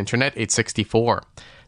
Internet 864.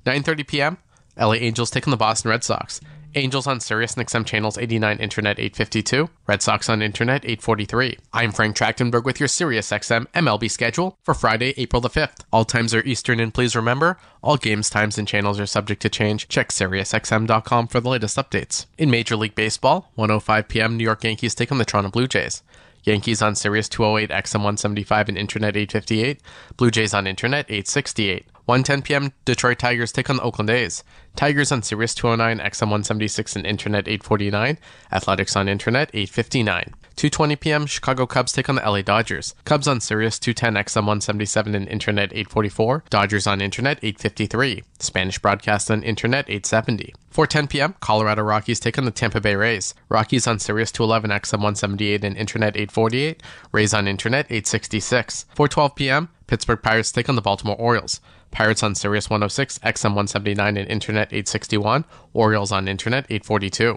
9:30 p.m. LA Angels take on the Boston Red Sox. Angels on Sirius and XM channels 89 Internet 852, Red Sox on Internet 843. I'm Frank Trachtenberg with your Sirius XM MLB schedule for Friday, April the 5th. All times are Eastern and please remember, all games, times, and channels are subject to change. Check SiriusXM.com for the latest updates. In Major League Baseball, 105 p.m. New York Yankees take on the Toronto Blue Jays. Yankees on Sirius 208, XM 175, and Internet 858. Blue Jays on Internet 868. 1:10 p.m. Detroit Tigers take on the Oakland A's. Tigers on Sirius 209, XM 176, and Internet 849. Athletics on Internet 859. 2:20 p.m. Chicago Cubs take on the LA Dodgers. Cubs on Sirius 210, XM 177, and Internet 844. Dodgers on Internet 853. Spanish broadcast on Internet 870. 4:10 p.m. Colorado Rockies take on the Tampa Bay Rays. Rockies on Sirius 211, XM 178, and Internet 848. Rays on Internet 866. 4:12 p.m. Pittsburgh Pirates take on the Baltimore Orioles. Pirates on Sirius 106, XM 179, and Internet 861. Orioles on Internet 842.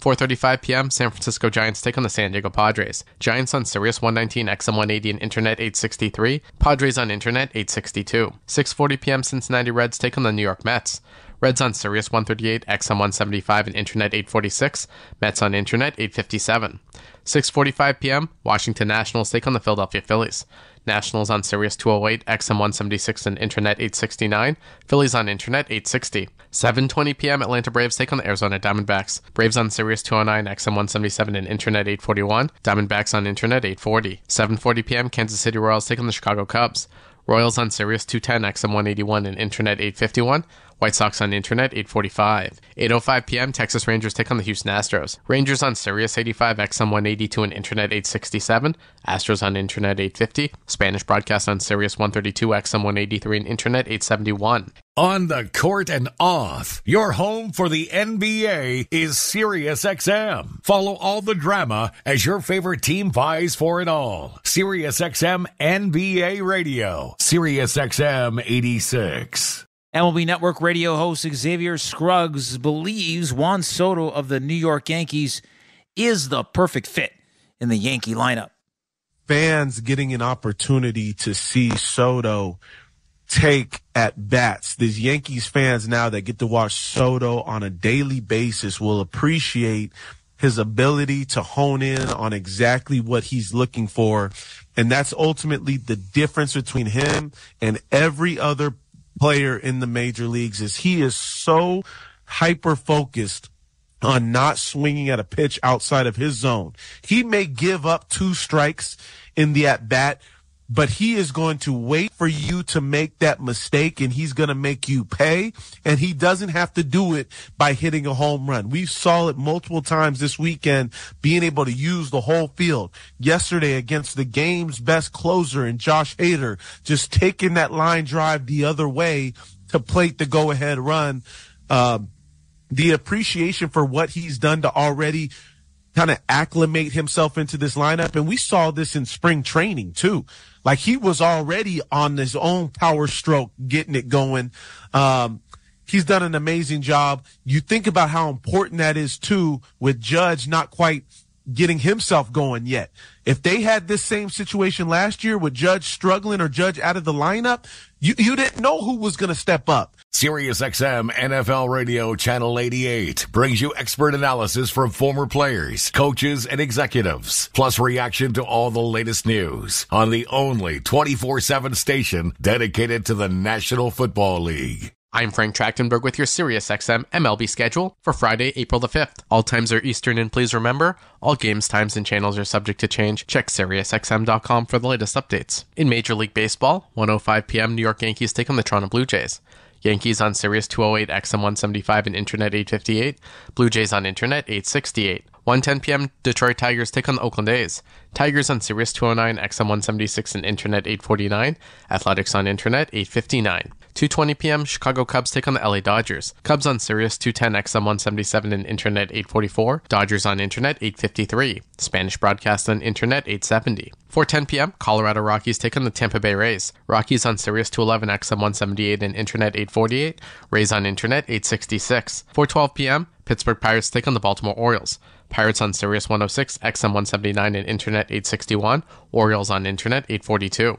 4:35 p.m. San Francisco Giants take on the San Diego Padres. Giants on Sirius 119, XM 180, and Internet 863. Padres on Internet 862. 6:40 p.m. Cincinnati Reds take on the New York Mets. Reds on Sirius 138, XM 175, and Internet 846. Mets on Internet 857. 6:45 p.m. Washington Nationals take on the Philadelphia Phillies. Nationals on Sirius 208, XM 176, and Internet 869. Phillies on Internet 860. 7:20 p.m. Atlanta Braves take on the Arizona Diamondbacks. Braves on Sirius 209, XM 177, and Internet 841. Diamondbacks on Internet 840. 7:40 p.m. Kansas City Royals take on the Chicago Cubs. Royals on Sirius 210, XM 181, and Internet 851. White Sox on Internet 845. 8:05 p.m. Texas Rangers take on the Houston Astros. Rangers on Sirius 85, XM 182, and Internet 867. Astros on Internet 850. Spanish broadcast on Sirius 132, XM 183, and Internet 871. On the court and off, your home for the NBA is Sirius XM. Follow all the drama as your favorite team vies for it all. Sirius XM NBA Radio. Sirius XM 86. MLB Network radio host Xavier Scruggs believes Juan Soto of the New York Yankees is the perfect fit in the Yankee lineup. Fans getting an opportunity to see Soto take at bats. These Yankees fans now that get to watch Soto on a daily basis will appreciate his ability to hone in on exactly what he's looking for. And that's ultimately the difference between him and every other player in the major leagues is he is so hyper focused on not swinging at a pitch outside of his zone. He may give up two strikes in the at bat, but he is going to wait for you to make that mistake and he's going to make you pay. And he doesn't have to do it by hitting a home run. We saw it multiple times this weekend, being able to use the whole field. Yesterday against the game's best closer and Josh Hader, just taking that line drive the other way to plate the go ahead run. Um, the appreciation for what he's done to already kind of acclimate himself into this lineup. And we saw this in spring training too. Like he was already on his own power stroke, getting it going. Um, he's done an amazing job. You think about how important that is too with Judge not quite getting himself going yet. If they had this same situation last year with Judge struggling or Judge out of the lineup, you, you didn't know who was going to step up. Sirius XM NFL Radio Channel 88 brings you expert analysis from former players, coaches, and executives, plus reaction to all the latest news on the only 24-7 station dedicated to the National Football League. I'm Frank Trachtenberg with your Sirius XM MLB schedule for Friday, April the 5th. All times are Eastern, and please remember, all games, times, and channels are subject to change. Check SiriusXM.com for the latest updates. In Major League Baseball, 105 p.m. New York Yankees take on the Toronto Blue Jays. Yankees on Sirius 208, XM 175, and Internet 858. Blue Jays on Internet 868. 1:10 p.m. Detroit Tigers take on the Oakland A's. Tigers on Sirius 209, XM 176, and Internet 849. Athletics on Internet 859. 2:20 p.m. Chicago Cubs take on the LA Dodgers. Cubs on Sirius 210, XM 177, and Internet 844. Dodgers on Internet 853. Spanish broadcast on Internet 870. 4:10 p.m. Colorado Rockies take on the Tampa Bay Rays. Rockies on Sirius 211, XM 178, and Internet 848. Rays on Internet 866. 4:12 p.m. Pittsburgh Pirates take on the Baltimore Orioles. Pirates on Sirius 106, XM 179, and Internet 861. Orioles on Internet 842.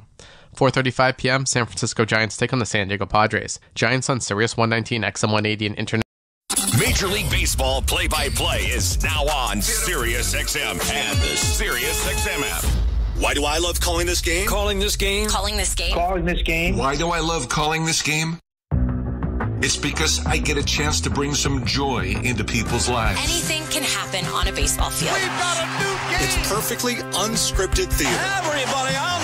4:35 p.m. San Francisco Giants take on the San Diego Padres. Giants on Sirius 119, XM 180, and Internet. Major League Baseball play-by-play is now on Sirius XM and the Sirius XM app. Why do I love calling this game? Calling this game? Calling this game? Calling this game? Why do I love calling this game? It's because I get a chance to bring some joy into people's lives. Anything can happen on a baseball field. We've got a new game. It's perfectly unscripted theater. Everybody on their feet.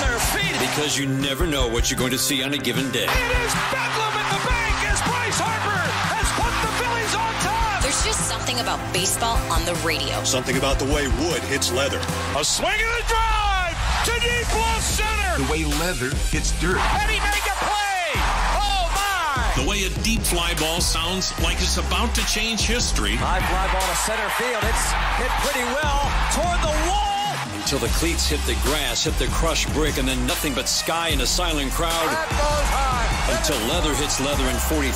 Because you never know what you're going to see on a given day. It is Bedlam in the bank as Bryce Harper has put the Phillies on top. There's just something about baseball on the radio. Something about the way wood hits leather. A swing and a drive to deep left center. The way leather hits dirt. And he make a play. Oh my! The way a deep fly ball sounds like it's about to change history. High fly ball to center field. It's hit pretty well toward the wall. Until the cleats hit the grass, hit the crushed brick, and then nothing but sky and a silent crowd. Until leather hits leather and 40,000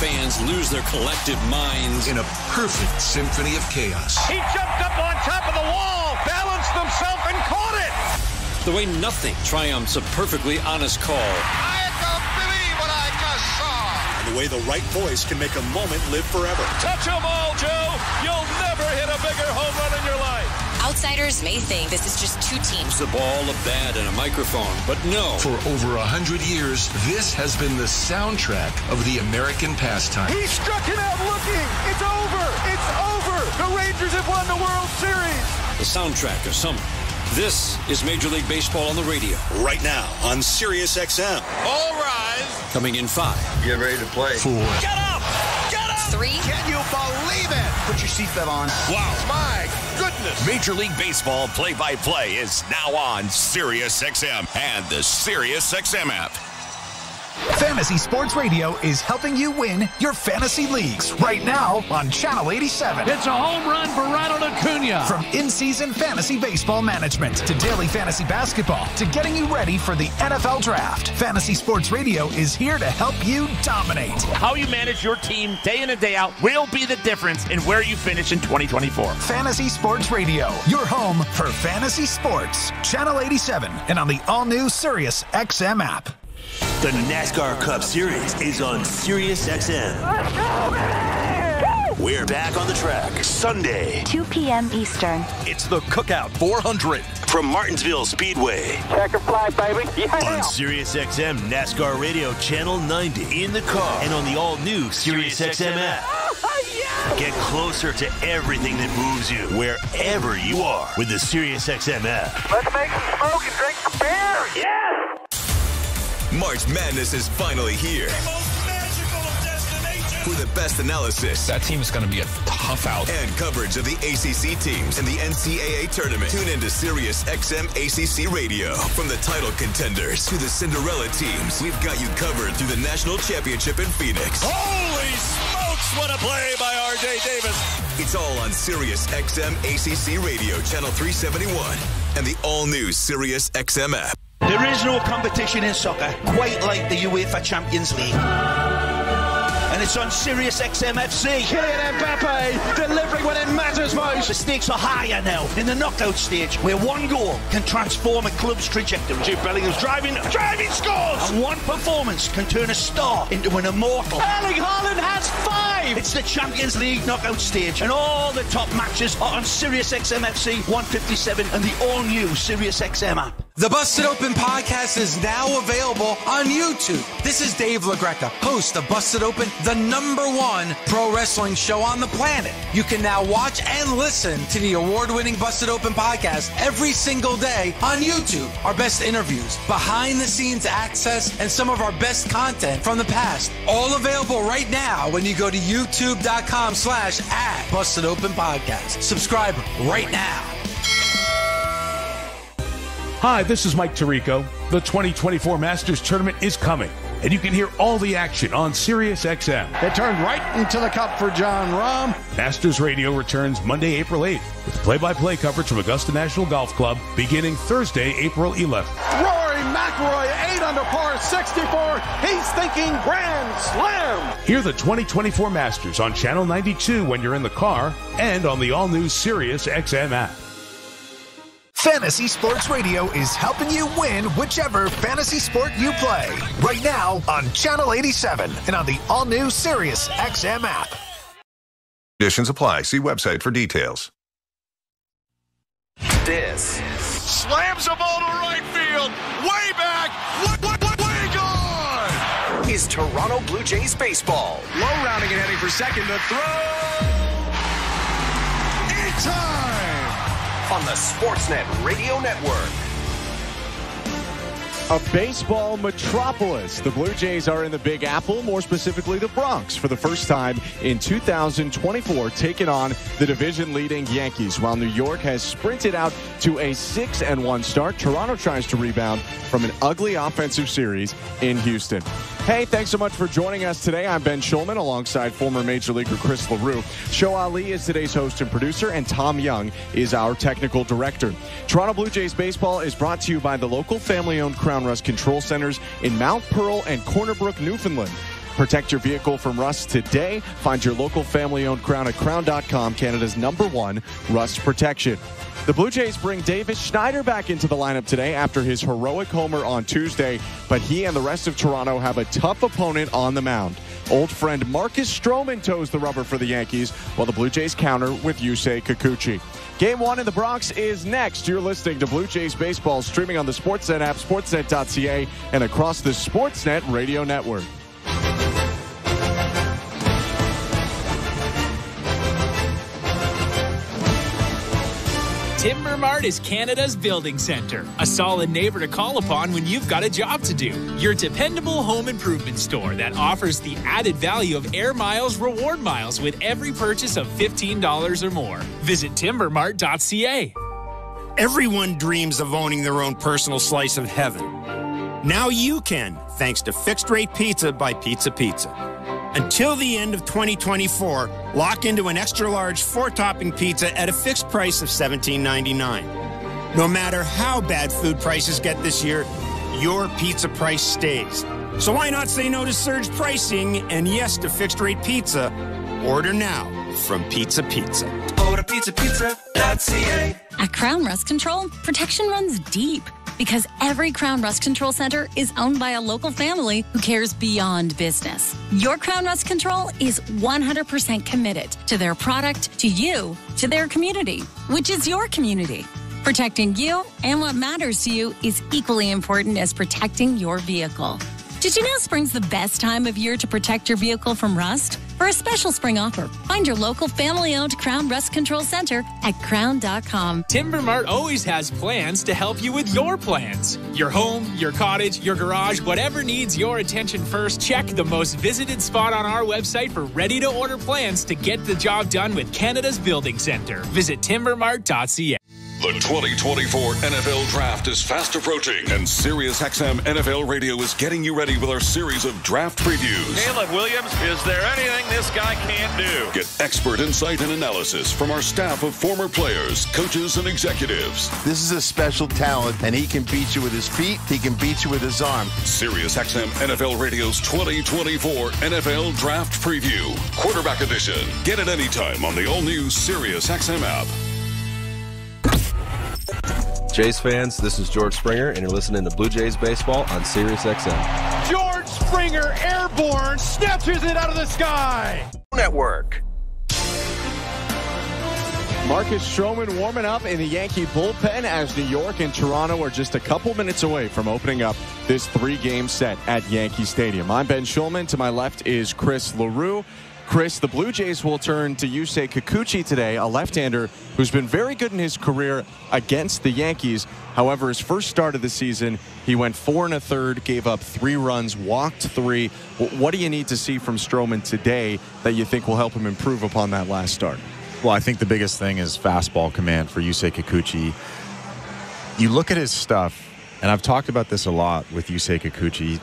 fans lose their collective minds. In a perfect symphony of chaos. He jumped up on top of the wall, balanced himself, and caught it. The way nothing triumphs a perfectly honest call. I don't believe what I just saw. And the way the right voice can make a moment live forever. Touch 'em all, Joe. You'll never hit a bigger home run in your life. Outsiders may think this is just two teams. The ball, a bat, and a microphone. But no. For over a hundred years, this has been the soundtrack of the American pastime. He struck him out looking. It's over. It's over. The Rangers have won the World Series. The soundtrack of summer. This is Major League Baseball on the radio. Right now on Sirius XM. All rise. Coming in five. Get ready to play. Four. Get up. Get up. Three. Can you believe it? Put your seatbelt on. Wow. My goodness. Major League Baseball play-by-play is now on Sirius XM and the Sirius XM app. Fantasy Sports Radio is helping you win your fantasy leagues right now on Channel 87. It's a home run for Ronald Acuna. From in-season fantasy baseball management to daily fantasy basketball to getting you ready for the NFL draft, Fantasy Sports Radio is here to help you dominate. How you manage your team day in and day out will be the difference in where you finish in 2024. Fantasy Sports Radio, your home for fantasy sports. Channel 87 and on the all-new Sirius XM app. The NASCAR Cup Series is on Sirius XM. We're back on the track Sunday, 2 p.m. Eastern. It's the Cookout 400 from Martinsville Speedway. Checker flag, baby. Yeah. On SiriusXM NASCAR Radio Channel 90 in the car and on the all-new Sirius XM app. Get closer to everything that moves you wherever you are with the SiriusXM app. Let's make some smoke and drink some beer. Yeah. March Madness is finally here. For the best analysis. That team is going to be a tough out. And coverage of the ACC teams and the NCAA tournament. Tune in to Sirius XM ACC Radio. From the title contenders to the Cinderella teams, we've got you covered through the national championship in Phoenix. Holy smokes, what a play by R.J. Davis. It's all on Sirius XM ACC Radio, Channel 371, and the all-new Sirius XM app. There is no competition in soccer quite like the UEFA Champions League. And it's on Sirius XMFC. Kylian Mbappe delivering when it matters most. The stakes are higher now in the knockout stage, where one goal can transform a club's trajectory. Jude Bellingham's driving, driving scores! And one performance can turn a star into an immortal. Erling Haaland has five! It's the Champions League knockout stage, and all the top matches are on Sirius XMFC 157 and the all-new Sirius XM app. The Busted Open podcast is now available on YouTube. This is Dave LaGreca, host of Busted Open, the number one pro wrestling show on the planet. You can now watch and listen to the award-winning Busted Open podcast every single day on YouTube. Our best interviews, behind the scenes access, and some of our best content from the past. All available right now when you go to youtube.com slash at Busted Open Podcast. Subscribe right now. Hi, this is Mike Tirico. The 2024 Masters Tournament is coming, and you can hear all the action on Sirius XM. It turned right into the cup for Jon Rahm. Masters Radio returns Monday, April 8th, with play-by-play coverage from Augusta National Golf Club beginning Thursday, April 11th. Rory McIlroy, 8 under par, 64. He's thinking grand slam. Hear the 2024 Masters on Channel 92 when you're in the car and on the all-new Sirius XM app. Fantasy Sports Radio is helping you win whichever fantasy sport you play. Right now on Channel 87 and on the all new Sirius XM app. Conditions apply. See website for details. This slams the ball to right field, way back, way, way, way gone. Is Toronto Blue Jays baseball. Low rounding and heading for second to throw. In time on the Sportsnet Radio Network. A baseball metropolis. The Blue Jays are in the Big Apple, more specifically the Bronx, for the first time in 2024, taking on the division leading Yankees. While New York has sprinted out to a 6 and 1 start, Toronto tries to rebound from an ugly offensive series in Houston. Hey, thanks so much for joining us today. I'm Ben Shulman alongside former Major Leaguer Chris Leroux. Show Ali is today's host and producer, and Tom Young is our technical director. Toronto Blue Jays baseball is brought to you by the local family owned Crown Rust Control Centers in Mount Pearl and Corner Brook, Newfoundland. Protect your vehicle from rust today. Find your local family owned crown at crown.com, Canada's number one rust protection. The Blue Jays bring Davis Schneider back into the lineup today after his heroic homer on Tuesday, but he and the rest of Toronto have a tough opponent on the mound. Old friend Marcus Stroman toes the rubber for the Yankees, while the Blue Jays counter with Yusei Kikuchi. Game one in the Bronx is next. You're listening to Blue Jays Baseball streaming on the Sportsnet app, sportsnet.ca, and across the Sportsnet radio network. Timber Mart is Canada's building center, a solid neighbor to call upon when you've got a job to do. Your dependable home improvement store that offers the added value of Air Miles reward miles with every purchase of $15 or more. Visit timbermart.ca. Everyone dreams of owning their own personal slice of heaven. Now you can, thanks to Fixed Rate Pizza by Pizza Pizza. Until the end of 2024, lock into an extra large four topping pizza at a fixed price of $17.99. No matter how bad food prices get this year, your pizza price stays. So why not say no to surge pricing and yes to fixed rate pizza? Order now from Pizza Pizza. Order pizzapizza.ca. At Crown Rust Control, protection runs deep because every Crown Rust Control Center is owned by a local family who cares beyond business. Your Crown Rust Control is 100% committed to their product, to you, to their community, which is your community. Protecting you and what matters to you is equally important as protecting your vehicle. Did you know spring's the best time of year to protect your vehicle from rust? For a special spring offer, find your local family owned Crown Rust Control Center at crown.com. Timber Mart always has plans to help you with your plans. Your home, your cottage, your garage, whatever needs your attention first, check the most visited spot on our website for ready to order plans to get the job done with Canada's Building Center. Visit timbermart.ca. The 2024 NFL Draft is fast approaching, and SiriusXM NFL Radio is getting you ready with our series of draft previews. Caleb Williams, is there anything this guy can't do? Get expert insight and analysis from our staff of former players, coaches, and executives. This is a special talent, and he can beat you with his feet, he can beat you with his arm. SiriusXM NFL Radio's 2024 NFL Draft Preview, Quarterback Edition. Get it anytime on the all new SiriusXM app. Jays fans, this is George Springer, and you're listening to Blue Jays Baseball on Sirius XM. George Springer, airborne, snatches it out of the sky. Network. Marcus Stroman warming up in the Yankee bullpen as New York and Toronto are just a couple minutes away from opening up this three game set at Yankee Stadium. I'm Ben Shulman. To my left is Chris Leroux. Chris, the Blue Jays will turn to Yusei Kikuchi today, a left-hander who's been very good in his career against the Yankees. However, his first start of the season, he went four and a third, gave up three runs, walked three. What do you need to see from Stroman today that you think will help him improve upon that last start? Well, I think the biggest thing is fastball command for Yusei Kikuchi. You look at his stuff, and I've talked about this a lot with Yusei Kikuchi.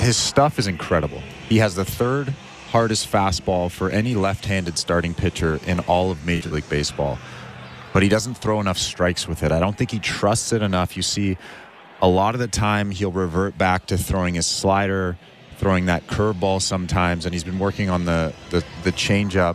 His stuff is incredible. He has the third hardest fastball for any left-handed starting pitcher in all of Major League Baseball. But he doesn't throw enough strikes with it. I don't think he trusts it enough. You see a lot of the time he'll revert back to throwing his slider, throwing that curveball sometimes, and he's been working on the the, the changeup.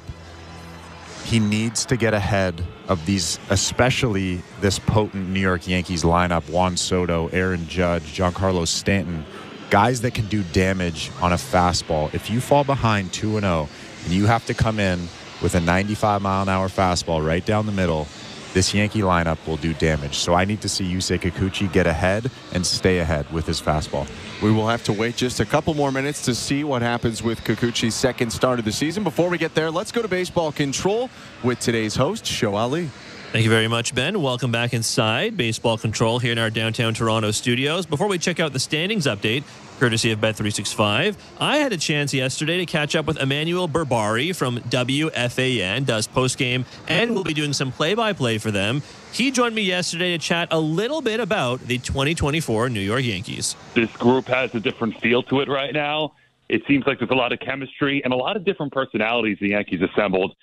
He needs to get ahead of these, especially this potent New York Yankees lineup: Juan Soto, Aaron Judge, Giancarlo Stanton, guys that can do damage on a fastball. If you fall behind two and zero, and you have to come in with a 95 mile an hour fastball right down the middle this Yankee lineup will do damage. So I need to see Yusei Kikuchi get ahead and stay ahead with his fastball. We will have to wait just a couple more minutes to see what happens with Kikuchi's second start of the season. Before we get there, let's go to baseball control with today's host, Show Ali. Thank you very much, Ben. Welcome back inside Baseball Control here in our downtown Toronto studios. Before we check out the standings update, courtesy of Bet365, I had a chance yesterday to catch up with Emmanuel Berbari from WFAN, does postgame, and will be doing some play-by-play for them. He joined me yesterday to chat a little bit about the 2024 New York Yankees. This group has a different feel to it right now. It seems like there's a lot of chemistry and a lot of different personalities the Yankees assembled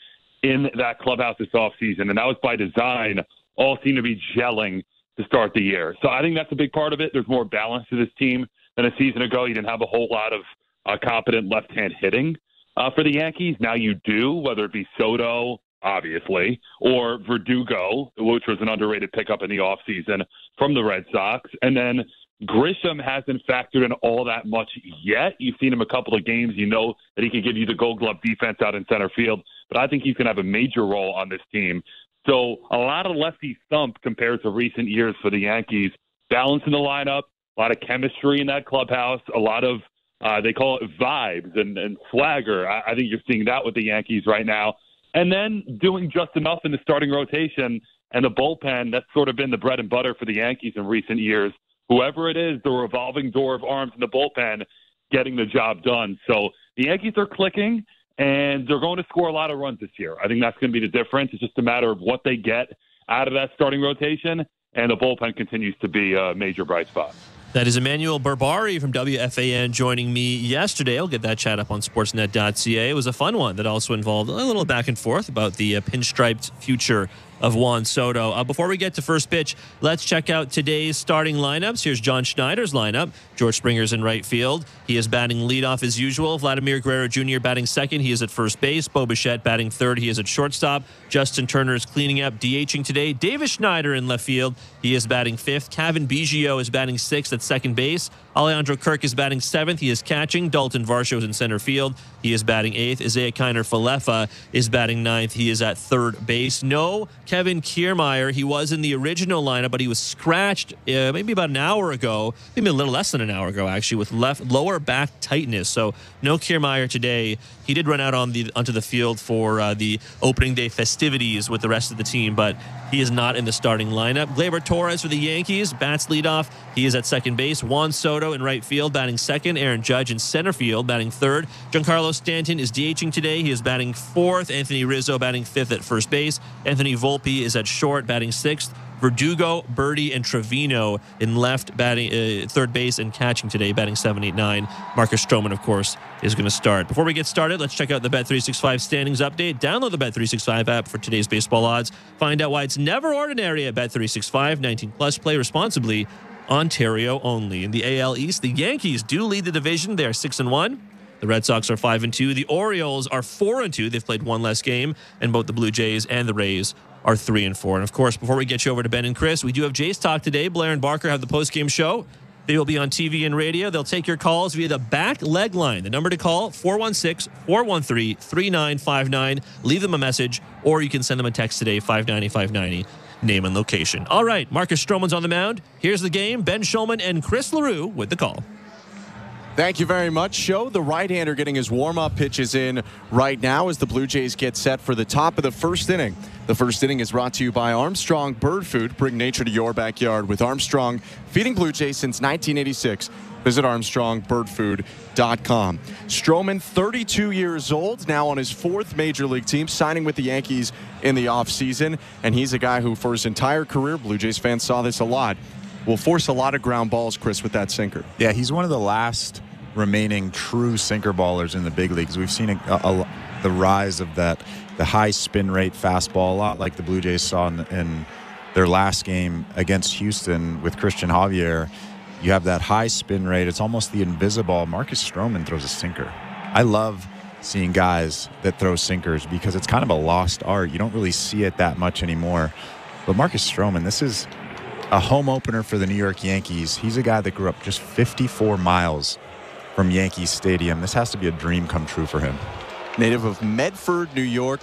in that clubhouse this offseason, and that was by design. All seem to be gelling to start the year. So I think that's a big part of it. There's more balance to this team than a season ago. You didn't have a whole lot of uh, competent left hand hitting uh, for the Yankees. Now you do, whether it be Soto, obviously, or Verdugo, which was an underrated pickup in the offseason from the Red Sox. And then Grisham hasn't factored in all that much yet. You've seen him a couple of games. You know that he can give you the gold glove defense out in center field but I think he's going to have a major role on this team. So a lot of lefty thump compared to recent years for the Yankees. Balance in the lineup, a lot of chemistry in that clubhouse, a lot of uh, they call it vibes and, and swagger. I, I think you're seeing that with the Yankees right now. And then doing just enough in the starting rotation and the bullpen. That's sort of been the bread and butter for the Yankees in recent years. Whoever it is, the revolving door of arms in the bullpen, getting the job done. So the Yankees are clicking and they're going to score a lot of runs this year. I think that's going to be the difference. It's just a matter of what they get out of that starting rotation, and the bullpen continues to be a major bright spot. That is Emmanuel Berbari from WFAN joining me yesterday. I'll get that chat up on sportsnet.ca. It was a fun one that also involved a little back and forth about the uh, pinstriped future of Juan Soto. Uh, before we get to first pitch, let's check out today's starting lineups. Here's John Schneider's lineup. George Springer's in right field. He is batting leadoff as usual. Vladimir Guerrero Jr. batting second. He is at first base. Bo Bichette batting third. He is at shortstop. Justin Turner is cleaning up, DHing today. Davis Schneider in left field. He is batting fifth. Cavan Biggio is batting sixth at second base. Alejandro Kirk is batting seventh. He is catching. Dalton Varsho is in center field. He is batting eighth. Isiah Kiner Falefa is batting ninth. He is at third base. No Kevin Kiermaier. He was in the original lineup, but he was scratched uh, maybe about an hour ago, maybe a little less than an hour ago, actually, with left lower back tightness. So no Kiermaier today. He did run out on the onto the field for uh, the opening day festivities with the rest of the team, but he is not in the starting lineup. Gleyber Torres for the Yankees bats leadoff. He is at second base. Juan Soto in right field batting second. Aaron Judge in center field batting third. Giancarlo Stanton is DHing today. He is batting fourth. Anthony Rizzo batting fifth at first base. Anthony Volpe is at short batting sixth. Verdugo, Berti, and Trevino in left batting uh, third base and catching today, batting 7 8 9. Marcus Stroman, of course, is going to start. Before we get started, let's check out the Bet365 standings update. Download the Bet365 app for today's baseball odds. Find out why it's never ordinary at Bet365. 19 plus, play responsibly. Ontario only. In the AL East, the Yankees do lead the division. They are 6 and 1. The Red Sox are 5 and 2. The Orioles are 4 and 2. They've played one less game, and both the Blue Jays and the Rays are three and four. And of course, before we get you over to Ben and Chris, we do have Jays talk today. Blair and Barker have the post game show. They will be on TV and radio. They'll take your calls via the back leg line. The number to call 416 413 3959. Leave them a message, or you can send them a text today 590 590. Name and location. All right, Marcus Stroman's on the mound. Here's the game. Ben Shulman and Chris Leroux with the call. Thank you very much, Show. The right hander getting his warm up pitches in right now as the Blue Jays get set for the top of the first inning. The first inning is brought to you by Armstrong Bird Food. Bring nature to your backyard with Armstrong, feeding Blue Jays since 1986. Visit ArmstrongBirdFood.com. Stroman, 32 years old, now on his fourth major league team, signing with the Yankees in the offseason. And he's a guy who, for his entire career, Blue Jays fans saw this a lot, will force a lot of ground balls, Chris, with that sinker. Yeah, he's one of the last remaining true sinker ballers in the big leagues. We've seen a, a, the rise of that, the high spin rate fastball, a lot like the Blue Jays saw in, in their last game against Houston with Cristian Javier. You have that high spin rate. It's almost the invisible. Marcus Stroman throws a sinker. I love seeing guys that throw sinkers because it's kind of a lost art. You don't really see it that much anymore. But Marcus Stroman, this is a home opener for the New York Yankees. He's a guy that grew up just 54 miles from Yankee Stadium. This has to be a dream come true for him. Native of Medford, New York,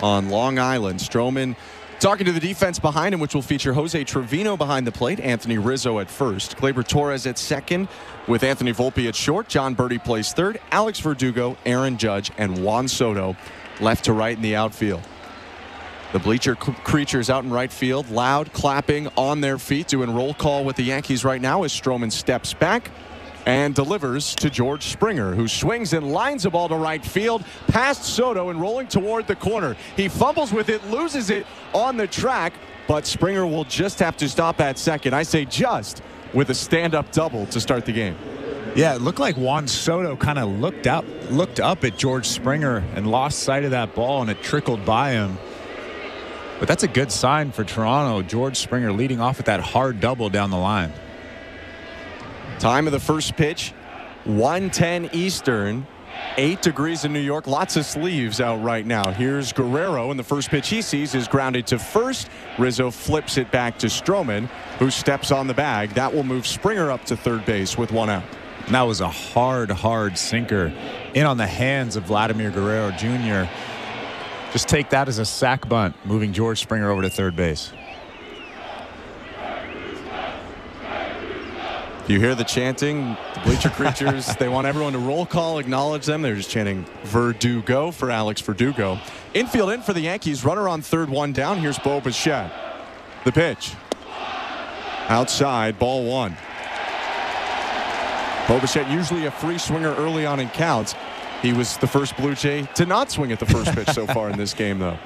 on Long Island. Stroman talking to the defense behind him, which will feature Jose Trevino behind the plate, Anthony Rizzo at first, Gleyber Torres at second, with Anthony Volpe at short. Jon Berti plays third, Alex Verdugo, Aaron Judge, and Juan Soto left to right in the outfield. The bleacher creatures out in right field, loud clapping on their feet, doing roll call with the Yankees right now as Stroman steps back and delivers to George Springer, who swings and lines the ball to right field, past Soto and rolling toward the corner. He fumbles with it, loses it on the track, but Springer will just have to stop at second. I say just with a stand-up double to start the game. Yeah, it looked like Juan Soto kind of looked up, looked up at George Springer and lost sight of that ball, and it trickled by him. But that's a good sign for Toronto. George Springer leading off with that hard double down the line. Time of the first pitch, 110 Eastern. Eight degrees in New York. Lots of sleeves out right now. Here's Guerrero, and the first pitch he sees is grounded to first. Rizzo flips it back to Stroman, who steps on the bag. That will move Springer up to third base with one out. And that was a hard, hard sinker in on the hands of Vladimir Guerrero Jr. Just take that as a sac bunt, moving George Springer over to third base. You hear the chanting, the bleacher creatures, they want everyone to roll call, acknowledge them. They're just chanting Verdugo for Alex Verdugo. Infield in for the Yankees. Runner on third, one down. Here's Bo Bichette. The pitch. Outside, ball one. Bo Bichette usually a free swinger early on in counts. He was the first Blue Jay to not swing at the first pitch so far in this game, though.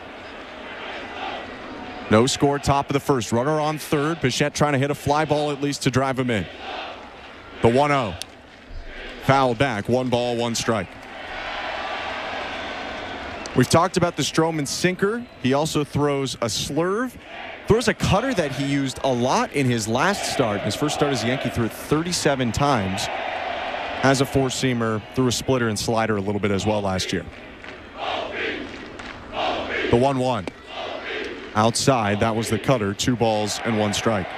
No score, top of the first. Runner on third. Bichette trying to hit a fly ball at least to drive him in. The 1 0. Foul back. One ball, one strike. We've talked about the Stroman sinker. He also throws a slurve. Throws a cutter that he used a lot in his last start. His first start as a Yankee threw it 37 times. Has a four seamer, threw a splitter and slider a little bit as well last year. The 1 1. Outside, that was the cutter. Two balls and one strike.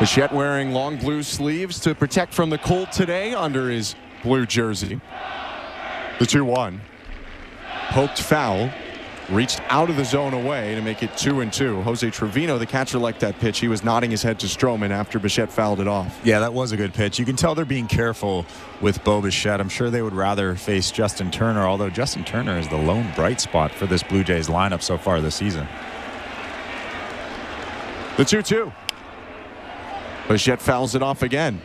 Bichette wearing long blue sleeves to protect from the cold today under his blue jersey. The 2 1. Poked foul. Reached out of the zone away to make it 2 and 2. Jose Trevino, the catcher, liked that pitch. He was nodding his head to Stroman after Bichette fouled it off. Yeah, that was a good pitch. You can tell they're being careful with Bo Bichette. I'm sure they would rather face Justin Turner, although Justin Turner is the lone bright spot for this Blue Jays lineup so far this season. The 2 2. Bichette fouls it off again.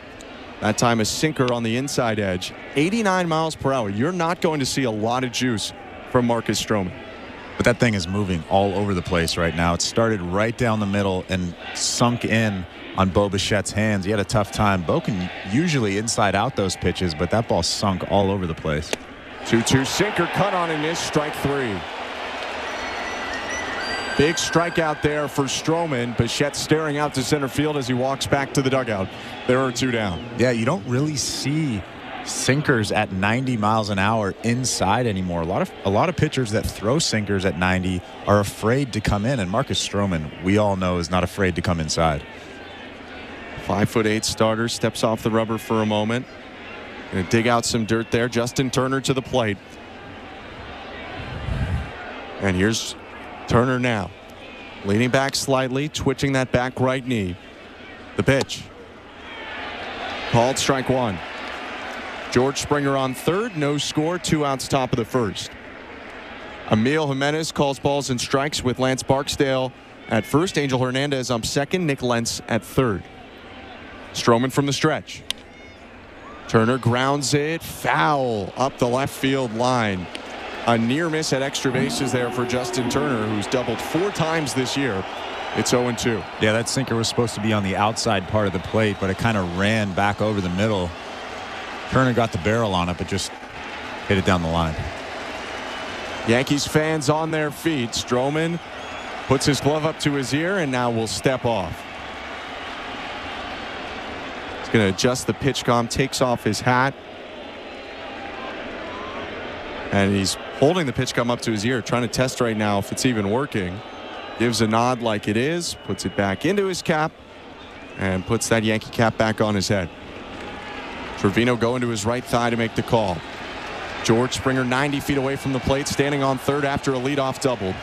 That time a sinker on the inside edge. 89 miles per hour. You're not going to see a lot of juice from Marcus Stroman. But that thing is moving all over the place right now. It started right down the middle and sunk in on Bo Bichette's hands. He had a tough time. Bo can usually inside out those pitches, but that ball sunk all over the place. 2 2 sinker cut on and miss. Strike three. Big strikeout there for Stroman. Bichette staring out to center field as he walks back to the dugout. There are two down. Yeah, you don't really see sinkers at 90 miles an hour inside anymore. A lot of a lot of pitchers that throw sinkers at 90 are afraid to come in, and Marcus Stroman, we all know, is not afraid to come inside. Five foot eight starter steps off the rubber for a moment. Gonna dig out some dirt there. Justin Turner to the plate. And here's Turner now. Leaning back slightly, twitching that back right knee. The pitch. Called strike one. George Springer on third, no score, two outs top of the first. Emil Jimenez calls balls and strikes with Lance Barksdale at first, Angel Hernandez on second, Nic Lentz at third. Stroman from the stretch. Turner grounds it foul up the left field line. A near miss at extra bases there for Justin Turner, who's doubled four times this year. It's 0 2. Yeah, that sinker was supposed to be on the outside part of the plate, but it kind of ran back over the middle. Turner got the barrel on it, but just hit it down the line. Yankees fans on their feet. Stroman Puts his glove up to his ear and now will step off. He's going to adjust the PitchCom, takes off his hat. And he's holding the PitchCom up to his ear, trying to test right now if it's even working. Gives a nod like it is, puts it back into his cap, and puts that Yankee cap back on his head. Trevino going to his right thigh to make the call. George Springer 90 feet away from the plate, standing on third after a leadoff double.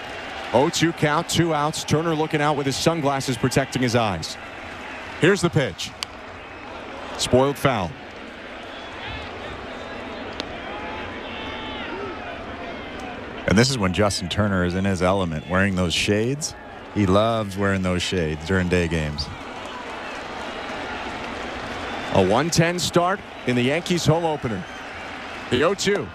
0-2 count, two outs. Turner looking out with his sunglasses protecting his eyes. Here's the pitch. Spoiled foul. And this is when Justin Turner is in his element, wearing those shades. He loves wearing those shades during day games. A 110 start in the Yankees home opener. The 0-2.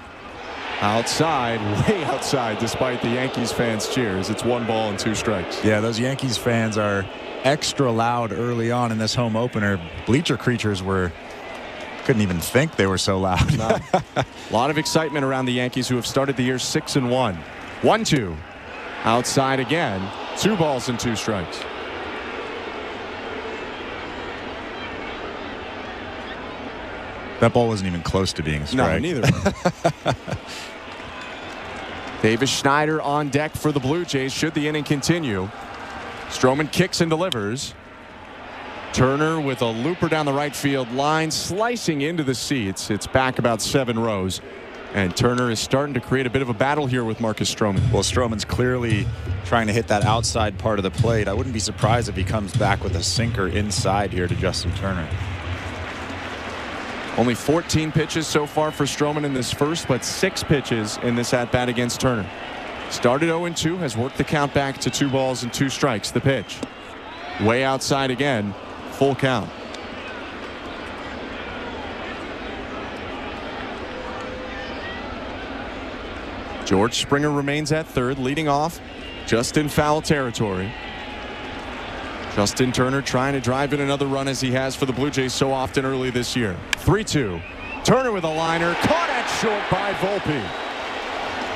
Outside, way outside, despite the Yankees fans' cheers. It's one ball and two strikes. Yeah, those Yankees fans are extra loud early on in this home opener. Bleacher creatures were couldn't even think they were so loud. no. A lot of excitement around the Yankees who have started the year six and one. One two. Outside again. Two balls and two strikes. That ball wasn't even close to being a strike. No, neither. Davis Schneider on deck for the Blue Jays should the inning continue. Stroman kicks and delivers. Turner with a looper down the right field line, slicing into the seats. It's back about seven rows. And Turner is starting to create a bit of a battle here with Marcus Stroman. Well, Stroman's clearly trying to hit that outside part of the plate. I wouldn't be surprised if he comes back with a sinker inside here to Justin Turner. Only 14 pitches so far for Stroman in this first, but six pitches in this at bat against Turner. Started 0 2, has worked the count back to two balls and two strikes. The pitch. Way outside again. Full count. George Springer remains at third, leading off just in foul territory. Justin Turner trying to drive in another run as he has for the Blue Jays so often early this year. 3 2. Turner with a liner, caught at short by Volpe.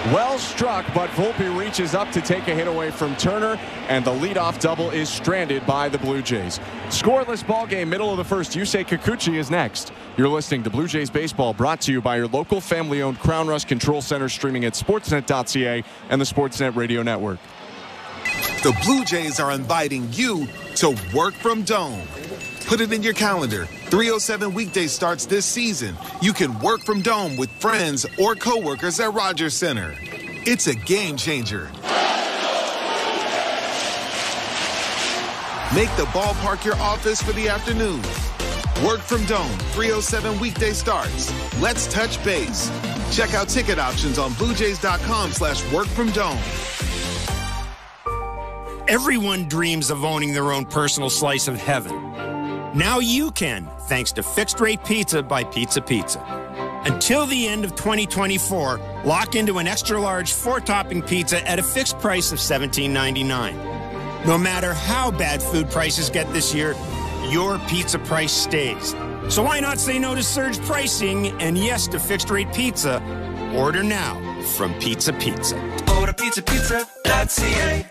Well struck, but Volpe reaches up to take a hit away from Turner, and the leadoff double is stranded by the Blue Jays. Scoreless ball game, middle of the first. Yusei Kikuchi is next. You're listening to Blue Jays Baseball, brought to you by your local family-owned Crown Rust Control Center, streaming at Sportsnet.ca and the Sportsnet Radio Network. The Blue Jays are inviting you to work from Dome. Put it in your calendar. 307 weekday starts this season. You can work from Dome with friends or coworkers at Rogers Center. It's a game changer. Make the ballpark your office for the afternoon. Work from Dome, 307 weekday starts. Let's touch base. Check out ticket options on bluejays.com slash work from dome. Everyone dreams of owning their own personal slice of heaven. Now you can, thanks to Fixed Rate Pizza by Pizza Pizza. Until the end of 2024, lock into an extra large four topping pizza at a fixed price of $17.99. No matter how bad food prices get this year, your pizza price stays. So why not say no to surge pricing and yes to fixed rate pizza? Order now from Pizza Pizza. Order pizza pizza.ca.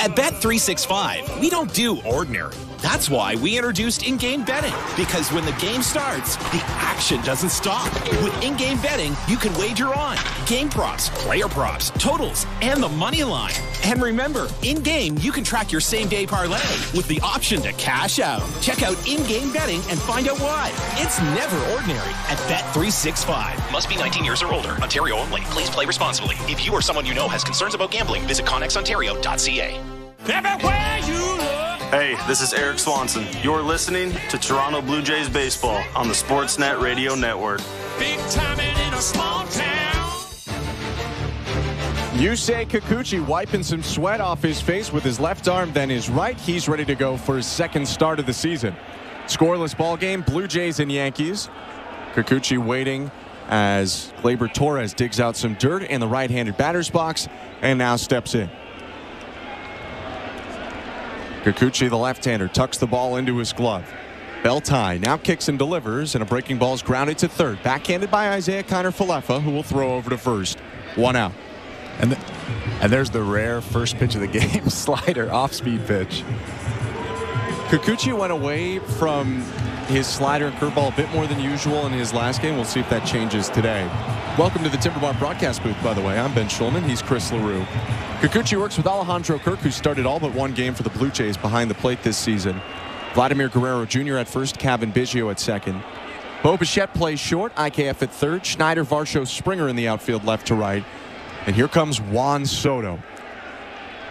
At Bet365, we don't do ordinary. That's why we introduced in game betting. Because when the game starts, the action doesn't stop. With in game betting, you can wager on game props, player props, totals, and the money line. And remember, in game, you can track your same day parlay with the option to cash out. Check out in game betting and find out why. It's never ordinary at Bet365. Must be 19 years or older. Ontario only. Please play responsibly. If you or someone you know has concerns about gambling, visit ConnexOntario.ca. Everywhere you look. Hey, this is Eric Swanson. You're listening to Toronto Blue Jays Baseball on the Sportsnet Radio Network. Big time in a small town. Yusei Kikuchi wiping some sweat off his face with his left arm, then his right. He's ready to go for his second start of the season. Scoreless ball game, Blue Jays and Yankees. Kikuchi waiting as Gleyber Torres digs out some dirt in the right-handed batter's box and now steps in. Kikuchi, the left-hander, tucks the ball into his glove. Bell tie now kicks and delivers, and a breaking ball is grounded to third. Backhanded by Isiah Kiner Falefa, who will throw over to first. One out. And the, And there's the rare first pitch of the game slider off speed pitch. Kikuchi went away from his slider and curveball a bit more than usual in his last game. We'll see if that changes today. Welcome to the Timber Mart broadcast booth, by the way. I'm Ben Shulman. He's Chris Leroux. Kikuchi works with Alejandro Kirk, who started all but one game for the Blue Jays behind the plate this season. Vladimir Guerrero Jr. at first, Cavan Biggio at second. Bo Bichette plays short, IKF at third, Schneider, Varsho, Springer in the outfield left to right. And here comes Juan Soto,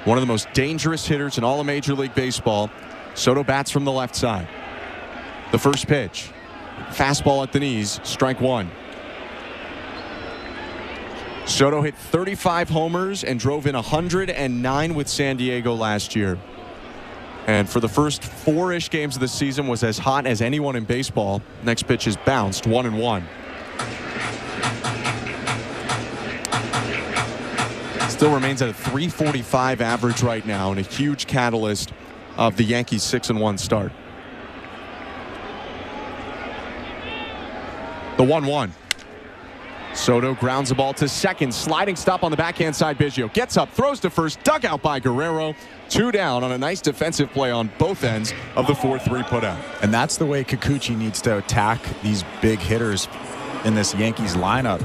one of the most dangerous hitters in all of Major League Baseball. Soto bats from the left side. The first pitch, fastball at the knees, strike one. Soto hit 35 homers and drove in 109 with San Diego last year. And for the first four-ish games of the season was as hot as anyone in baseball. Next pitch is bounced, one and one. Still remains at a 345 average right now and a huge catalyst of the Yankees 6 and 1 start. The 1 1. Soto grounds the ball to second. Sliding stop on the backhand side. Biggio gets up, throws to first, dug out by Guerrero. Two down on a nice defensive play on both ends of the 4 3 putout. And that's the way Kikuchi needs to attack these big hitters in this Yankees lineup.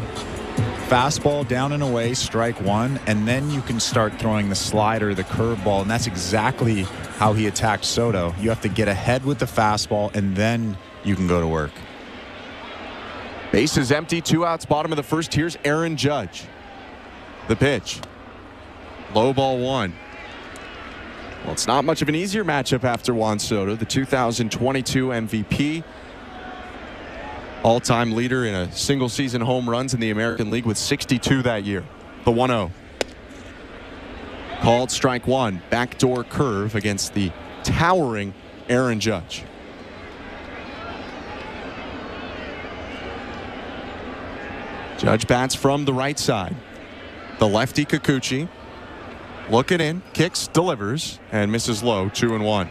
Fastball down and away, strike one, and then you can start throwing the slider, the curveball, and that's exactly how he attacked Soto. You have to get ahead with the fastball, and then you can go to work. Base is empty, two outs, bottom of the first. Here's Aaron Judge. The pitch. Low ball one. Well, it's not much of an easier matchup after Juan Soto, the 2022 MVP. All time leader in a single season home runs in the American League with 62 that year. The 1 0. Called strike one. Backdoor curve against the towering Aaron Judge. Judge bats from the right side. The lefty Kikuchi looking in, kicks, delivers, and misses low, two and one.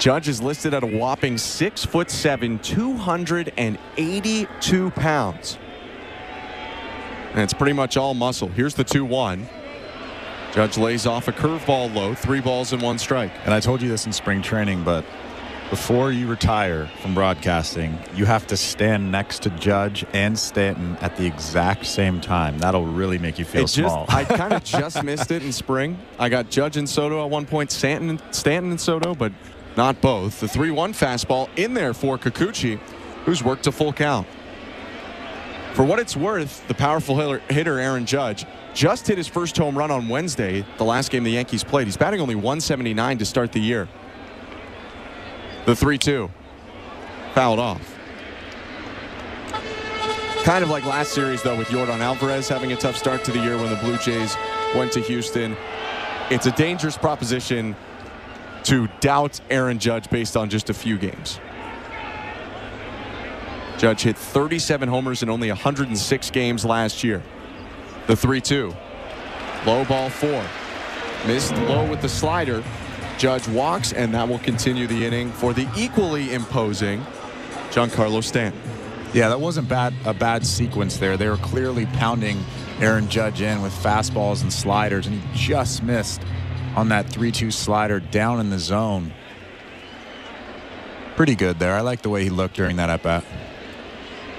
Judge is listed at a whopping six foot seven, 282 pounds. And it's pretty much all muscle. Here's the 2 1. Judge lays off a curveball low, three balls and one strike. And I told you this in spring training, but before you retire from broadcasting, you have to stand next to Judge and Stanton at the exact same time. That'll really make you feel It just- small. I kind of just missed it in spring. I got Judge and Soto at one point, Stanton, Stanton and Soto, but not both. The 3 1 fastball in there for Kikuchi, who's worked a full count. For what it's worth, the powerful hitter, Aaron Judge just hit his first home run on Wednesday, the last game the Yankees played. He's batting only 179 to start the year. The 3 2. Fouled off. Kind of like last series, though, with Yordan Alvarez having a tough start to the year when the Blue Jays went to Houston. It's a dangerous proposition to doubt Aaron Judge based on just a few games. Judge hit 37 homers in only 106 games last year. The 3 2. Low ball four. Missed low with the slider. Judge walks, and that will continue the inning for the equally imposing Giancarlo Stanton. Yeah, that wasn't bad a bad sequence there. They were clearly pounding Aaron Judge in with fastballs and sliders, and he just missed on that 3-2 slider down in the zone. Pretty good there. I like the way he looked during that at bat.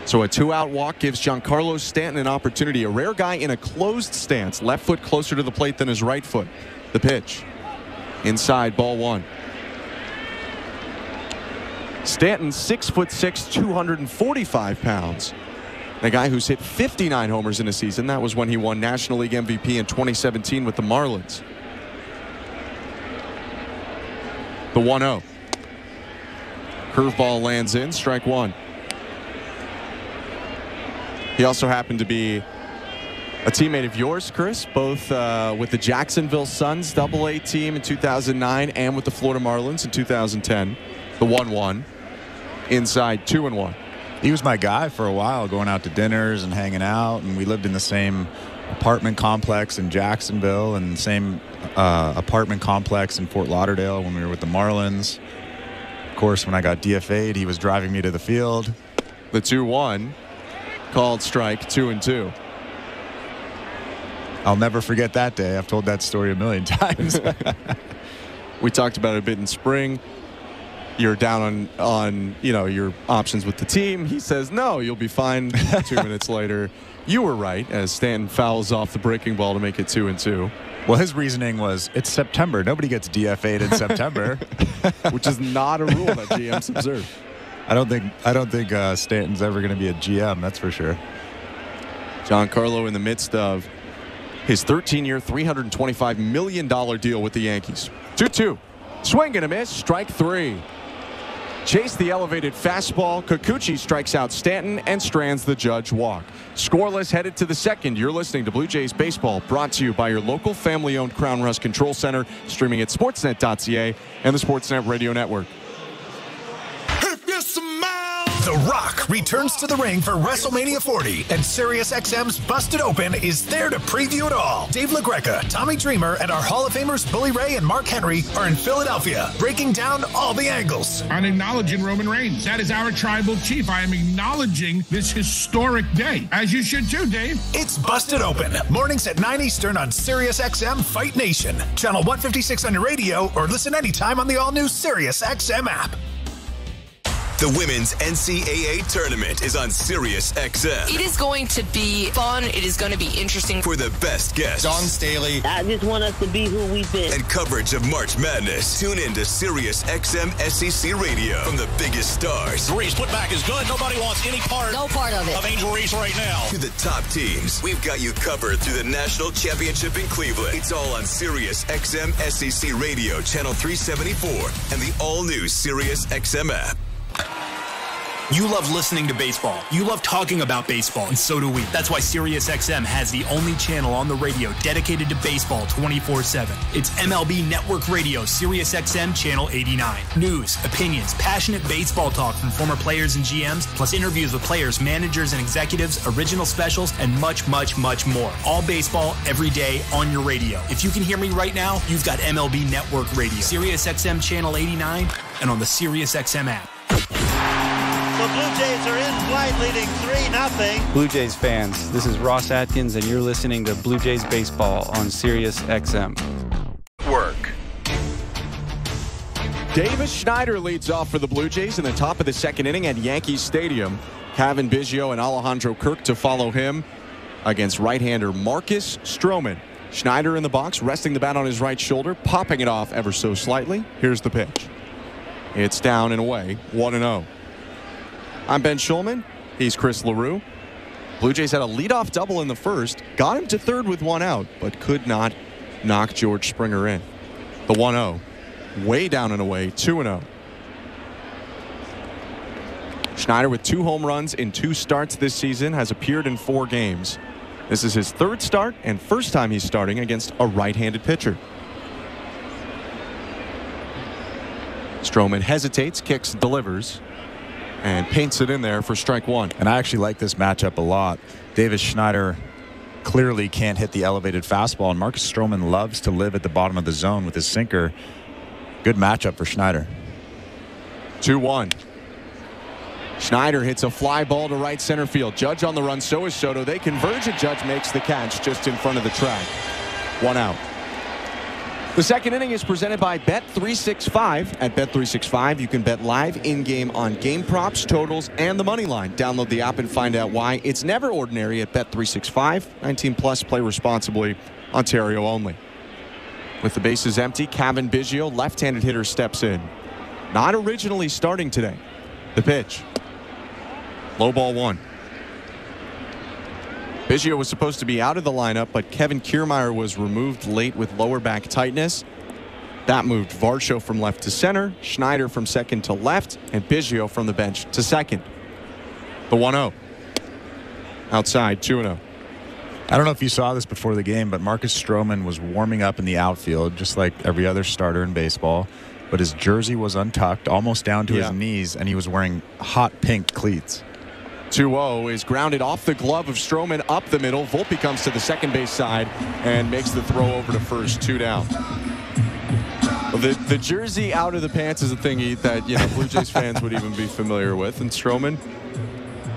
So a two-out walk gives Giancarlo Stanton an opportunity. A rare guy in a closed stance, left foot closer to the plate than his right foot. The pitch. Inside, ball one. Stanton, six foot six, 245 pounds. A guy who's hit 59 homers in a season. That was when he won National League MVP in 2017 with the Marlins. The 1 0. Curveball lands in, strike one. He also happened to be a teammate of yours, Chris, both uh, with the Jacksonville Suns double A team in 2009 and with the Florida Marlins in 2010. The 1 1. Inside 2 and 1. He was my guy for a while, going out to dinners and hanging out, and we lived in the same apartment complex in Jacksonville and same uh, apartment complex in Fort Lauderdale when we were with the Marlins. Of course, when I got DFA'd, he was driving me to the field. The 2 1. called strike two and two. I'll never forget that day. I've told that story a million times. we talked about it a bit in spring. You're down on on you know your options with the team. He says no, you'll be fine. two minutes later, you were right as Stanton fouls off the breaking ball to make it two and two. Well, his reasoning was it's September. Nobody gets DFA'd in September, which is not a rule that GMs observe. I don't think I don't think uh, Stanton's ever going to be a GM. That's for sure. Giancarlo in the midst of his 13-year, $325 million deal with the Yankees. 2-2. Swing and a miss. Strike three. Chase the elevated fastball. Kikuchi strikes out Stanton and strands the judge walk. Scoreless headed to the second. You're listening to Blue Jays Baseball, brought to you by your local family owned Krown Rust Control Center, streaming at sportsnet.ca and the Sportsnet Radio Network. The Rock returns to the ring for WrestleMania 40, and SiriusXM's Busted Open is there to preview it all. Dave LaGreca, Tommy Dreamer, and our Hall of Famers Bully Ray and Mark Henry are in Philadelphia, breaking down all the angles. I'm acknowledging Roman Reigns. That is our tribal chief. I am acknowledging this historic day, as you should too, Dave. It's Busted Open, mornings at 9 Eastern on SiriusXM Fight Nation, channel 156 on your radio, or listen anytime on the all new SiriusXM app. The women's NCAA tournament is on Sirius XM. It is going to be fun. It is going to be interesting. For the best guests. Dawn Staley. I just want us to be who we've been. And coverage of March Madness. Tune in to Sirius XM SEC Radio from the biggest stars. Reese put back is good. Nobody wants any part, no part of it. of Angel Reese right now. To the top teams. We've got you covered through the national championship in Cleveland. It's all on Sirius XM SEC Radio, channel 374, and the all new Sirius XM app. You love listening to baseball. You love talking about baseball, and so do we. That's why SiriusXM has the only channel on the radio dedicated to baseball 24 7. It's MLB Network Radio, SiriusXM Channel 89. News, opinions, passionate baseball talk from former players and GMs, plus interviews with players, managers, and executives, original specials, and much, much, much more. All baseball every day on your radio. If you can hear me right now, you've got MLB Network Radio, SiriusXM Channel 89, and on the SiriusXM app. The Blue Jays are in flight, leading 3 0. Blue Jays fans, this is Ross Atkins, and you're listening to Blue Jays Baseball on Sirius XM. Work. Davis Schneider leads off for the Blue Jays in the top of the second inning at Yankee Stadium. Cavan Biggio and Alejandro Kirk to follow him against right-hander Marcus Stroman. Schneider in the box, resting the bat on his right shoulder, popping it off ever so slightly. Here's the pitch. It's down and away, 1 0. I'm Ben Shulman. He's Chris Leroux. Blue Jays had a leadoff double in the first, got him to third with one out, but could not knock George Springer in. The 1 0. Way down and away, 2 0. Schneider with two home runs in two starts this season has appeared in four games. This is his third start and first time he's starting against a right-handed pitcher. Stroman hesitates, kicks, delivers, and paints it in there for strike one. And I actually like this matchup a lot. Davis Schneider clearly can't hit the elevated fastball, and Marcus Stroman loves to live at the bottom of the zone with his sinker. Good matchup for Schneider. 2 1. Schneider hits a fly ball to right center field. Judge on the run, so is Soto. They converge, and Judge makes the catch just in front of the track. One out. The second inning is presented by Bet365. At Bet365, you can bet live in-game on game props, totals, and the money line. Download the app and find out why. It's never ordinary at Bet365. 19 plus, play responsibly. Ontario only. With the bases empty, Cavan Biggio, left-handed hitter, steps in. Not originally starting today. The pitch. Low ball one. Biggio was supposed to be out of the lineup, but Kevin Kiermaier was removed late with lower back tightness. That moved Varsho from left to center, Schneider from second to left, and Biggio from the bench to second. The 1 0. Outside, 2 0. I don't know if you saw this before the game, but Marcus Stroman was warming up in the outfield, just like every other starter in baseball. But his jersey was untucked, almost down to Yeah. his knees, and he was wearing hot pink cleats. 2-0 is grounded off the glove of Stroman up the middle. Volpe comes to the second base side and makes the throw over to first. Two down. The, the jersey out of the pants is a thing that you know Blue Jays fans would even be familiar with. And Stroman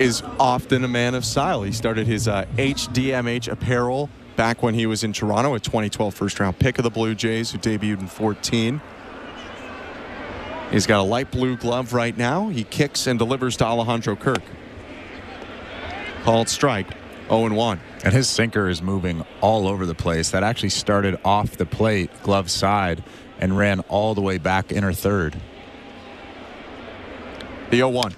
is often a man of style. He started his uh, HDMH apparel back when he was in Toronto, a 2012 first round pick of the Blue Jays who debuted in 14. He's got a light blue glove right now. He kicks and delivers to Alejandro Kirk. Called strike, 0 1. And his sinker is moving all over the place. That actually started off the plate, glove side, and ran all the way back inner third. The 0 1.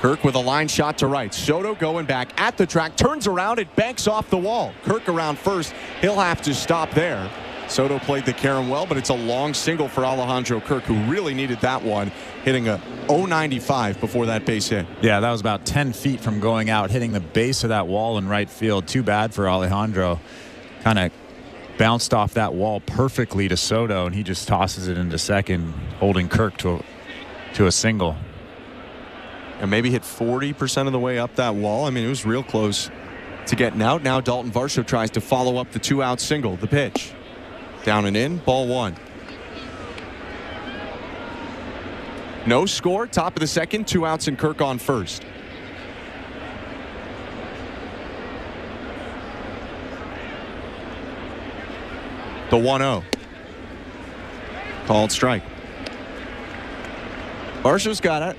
Kirk with a line shot to right. Soto going back at the track, turns around, it banks off the wall. Kirk around first. He'll have to stop there. Soto played the carom well, but it's a long single for Alejandro Kirk, who really needed that one, hitting a 095 before that base hit. Yeah, that was about 10 feet from going out, hitting the base of that wall in right field. Too bad for Alejandro. Kind of bounced off that wall perfectly to Soto, and he just tosses it into second, holding Kirk to a, to a single. And maybe hit 40% of the way up that wall. I mean, it was real close to getting out. Now Dalton Varsho tries to follow up the two out single. The pitch. Down and in, ball one. No score, top of the second, two outs and Kirk on first. The 1 0. Called strike. Varsho's got it.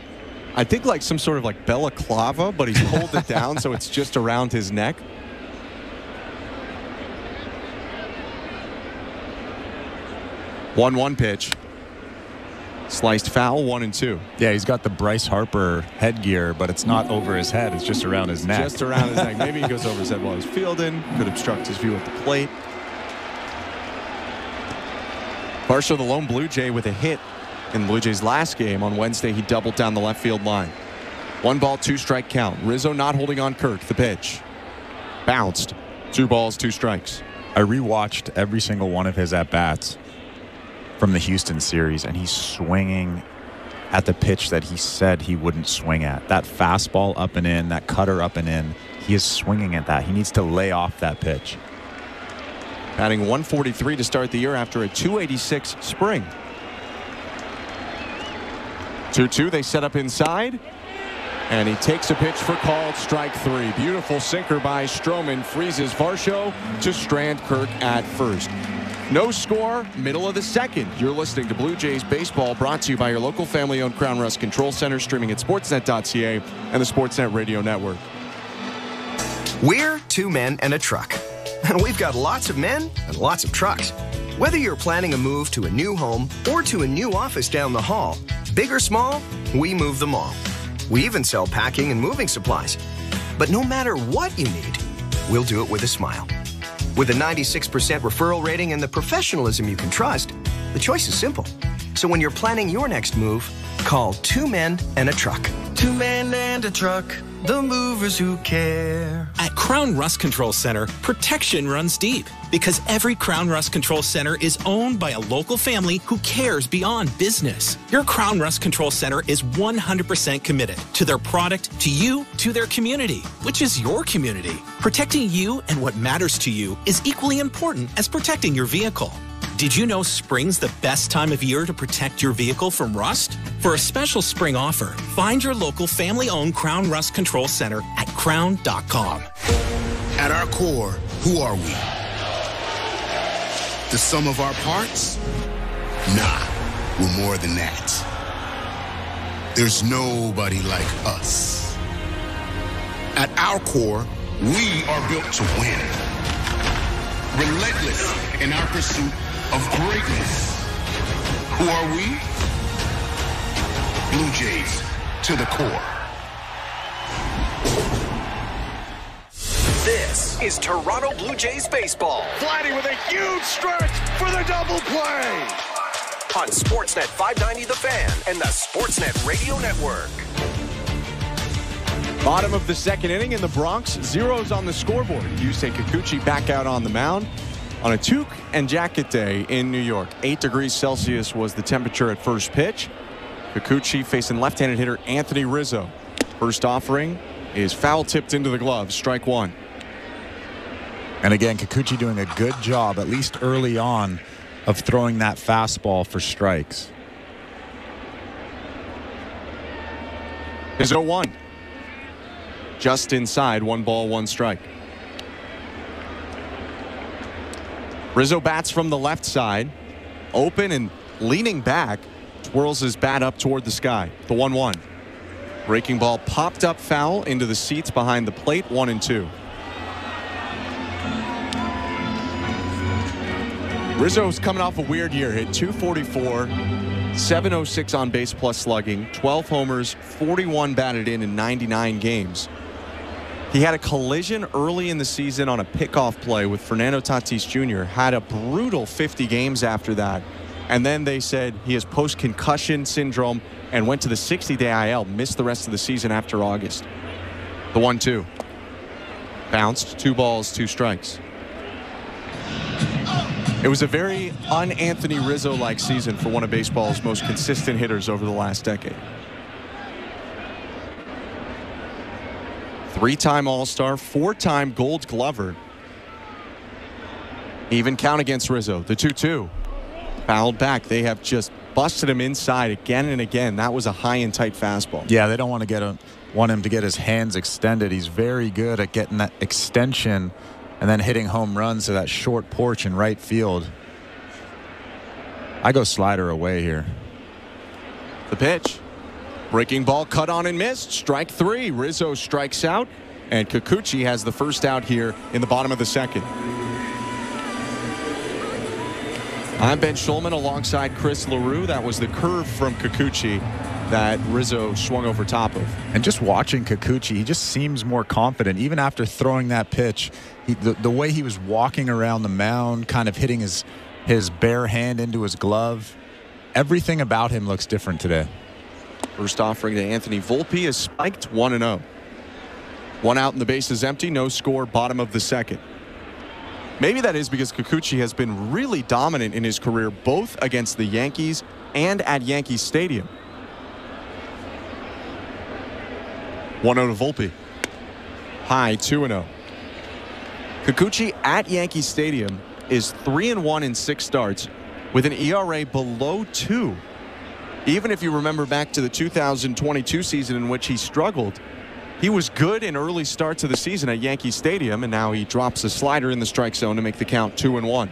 I think like some sort of like balaclava, but he's pulled it down so it's just around his neck. One one pitch. Sliced foul, one and two. Yeah, he's got the Bryce Harper headgear, but it's not over his head. It's just around his neck. Just around his neck. Maybe he goes over his head while he's fielding. Could obstruct his view at the plate. Varsho, the lone Blue Jay, with a hit in Blue Jays' last game on Wednesday. He doubled down the left field line. One ball, two strike count. Rizzo not holding on Kirk. The pitch. Bounced. Two balls, two strikes. I rewatched every single one of his at bats from the Houston series, and he's swinging at the pitch that he said he wouldn't swing at. That fastball up and in, that cutter up and in, he is swinging at that. He needs to lay off that pitch. Batting 143 to start the year after a 286 spring. 2 2, they set up inside. And he takes a pitch for called strike three. Beautiful sinker by Stroman freezes Varsho to strand Kirk at first. No score, middle of the second. You're listening to Blue Jays Baseball brought to you by your local family owned Krown Rust Control Center, streaming at sportsnet.ca and the Sportsnet Radio Network. We're two men and a truck. And we've got lots of men and lots of trucks. Whether you're planning a move to a new home or to a new office down the hall, big or small, we move them all. We even sell packing and moving supplies. But no matter what you need, we'll do it with a smile. With a 96% referral rating and the professionalism you can trust, the choice is simple. So when you're planning your next move, call Two Men and a Truck. Two men and a truck, the movers who care. At Krown Rust Control Center, protection runs deep because every Krown Rust Control Center is owned by a local family who cares beyond business. Your Krown Rust Control Center is 100% committed to their product, to you, to their community, which is your community. Protecting you and what matters to you is equally important as protecting your vehicle. Did you know spring's the best time of year to protect your vehicle from rust? For a special spring offer, find your local family owned Krown Rust Control Center at krown.com. At our core, who are we? The sum of our parts? Nah, we're more than that. There's nobody like us. At our core, we are built to win. Relentless in our pursuit of greatness. Who are we? Blue Jays to the core. This is Toronto Blue Jays baseball. Vladdy with a huge stretch for the double play. On Sportsnet 590 The Fan and the Sportsnet Radio Network. Bottom of the second inning in the Bronx, zeros on the scoreboard. Yusei Kikuchi back out on the mound on a toque and jacket day in New York. 8 degrees Celsius was the temperature at first pitch. Kikuchi facing left-handed hitter Anthony Rizzo. First offering is foul tipped into the glove, strike one. And again, Kikuchi doing a good job, at least early on, of throwing that fastball for strikes. Is 0 1. just inside, one ball, one strike. Rizzo bats from the left side, open and leaning back, twirls his bat up toward the sky. The 1 1. Breaking ball popped up foul into the seats behind the plate, 1 and 2. Rizzo's coming off a weird year, hit 244, 706 on base plus slugging, 12 homers, 41 batted in in 99 games. He had a collision early in the season on a pickoff play with Fernando Tatis Jr. Had a brutal 50 games after that. And then they said he has post concussion syndrome and went to the 60 day IL, missed the rest of the season after August. The 1 2. Bounced, two balls, two strikes. It was a very un Anthony Rizzo like season for one of baseball's most consistent hitters over the last decade. Three time All Star, four time Gold Glover. Even count against Rizzo. The 2 2. Fouled back. They have just busted him inside again and again. That was a high and tight fastball. Yeah, they don't want to get him, want him to get his hands extended. He's very good at getting that extension and then hitting home runs to that short porch in right field. I go slider away here. The pitch. Breaking ball cut on and missed. Strike three. Rizzo strikes out. And Kikuchi has the first out here in the bottom of the second. I'm Ben Shulman alongside Chris Leroux. That was the curve from Kikuchi that Rizzo swung over top of. And just watching Kikuchi, he just seems more confident. Even after throwing that pitch, he, the, the way he was walking around the mound, kind of hitting his, his bare hand into his glove, everything about him looks different today. First offering to Anthony Volpe is spiked 1 0. One out and the base is empty. No score, bottom of the second. Maybe that is because Kikuchi has been really dominant in his career, both against the Yankees and at Yankee Stadium. 1 0 to Volpe. High 2 0. Kikuchi at Yankee Stadium is 3 and 1 in six starts with an ERA below 2. Even if you remember back to the 2022 season in which he struggled, he was good in early starts of the season at Yankee Stadium, and now he drops a slider in the strike zone to make the count 2 and 1.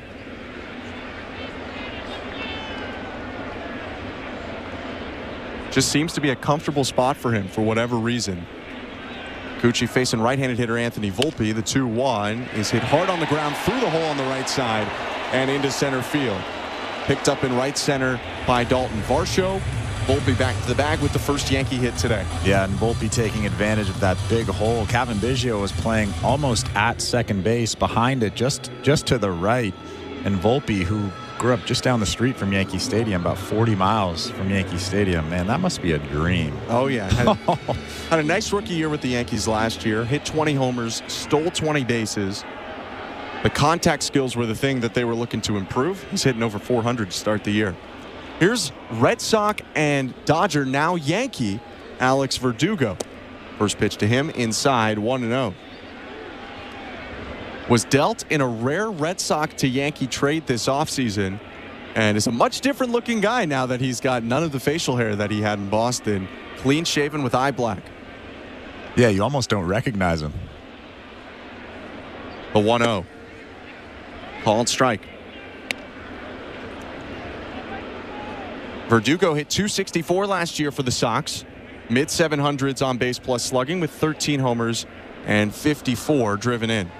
Just seems to be a comfortable spot for him for whatever reason. Kikuchi facing right-handed hitter Anthony Volpe. The 2-1 is hit hard on the ground through the hole on the right side and into center field. Picked up in right center by Dalton Varsho. Volpe back to the bag with the first Yankee hit today. Yeah, and Volpe taking advantage of that big hole. Cavan Biggio was playing almost at second base, behind it, just just to the right. And Volpe, who grew up just down the street from Yankee Stadium, about 40 miles from Yankee Stadium, man, that must be a dream. Oh yeah, had, had a nice rookie year with the Yankees last year. Hit 20 homers, stole 20 bases. The contact skills were the thing that they were looking to improve. He's hitting over 400 to start the year. Here's Red Sox and Dodger, now Yankee, Alex Verdugo. First pitch to him inside 1 0. Was dealt in a rare Red Sox to Yankee trade this offseason and is a much different looking guy now that he's got none of the facial hair that he had in Boston. Clean shaven with eye black. Yeah, you almost don't recognize him. The 1 0. Called strike. Verdugo hit 264 last year for the Sox. Mid 700s on base plus slugging with 13 homers and 54 driven in.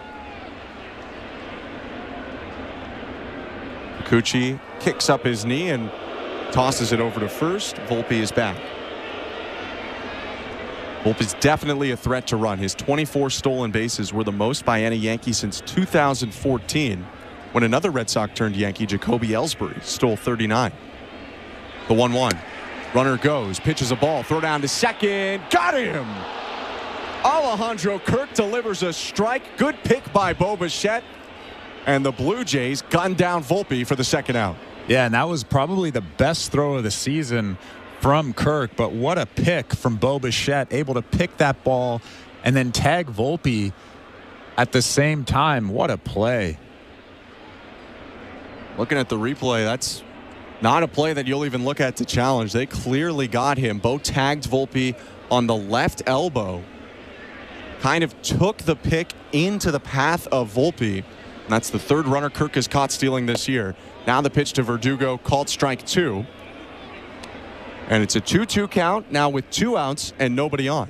Kikuchi kicks up his knee and tosses it over to first. Volpe is back. Volpe is definitely a threat to run. His 24 stolen bases were the most by any Yankee since 2014 when another Red Sox turned Yankee, Jacoby Ellsbury, stole 39. The 1 1. Runner goes, pitches a ball, throw down to second. Got him! Alejandro Kirk delivers a strike. Good pick by Bo Bichette. And the Blue Jays gun down Volpe for the second out. Yeah, and that was probably the best throw of the season from Kirk. But what a pick from Bo Bichette, able to pick that ball and then tag Volpe at the same time. What a play. Looking at the replay, that's not a play that you'll even look at to challenge. They clearly got him. Bo tagged Volpe on the left elbow. kind of took the pick into the path of Volpe. And that's the third runner Kirk has caught stealing this year. Now the pitch to Verdugo, called strike two. And it's a 2 2 count now with two outs and nobody on.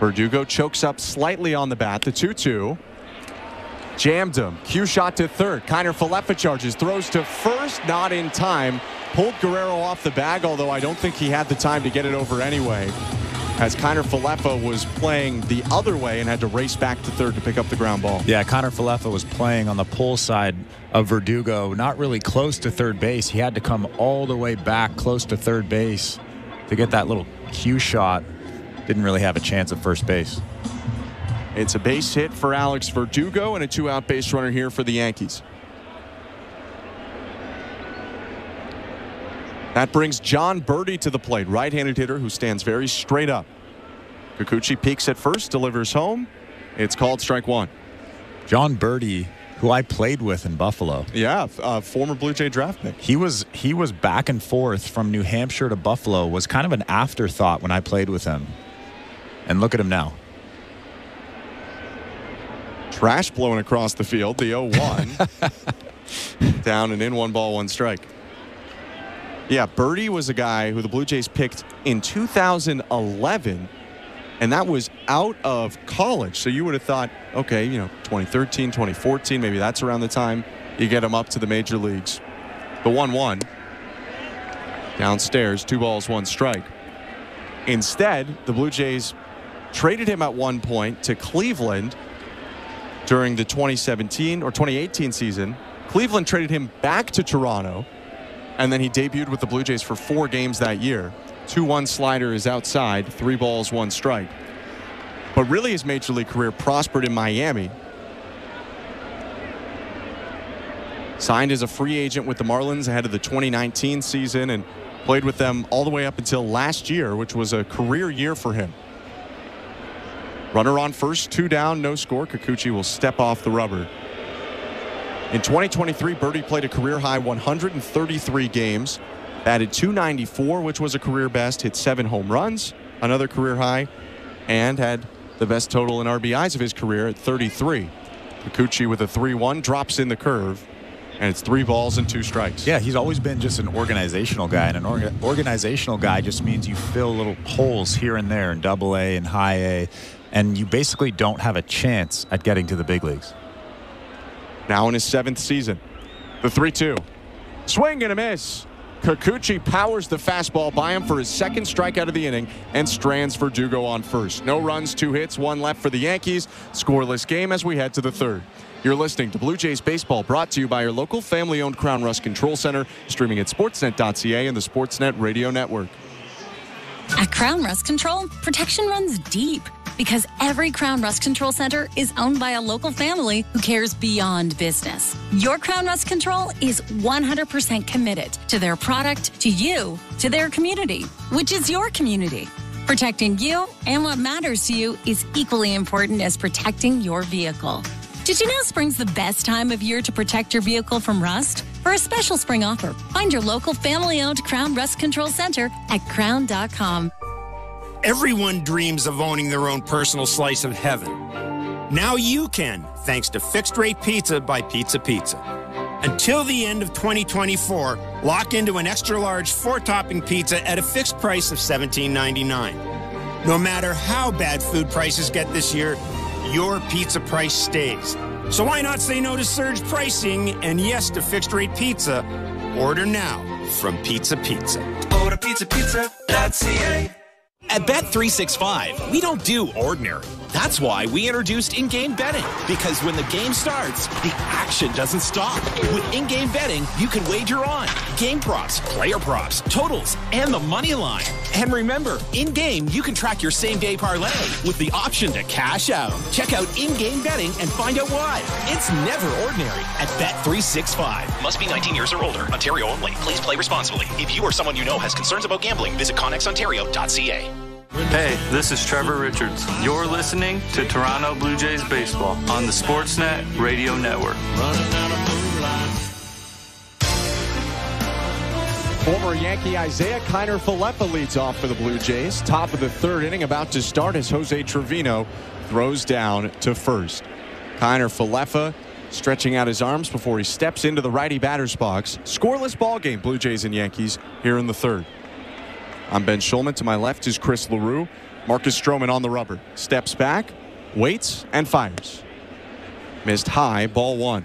Verdugo chokes up slightly on the bat, the 2 2. Jammed him. cue shot to third. Kiner Falefa charges, throws to first, not in time. Pulled Guerrero off the bag, although I don't think he had the time to get it over anyway. As Kiner Falefa was playing the other way and had to race back to third to pick up the ground ball. Yeah, Kiner Falefa was playing on the pull side of Verdugo, not really close to third base. He had to come all the way back close to third base to get that little cue shot. Didn't really have a chance at first base. It's a base hit for Alex Verdugo and a two out base runner here for the Yankees. That brings Jon Berti to the plate, right handed hitter who stands very straight up. Kikuchi peeks at first, delivers home. It's called strike one. Jon Berti, who I played with in Buffalo. Yeah, uh, former Blue Jay draft pick. He was he was back and forth from New Hampshire to Buffalo. Was kind of an afterthought when I played with him. And look at him now. Trash blowing across the field. The 0-1. Down and in, one ball, one strike. Yeah, Berti was a guy who the Blue Jays picked in 2011, and that was out of college. So you would have thought, okay, you know, 2013, 2014, maybe that's around the time you get him up to the major leagues. The 1 1 downstairs, two balls, one strike. Instead, the Blue Jays traded him at one point to Cleveland during the 2017 or 2018 season. Cleveland traded him back to Toronto and then he debuted with the Blue Jays for four games that year. 2 1 slider is outside, three balls, one strike. But really, his major league career prospered in Miami. Signed as a free agent with the Marlins ahead of the 2019 season and played with them all the way up until last year, which was a career year for him. Runner on first, two down, no score. Kikuchi will step off the rubber. In 2023, Berti played a career high 133 games, batted 294, which was a career best, hit seven home runs, another career high, and had the best total in RBIs of his career at 33. Kikuchi with a 3 1 drops in the curve, and it's three balls and two strikes. Yeah, he's always been just an organizational guy, and an orga organizational guy just means you fill little holes here and there in double A and high A, and you basically don't have a chance at getting to the big leagues now in his seventh season. The 3 2. Swing and a miss. Kikuchi powers the fastball by him for his second strikeout of the inning and strands Verdugo on first. No runs, two hits, one left for the Yankees. Scoreless game as we head to the third. You're listening to Blue Jays Baseball brought to you by your local family owned Krown Rust Control Center, streaming at sportsnet.ca and the Sportsnet Radio Network. At Krown Rust Control, protection runs deep because every Krown Rust Control Center is owned by a local family who cares beyond business. Your Krown Rust Control is 100% committed to their product, to you, to their community, which is your community. Protecting you and what matters to you is equally important as protecting your vehicle. Did you know spring's the best time of year to protect your vehicle from rust? For a special spring offer, find your local family owned Krown Rust Control Center at krown.com. Everyone dreams of owning their own personal slice of heaven. Now you can, thanks to Fixed Rate Pizza by Pizza Pizza. Until the end of 2024, lock into an extra large four topping pizza at a fixed price of $17.99. No matter how bad food prices get this year, your pizza price stays. So why not say no to surge pricing and yes to fixed rate pizza? Order now from Pizza Pizza. Order pizza pizza.ca. At Bet365, we don't do ordinary. That's why we introduced in-game betting. Because when the game starts, the action doesn't stop. With in-game betting, you can wager on game props, player props, totals, and the money line. And remember, in-game, you can track your same-day parlay with the option to cash out. Check out in-game betting and find out why. It's never ordinary at Bet365. Must be 19 years or older. Ontario only. Please play responsibly. If you or someone you know has concerns about gambling, visit ConnexOntario.ca. Hey, this is Trevor Richards. You're listening to Toronto Blue Jays Baseball on the Sportsnet Radio Network. Former Yankee Isiah Kiner Falefa leads off for the Blue Jays. Top of the third inning about to start as Jose Trevino throws down to first. Kiner Falefa stretching out his arms before he steps into the righty batter's box. Scoreless ball game, Blue Jays and Yankees here in the third. I'm Ben Shulman. To my left is Chris Leroux. Marcus Stroman on the rubber. Steps back, waits, and fires. Missed high, ball one.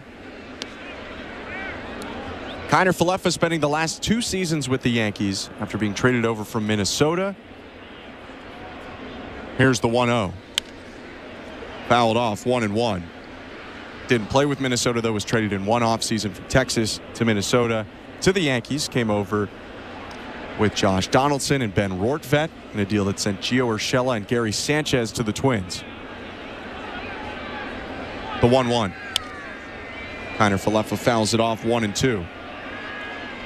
Kiner Falefa spending the last two seasons with the Yankees after being traded over from Minnesota. Here's the 1 0. Fouled off, 1 and 1. Didn't play with Minnesota, though, was traded in one offseason from Texas to Minnesota to the Yankees. Came over with Josh Donaldson and Ben Rortvedt in a deal that sent Gio Urshela and Gary Sanchez to the Twins. The 1 1. Kiner Falefa fouls it off 1 and 2.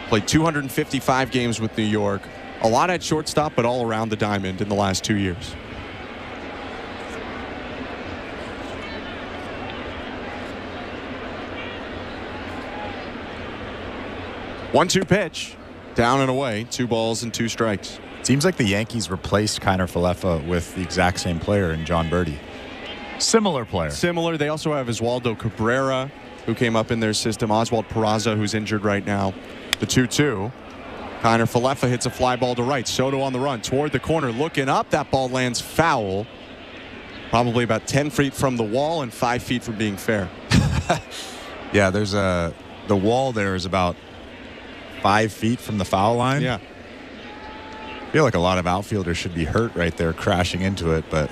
Played 255 games with New York. A lot at shortstop, but all around the diamond in the last two years. One two pitch. Down and away. Two balls and two strikes. Seems like the Yankees replaced Kiner Falefa with the exact same player in Jon Berti. Similar player. Similar. They also have Oswaldo Cabrera, who came up in their system. Oswald Peraza, who's injured right now. The 2 2. Kiner Falefa hits a fly ball to right. Soto on the run toward the corner, looking up. That ball lands foul. Probably about 10 feet from the wall and five feet from being fair. yeah, there's a. The wall there is about five feet from the foul line. Yeah. I feel like a lot of outfielders should be hurt right there crashing into it, but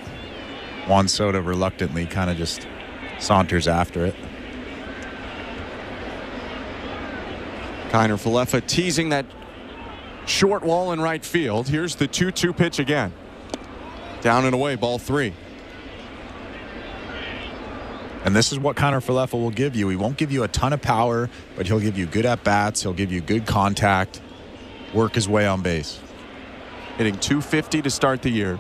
Juan Soto reluctantly kind of just saunters after it. Kiner Falefa teasing that short wall in right field. Here's the 2 2 pitch again. Down and away, ball three. And this is what Kiner Falefa will give you. He won't give you a ton of power, but he'll give you good at bats. He'll give you good contact, work his way on base. Hitting 250 to start the year.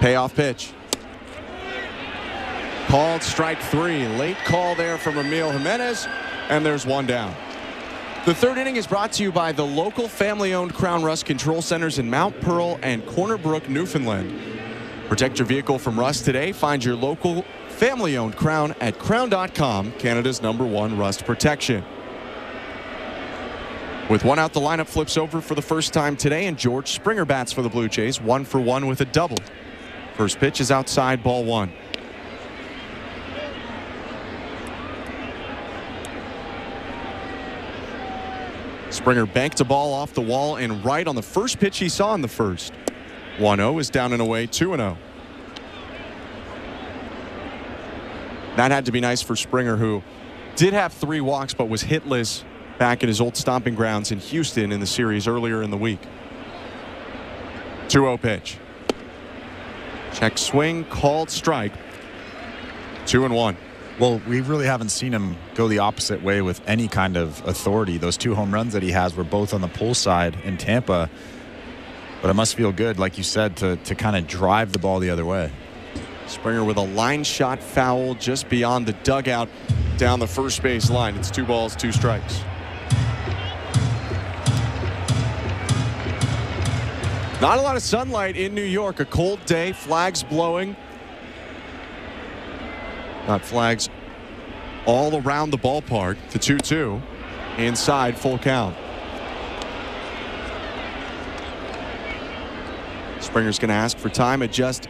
Payoff pitch. Called strike three. Late call there from Emil Jimenez, and there's one down. The third inning is brought to you by the local family owned Krown Rust Control Centers in Mount Pearl and Corner Brook, Newfoundland. Protect your vehicle from rust today. Find your local family owned Krown at krown.com, Canada's number one rust protection. With one out, the lineup flips over for the first time today, and George Springer bats for the Blue Jays, one for one with a double. First pitch is outside, ball one. Springer banked a ball off the wall and right on the first pitch he saw in the first. 1 0 is down and away, 2 0. That had to be nice for Springer, who did have three walks but was hitless back at his old stomping grounds in Houston in the series earlier in the week. 2 0 pitch. Check swing, called strike. 2 and 1. Well, we really haven't seen him go the opposite way with any kind of authority. Those two home runs that he has were both on the pull side in Tampa. But it must feel good, like you said, to, to kind of drive the ball the other way. Springer with a line shot foul just beyond the dugout down the first base line. It's two balls, two strikes. Not a lot of sunlight in New York. A cold day, flags blowing. Got flags all around the ballpark. The 2 2 inside full count. Springer's going to ask for time, adjust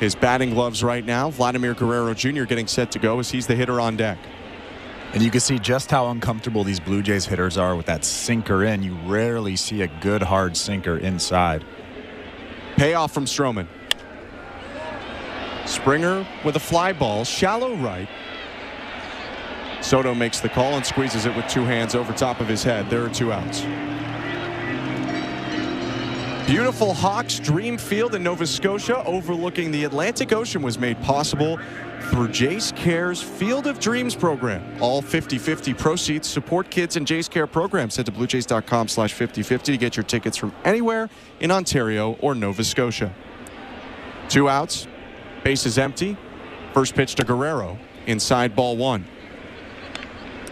his batting gloves right now. Vladimir Guerrero Jr. getting set to go as he's the hitter on deck. And you can see just how uncomfortable these Blue Jays hitters are with that sinker in. You rarely see a good hard sinker inside. Payoff from Stroman. Springer with a fly ball, shallow right. Soto makes the call and squeezes it with two hands over top of his head. There are two outs. Beautiful Hawks Dream Field in Nova Scotia overlooking the Atlantic Ocean was made possible through Jays Care's Field of Dreams program. All 50-50 proceeds support kids in Jace Care programs. Head to bluejays.com slash 50-50 to get your tickets from anywhere in Ontario or Nova Scotia. Two outs. Base is empty. First pitch to Guerrero. Inside ball one.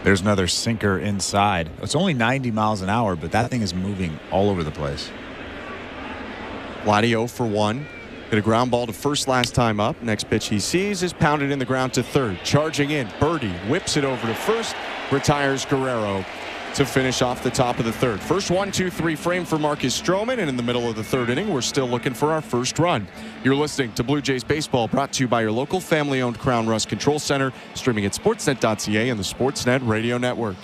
There's another sinker inside. It's only 90 miles an hour, but that thing is moving all over the place. 0 for 1. Hit a ground ball to first last time up. Next pitch he sees is pounded in the ground to third. Charging in, Berti whips it over to first, retires Guerrero to finish off the top of the third. First one, two, three frame for Marcus Stroman, and in the middle of the third inning, we're still looking for our first run. You're listening to Blue Jays Baseball, brought to you by your local family-owned Krown Rust Control Center, streaming at sportsnet.ca and the Sportsnet Radio Network.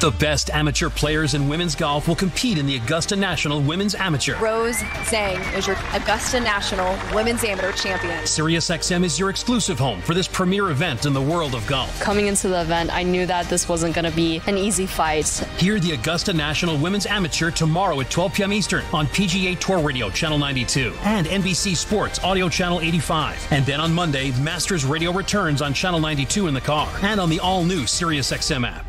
The best amateur players in women's golf will compete in the Augusta National Women's Amateur. Rose Zhang is your Augusta National Women's Amateur Champion. SiriusXM is your exclusive home for this premier event in the world of golf. Coming into the event, I knew that this wasn't going to be an easy fight. Hear the Augusta National Women's Amateur tomorrow at 12 p.m. Eastern on PGA Tour Radio Channel 92 and NBC Sports Audio Channel 85. And then on Monday, Masters Radio returns on Channel 92 in the car and on the all-new SiriusXM app.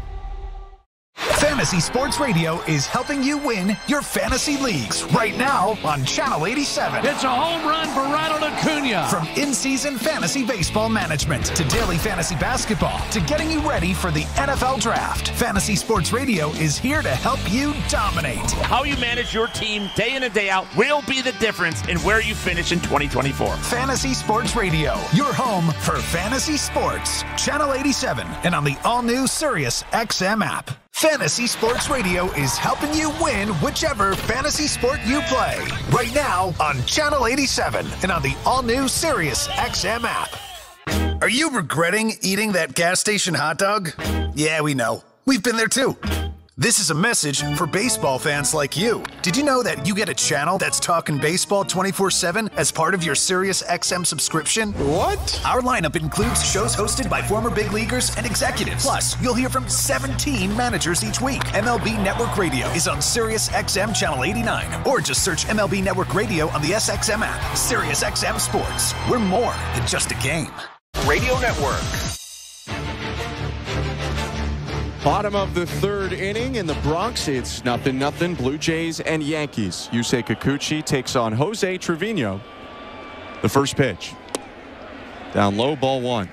Fantasy Sports Radio is helping you win your fantasy leagues right now on Channel 87. It's a home run for Ronald Acuna. From in-season fantasy baseball management to daily fantasy basketball to getting you ready for the NFL draft, Fantasy Sports Radio is here to help you dominate. How you manage your team day in and day out will be the difference in where you finish in 2024. Fantasy Sports Radio, your home for fantasy sports. Channel 87 and on the all-new Sirius XM app. Fantasy Sports Radio is helping you win whichever fantasy sport you play. Right now on Channel 87 and on the all new Sirius XM app. Are you regretting eating that gas station hot dog? Yeah, we know. We've been there too. This is a message for baseball fans like you. Did you know that you get a channel that's talking baseball 24 7 as part of your Sirius XM subscription? What? Our lineup includes shows hosted by former big leaguers and executives. Plus, you'll hear from 17 managers each week. MLB Network Radio is on Sirius XM Channel 89, or just search MLB Network Radio on the SXM app. Sirius XM Sports. We're more than just a game. Radio Network. Bottom of the third inning in the Bronx. It's nothing, nothing. Blue Jays and Yankees. Yusei Kikuchi takes on Jose Trevino. The first pitch. Down low, ball one.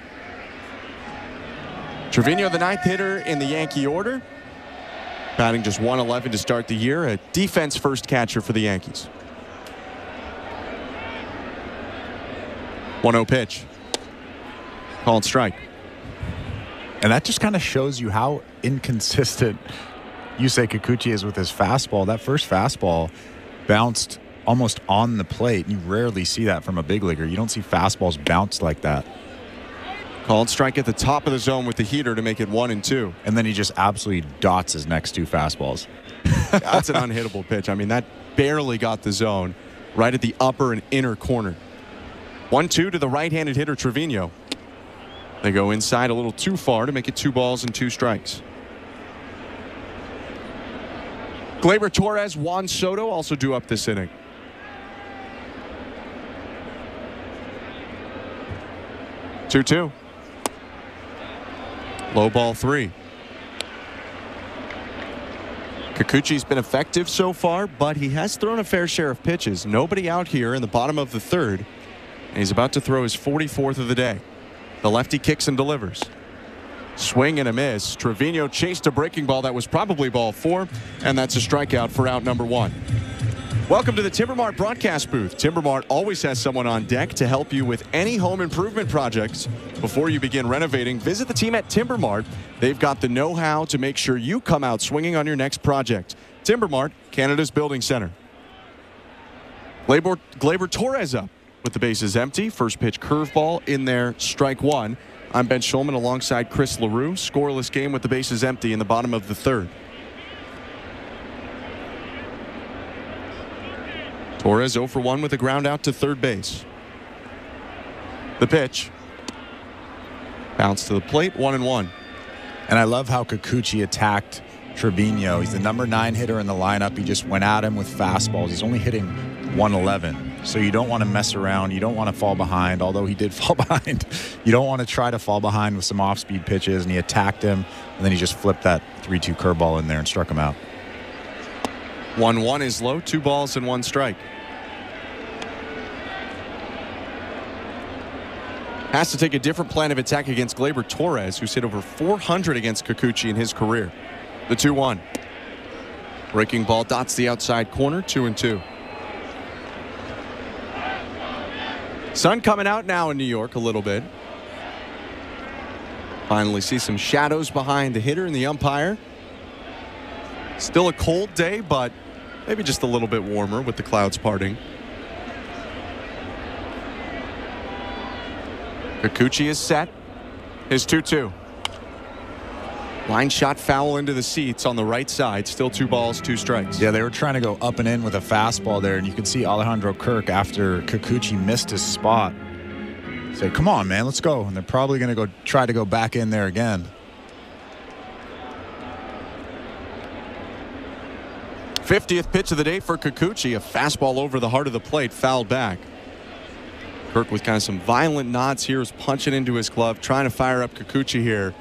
Trevino, the ninth hitter in the Yankee order. Batting just 111 to start the year. A defense first catcher for the Yankees. 1 0 pitch. Called strike. And that just kind of shows you how inconsistent Yusei Kikuchi is with his fastball. That first fastball bounced almost on the plate. You rarely see that from a big leaguer. You don't see fastballs bounce like that. Called strike at the top of the zone with the heater to make it one and two. And then he just absolutely dots his next two fastballs. That's an unhittable pitch. I mean, that barely got the zone right at the upper and inner corner. One two to the right handed hitter Trevino. They go inside a little too far to make it two balls and two strikes. Gleyber Torres, Juan Soto also due up this inning. Two two. Low ball three. Kikuchi's been effective so far, but he has thrown a fair share of pitches. Nobody out here in the bottom of the third. And he's about to throw his 44th of the day. The lefty kicks and delivers. Swing and a miss. Trevino chased a breaking ball that was probably ball four, and that's a strikeout for out number one. Welcome to the Timber Mart broadcast booth. Timber Mart always has someone on deck to help you with any home improvement projects. Before you begin renovating, visit the team at Timber Mart. They've got the know-how to make sure you come out swinging on your next project. Timbermart, Canada's building center. Glaber, Gleyber Torres up with the bases empty. First pitch curveball in there, strike one. I'm Ben Shulman alongside Chris Leroux. Scoreless game with the bases empty in the bottom of the third. Torres 0 for 1 with a ground out to third base. The pitch. Bounce to the plate, 1 and 1. And I love how Kikuchi attacked Trevino. He's the number nine hitter in the lineup. He just went at him with fastballs. He's only hitting 111. So you don't want to mess around. You don't want to fall behind, although he did fall behind. You don't want to try to fall behind with some off speed pitches. And he attacked him, and then he just flipped that 3 2 curveball in there and struck him out. 1 1 is low, two balls and one strike. has to take a different plan of attack against Gleyber Torres, who's hit over 400 against Kikuchi in his career. The 2 1. Breaking ball dots the outside corner, 2 and 2. Sun coming out now in New York a little bit. Finally see some shadows behind the hitter and the umpire. Still a cold day, but maybe just a little bit warmer with the clouds parting. Kikuchi is set. His 2 2. Line shot foul into the seats on the right side. Still two balls, two strikes. Yeah, they were trying to go up and in with a fastball there, and you can see Alejandro Kirk after Kikuchi missed his spot. Say, come on, man, let's go. And they're probably going to go try to go back in there again. Fiftieth pitch of the day for Kikuchi. A fastball over the heart of the plate, fouled back. Kirk with kind of some violent nods here is punching into his glove, trying to fire up Kikuchi here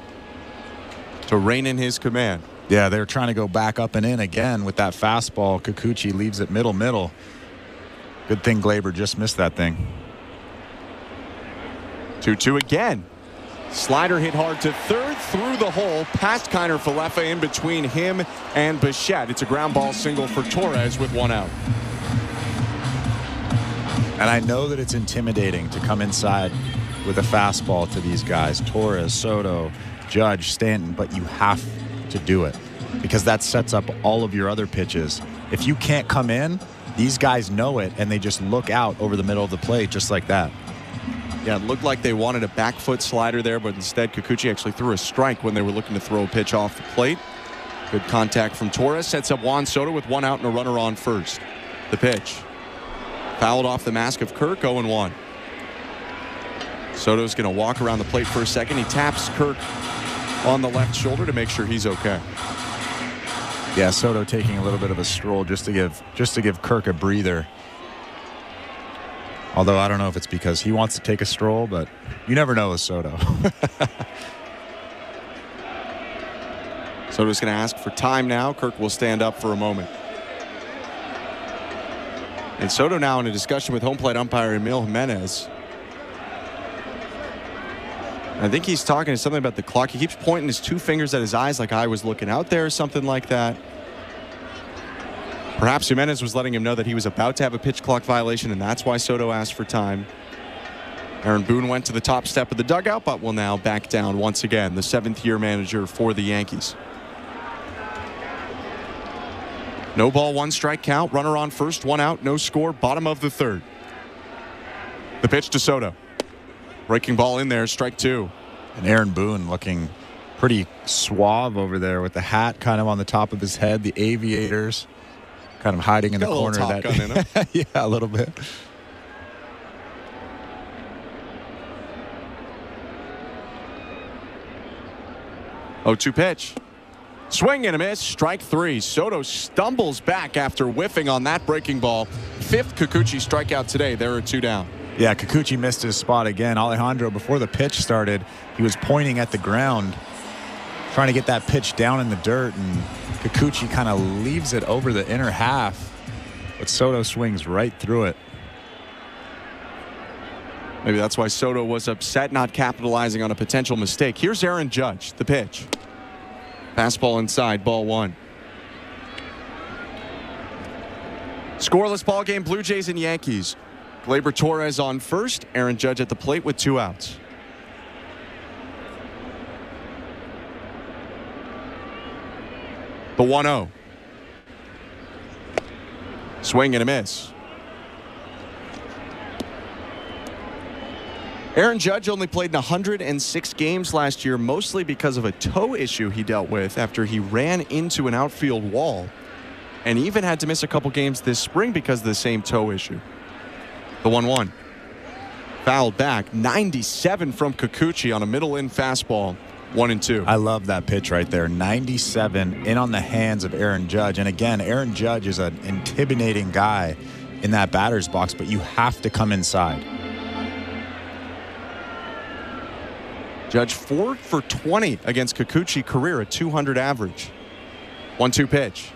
to rein in his command. Yeah, they're trying to go back up and in again with that fastball. Kikuchi leaves it middle middle. Good thing Gleyber just missed that thing. 2 2 again. Slider hit hard to third through the hole past Kiner Falefa in between him and Bichette. It's a ground ball single for Torres with one out. And I know that it's intimidating to come inside with a fastball to these guys Torres, Soto, Judge, Stanton, but you have to do it because that sets up all of your other pitches. If you can't come in, these guys know it and they just look out over the middle of the plate just like that. Yeah, it looked like they wanted a back foot slider there, but instead Kikuchi actually threw a strike when they were looking to throw a pitch off the plate. Good contact from Torres. Sets up Juan Soto with one out and a runner on first. The pitch. Fouled off the mask of Kirk, 0 1. Soto's going to walk around the plate for a second. He taps Kirk on the left shoulder to make sure he's okay. Yeah, Soto taking a little bit of a stroll just to give just to give Kirk a breather. Although I don't know if it's because he wants to take a stroll, but you never know with Soto. Soto's going to ask for time now. Kirk will stand up for a moment. And Soto now in a discussion with home plate umpire Emil Jimenez. I think he's talking to something about the clock. He keeps pointing his two fingers at his eyes like I was looking out there or something like that. Perhaps Jimenez was letting him know that he was about to have a pitch clock violation, and that's why Soto asked for time. Aaron Boone went to the top step of the dugout, but will now back down once again, the seventh year manager for the Yankees. No ball, one strike count. Runner on first, one out, no score. Bottom of the third. The pitch to Soto. Breaking ball in there, strike two. And Aaron Boone looking pretty suave over there with the hat kind of on the top of his head, the aviators kind of hiding in Got the corner. that, in yeah, a little bit. Oh, two pitch. Swing and a miss. Strike three. Soto stumbles back after whiffing on that breaking ball. Fifth Kikuchi strikeout today. There are two down. Yeah, Kikuchi missed his spot again. Alejandro, before the pitch started, he was pointing at the ground, trying to get that pitch down in the dirt, and Kikuchi kind of leaves it over the inner half, but Soto swings right through it. Maybe that's why Soto was upset not capitalizing on a potential mistake. Here's Aaron Judge, the pitch. Fastball inside, ball one. Scoreless ball game, Blue Jays and Yankees. Gleyber Torres on first, Aaron Judge at the plate with two outs. The 1 0. Swing and a miss. Aaron Judge only played in 106 games last year, mostly because of a toe issue he dealt with after he ran into an outfield wall, and even had to miss a couple games this spring because of the same toe issue. The 1 1. Fouled back. 97 from Kikuchi on a middle in fastball. One and two. I love that pitch right there. 97 in on the hands of Aaron Judge. And again, Aaron Judge is an intimidating guy in that batter's box, but you have to come inside. Judge four for 20 against Kikuchi career, a 200 average. One two pitch.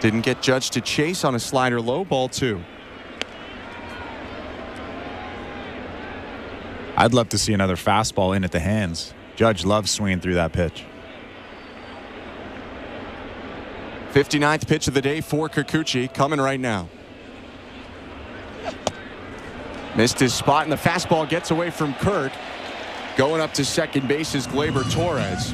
Didn't get Judge to chase on a slider low ball two. I'd love to see another fastball in at the hands. Judge loves swinging through that pitch. 59th pitch of the day for Kikuchi coming right now. Missed his spot, and the fastball gets away from Kirk. Going up to second base is Gleyber Torres.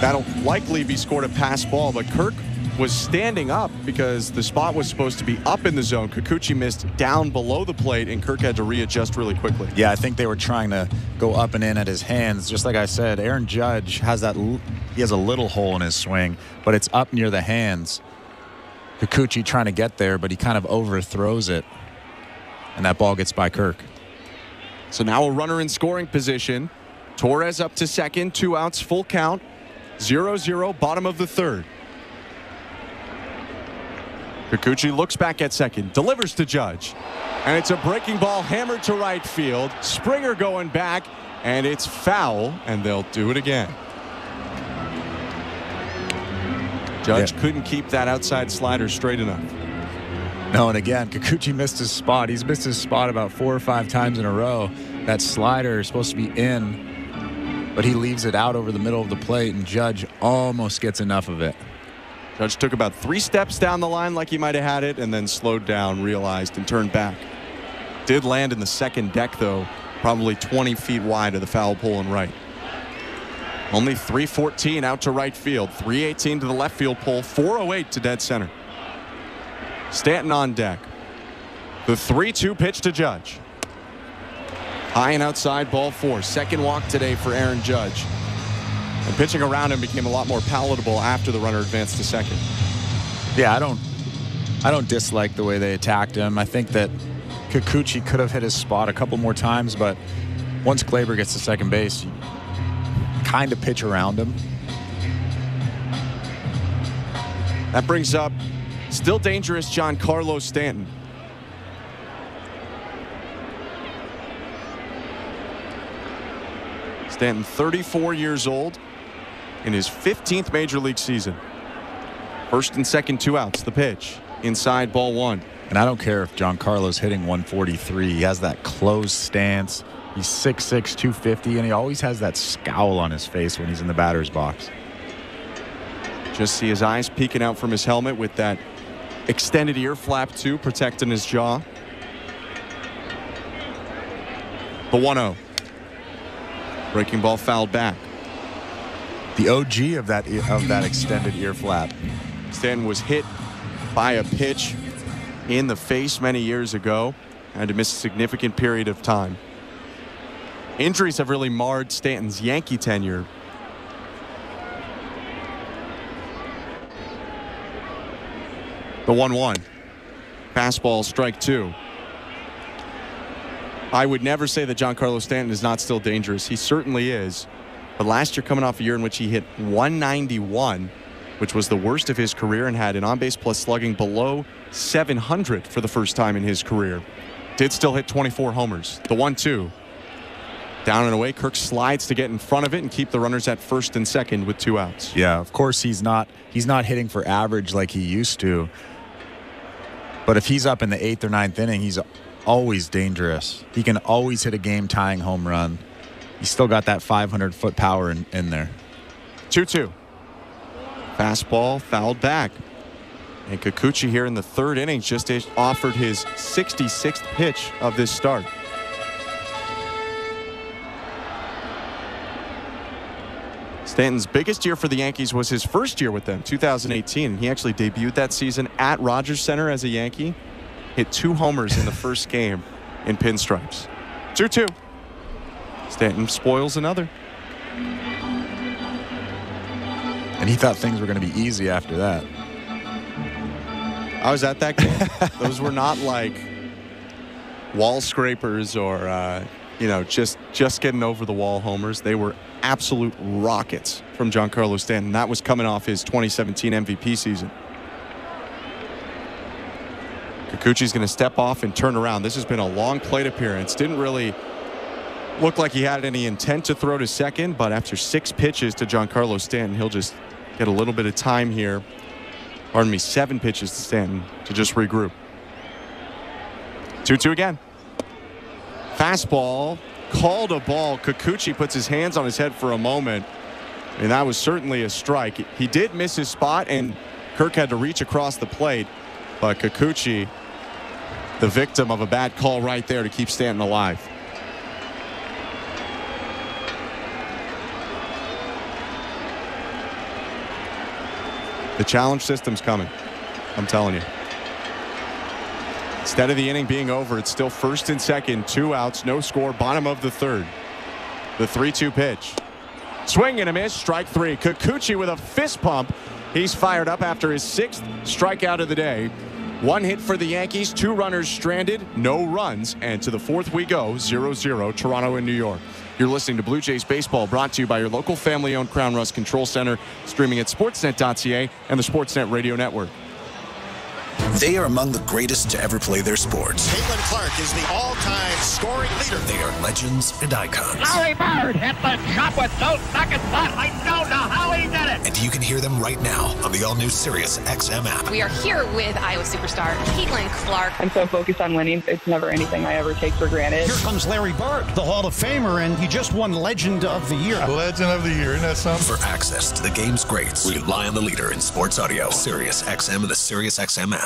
That'll likely be scored a pass ball, but Kirk was standing up because the spot was supposed to be up in the zone. Kikuchi missed down below the plate, and Kirk had to readjust really quickly. Yeah, I think they were trying to go up and in at his hands. Just like I said, Aaron Judge has that. He has a little hole in his swing, but it's up near the hands. Kikuchi trying to get there, but he kind of overthrows it, and that ball gets by Kirk. So now a runner in scoring position. Torres up to second, two outs, full count. 0 0, bottom of the third. Kikuchi looks back at second, delivers to Judge. And it's a breaking ball hammered to right field. Springer going back, and it's foul, and they'll do it again. Judge yeah. couldn't keep that outside slider straight enough. No, and again, Kikuchi missed his spot. He's missed his spot about four or five times in a row. That slider is supposed to be in, but he leaves it out over the middle of the plate, and Judge almost gets enough of it. Judge took about three steps down the line like he might have had it, and then slowed down, realized, and turned back. Did land in the second deck, though, probably 20 feet wide of the foul pole and right. Only 314 out to right field, 318 to the left field pole, 408 to dead center. Stanton on deck. The 3 2 pitch to Judge. High and outside, ball four. Second walk today for Aaron Judge. And pitching around him became a lot more palatable after the runner advanced to second. Yeah, I don't I don't dislike the way they attacked him. I think that Kikuchi could have hit his spot a couple more times, but once Gleyber gets to second base, you kind of pitch around him. That brings up still dangerous Giancarlo Stanton. Stanton, 34 years old, in his 15th major league season. First and second, two outs. The pitch inside ball one. And I don't care if John Giancarlo's hitting 143. He has that closed stance. He's 6'6", 250, and he always has that scowl on his face when he's in the batter's box. Just see his eyes peeking out from his helmet with that extended ear flap, too, protecting his jaw. The 1 0. Breaking ball fouled back the OG of that of that extended ear flap. Stanton was hit by a pitch in the face many years ago. Had to miss a significant period of time. Injuries have really marred Stanton's Yankee tenure. The 1 1. Fastball, strike two. I would never say that Giancarlo Stanton is not still dangerous. He certainly is. But last year, coming off a year in which he hit 191, which was the worst of his career, and had an on base plus slugging below 700 for the first time in his career, did still hit 24 homers. The 1 2. Down and away, Kirk slides to get in front of it and keep the runners at first and second with two outs. Yeah, of course he's not he's not hitting for average like he used to. But if he's up in the eighth or ninth inning, he's always dangerous. He can always hit a game tying home run he's still got that 500 foot power in, in there. 2 2. Fastball fouled back. And Kikuchi here in the third inning just offered his 66th pitch of this start. Stanton's biggest year for the Yankees was his first year with them, 2018. He actually debuted that season at Rogers Center as a Yankee. Hit two homers in the first game in pinstripes. 2 2. Stanton spoils another. And he thought things were going to be easy after that. I was at that game. Those were not like wall scrapers or uh, you know just just getting over the wall homers. They were absolute rockets from Giancarlo Stanton. That was coming off his 2017 MVP season. Kikuchi's going to step off and turn around. This has been a long plate appearance. Didn't really looked like he had any intent to throw to second, but after six pitches to Giancarlo Stanton, he'll just get a little bit of time here. Pardon me, seven pitches to Stanton to just regroup. 2 2 again. Fastball called a ball. Kikuchi puts his hands on his head for a moment, and that was certainly a strike. He did miss his spot, and Kirk had to reach across the plate, but Kikuchi, the victim of a bad call right there to keep Stanton alive. The challenge system's coming. I'm telling you. Instead of the inning being over, it's still first and second, two outs, no score, bottom of the third. The 3 2 pitch. Swing and a miss, strike three. Kikuchi with a fist pump. He's fired up after his sixth strikeout of the day. One hit for the Yankees, two runners stranded, no runs, and to the fourth we go 0 0, Toronto and New York. You're listening to Blue Jays Baseball brought to you by your local family owned Krown Rust Control Center, streaming at sportsnet.ca and the Sportsnet Radio Network. They are among the greatest to ever play their sports. Caitlin Clark is the all-time scoring leader. They are legends and icons. Larry Bird hit the shot with no second thought. I don't know how he did it. And you can hear them right now on the all-new Sirius XM app. We are here with Iowa superstar Caitlin Clark. I'm so focused on winning. It's never anything I ever take for granted. Here comes Larry Bird, the Hall of Famer, and he just won Legend of the Year. Legend of the Year, isn't that something? For access to the game's greats, rely on the leader in sports audio, Sirius XM and the Sirius XM app.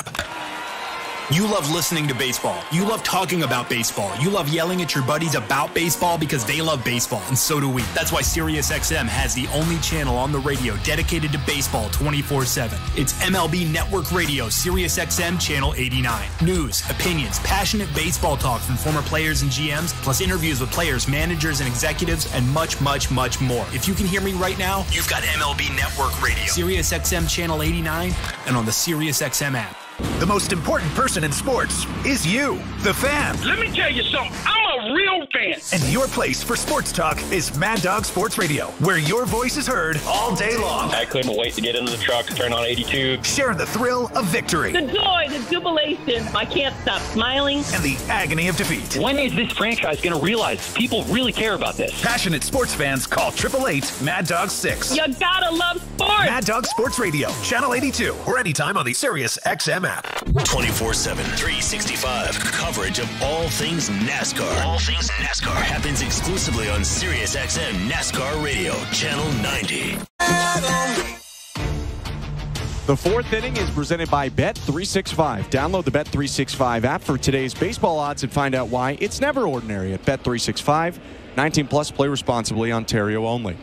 You love listening to baseball. You love talking about baseball. You love yelling at your buddies about baseball because they love baseball, and so do we. That's why SiriusXM has the only channel on the radio dedicated to baseball 24 7. It's MLB Network Radio, SiriusXM Channel 89. News, opinions, passionate baseball talk from former players and GMs, plus interviews with players, managers, and executives, and much, much, much more. If you can hear me right now, you've got MLB Network Radio, SiriusXM Channel 89, and on the SiriusXM app. The most important person in sports is you, the fan. Let me tell you something. I'm a real fan. And your place for sports talk is Mad Dog Sports Radio, where your voice is heard all day long. I couldn't wait to get into the truck, turn on 82. Share the thrill of victory. The joy, the jubilation. I can't stop smiling. And the agony of defeat. When is this franchise going to realize people really care about this? Passionate sports fans call 888 Mad Dog 6. You gotta love sports. Mad Dog Sports Radio, Channel 82, or anytime on the Sirius XM app. 24 7, 365. Coverage of all things NASCAR. All things NASCAR happens exclusively on SiriusXM NASCAR Radio, Channel 90. The fourth inning is presented by Bet365. Download the Bet365 app for today's baseball odds and find out why it's never ordinary at Bet365. 19 plus play responsibly, Ontario only.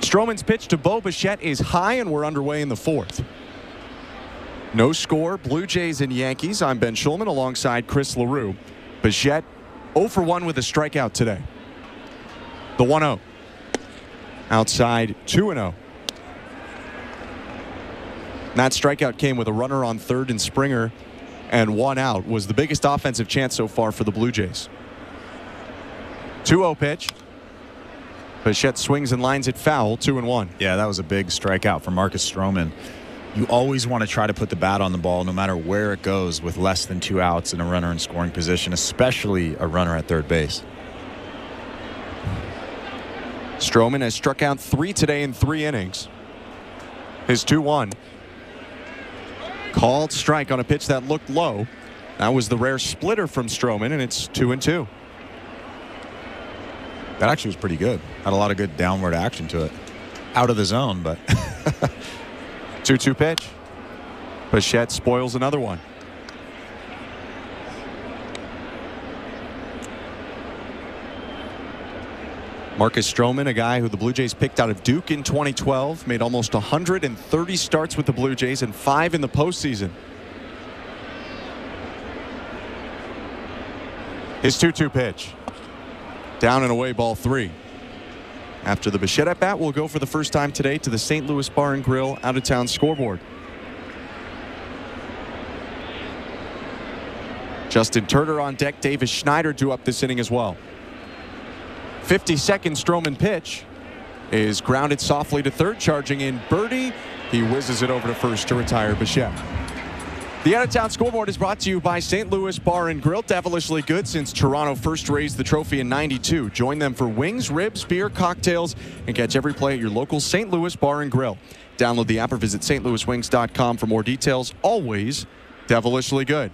Stroman's pitch to Bo Bichette is high, and we're underway in the fourth. No score, Blue Jays and Yankees. I'm Ben Shulman alongside Chris Leroux. Bichette 0 for 1 with a strikeout today. The 1 0. Outside 2 0. That strikeout came with a runner on third and Springer, and one out was the biggest offensive chance so far for the Blue Jays. 2 0 pitch. Bichette swings and lines it foul, 2 and 1. Yeah, that was a big strikeout for Marcus Stroman you always want to try to put the bat on the ball no matter where it goes with less than two outs and a runner in scoring position, especially a runner at third base. Stroman has struck out three today in three innings. His 2 1. Called strike on a pitch that looked low. That was the rare splitter from Stroman, and it's 2 and 2. That actually was pretty good. Had a lot of good downward action to it. Out of the zone, but 2 2 pitch. Bichette spoils another one. Marcus Stroman, a guy who the Blue Jays picked out of Duke in 2012, made almost 130 starts with the Blue Jays and five in the postseason. His 2 2 pitch. Down and away, ball three. After the Bichette at bat, we'll go for the first time today to the St. Louis Bar and Grill out of town scoreboard. Justin Turner on deck. Davis Schneider due up this inning as well. 52nd Stroman pitch is grounded softly to third, charging in Berti. He whizzes it over to first to retire Bichette. The out of town scoreboard is brought to you by St. Louis Bar and Grill. Devilishly good since Toronto first raised the trophy in 92. Join them for wings, ribs, beer, cocktails, and catch every play at your local St. Louis Bar and Grill. Download the app or visit stlouiswings.com for more details. Always devilishly good.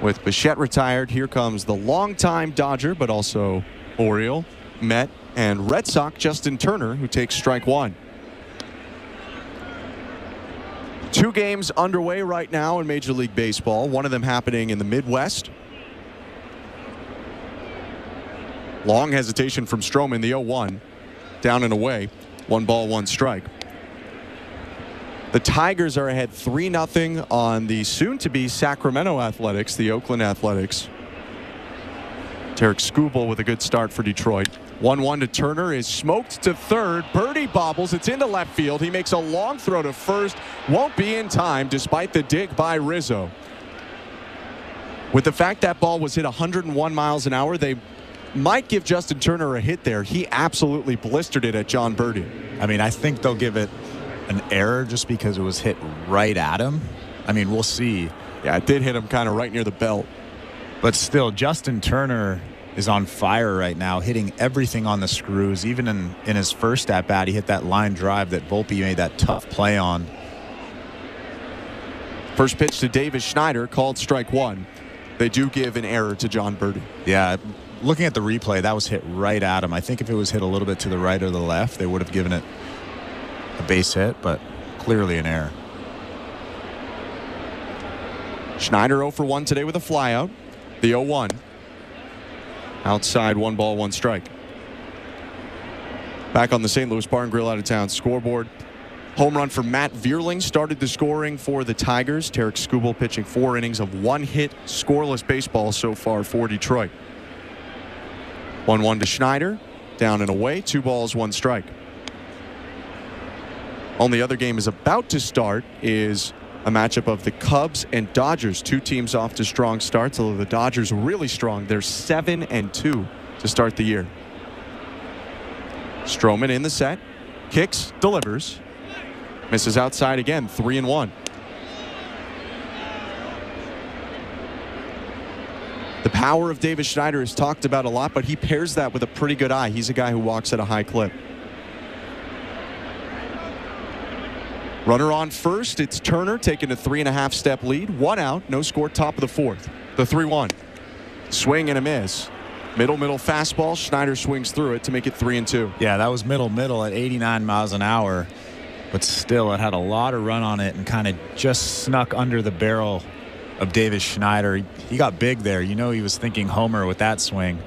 With Bichette retired, here comes the longtime Dodger, but also Oriole, Met, and Red Sox Justin Turner, who takes strike one. Two games underway right now in Major League Baseball, one of them happening in the Midwest. Long hesitation from Stroman, the 0 1, down and away. One ball, one strike. The Tigers are ahead 3 0 on the soon to be Sacramento Athletics, the Oakland Athletics. Tarik Skubal with a good start for Detroit. 1 1 to Turner is smoked to third. Berti bobbles. It's into left field. He makes a long throw to first. Won't be in time despite the dig by Rizzo. With the fact that ball was hit 101 miles an hour, they might give Justin Turner a hit there. He absolutely blistered it at Jon Berti. I mean, I think they'll give it an error just because it was hit right at him. I mean, we'll see. Yeah, it did hit him kind of right near the belt. But still, Justin Turner is on fire right now, hitting everything on the screws. Even in, in his first at bat, he hit that line drive that Volpe made that tough play on. First pitch to Davis Schneider, called strike one. They do give an error to Jon Berti. Yeah, looking at the replay, that was hit right at him. I think if it was hit a little bit to the right or the left, they would have given it a base hit, but clearly an error. Schneider 0 for 1 today with a flyout. The 0 1. Outside, one ball, one strike. Back on the St. Louis Bar and Grill out of town scoreboard. Home run for Matt Vierling started the scoring for the Tigers. Tarik Skubal pitching four innings of one hit, scoreless baseball so far for Detroit. 1 1 to Schneider. Down and away. Two balls, one strike. Only other game is about to start is a matchup of the Cubs and Dodgers. Two teams off to strong starts, although the Dodgers really strong. They're 7 and 2 to start the year. Stroman in the set. Kicks, delivers. Misses outside again, 3 and 1. The power of Davis Schneider is talked about a lot, but he pairs that with a pretty good eye. He's a guy who walks at a high clip. Runner on first. It's Turner taking a three and a half step lead. One out. No score. Top of the fourth. The 3 1. Swing and a miss. Middle, middle fastball. Schneider swings through it to make it 3 and 2. Yeah, that was middle, middle at 89 miles an hour. But still, it had a lot of run on it and kind of just snuck under the barrel of Davis Schneider. He got big there. You know, he was thinking Homer with that swing.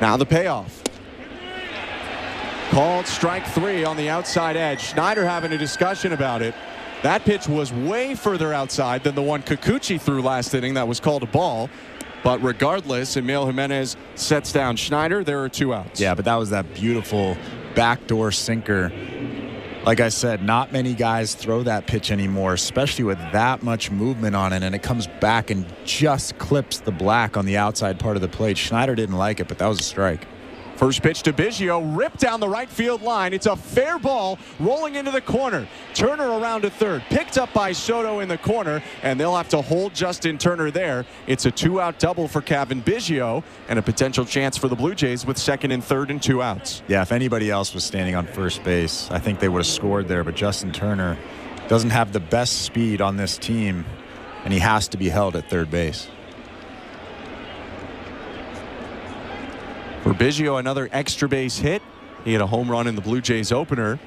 Now the payoff. Called strike three on the outside edge. Schneider having a discussion about it. That pitch was way further outside than the one Kikuchi threw last inning that was called a ball. But regardless, Emil Jimenez sets down Schneider. There are two outs. Yeah, but that was that beautiful backdoor sinker. Like I said, not many guys throw that pitch anymore, especially with that much movement on it, and it comes back and just clips the black on the outside part of the plate. Schneider didn't like it, but that was a strike. First pitch to Biggio, ripped down the right field line. It's a fair ball rolling into the corner. Turner around to third, picked up by Soto in the corner, and they'll have to hold Justin Turner there. It's a two-out double for Cavan Biggio, and a potential chance for the Blue Jays with second and third and two outs. Yeah, if anybody else was standing on first base, I think they would have scored there. But Justin Turner doesn't have the best speed on this team, and he has to be held at third base. Biggio, another extra base hit. He had a home run in the Blue Jays opener.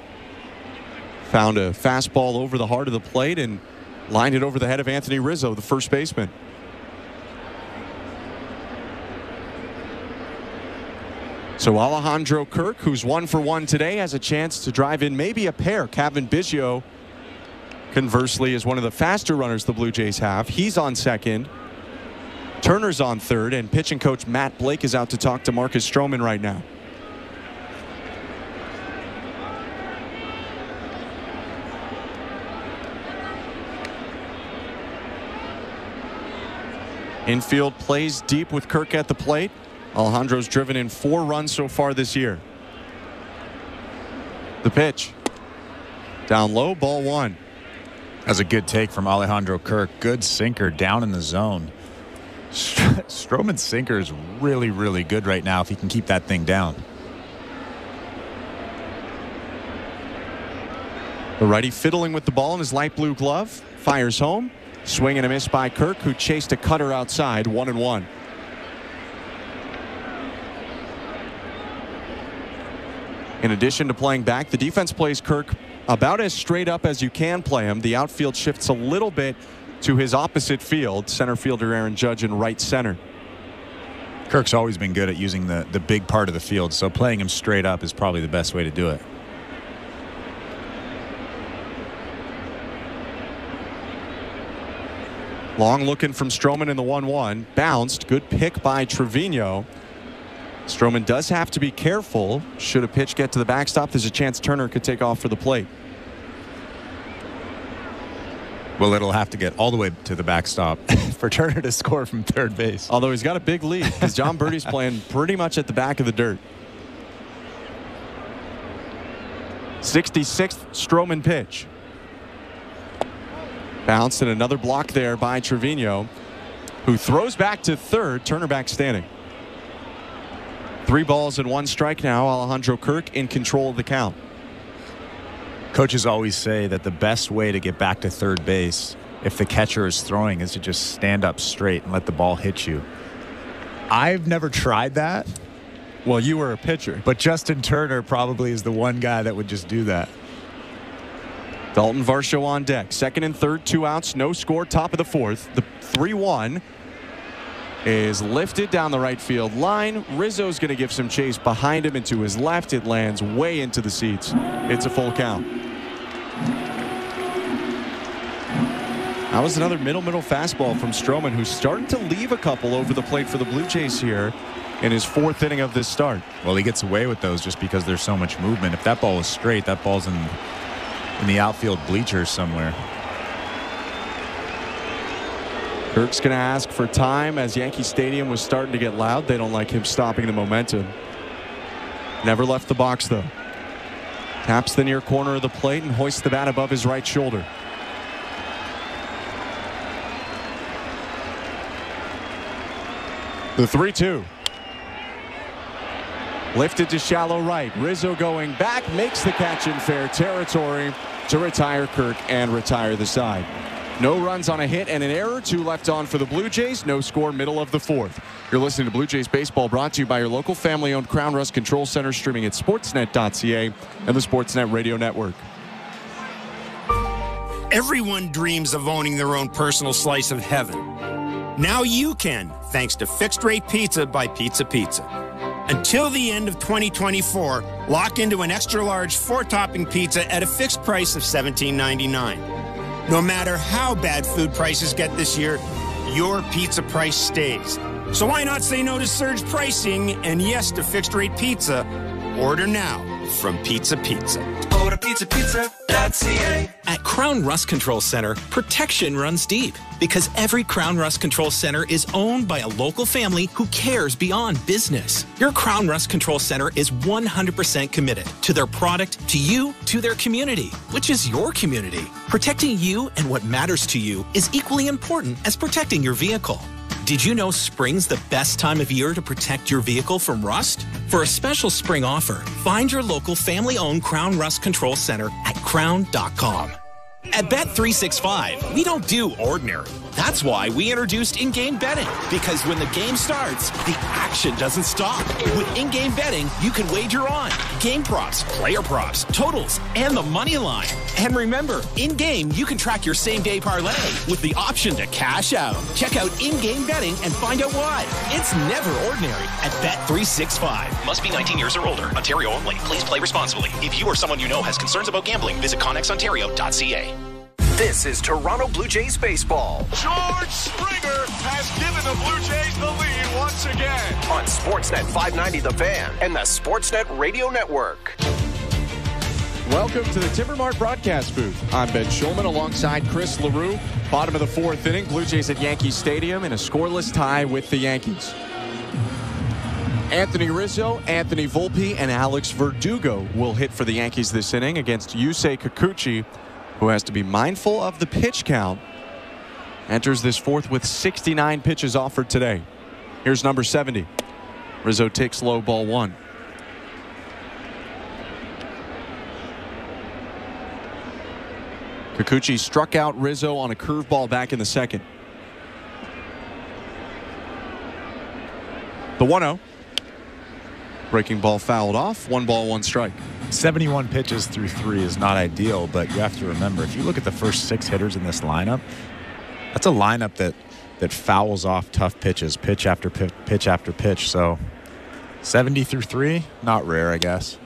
Found a fastball over the heart of the plate and lined it over the head of Anthony Rizzo, the first baseman. So Alejandro Kirk, who's one for one today, has a chance to drive in maybe a pair. Cavan Biggio, conversely, is one of the faster runners the Blue Jays have. He's on second. Turner's on third, and pitching coach Matt Blake is out to talk to Marcus Stroman right now. Infield plays deep with Kirk at the plate. Alejandro's driven in four runs so far this year. The pitch. Down low, ball one. That's a good take from Alejandro Kirk. Good sinker down in the zone. Stroman's sinker is really, really good right now if he can keep that thing down. The righty fiddling with the ball in his light blue glove. Fires home. Swing and a miss by Kirk, who chased a cutter outside, one and one. In addition to playing back, the defense plays Kirk about as straight up as you can play him. The outfield shifts a little bit to his opposite field, center fielder Aaron Judge in right center. Kirk's always been good at using the, the big part of the field, so playing him straight up is probably the best way to do it. Long looking from Stroman in the 1 1. Bounced. Good pick by Trevino. Stroman does have to be careful. Should a pitch get to the backstop, there's a chance Turner could take off for the plate. Well, it'll have to get all the way to the backstop for Turner to score from third base. Although he's got a big lead because Jon Berti's playing pretty much at the back of the dirt. 66th Stroman pitch. Bounced and another block there by Trevino, who throws back to third. Turner back standing. Three balls and one strike now. Alejandro Kirk in control of the count. Coaches always say that the best way to get back to third base if the catcher is throwing is to just stand up straight and let the ball hit you. I've never tried that. Well, you were a pitcher. But Justin Turner probably is the one guy that would just do that. Dalton Varsho on deck. Second and third, two outs, no score, top of the fourth. The 3 1 is lifted down the right field line. Rizzo's going to give some chase behind him and to his left. It lands way into the seats. It's a full count. That was another middle middle fastball from Stroman, who's starting to leave a couple over the plate for the Blue Jays here in his fourth inning of this start. Well, he gets away with those just because there's so much movement. If that ball was straight, that ball's in in the outfield bleachers somewhere. Kirk's going to ask for time as Yankee Stadium was starting to get loud. They don't like him stopping the momentum. Never left the box, though. Taps the near corner of the plate and hoists the bat above his right shoulder. The 3 2. Lifted to shallow right. Rizzo going back, makes the catch in fair territory to retire Kirk and retire the side. No runs on a hit and an error. Two left on for the Blue Jays. No score, middle of the fourth. You're listening to Blue Jays Baseball brought to you by your local family owned Krown Rust Control Center, streaming at sportsnet.ca and the Sportsnet Radio Network. Everyone dreams of owning their own personal slice of heaven. Now you can, thanks to Fixed Rate Pizza by Pizza Pizza. Until the end of 2024, lock into an extra large four topping pizza at a fixed price of $17.99. No matter how bad food prices get this year, your pizza price stays. So why not say no to surge pricing and yes to fixed rate pizza? Order now from Pizza Pizza. Order pizzapizza.ca. At Krown Rust Control Center, protection runs deep because every Krown Rust Control Center is owned by a local family who cares beyond business. Your Krown Rust Control Center is 100% committed to their product, to you, to their community, which is your community. Protecting you and what matters to you is equally important as protecting your vehicle. Did you know spring's the best time of year to protect your vehicle from rust? For a special spring offer, find your local family owned Krown Rust Control Center at krown.com. At Bet365, we don't do ordinary. That's why we introduced in game betting. Because when the game starts, the action doesn't stop. With in game betting, you can wager on game props, player props, totals, and the money line. And remember, in game, you can track your same day parlay with the option to cash out. Check out in game betting and find out why. It's never ordinary at Bet365. Must be 19 years or older. Ontario only. Please play responsibly. If you or someone you know has concerns about gambling, visit ConnexOntario.ca. This is Toronto Blue Jays baseball. George Springer has given the Blue Jays the lead once again. On Sportsnet 590 The Fan and the Sportsnet Radio Network. Welcome to the Timber Mart broadcast booth. I'm Ben Shulman alongside Chris Leroux. Bottom of the fourth inning, Blue Jays at Yankee Stadium in a scoreless tie with the Yankees. Anthony Rizzo, Anthony Volpe, and Alex Verdugo will hit for the Yankees this inning against Yusei Kikuchi, who has to be mindful of the pitch count. Enters this fourth with 69 pitches offered today. Here's number 70. Rizzo takes low ball one. Kikuchi struck out Rizzo on a curveball back in the second. The 1 0. Breaking ball fouled off. One ball, one strike. 71 pitches through three is not ideal, but you have to remember if you look at the first six hitters in this lineup, that's a lineup that that fouls off tough pitches, pitch after pitch, pitch after pitch. So 70 through three, not rare, I guess.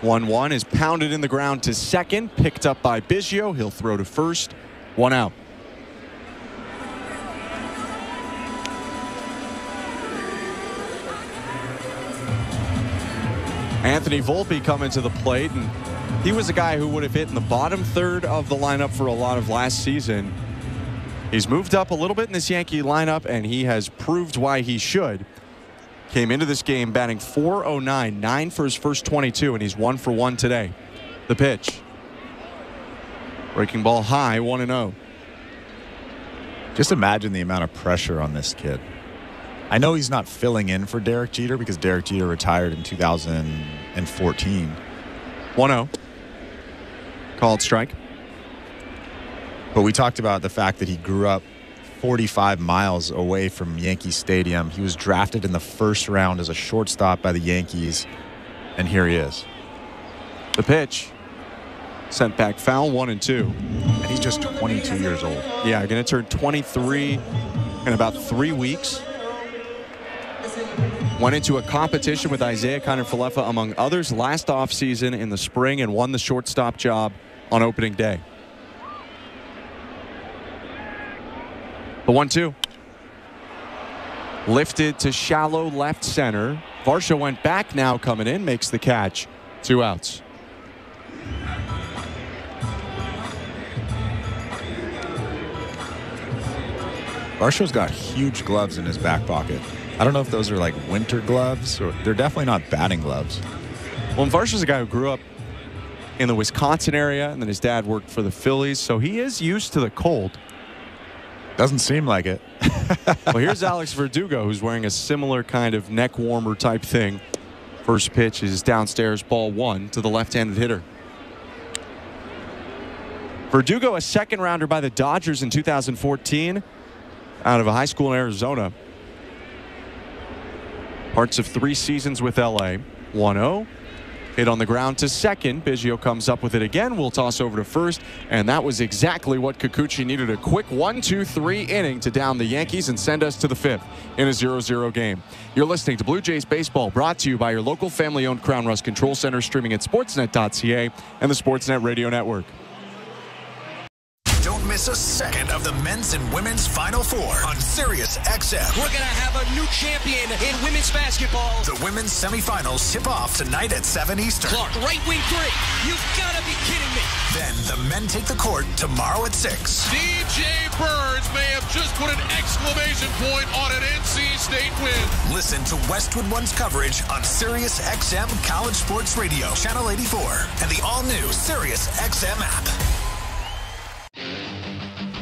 1 1 is pounded in the ground to second, picked up by Biggio. He'll throw to first. One out. Anthony Volpe coming to the plate, and he was a guy who would have hit in the bottom third of the lineup for a lot of last season. He's moved up a little bit in this Yankee lineup, and he has proved why he should. Came into this game batting 409, 9 for his first 22, and he's 1 for 1 today. The pitch. Breaking ball high, 1 0. Just imagine the amount of pressure on this kid. I know he's not filling in for Derek Jeter because Derek Jeter retired in 2014. 1 0. Called strike. But we talked about the fact that he grew up 45 miles away from Yankee Stadium. He was drafted in the first round as a shortstop by the Yankees, and here he is. The pitch. Sent back foul, one and two. And he's just 22 years old. Yeah, going to turn 23 in about three weeks. Went into a competition with Isiah Kiner-Falefa, among others, last offseason in the spring and won the shortstop job on opening day. The one two. Lifted to shallow left center. Varsho went back now coming in, makes the catch. Two outs. Varsho's got huge gloves in his back pocket. I don't know if those are like winter gloves or they're definitely not batting gloves. Well, Varsho's a guy who grew up in the Wisconsin area, and then his dad worked for the Phillies, so he is used to the cold. Doesn't seem like it. well, here's Alex Verdugo, who's wearing a similar kind of neck warmer type thing. First pitch is downstairs, ball one to the left-handed hitter. Verdugo, a second rounder by the Dodgers in 2014 out of a high school in Arizona. Parts of three seasons with LA. 1 0. Hit on the ground to second. Biggio comes up with it again. We'll toss over to first. And that was exactly what Kikuchi needed a quick 1 2 3 inning to down the Yankees and send us to the fifth in a 0 0 game. You're listening to Blue Jays Baseball, brought to you by your local family owned Krown Rust Control Center, streaming at sportsnet.ca and the Sportsnet Radio Network. Don't miss a second of the men's and women's Final Four on Sirius XM. We're going to have a new champion in women's basketball. The women's semifinals tip off tonight at 7 Eastern. Clark, right wing three. You've got to be kidding me. Then the men take the court tomorrow at 6. DJ Burns may have just put an exclamation point on an NC State win. Listen to Westwood One's coverage on Sirius XM College Sports Radio, Channel 84, and the all new Sirius XM app.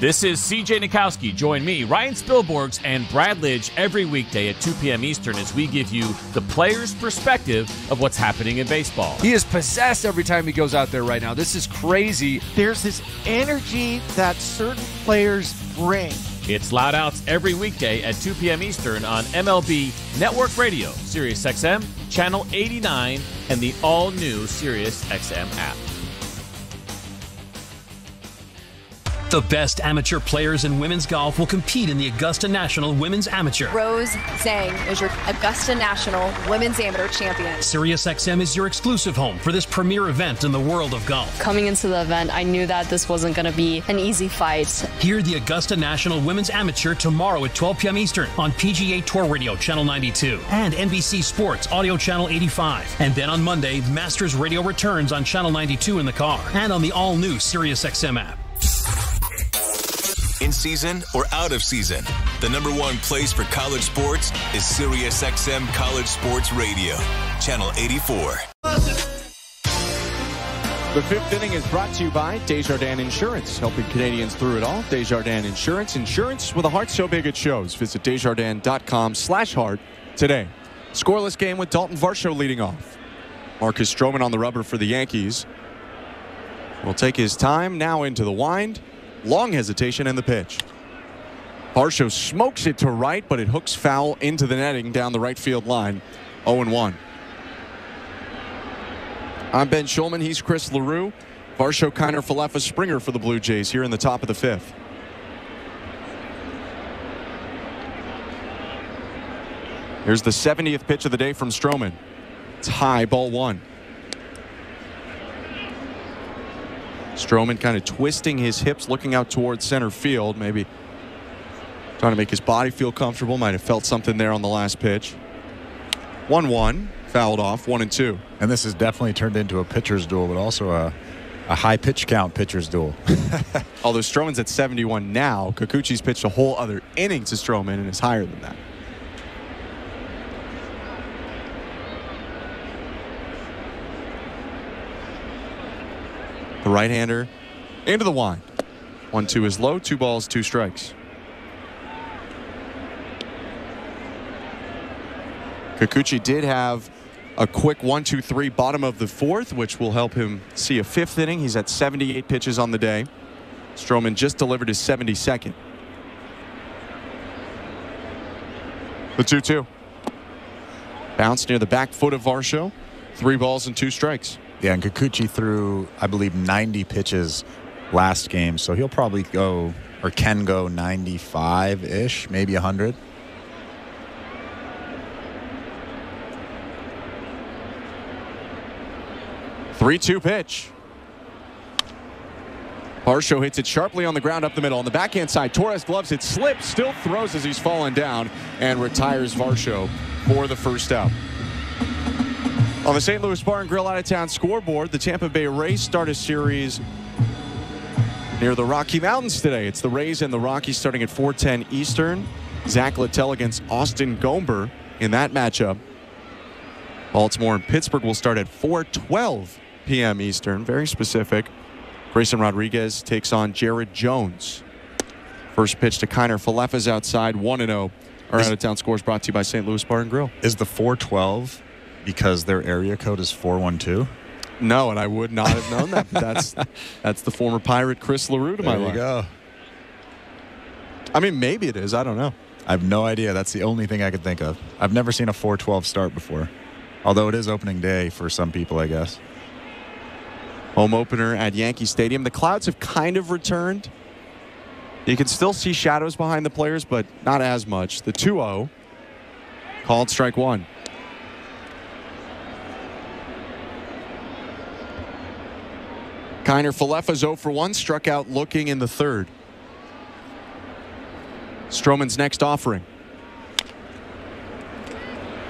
This is CJ Nitkowski. Join me, Ryan Spilborghs, and Brad Lidge every weekday at 2 p.m. Eastern as we give you the player's perspective of what's happening in baseball. He is possessed every time he goes out there right now. This is crazy. There's this energy that certain players bring. It's Loud Outs every weekday at 2 p.m. Eastern on MLB Network Radio, Sirius XM, Channel 89, and the all new Sirius XM app. The best amateur players in women's golf will compete in the Augusta National Women's Amateur. Rose Zhang is your Augusta National Women's Amateur Champion. SiriusXM is your exclusive home for this premier event in the world of golf. Coming into the event, I knew that this wasn't going to be an easy fight. Hear the Augusta National Women's Amateur tomorrow at 12 p.m. Eastern on PGA Tour Radio Channel 92 and NBC Sports Audio Channel 85. And then on Monday, Masters Radio returns on Channel 92 in the car and on the all new SiriusXM app. In season or out of season, the number one place for college sports is SiriusXM College Sports Radio, Channel 84. The fifth inning is brought to you by Desjardins Insurance, helping Canadians through it all. Desjardins Insurance, insurance with a heart so big it shows. Visit desjardins.com slash heart today. Scoreless game with Dalton Varsho leading off. Marcus Stroman on the rubber for the Yankees. will take his time now into the wind. Long hesitation and the pitch. Varsho smokes it to right, but it hooks foul into the netting down the right field line. 0 1. I'm Ben Shulman. He's Chris Leroux. Varsho, Kiner, Falefa, Springer for the Blue Jays here in the top of the fifth. Here's the 70th pitch of the day from Stroman. It's high, ball one. Stroman kind of twisting his hips, looking out towards center field, maybe trying to make his body feel comfortable. Might have felt something there on the last pitch. 1 1, fouled off, 1 and 2. And this has definitely turned into a pitcher's duel, but also a, a high pitch count pitcher's duel. Although Stroman's at 71 now, Kikuchi's pitched a whole other inning to Stroman and is higher than that. The right hander into the wind. One two is low, two balls, two strikes. Kikuchi did have a quick one, two, three bottom of the fourth, which will help him see a fifth inning. He's at 78 pitches on the day. Stroman just delivered his 72nd. The 2 2. Bounce near the back foot of Varsho. Three balls and two strikes. Yeah, and Kikuchi threw, I believe, 90 pitches last game, so he'll probably go or can go 95 ish, maybe 100. Three-two pitch. Varsho hits it sharply on the ground up the middle. On the backhand side, Torres gloves it, slips, still throws as he's falling down, and retires Varsho for the first out. On the St. Louis Bar and Grill out of town scoreboard, the Tampa Bay Rays start a series near the Rocky Mountains today. It's the Rays and the Rockies starting at 4:10 Eastern. Zach Littell against Austin Gomber in that matchup. Baltimore and Pittsburgh will start at 4:12 p.m. Eastern. Very specific. Grayson Rodriguez takes on Jared Jones. First pitch to Kiner Falefa's outside, 1 0. Our out of town scores brought to you by St. Louis Bar and Grill. Is the 412 because their area code is 412? No, and I would not have known that. that's that's the former pirate Chris Leroux to my there left. you go. I mean, maybe it is. I don't know. I have no idea. That's the only thing I could think of. I've never seen a 412 start before. Although it is opening day for some people, I guess. Home opener at Yankee Stadium. The clouds have kind of returned. You can still see shadows behind the players, but not as much. The 2 0 called strike one. Kiner Falefa 0 for 1, struck out looking in the third. Stroman's next offering.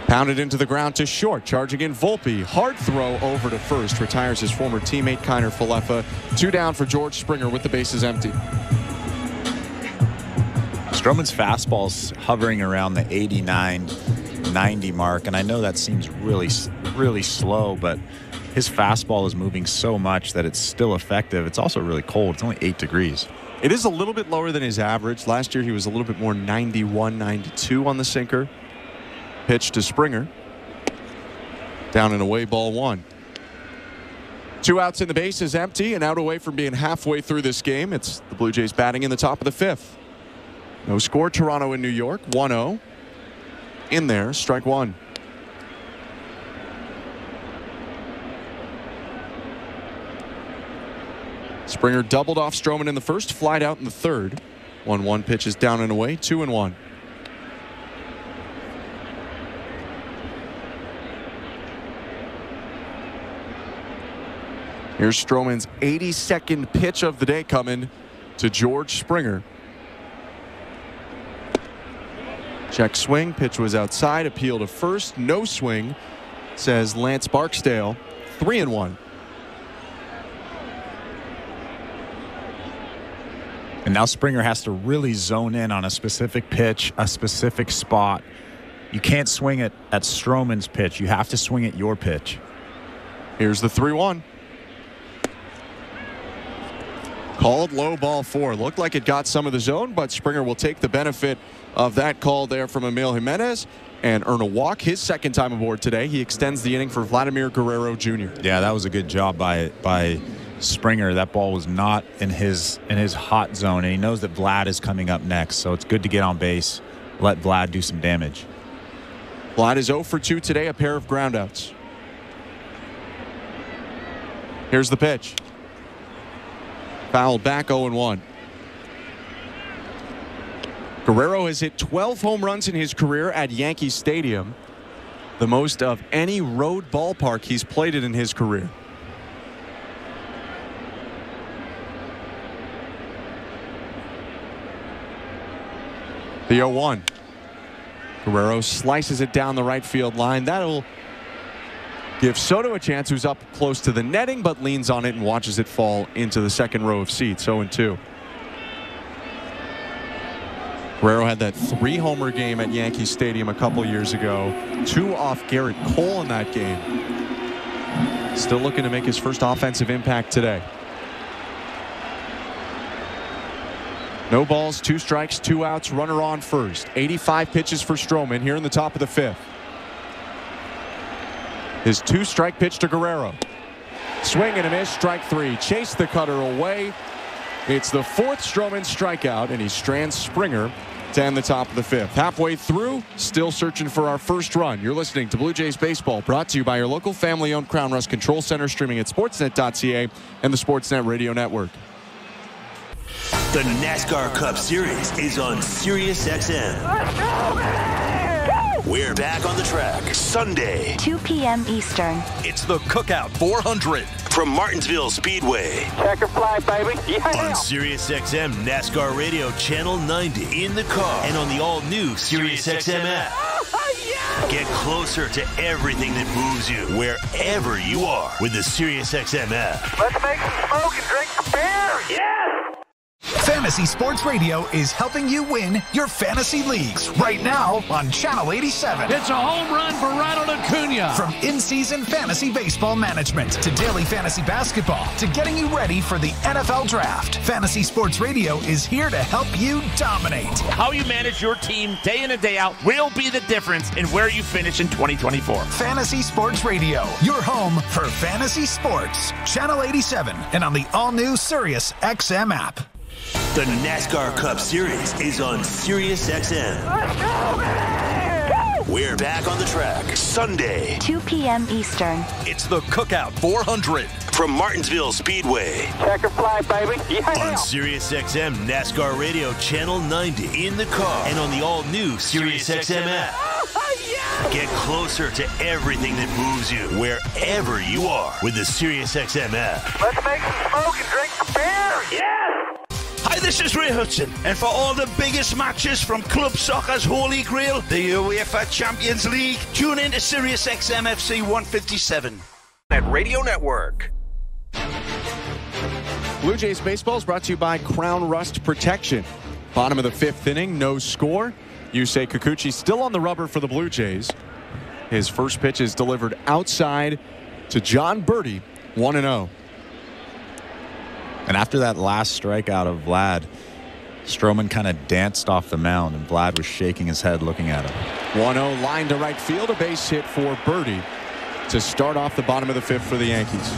Pounded into the ground to short, charging in Volpe. Hard throw over to first, retires his former teammate Kiner Falefa. Two down for George Springer with the bases empty. Stroman's fastball's hovering around the 89 90 mark, and I know that seems really, really slow, but his fastball is moving so much that it's still effective. It's also really cold. It's only eight degrees. It is a little bit lower than his average. Last year, he was a little bit more 91, 92 on the sinker. Pitch to Springer. Down and away, ball one. Two outs in the base is empty and out away from being halfway through this game. It's the Blue Jays batting in the top of the fifth. No score, Toronto and New York, 1 0. In there, strike one. Springer doubled off Stroman in the first, flied out in the third. 1 1 pitches down and away, 2 and 1. Here's Stroman's 82nd pitch of the day coming to George Springer. Check swing, pitch was outside, appeal to first, no swing, says Lance Barksdale. 3 and 1. And now Springer has to really zone in on a specific pitch, a specific spot. You can't swing it at Stroman's pitch. You have to swing at your pitch. Here's the 3 1. Called low ball four. Looked like it got some of the zone, but Springer will take the benefit of that call there from Emil Jimenez and earn a walk. His second time aboard today. He extends the inning for Vladimir Guerrero Jr. Yeah, that was a good job by by Springer, that ball was not in his in his hot zone, and he knows that Vlad is coming up next. So it's good to get on base, let Vlad do some damage. Vlad is 0 for 2 today, a pair of groundouts. Here's the pitch. Fouled back 0 1. Guerrero has hit 12 home runs in his career at Yankee Stadium, the most of any road ballpark he's played it in his career. The 0 1. Guerrero slices it down the right field line. That'll give Soto a chance, who's up close to the netting, but leans on it and watches it fall into the second row of seats. 0 2. Guerrero had that three homer game at Yankee Stadium a couple years ago, two off Gerrit Cole in that game. Still looking to make his first offensive impact today. No balls, two strikes, two outs, runner on first. 85 pitches for Stroman here in the top of the fifth. His two strike pitch to Guerrero. Swing and a miss, strike three. Chase the cutter away. It's the fourth Stroman strikeout, and he strands Springer to end the top of the fifth. Halfway through, still searching for our first run. You're listening to Blue Jays Baseball, brought to you by your local family owned Krown Rust Control Center, streaming at sportsnet.ca and the Sportsnet Radio Network. The NASCAR Cup Series is on Sirius XM. We're back on the track Sunday. 2 p.m. Eastern. It's the Cookout 400 from Martinsville Speedway. Checker fly, baby. Yeah. On SiriusXM NASCAR Radio Channel 90 in the car and on the all new SiriusXM app. Oh, Get closer to everything that moves you wherever you are with the SiriusXM app. Let's make some smoke and drink some beer. Yeah. Fantasy Sports Radio is helping you win your fantasy leagues right now on Channel 87. It's a home run for Ronald Acuna. From in-season fantasy baseball management to daily fantasy basketball to getting you ready for the NFL draft, Fantasy Sports Radio is here to help you dominate. How you manage your team day in and day out will be the difference in where you finish in 2024. Fantasy Sports Radio, your home for fantasy sports. Channel 87 and on the all-new Sirius XM app. The NASCAR Cup Series is on Sirius XM. We're back on the track Sunday. 2 p.m. Eastern. It's the Cookout 400 from Martinsville Speedway. Checker fly, baby. Yeah. On Sirius XM NASCAR Radio Channel 90 in the car and on the all new Sirius XM app. Oh, Get closer to everything that moves you wherever you are with the Sirius XM app. Let's make some smoke and drink some beer. Yeah. Hi, this is Ray Hudson, and for all the biggest matches from club soccer's holy grail, the UEFA Champions League, tune in to Sirius XM FC 157. At Radio Network. Blue Jays Baseball is brought to you by Krown Rust Protection. Bottom of the fifth inning, no score. Yusei Kikuchi still on the rubber for the Blue Jays. His first pitch is delivered outside to Jon Berti, 1 0. And after that last strikeout of Vlad, Stroman kind of danced off the mound, and Vlad was shaking his head looking at him. 1 0 line to right field, a base hit for Berti to start off the bottom of the fifth for the Yankees.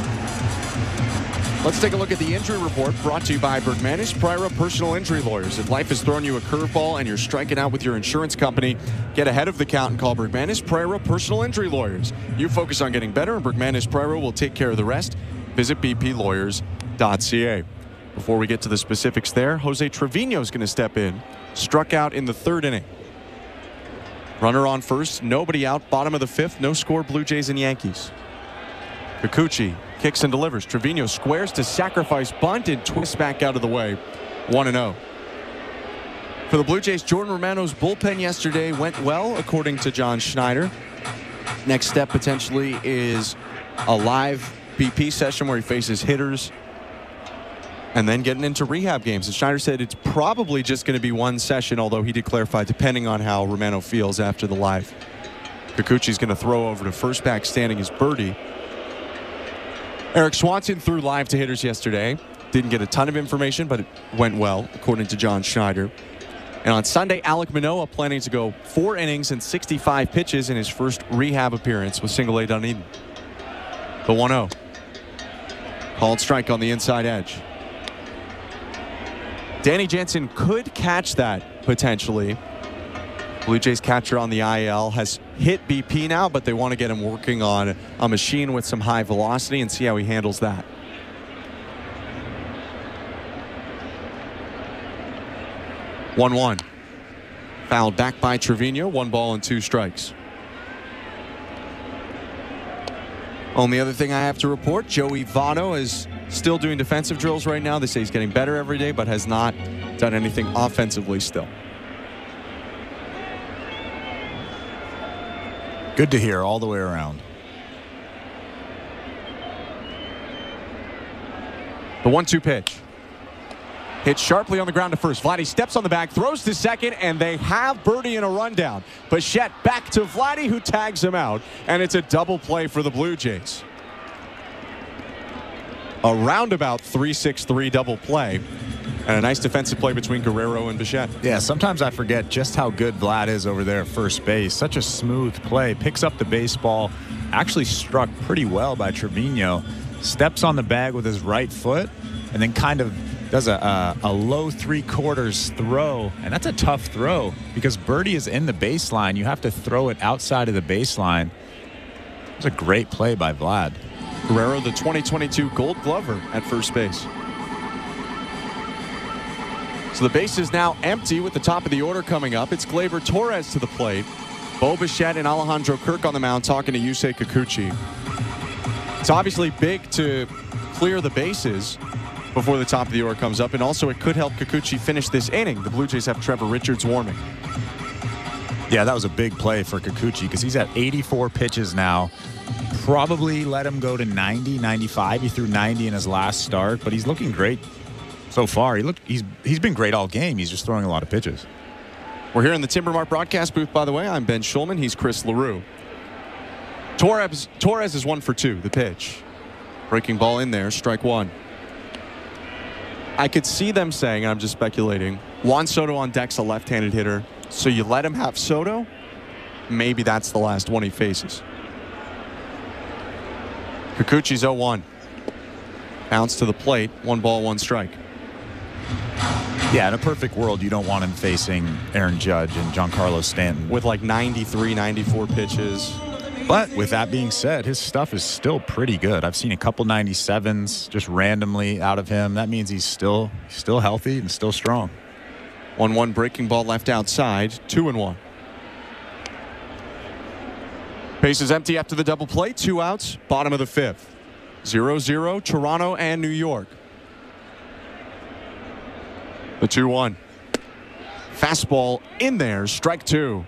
Let's take a look at the injury report brought to you by Bergmanis Prira Personal Injury Lawyers. If life has thrown you a curveball and you're striking out with your insurance company, get ahead of the count and call Bergmanis Prira Personal Injury Lawyers. You focus on getting better, and Bergmanis Prira will take care of the rest. Visit Before we get to the specifics there, Jose Trevino is going to step in. Struck out in the third inning. Runner on first, nobody out. Bottom of the fifth, no score. Blue Jays and Yankees. Kikuchi kicks and delivers. Trevino squares to sacrifice bunt and twists back out of the way. 1 0. For the Blue Jays, Jordan Romano's bullpen yesterday went well, according to John Schneider. Next step potentially is a live BP session where he faces hitters and then getting into rehab games. And Schneider said it's probably just going to be one session, although he did clarify depending on how Romano feels after the live. Kikuchi's going to throw over to first back standing is Berti. Erik Swanson threw live to hitters yesterday. Didn't get a ton of information, but it went well, according to John Schneider. And on Sunday, Alek Manoah planning to go four innings and 65 pitches in his first rehab appearance with single A Dunedin. The 1 0. Called strike on the inside edge. Danny Jansen could catch that potentially. Blue Jays catcher on the IL has hit BP now, but they want to get him working on a machine with some high velocity and see how he handles that. One one. Fouled back by Trevino. One ball and two strikes. Only other thing I have to report, Joey Votto is still doing defensive drills right now. They say he's getting better every day, but has not done anything offensively still. Good to hear all the way around. The one-two pitch. Hit sharply on the ground to first. Vladdy steps on the back, throws to second, and they have Berti in a rundown. Bichette back to Vladdy, who tags him out, and it's a double play for the Blue Jays. A roundabout 3-6-3 double play. And a nice defensive play between Guerrero and Bichette. Yeah, sometimes I forget just how good Vlad is over there at first base. Such a smooth play. Picks up the baseball. Actually struck pretty well by Trevino. Steps on the bag with his right foot and then kind of does a, a, a, low three quarters throw. And that's a tough throw because Berti is in the baseline. You have to throw it outside of the baseline. It's a great play by Vlad. Guerrero, the 2022 Gold Glover at first base. So the base is now empty with the top of the order coming up. It's Gleyber Torres to the plate. Bo Bichette and Alejandro Kirk on the mound talking to Yusei Kikuchi. It's obviously big to clear the bases before the top of the order comes up, and also it could help Kikuchi finish this inning. The Blue Jays have Trevor Richards warming. Yeah, that was a big play for Kikuchi because he's at 84 pitches now. Probably let him go to 90, 95. He threw 90 in his last start, but he's looking great so far. He looked he's he's been great all game. He's just throwing a lot of pitches. We're here in the Timber Mart broadcast booth, by the way. I'm Ben Shulman. He's Chris Leroux. Torres Torres is one for two. The pitch, breaking ball in there, strike one. I could see them saying, and I'm just speculating, Juan Soto on deck's a left-handed hitter, so you let him have Soto. Maybe that's the last one he faces. Kikuchi's 0-1. Bounce to the plate, one ball, one strike. Yeah, in a perfect world, you don't want him facing Aaron Judge and Giancarlo Stanton. With like 93, 94 pitches. But with that being said, his stuff is still pretty good. I've seen a couple 97s just randomly out of him. That means he's still still healthy and still strong. 1-1 breaking ball left outside, 2 and 1. Base is empty after the double play, two outs, bottom of the fifth. 0-0 Toronto and New York. The 2-1. Fastball in there, strike two.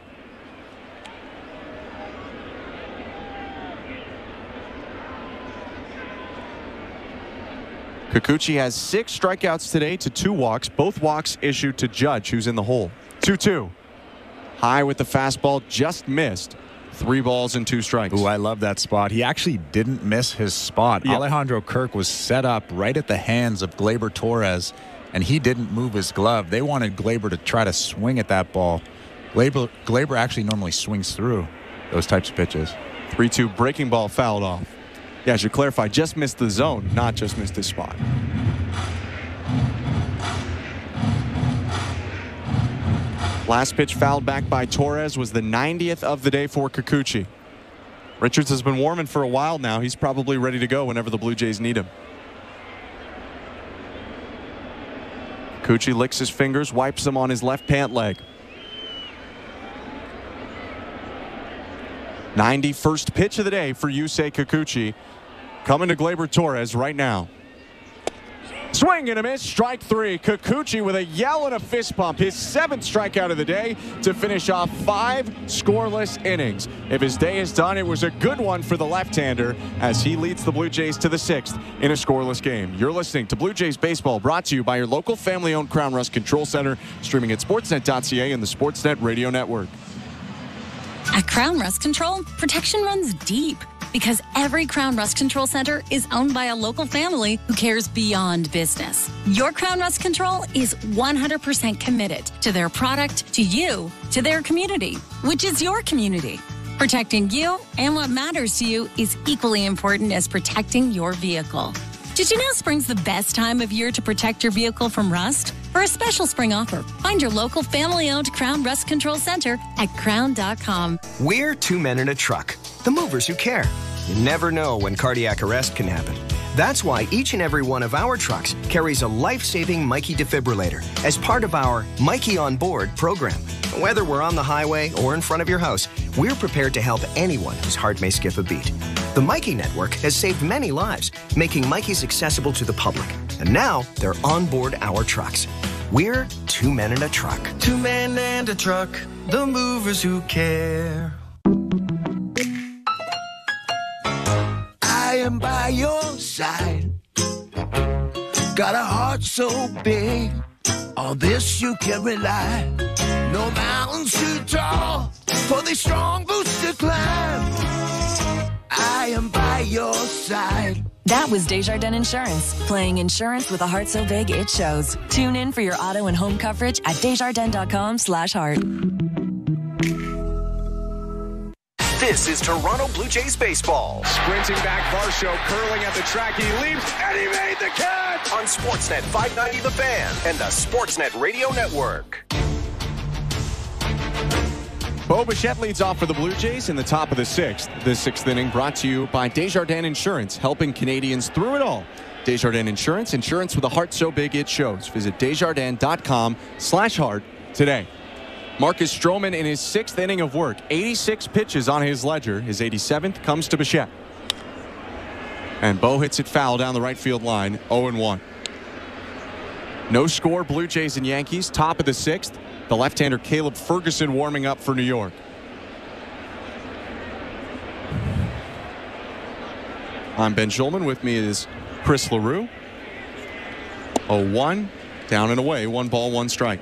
Kikuchi has six strikeouts today to two walks. Both walks issued to Judge, who's in the hole. 2 2. High with the fastball, just missed. Three balls and two strikes. Ooh, I love that spot. He actually didn't miss his spot. Yep. Alejandro Kirk was set up right at the hands of Gleyber Torres, and he didn't move his glove. They wanted Gleyber to try to swing at that ball. Gleyber, Gleyber actually normally swings through those types of pitches. 3 2 breaking ball fouled off. Yeah, I should clarify, just missed the zone, not just missed his spot. Last pitch fouled back by Torres was the 90th of the day for Kikuchi. Richards has been warming for a while now. He's probably ready to go whenever the Blue Jays need him. Kikuchi licks his fingers, wipes them on his left pant leg. 91st pitch of the day for Yusei Kikuchi. Coming to Gleyber Torres right now. Swing and a miss, strike three. Kikuchi with a yell and a fist pump. His seventh strikeout of the day to finish off five scoreless innings. If his day is done, it was a good one for the left-hander as he leads the Blue Jays to the sixth in a scoreless game. You're listening to Blue Jays Baseball brought to you by your local family-owned Krown Rust Control Center, streaming at sportsnet.ca and the Sportsnet Radio Network. At Krown Rust Control, protection runs deep because every Krown Rust Control Center is owned by a local family who cares beyond business. Your Krown Rust Control is 100% committed to their product, to you, to their community, which is your community. Protecting you and what matters to you is equally important as protecting your vehicle. Did you know spring's the best time of year to protect your vehicle from rust? For a special spring offer, find your local family owned Krown Rust Control Center at krown.com. We're two men in a truck, the movers who care. You never know when cardiac arrest can happen. That's why each and every one of our trucks carries a life saving Mikey defibrillator as part of our Mikey on Board program. Whether we're on the highway or in front of your house, we're prepared to help anyone whose heart may skip a beat. The Mikey Network has saved many lives, making Mikey's accessible to the public. And now they're on board our trucks. We're two men in a truck. Two men and a truck, the movers who care. Am by your side. Got a heart so big, on this you can rely. No mountains too tall for the strong boots to climb. I am by your side. That was Desjardins Insurance, playing insurance with a heart so big it shows. Tune in for your auto and home coverage at desjardins.com slash heart. This is Toronto Blue Jays baseball. Sprinting back, Varsho curling at the track. He leaps and he made the catch on Sportsnet 590 The Fan and the Sportsnet Radio Network. Bo Bichette leads off for the Blue Jays in the top of the sixth. This sixth inning brought to you by Desjardins Insurance, helping Canadians through it all. Desjardins Insurance, insurance with a heart so big it shows. Visit desjardins.com slash heart today. Marcus Stroman in his sixth inning of work, 86 pitches on his ledger. His 87th comes to Bichette. And Bo hits it foul down the right field line, 0-1. No score, Blue Jays and Yankees, top of the sixth. The left-hander Caleb Ferguson warming up for New York. I'm Ben Shulman. With me is Chris Leroux. 0-1, down and away, one ball, one strike.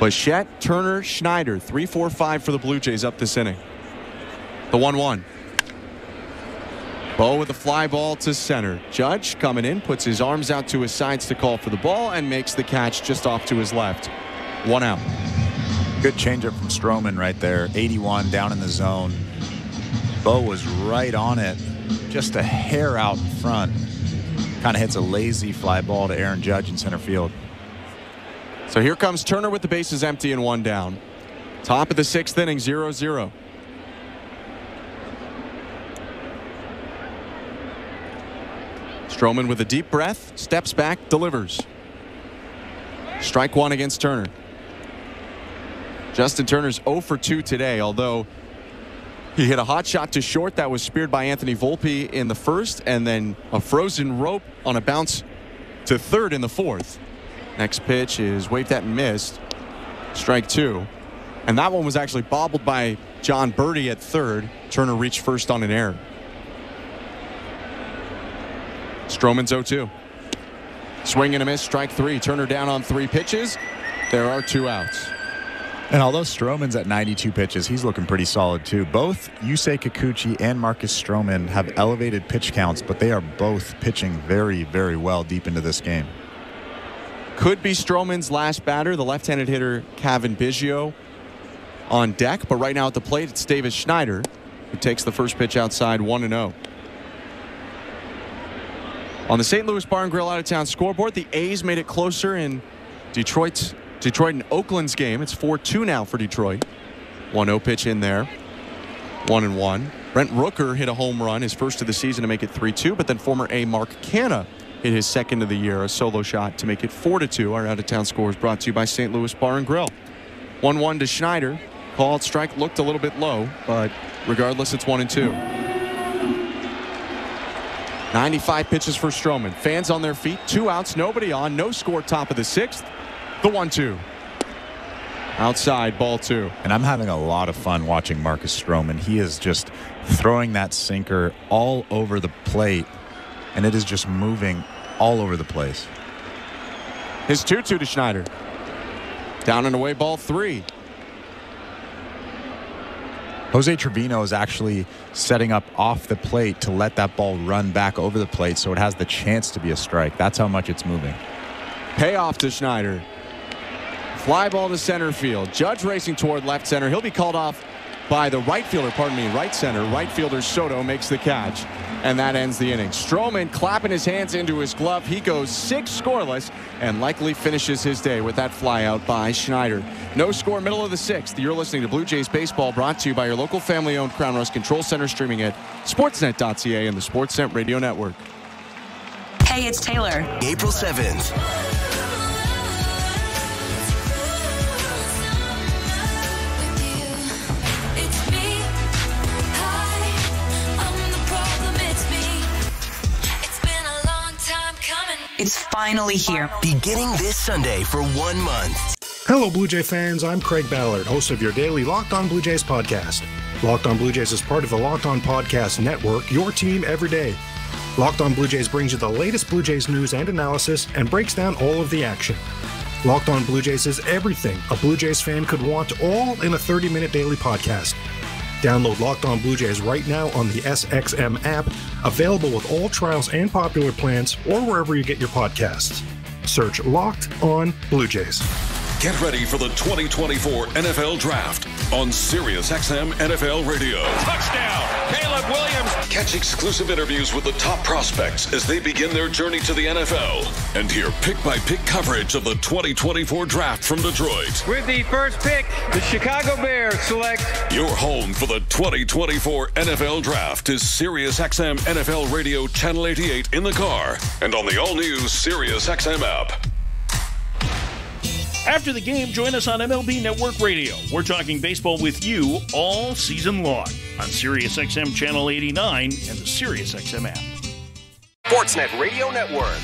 Bichette, Turner, Schneider, 3-4-5 for the Blue Jays up this inning. The 1-1. Bo with a fly ball to center. Judge coming in, puts his arms out to his sides to call for the ball and makes the catch just off to his left. One out. Good changeup from Stroman right there. 81 down in the zone. Bo was right on it, just a hair out in front. Kind of hits a lazy fly ball to Aaron Judge in center field. So here comes Turner with the bases empty and one down. Top of the sixth inning, 0 0. Stroman with a deep breath, steps back, delivers. Strike one against Turner. Justin Turner's 0 for 2 today, although he hit a hot shot to short that was speared by Anthony Volpe in the first, and then a frozen rope on a bounce to third in the fourth. Next pitch is waved at and missed. Strike two. And that one was actually bobbled by Jon Berti at third. Turner reached first on an error. Stroman's 0-2. Swing and a miss, strike three. Turner down on three pitches. There are two outs. And although Stroman's at 92 pitches, he's looking pretty solid too. Both Yusei Kikuchi and Marcus Stroman have elevated pitch counts, but they are both pitching very, very well deep into this game. Could be Stroman's last batter, the left-handed hitter Cavan Biggio on deck, but right now at the plate it's Davis Schneider who takes the first pitch outside 1 0. On the St. Louis Bar and Grill out of town scoreboard, the A's made it closer in Detroit's Detroit and Oakland's game. It's 4-2 now for Detroit. 1-0 pitch in there. 1 and 1. Brent Rooker hit a home run, his first of the season to make it 3-2, but then former A Mark Canha hit his second of the year, a solo shot to make it 4 to 2. Our out-of-town score is brought to you by St. Louis Bar and Grill. 1-1 to Schneider. Called strike looked a little bit low, but regardless, it's 1 and 2. 95 pitches for Stroman. Fans on their feet, two outs, nobody on, no score top of the sixth. The 1 2. Outside, ball two. And I'm having a lot of fun watching Marcus Stroman. He is just throwing that sinker all over the plate, and it is just moving all over the place. His 2 2 to Schneider. Down and away, ball three. Jose Trevino is actually setting up off the plate to let that ball run back over the plate so it has the chance to be a strike. That's how much it's moving. Payoff to Schneider. Fly ball to center field. Judge racing toward left center. He'll be called off by the right fielder, pardon me, right center. Right fielder Soto makes the catch, and that ends the inning. Stroman clapping his hands into his glove. He goes six scoreless and likely finishes his day with that flyout by Schneider. No score, middle of the sixth. You're listening to Blue Jays Baseball brought to you by your local family owned Krown Rust Control Center, streaming at sportsnet.ca and the Sportsnet Radio Network. Hey, it's Taylor. April 7th. It's finally here. Beginning this Sunday for one month. Hello, Blue Jay fans. I'm Craig Ballard, host of your daily Locked On Blue Jays podcast. Locked On Blue Jays is part of the Locked On Podcast Network, your team every day. Locked On Blue Jays brings you the latest Blue Jays news and analysis and breaks down all of the action. Locked On Blue Jays is everything a Blue Jays fan could want, all in a 30 minute daily podcast. Download Locked On Blue Jays right now on the SXM app, available with all trials and popular plans or wherever you get your podcasts. Search Locked On Blue Jays. Get ready for the 2024 NFL Draft on SiriusXM NFL Radio. Touchdown, Caleb Williams. Catch exclusive interviews with the top prospects as they begin their journey to the NFL. And hear pick-by-pick coverage of the 2024 Draft from Detroit. With the first pick, the Chicago Bears select. Your home for the 2024 NFL Draft is SiriusXM NFL Radio Channel 88 in the car and on the all-new SiriusXM app. After the game, join us on MLB Network Radio. We're talking baseball with you all season long on SiriusXM Channel 89 and the SiriusXM app. Sportsnet Radio Network.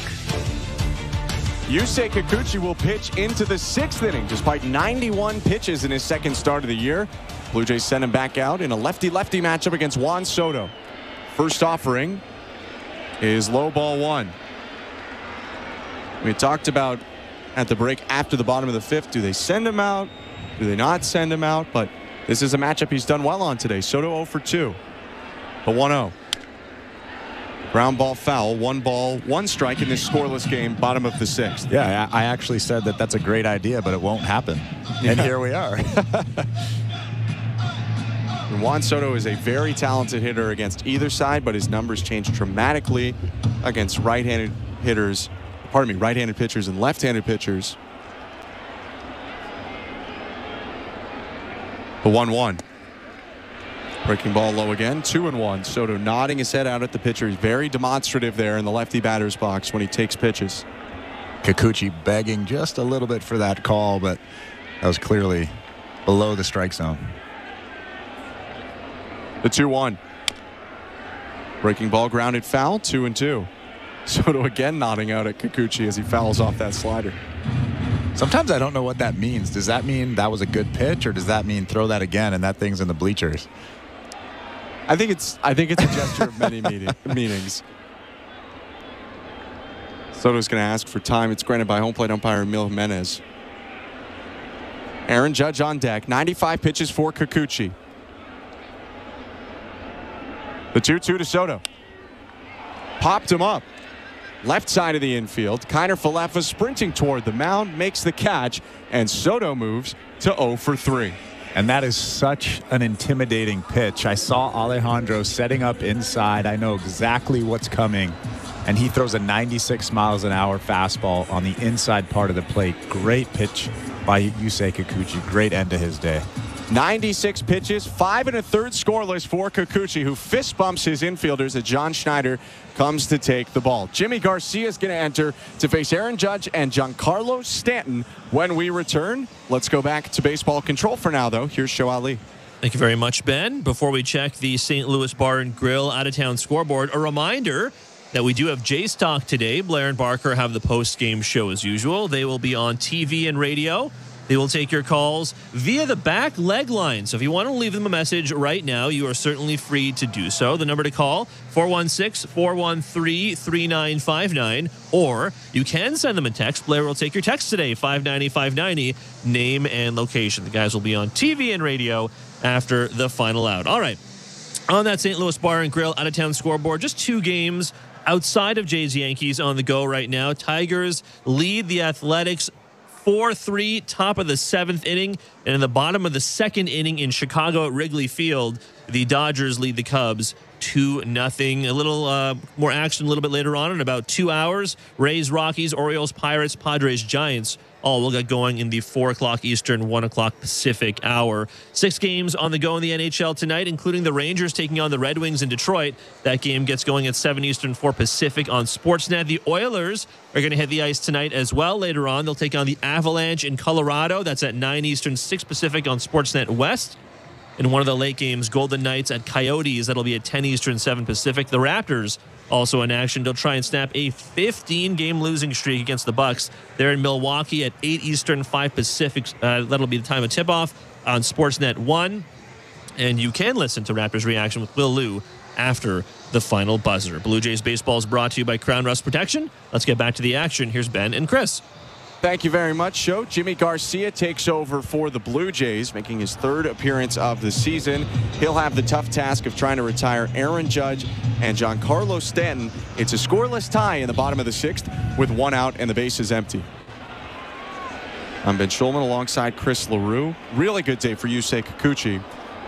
Yusei Kikuchi will pitch into the sixth inning despite 91 pitches in his second start of the year. Blue Jays send him back out in a lefty-lefty matchup against Juan Soto. First offering is low ball one. We talked about at the break after the bottom of the fifth. Do they send him out? Do they not send him out? But this is a matchup he's done well on today. Soto 0 for 2. A 1 0. Ground ball foul, one ball, one strike in this scoreless game, bottom of the sixth. Yeah, I actually said that that's a great idea, but it won't happen. Yeah. And here we are. Juan Soto is a very talented hitter against either side, but his numbers change dramatically against right-handed hitters pardon me, right-handed pitchers and left-handed pitchers. The 1-1. Breaking ball low again, two and one. Soto nodding his head out at the pitcher. He's very demonstrative there in the lefty batter's box when he takes pitches. Kikuchi begging just a little bit for that call, but that was clearly below the strike zone. The 2-1. Breaking ball grounded foul, two and two. Soto again nodding out at Kikuchi as he fouls off that slider. Sometimes I don't know what that means. Does that mean that was a good pitch, or does that mean throw that again and that thing's in the bleachers? I think it's I think it's a gesture of many meaning, meanings. Soto's going to ask for time. It's granted by home plate umpire Emil Jimenez. Aaron Judge on deck. 95 pitches for Kikuchi. The 2-2 to Soto. Popped him up. Left side of the infield. Kiner Falefa sprinting toward the mound, makes the catch, and Soto moves to 0 for 3. And that is such an intimidating pitch. I saw Alejandro setting up inside. I know exactly what's coming. And he throws a 96 miles an hour fastball on the inside part of the plate. Great pitch by Yusei Kikuchi. Great end to his day. 96 pitches, five and a third scoreless for Kikuchi, who fist bumps his infielders as John Schneider comes to take the ball. Yimi Garcia is going to enter to face Aaron Judge and Giancarlo Stanton when we return. Let's go back to baseball control for now, though. Here's Show Ali. Thank you very much, Ben. Before we check the St. Louis Bar and Grill out of town scoreboard, a reminder that we do have Jays Talk today. Blair and Barker have the post game show as usual. They will be on TV and radio. They will take your calls via the back leg line. So if you want to leave them a message right now, you are certainly free to do so. The number to call 416 413 3959 or you can send them a text. Blair will take your text today 590 590 name and location. The guys will be on TV and radio after the final out. All right. On that St. Louis Bar and Grill out of town scoreboard, just two games outside of Jays Yankees on the go right now. Tigers lead the Athletics 4 3, top of the seventh inning. And in the bottom of the second inning in Chicago at Wrigley Field, the Dodgers lead the Cubs 2 nothing. A little uh, more action a little bit later on in about two hours. Rays, Rockies, Orioles, Pirates, Padres, Giants all will get going in the 4 o'clock Eastern, 1 o'clock Pacific hour. Six games on the go in the NHL tonight, including the Rangers taking on the Red Wings in Detroit. That game gets going at 7 Eastern, 4 Pacific on Sportsnet. The Oilers are going to hit the ice tonight as well. Later on, they'll take on the Avalanche in Colorado. That's at 9 Eastern, 6 Pacific on Sportsnet West. In one of the late games, Golden Knights at Coyotes. That'll be at 10 Eastern, 7 Pacific. The Raptors also in action. They'll try and snap a 15-game losing streak against the Bucks. They're in Milwaukee at 8 Eastern, 5 Pacific. Uh, that'll be the time of tip-off on Sportsnet 1. And you can listen to Raptors Reaction with Will Lou after the final buzzer. Blue Jays baseball is brought to you by Krown Rust Protection. Let's get back to the action. Here's Ben and Chris. Thank you very much, Show. Yimi Garcia takes over for the Blue Jays, making his third appearance of the season. He'll have the tough task of trying to retire Aaron Judge and Giancarlo Stanton. It's a scoreless tie in the bottom of the sixth with one out and the bases empty. I'm Ben Shulman alongside Chris Leroux. Really good day for Yusei Kikuchi.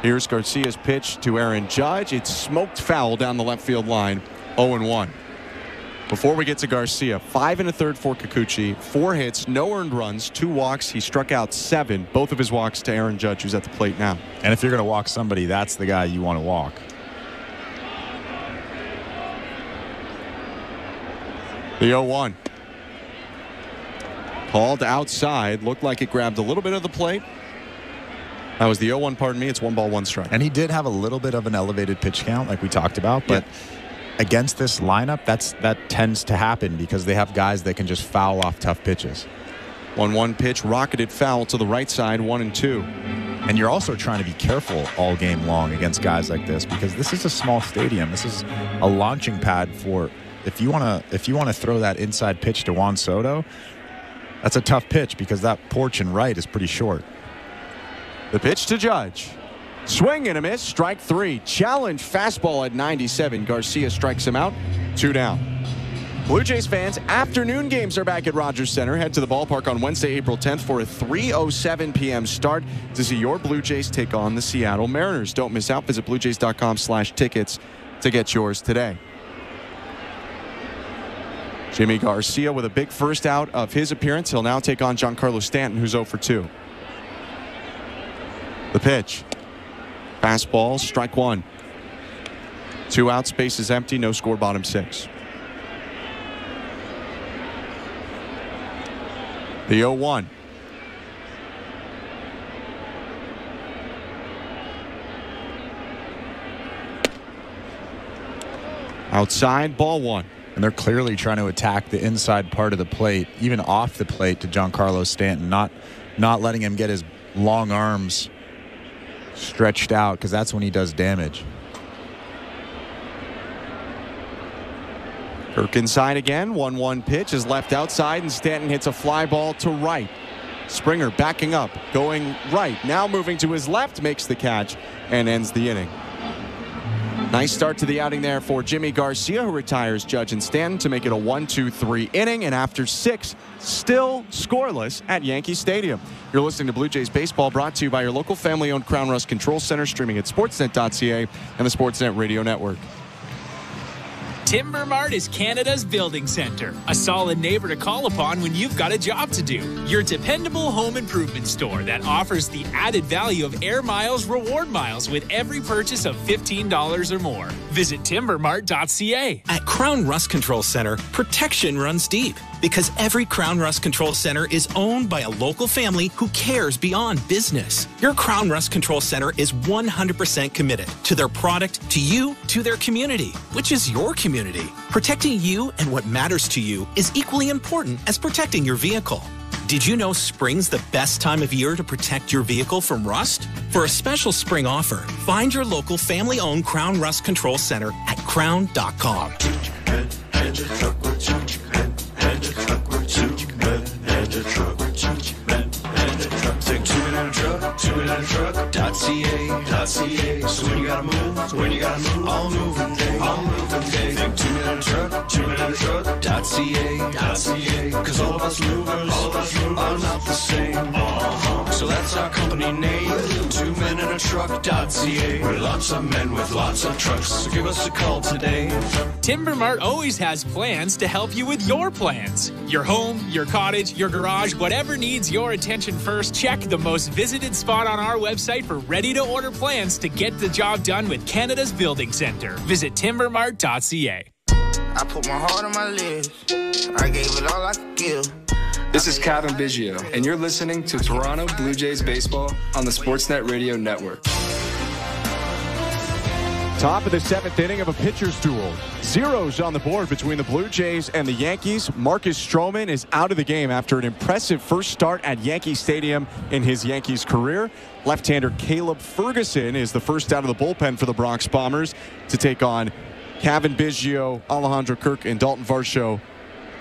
Here's Garcia's pitch to Aaron Judge. It's smoked foul down the left field line, 0-1. Before we get to Garcia, five and a third for Kikuchi, four hits, no earned runs, two walks. He struck out seven, both of his walks to Aaron Judge, who's at the plate now. And if you're going to walk somebody, that's the guy you want to walk. The 0 1. Called outside. Looked like it grabbed a little bit of the plate. That was the 0 1, pardon me. It's one ball, one strike. And he did have a little bit of an elevated pitch count, like we talked about, but. Yeah. Against this lineup, that's that tends to happen because they have guys that can just foul off tough pitches. 1 1 pitch, rocketed foul to the right side, 1 and 2. And you're also trying to be careful all game long against guys like this because this is a small stadium. This is a launching pad for if you want to if you want to throw that inside pitch to Juan Soto, that's a tough pitch because that porch and right is pretty short. The pitch to Judge. Swing and a miss. Strike three. Challenge fastball at 97. Garcia strikes him out. Two down. Blue Jays fans, afternoon games are back at Rogers Center. Head to the ballpark on Wednesday, April 10th for a 3.07 p.m. start to see your Blue Jays take on the Seattle Mariners. Don't miss out. Visit bluejays.com slash tickets to get yours today. Yimi Garcia with a big first out of his appearance. He'll now take on Giancarlo Stanton, who's 0 for 2. The pitch. Fastball, strike one. Two outs, space is empty, no score, bottom six. The 0 1. Outside, ball one. And they're clearly trying to attack the inside part of the plate, even off the plate to Giancarlo Stanton, not not letting him get his long arms stretched out because that's when he does damage. Kirk inside again. 1 1 pitch is left outside, and Stanton hits a fly ball to right. Springer backing up, going right. Now moving to his left, makes the catch and ends the inning. Nice start to the outing there for Yimi Garcia, who retires Judge and Stanton to make it a 1 2 3 inning. And after six, still scoreless at Yankee Stadium. You're listening to Blue Jays Baseball brought to you by your local family owned Krown Rust Control Center, streaming at sportsnet.ca and the Sportsnet Radio Network. Timber Mart is Canada's building center, a solid neighbor to call upon when you've got a job to do. Your dependable home improvement store that offers the added value of Air Miles reward miles with every purchase of $15 or more. Visit timbermart.ca. At Krown Rust Control Center, protection runs deep because every Krown Rust Control Center is owned by a local family who cares beyond business. Your Krown Rust Control Center is 100% committed to their product, to you, to their community, which is your community. Protecting you and what matters to you is equally important as protecting your vehicle. Did you know spring's the best time of year to protect your vehicle from rust? For a special spring offer, find your local family owned Krown Rust Control Center at krown.com. .ca, .ca. So when you gotta move, when you gotta move, all moving day, all moving day. Think two minute truck, two minute truck. .ca, .ca. Cause all of us movers, all of us movers are not the same. Uh-huh. So that's our company name, two men in a truck.ca. We're lots of men with lots of trucks. So give us a call today. Timber Mart always has plans to help you with your plans. Your home, your cottage, your garage, whatever needs your attention first, check the most visited spot on our website for ready to order plans to get the job done with Canada's Building Center. Visit timbermart.ca. I put my heart on my list. I gave it all I could give. This is Cavan Biggio, and you're listening to Toronto Blue Jays Baseball on the Sportsnet Radio Network. Top of the seventh inning of a pitcher's duel. Zeros on the board between the Blue Jays and the Yankees. Marcus Stroman is out of the game after an impressive first start at Yankee Stadium in his Yankees career. Left-hander Caleb Ferguson is the first out of the bullpen for the Bronx Bombers to take on Cavan Biggio, Alejandro Kirk, and Dalton Varsho,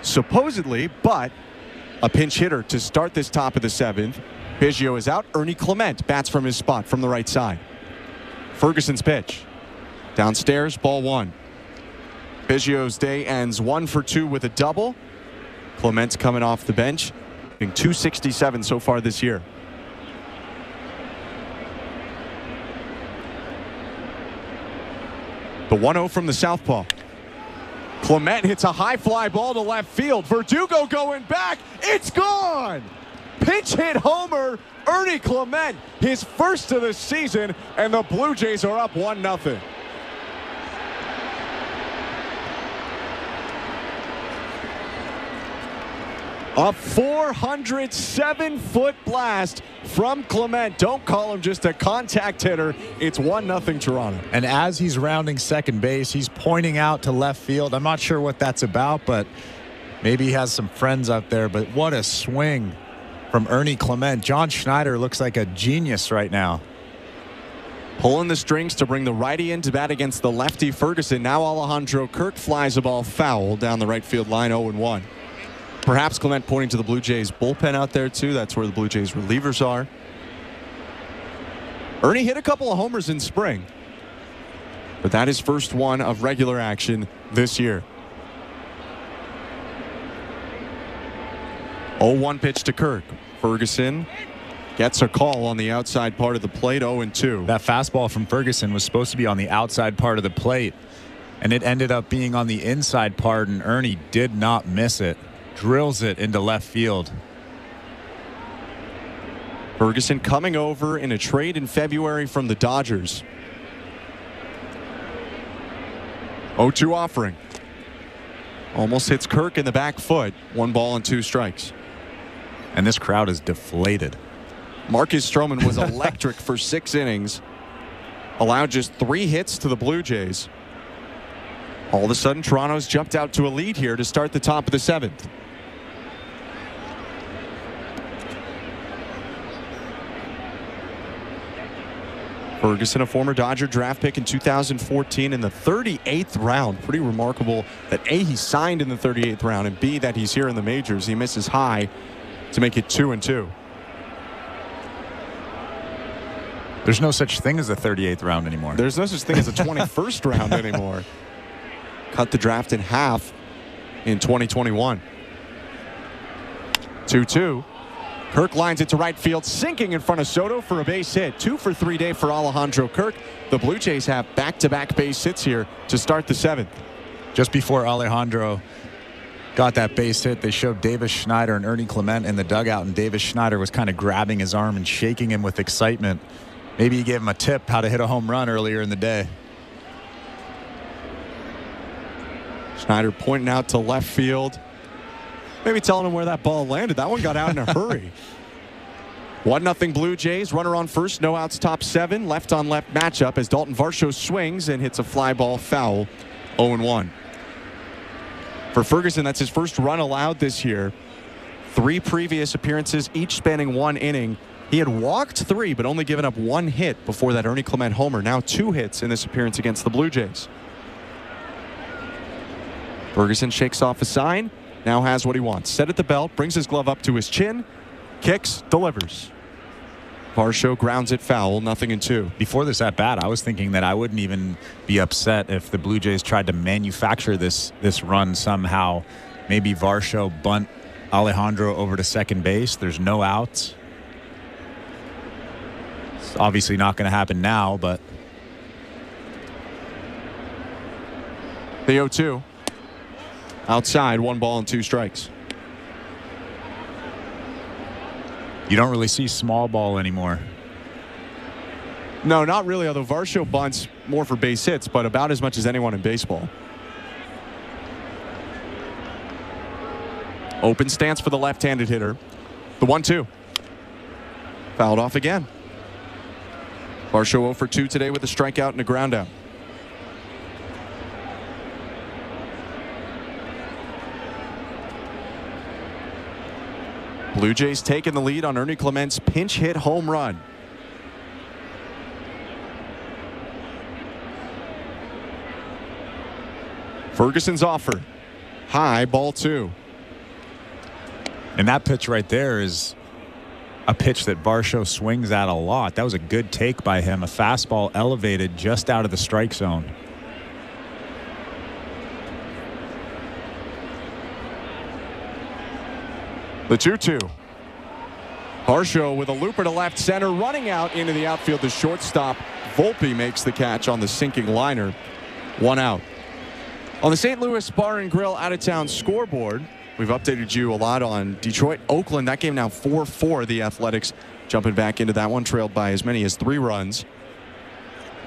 supposedly, but a pinch hitter to start this top of the seventh. Biggio is out. Ernie Clement bats from his spot from the right side. Ferguson's pitch. Downstairs, ball one. Biggio's day ends one for two with a double. Clement's coming off the bench, hitting 267 so far this year. The 1 0 from the southpaw. Clement hits a high fly ball to left field. Verdugo going back. It's gone. Pinch hit homer. Ernie Clement, his first of the season, and the Blue Jays are up 1 A 407 foot blast from Clement. Don't call him just a contact hitter. It's 1 0 Toronto. And as he's rounding second base, he's pointing out to left field. I'm not sure what that's about, but maybe he has some friends out there. But what a swing from Ernie Clement. John Schneider looks like a genius right now. Pulling the strings to bring the righty in to bat against the lefty Ferguson. Now Alejandro Kirk flies a ball foul down the right field line 0 1. Perhaps Clement pointing to the Blue Jays bullpen out there too. That's where the Blue Jays relievers are. Ernie hit a couple of homers in spring, but that is first one of regular action this year. 0-1 pitch to Kirk. Ferguson gets a call on the outside part of the plate 0-2. That fastball from Ferguson was supposed to be on the outside part of the plate, and it ended up being on the inside part, and Ernie did not miss it drills it into left field. Ferguson coming over in a trade in February from the Dodgers. 0-2 offering. Almost hits Kirk in the back foot. One ball and two strikes. And this crowd is deflated. Marcus Stroman was electric for six innings. Allowed just three hits to the Blue Jays. All of a sudden, Toronto's jumped out to a lead here to start the top of the seventh. Ferguson, a former Dodger draft pick in 2014 in the 38th round. Pretty remarkable that A, he signed in the 38th round, and B, that he's here in the majors. He misses high to make it 2 and 2. There's no such thing as a 38th round anymore. There's no such thing as a 21st round anymore. Cut the draft in half in 2021. 2 2. Kirk lines it to right field, sinking in front of Soto for a base hit. Two for three day for Alejandro Kirk. The Blue Jays have back to back base hits here to start the seventh. Just before Alejandro got that base hit, they showed Davis Schneider and Ernie Clement in the dugout, and Davis Schneider was kind of grabbing his arm and shaking him with excitement. Maybe he gave him a tip how to hit a home run earlier in the day. Schneider pointing out to left field. Maybe telling him where that ball landed. That one got out in a hurry. 1 0 Blue Jays. Runner on first. No outs, top seven. Left on left matchup as Dalton Varsho swings and hits a fly ball foul. 0 1. For Ferguson, that's his first run allowed this year. Three previous appearances, each spanning one inning. He had walked three, but only given up one hit before that Ernie Clement homer. Now two hits in this appearance against the Blue Jays. Ferguson shakes off a sign. Now has what he wants. Set at the belt, brings his glove up to his chin, kicks, delivers. Varsho grounds it foul, nothing in two. Before this at bat, I was thinking that I wouldn't even be upset if the Blue Jays tried to manufacture this this run somehow. Maybe Varsho bunt Alejandro over to second base. There's no outs. It's obviously not going to happen now, but The 0 2. Outside, one ball and two strikes. you don't really see small ball anymore. No, not really, although Varsho bunts more for base hits, but about as much as anyone in baseball. Open stance for the left handed hitter. The 1 2. Fouled off again. Varsho 0 for 2 today with a strikeout and a ground Blue Jays taking the lead on Ernie Clement's pinch hit home run. Ferguson's offer. High ball two. And that pitch right there is a pitch that Varsho swings at a lot. That was a good take by him. A fastball elevated just out of the strike zone. The 2 2. Varsho with a looper to left center, running out into the outfield. The shortstop, Volpe, makes the catch on the sinking liner. One out. On the St. Louis Bar and Grill out of town scoreboard, we've updated you a lot on Detroit, Oakland. That game now 4 4. The Athletics jumping back into that one, trailed by as many as three runs.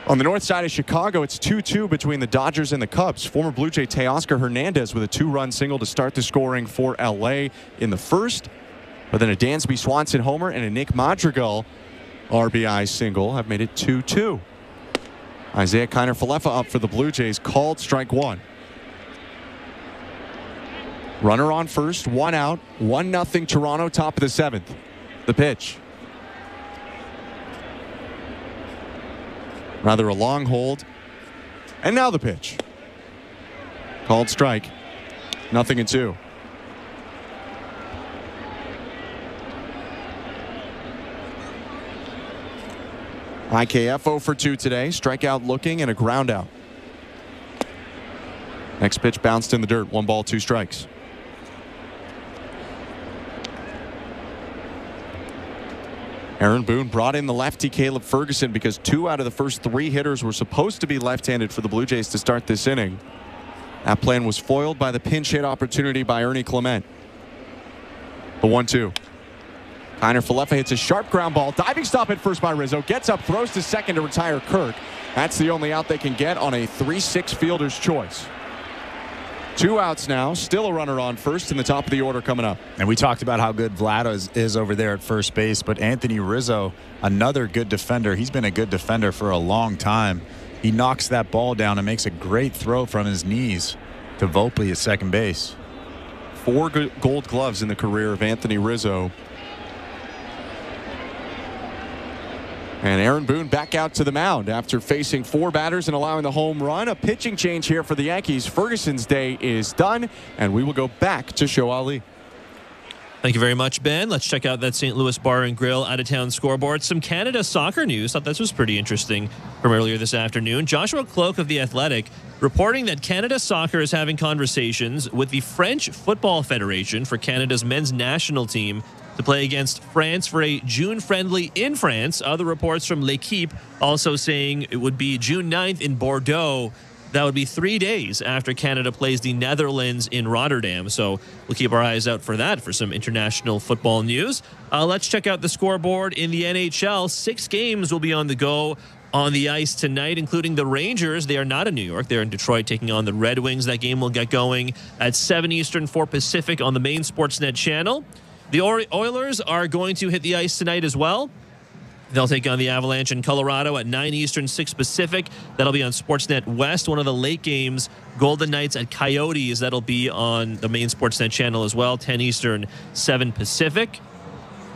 On the north side of Chicago, it's 2 2 between the Dodgers and the Cubs. Former Blue Jay Teoscar Hernandez with a two run single to start the scoring for LA in the first. But then a Dansby Swanson homer and a Nick Madrigal RBI single have made it 2 2. Isiah Kiner Falefa up for the Blue Jays, called strike one. Runner on first, one out, 1 0 Toronto, top of the seventh. The pitch. Rather a long hold. And now the pitch. Called strike. Nothing in two. IKF 0 for 2 today. Strikeout looking and a ground out. Next pitch bounced in the dirt. One ball, two strikes. Aaron Boone brought in the lefty Caleb Ferguson because two out of the first three hitters were supposed to be left-handed for the Blue Jays to start this inning. That plan was foiled by the pinch hit opportunity by Ernie Clement. The 1-2. Kiner Falefa hits a sharp ground ball. Diving stop at first by Rizzo. Gets up, throws to second to retire Kirk. That's the only out they can get on a 3-6 fielder's choice. Two outs now. Still a runner on first in the top of the order coming up. And we talked about how good Vlad is, is over there at first base, but Anthony Rizzo, another good defender. He's been a good defender for a long time. He knocks that ball down and makes a great throw from his knees to Volpe at second base. Four good gold gloves in the career of Anthony Rizzo. And Aaron Boone back out to the mound after facing four batters and allowing the home run. A pitching change here for the Yankees. Ferguson's day is done, and we will go back to Show Ali. Thank you very much, Ben. Let's check out that St. Louis Bar and Grill out of town scoreboard. Some Canada soccer news. Thought this was pretty interesting from earlier this afternoon. Joshua Kloke of The Athletic reporting that Canada Soccer is having conversations with the French Football Federation for Canada's men's national team to play against France for a June friendly in France. Other reports from L'Equipe also saying it would be June 9th in Bordeaux. That would be three days after Canada plays the Netherlands in Rotterdam. So we'll keep our eyes out for that for some international football news. Uh, let's check out the scoreboard in the NHL. Six games will be on the go on the ice tonight, including the Rangers. They are not in New York. They're in Detroit taking on the Red Wings. That game will get going at 7 Eastern, 4 Pacific on the main Sportsnet channel. The Oilers are going to hit the ice tonight as well. They'll take on the Avalanche in Colorado at 9 Eastern, 6 Pacific. That'll be on Sportsnet West. One of the late games, Golden Knights at Coyotes. That'll be on the main Sportsnet channel as well, 10 Eastern, 7 Pacific.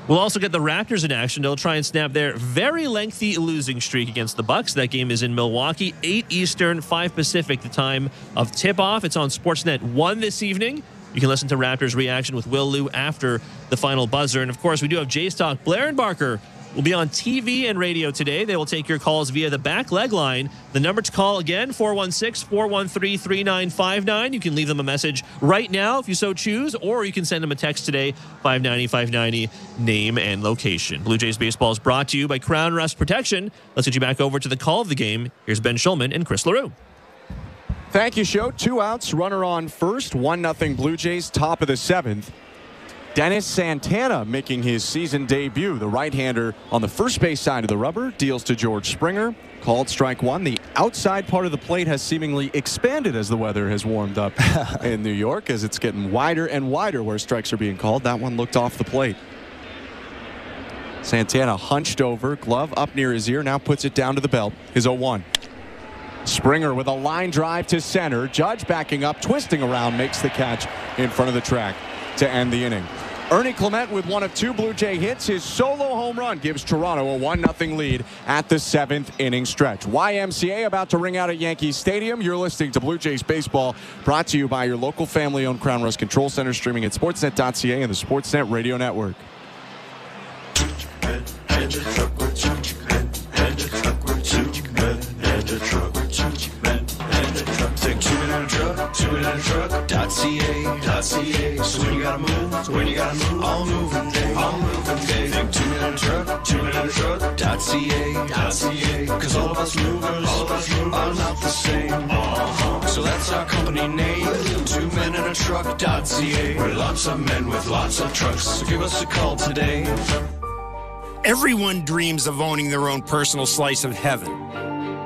We'll also get the Raptors in action. They'll try and snap their very lengthy losing streak against the Bucks. That game is in Milwaukee, 8 Eastern, 5 Pacific, the time of tip-off. It's on Sportsnet 1 this evening. You can listen to Raptors reaction with Will Lou after the final buzzer. And of course, we do have Jays Talk. Blair and Barker will be on TV and radio today. They will take your calls via the back leg line. The number to call again, 416 413 3959. You can leave them a message right now if you so choose, or you can send them a text today, 590 590, name and location. Blue Jays Baseball is brought to you by Krown Rust Protection. Let's get you back over to the call of the game. Here's Ben Shulman and Chris Leroux. Thank you, show. Two outs, runner on first, 1 nothing Blue Jays, top of the seventh. Dennis Santana making his season debut. The right hander on the first base side of the rubber deals to George Springer. Called strike one. The outside part of the plate has seemingly expanded as the weather has warmed up in New York as it's getting wider and wider where strikes are being called. That one looked off the plate. Santana hunched over, glove up near his ear, now puts it down to the belt. His 0 1. Springer with a line drive to center. Judge backing up, twisting around, makes the catch in front of the track to end the inning. Ernie Clement with one of two Blue Jay hits. His solo home run gives Toronto a 1 0 lead at the seventh inning stretch. YMCA about to ring out at Yankee Stadium. You're listening to Blue Jays Baseball, brought to you by your local family owned Krown Rust Control Center, streaming at sportsnet.ca and the Sportsnet Radio Network. Two-minute So when you gotta move, when you gotta move, all moving day, all moving day. Think two-minute truck, two-minute truck. Dot ca, dot ca. Cause all of us movers, all of us movers are not the same. Uh-huh. So that's our company name, two men in a truck. Dot ca. We're lots of men with lots of trucks. So give us a call today. Everyone dreams of owning their own personal slice of heaven.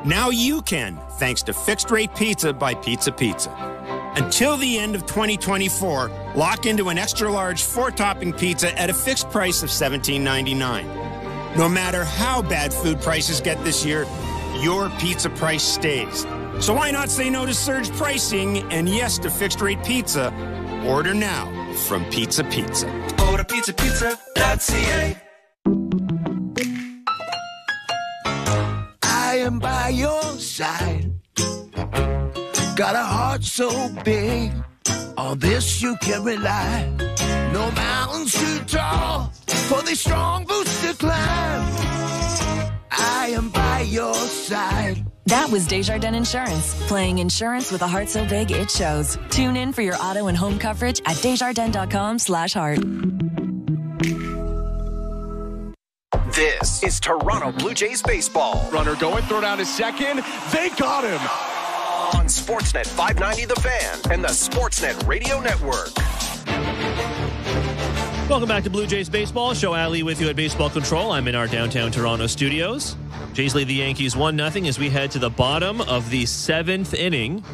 Now you can, thanks to Fixed Rate Pizza by Pizza Pizza. Until the end of 2024, lock into an extra large four topping pizza at a fixed price of $17.99. No matter how bad food prices get this year, your pizza price stays. So why not say no to surge pricing and yes to fixed rate pizza? Order now from Pizza Pizza. Order pizzapizza.ca. I am by your side. Got a heart so big, on this you can rely. No mountains too tall for the strong boots to climb. I am by your side. That was Desjardins Insurance, playing insurance with a heart so big it shows. Tune in for your auto and home coverage at desjardins.com slash heart. This is Toronto Blue Jays baseball. Runner going, throw down his second. They got him. On Sportsnet 590 The Fan and the Sportsnet Radio Network. Welcome back to Blue Jays Baseball. Show Ali with you at Baseball Control. I'm in our downtown Toronto studios. Jays lead the Yankees 1 0 as we head to the bottom of the seventh inning.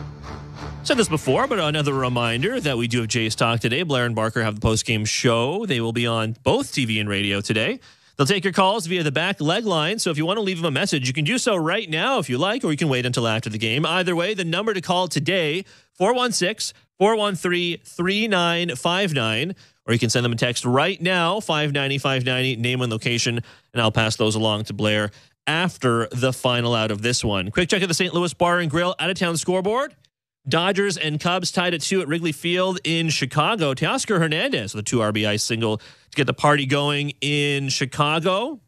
Said this before, but another reminder that we do have Jays Talk today. Blair and Barker have the post-game show. They will be on both TV and radio today. They'll take your calls via the back leg line. So if you want to leave them a message, you can do so right now if you like, or you can wait until after the game. Either way, the number to call today, 416 413 3959. Or you can send them a text right now, 590 590, name and location, and I'll pass those along to Blair after the final out of this one. Quick check of the St. Louis Bar and Grill out of town scoreboard. Dodgers and Cubs tied at two at Wrigley Field in Chicago. Teoscar Hernandez with a two RBI single to get the party going in Chicago.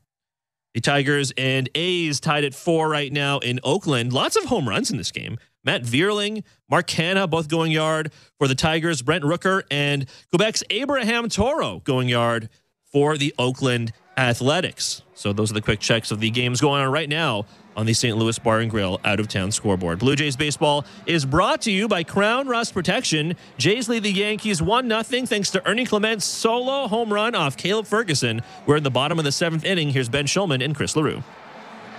The Tigers and A's tied at four right now in Oakland. Lots of home runs in this game. Matt Vierling, Mark Canha both going yard for the Tigers. Brent Rooker and Quebec's Abraham Toro going yard for the Oakland Athletics. So those are the quick checks of the games going on right now on the St. Louis Bar and Grill out of town scoreboard. Blue Jays baseball is brought to you by Krown Rust Protection. Jays lead the Yankees 1 0 thanks to Ernie Clement's solo home run off Caleb Ferguson. We're in the bottom of the seventh inning. Here's Ben Shulman and Chris Leroux.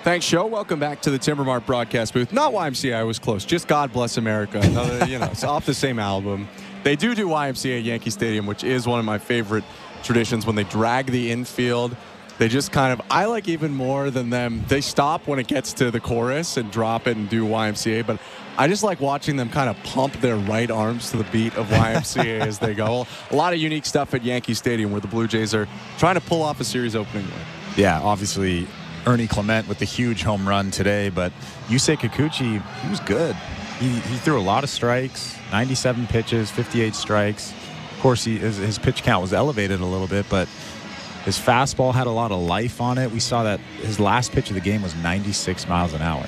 Thanks, show. Welcome back to the Timber Mart broadcast booth. Not YMCA, I was close. Just God Bless America. Another, you know, it's off the same album. They do do YMCA at Yankee Stadium, which is one of my favorite traditions when they drag the infield. They just kind of, I like even more than them. They stop when it gets to the chorus and drop it and do YMCA, but I just like watching them kind of pump their right arms to the beat of YMCA as they go. A lot of unique stuff at Yankee Stadium where the Blue Jays are trying to pull off a series opening. Win. Yeah, obviously Ernie Clement with the huge home run today, but Yusei Kikuchi, he was good. He, he threw a lot of strikes, 97 pitches, 58 strikes. Of course, he, his, his pitch count was elevated a little bit, but His fastball had a lot of life on it. We saw that his last pitch of the game was 96 miles an hour.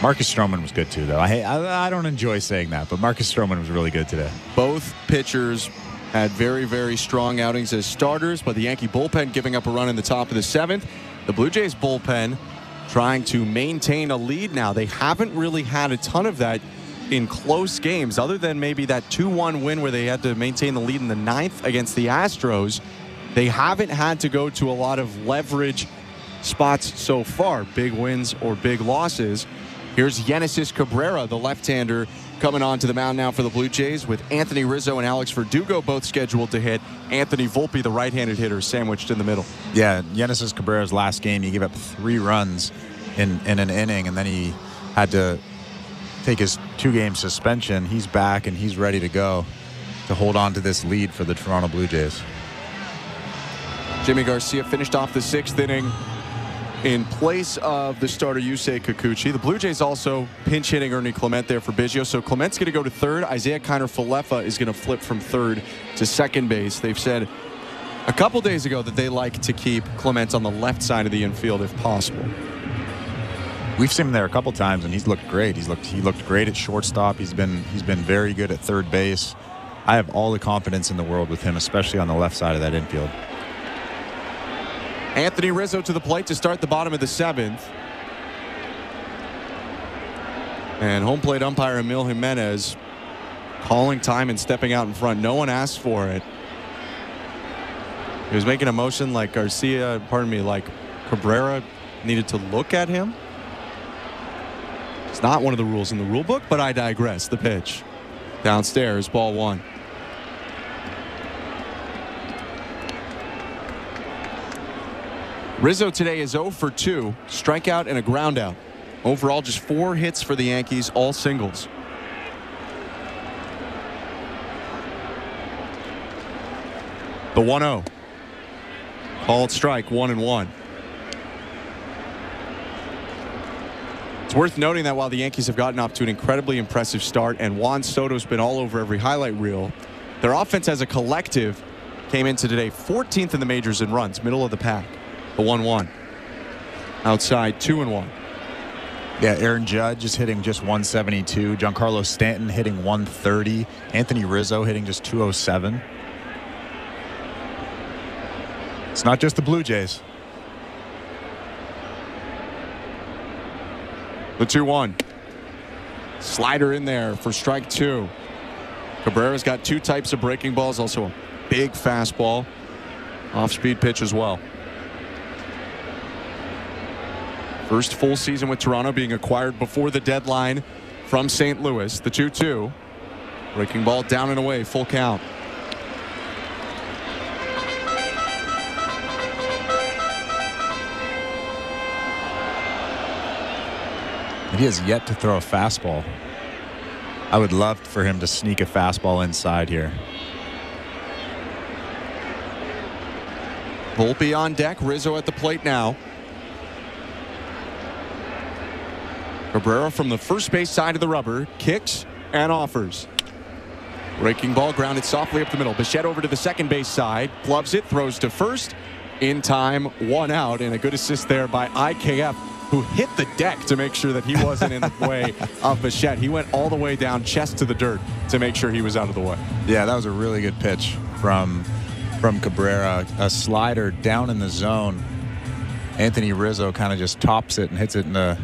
Marcus Stroman was good too, though. I, I, I don't enjoy saying that, but Marcus Stroman was really good today. Both pitchers had very, very strong outings as starters, but the Yankee bullpen giving up a run in the top of the seventh. The Blue Jays bullpen trying to maintain a lead now. They haven't really had a ton of that in close games, other than maybe that 2 1 win where they had to maintain the lead in the ninth against the Astros. They haven't had to go to a lot of leverage spots so far, big wins or big losses. Here's Genesis Cabrera, the left-hander, coming onto the mound now for the Blue Jays with Anthony Rizzo and Alex Verdugo both scheduled to hit. Anthony Volpe, the right-handed hitter, sandwiched in the middle. Yeah, Genesis Cabrera's last game, he gave up three runs in, in an inning, and then he had to take his two-game suspension. He's back, and he's ready to go to hold on to this lead for the Toronto Blue Jays. Yimi Garcia finished off the sixth inning in place of the starter Yusei Kikuchi. The Blue Jays also pinch hitting Ernie Clement there for Biggio. So Clement's going to go to third. Isiah Kiner Falefa is going to flip from third to second base. They've said a couple days ago that they like to keep Clement on the left side of the infield if possible. We've seen him there a couple times, and he's looked great. He's looked he looked great at shortstop. He's been he's been very good at third base. I have all the confidence in the world with him, especially on the left side of that infield. Anthony Rizzo to the plate to start the bottom of the seventh. And home plate umpire Emil Jimenez calling time and stepping out in front. No one asked for it. He was making a motion like Garcia, pardon me, like Cabrera needed to look at him. It's not one of the rules in the rule book, but I digress. The pitch. Downstairs, ball one. Rizzo today is 0 for 2, strikeout and a groundout. Overall, just four hits for the Yankees, all singles. The 1 0. Called strike, 1 and 1. It's worth noting that while the Yankees have gotten off to an incredibly impressive start and Juan Soto's been all over every highlight reel, their offense as a collective came into today 14th in the majors in runs, middle of the pack. a 1 1. Outside, 2 and 1. Yeah, Aaron Judge is hitting just 172. Giancarlo Stanton hitting 130. Anthony Rizzo hitting just 207. It's not just the Blue Jays. The 2 1. Slider in there for strike two. Cabrera's got two types of breaking balls, also a big fastball. Off speed pitch as well. First full season with Toronto being acquired before the deadline from St. Louis. The 2 2. Breaking ball down and away, full count. He has yet to throw a fastball. I would love for him to sneak a fastball inside here. Volpe on deck. Rizzo at the plate now. Cabrera from the first base side of the rubber kicks and offers. Breaking ball grounded softly up the middle. Bichette over to the second base side. Gloves it, throws to first. In time, one out, and a good assist there by IKF, who hit the deck to make sure that he wasn't in the way of Bichette. He went all the way down, chest to the dirt, to make sure he was out of the way. Yeah, that was a really good pitch from from Cabrera. A slider down in the zone. Anthony Rizzo kind of just tops it and hits it in the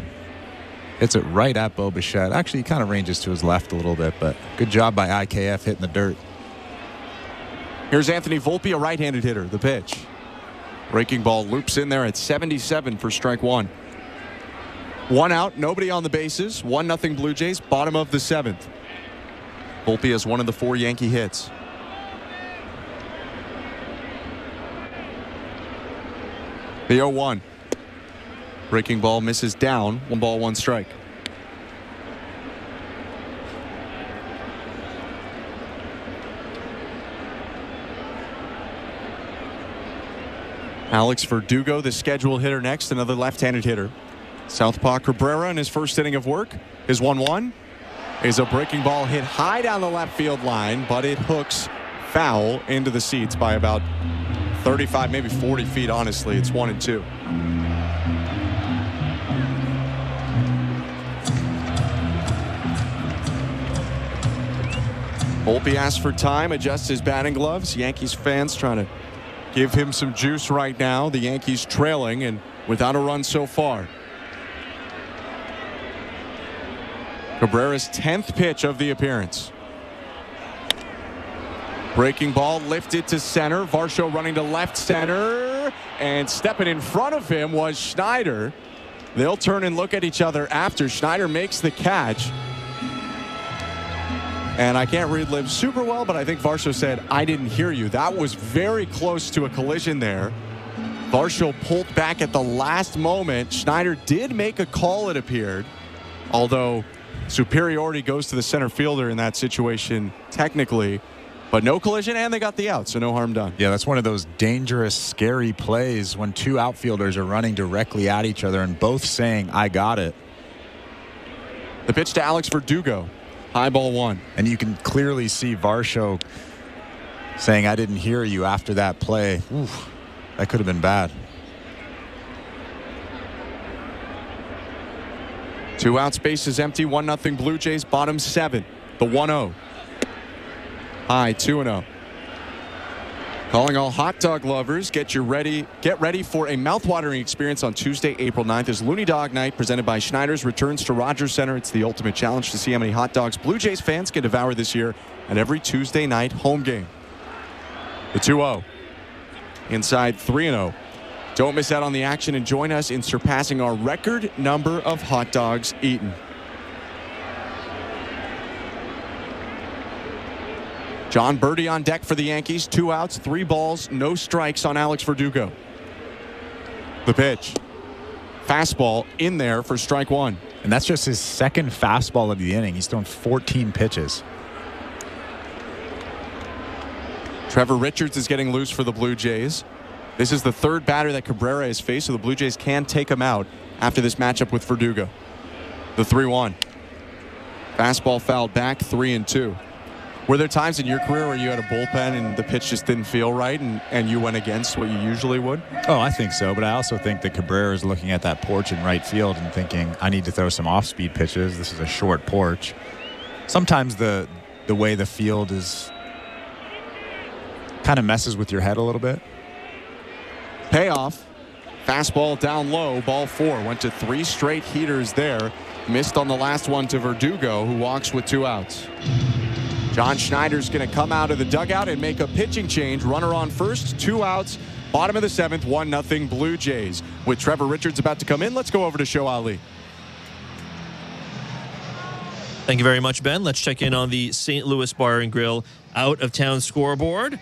hits it right at Bo Bichette. Actually, he kind of ranges to his left a little bit, but good job by IKF hitting the dirt. Here's Anthony Volpe, a right-handed hitter. The pitch. Breaking ball loops in there at 77 for strike one. One out, nobody on the bases. One nothing Blue Jays, bottom of the seventh. Volpe has one of the four Yankee hits. The 0 1. Breaking ball misses down. One ball, one strike. Alex Verdugo, the scheduled hitter next, another left-handed hitter. Southpaw Cabrera in his first inning of work. His 1-1 is a breaking ball hit high down the left field line, but it hooks foul into the seats by about 35, maybe 40 feet, honestly. It's one and two. Volpe asks for time, adjusts his batting gloves. Yankees fans trying to give him some juice right now. The Yankees trailing and without a run so far. Cabrera's 10th pitch of the appearance. Breaking ball lifted to center. Varsho running to left center. And stepping in front of him was Schneider. They'll turn and look at each other after Schneider makes the catch. And I can't read lips super well, but I think Varsho said, I didn't hear you. That was very close to a collision there. Varsho pulled back at the last moment. Schneider did make a call, it appeared, although superiority goes to the center fielder in that situation, technically. But no collision, and they got the out, so no harm done. Yeah, that's one of those dangerous, scary plays when two outfielders are running directly at each other and both saying, I got it. The pitch to Alex Verdugo. High ball one. And you can clearly see Varsho saying, I didn't hear you after that play. Oof, that could have been bad. Two out, space is empty. 1 nothing Blue Jays, bottom seven. The 1 0. High 2 0. Calling all hot dog lovers, get you ready. Get ready for a mouthwatering experience on Tuesday, April 9th as Loonie Dog Night presented by Schneider's returns to Rogers Center. It's the ultimate challenge to see how many hot dogs Blue Jays fans can devour this year at every Tuesday night home game. The 2 0. Inside 3 0. Don't miss out on the action and join us in surpassing our record number of hot dogs eaten. Jon Berti on deck for the Yankees. Two outs, three balls, no strikes on Alex Verdugo. The pitch. Fastball in there for strike one. And that's just his second fastball of the inning. He's thrown 14 pitches. Trevor Richards is getting loose for the Blue Jays. This is the third batter that Cabrera has faced, so the Blue Jays can take him out after this matchup with Verdugo. The 3 1. Fastball fouled back, 3 and 2. Were there times in your career where you had a bullpen and the pitch just didn't feel right and, and you went against what you usually would? Oh, I think so. But I also think that Cabrera is looking at that porch in right field and thinking, I need to throw some off speed pitches. This is a short porch. Sometimes the the way the field is kind of messes with your head a little bit. Payoff. Fastball down low, ball four. Went to three straight heaters there. Missed on the last one to Verdugo, who walks with two outs. John Schneider's going to come out of the dugout and make a pitching change. Runner on first, two outs. Bottom of the seventh, 1 nothing Blue Jays. With Trevor Richards about to come in, let's go over to Show Ali. Thank you very much, Ben. Let's check in on the St. Louis Bar and Grill out of town scoreboard.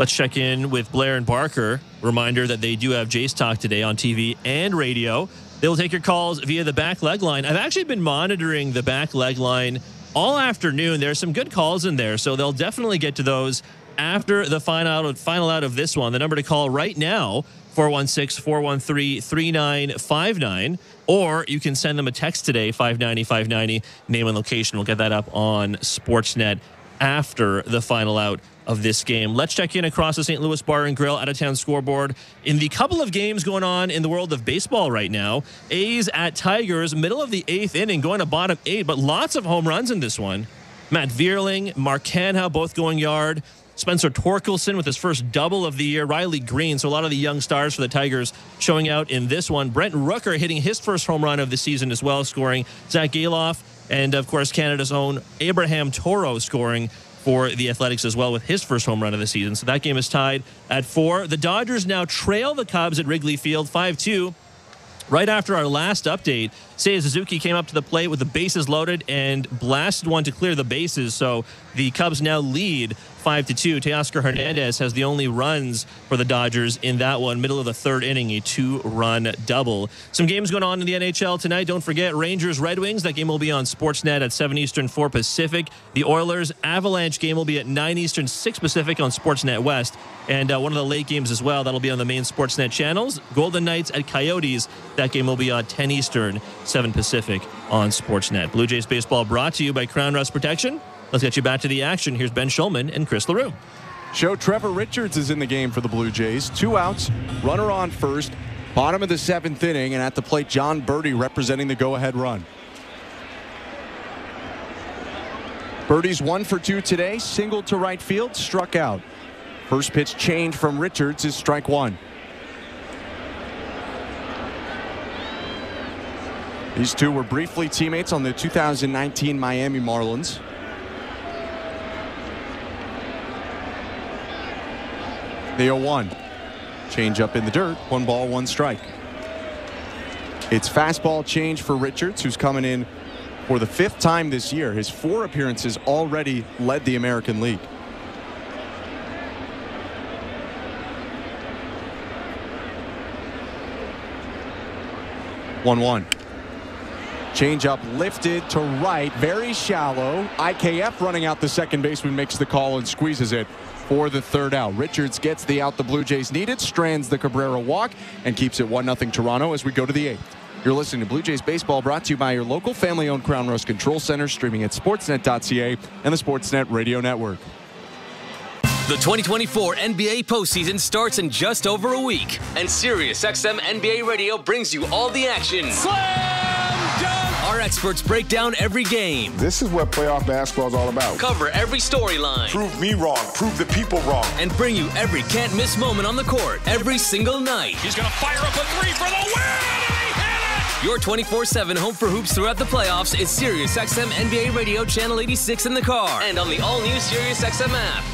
Let's check in with Blair and Barker. Reminder that they do have Jays Talk today on TV and radio. They'll take your calls via the back leg line. I've actually been monitoring the back leg line all afternoon. There's some good calls in there, so they'll definitely get to those after the final out of, final out of this one. The number to call right now 416 413 3959. Or you can send them a text today, 590 590, name and location. We'll get that up on Sportsnet after the final out of this game. Let's check in across the St. Louis Bar and Grill out of town scoreboard. In the couple of games going on in the world of baseball right now, A's at Tigers, middle of the eighth inning, going to bottom eight, but lots of home runs in this one. Matt Vierling, Mark Canha both going yard. Spencer Torkelson with his first double of the year. Riley Greene. So a lot of the young stars for the Tigers showing out in this one. Brent Rooker hitting his first home run of the season as well, scoring. Zack Gelof and, of course, Canada's own Abraham Toro scoring for the Athletics as well with his first home run of the season. So that game is tied at four. The Dodgers now trail the Cubs at Wrigley Field 5 2. Right after our last update, Seiya Suzuki came up to the plate with the bases loaded and blasted one to clear the bases. So the Cubs now lead five to two. Teoscar Hernandez has the only runs for the Dodgers in that one. Middle of the third inning, a two-run double. Some games going on in the NHL tonight. Don't forget Rangers Red Wings. That game will be on Sportsnet at 7 Eastern, 4 Pacific. The Oilers Avalanche game will be at 9 Eastern, 6 Pacific on Sportsnet West. And uh, one of the late games as well. That'll be on the main Sportsnet channels. Golden Knights at Coyotes. That game will be on 10 Eastern, 7 Pacific on Sportsnet. Blue Jays baseball brought to you by Krown Rust Protection. Let's get you back to the action. Here's Ben Shulman and Chris Leroux. show Trevor Richards is in the game for the Blue Jays. Two outs, runner on first, bottom of the seventh inning, and at the plate, Jon Berti representing the go ahead run. Berti's one for two today, single to right field, struck out. First pitch change from Richards is strike one. These two were briefly teammates on the 2019 Miami Marlins. The 0-1. Change up in the dirt. One ball, one strike. It's fastball change for Richards, who's coming in for the fifth time this year. His four appearances already led the American League. One one. Change up lifted to right, very shallow. IKF running out the second baseman makes the call and squeezes it for the third out. Richards gets the out the Blue Jays needed, strands the Cabrera walk, and keeps it 1 0 Toronto as we go to the eighth. You're listening to Blue Jays Baseball brought to you by your local family owned Krown Rust Control Center, streaming at sportsnet.ca and the Sportsnet Radio Network. The 2024 NBA postseason starts in just over a week, and SiriusXM NBA Radio brings you all the action. Slam dunk! Our experts break down every game. This is what playoff basketball is all about. Cover every storyline. Prove me wrong. Prove the people wrong. And bring you every can't miss moment on the court every single night. He's going to fire up a three for the win! Your 24 7 home for hoops throughout the playoffs is SiriusXM NBA Radio Channel 86 in the car and on the all new SiriusXM app.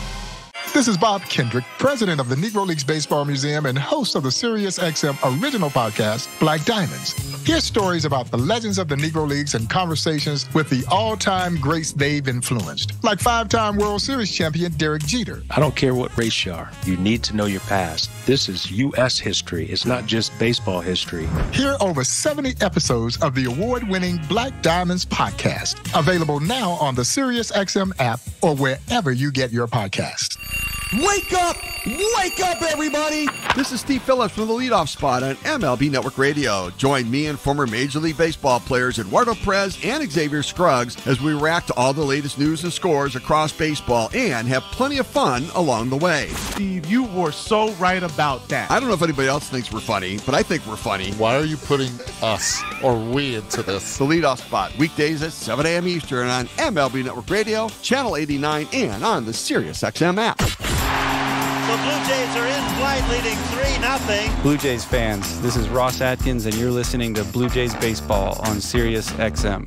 This is Bob Kendrick, president of the Negro Leagues Baseball Museum and host of the Sirius XM original podcast, Black Diamonds. Hear stories about the legends of the Negro Leagues and conversations with the all time greats they've influenced, like five time World Series champion Derek Jeter. I don't care what race you are, you need to know your past. This is U.S. history, it's not just baseball history. Hear over 70 episodes of the award winning Black Diamonds podcast, available now on the SiriusXM app or wherever you get your podcasts. Wake up! Wake up, everybody! This is Steve Phillips from the leadoff spot on MLB Network Radio. Join me and former Major League Baseball players Eduardo Perez and Xavier Scruggs as we react to all the latest news and scores across baseball and have plenty of fun along the way. Steve, you were so right about that. I don't know if anybody else thinks we're funny, but I think we're funny. Why are you putting us or we into this? The leadoff spot, weekdays at 7 a.m. Eastern on MLB Network Radio, Channel 89, and on the SiriusXM app. The Blue Jays are in flight, leading 3 0. Blue Jays fans, this is Ross Atkins, and you're listening to Blue Jays Baseball on Sirius XM.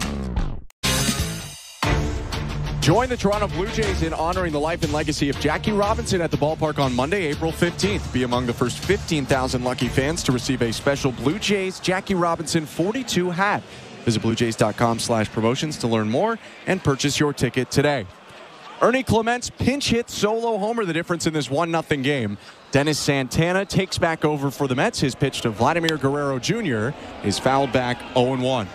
Join the Toronto Blue Jays in honoring the life and legacy of Jackie Robinson at the ballpark on Monday, April 15th. Be among the first 15,000 lucky fans to receive a special Blue Jays Jackie Robinson 42 hat. Visit bluejays.com slash promotions to learn more and purchase your ticket today. Ernie Clement's pinch hit solo homer, the difference in this 1 0 game. Dennis Santana takes back over for the Mets. His pitch to Vladimir Guerrero Jr. is fouled back 0 1.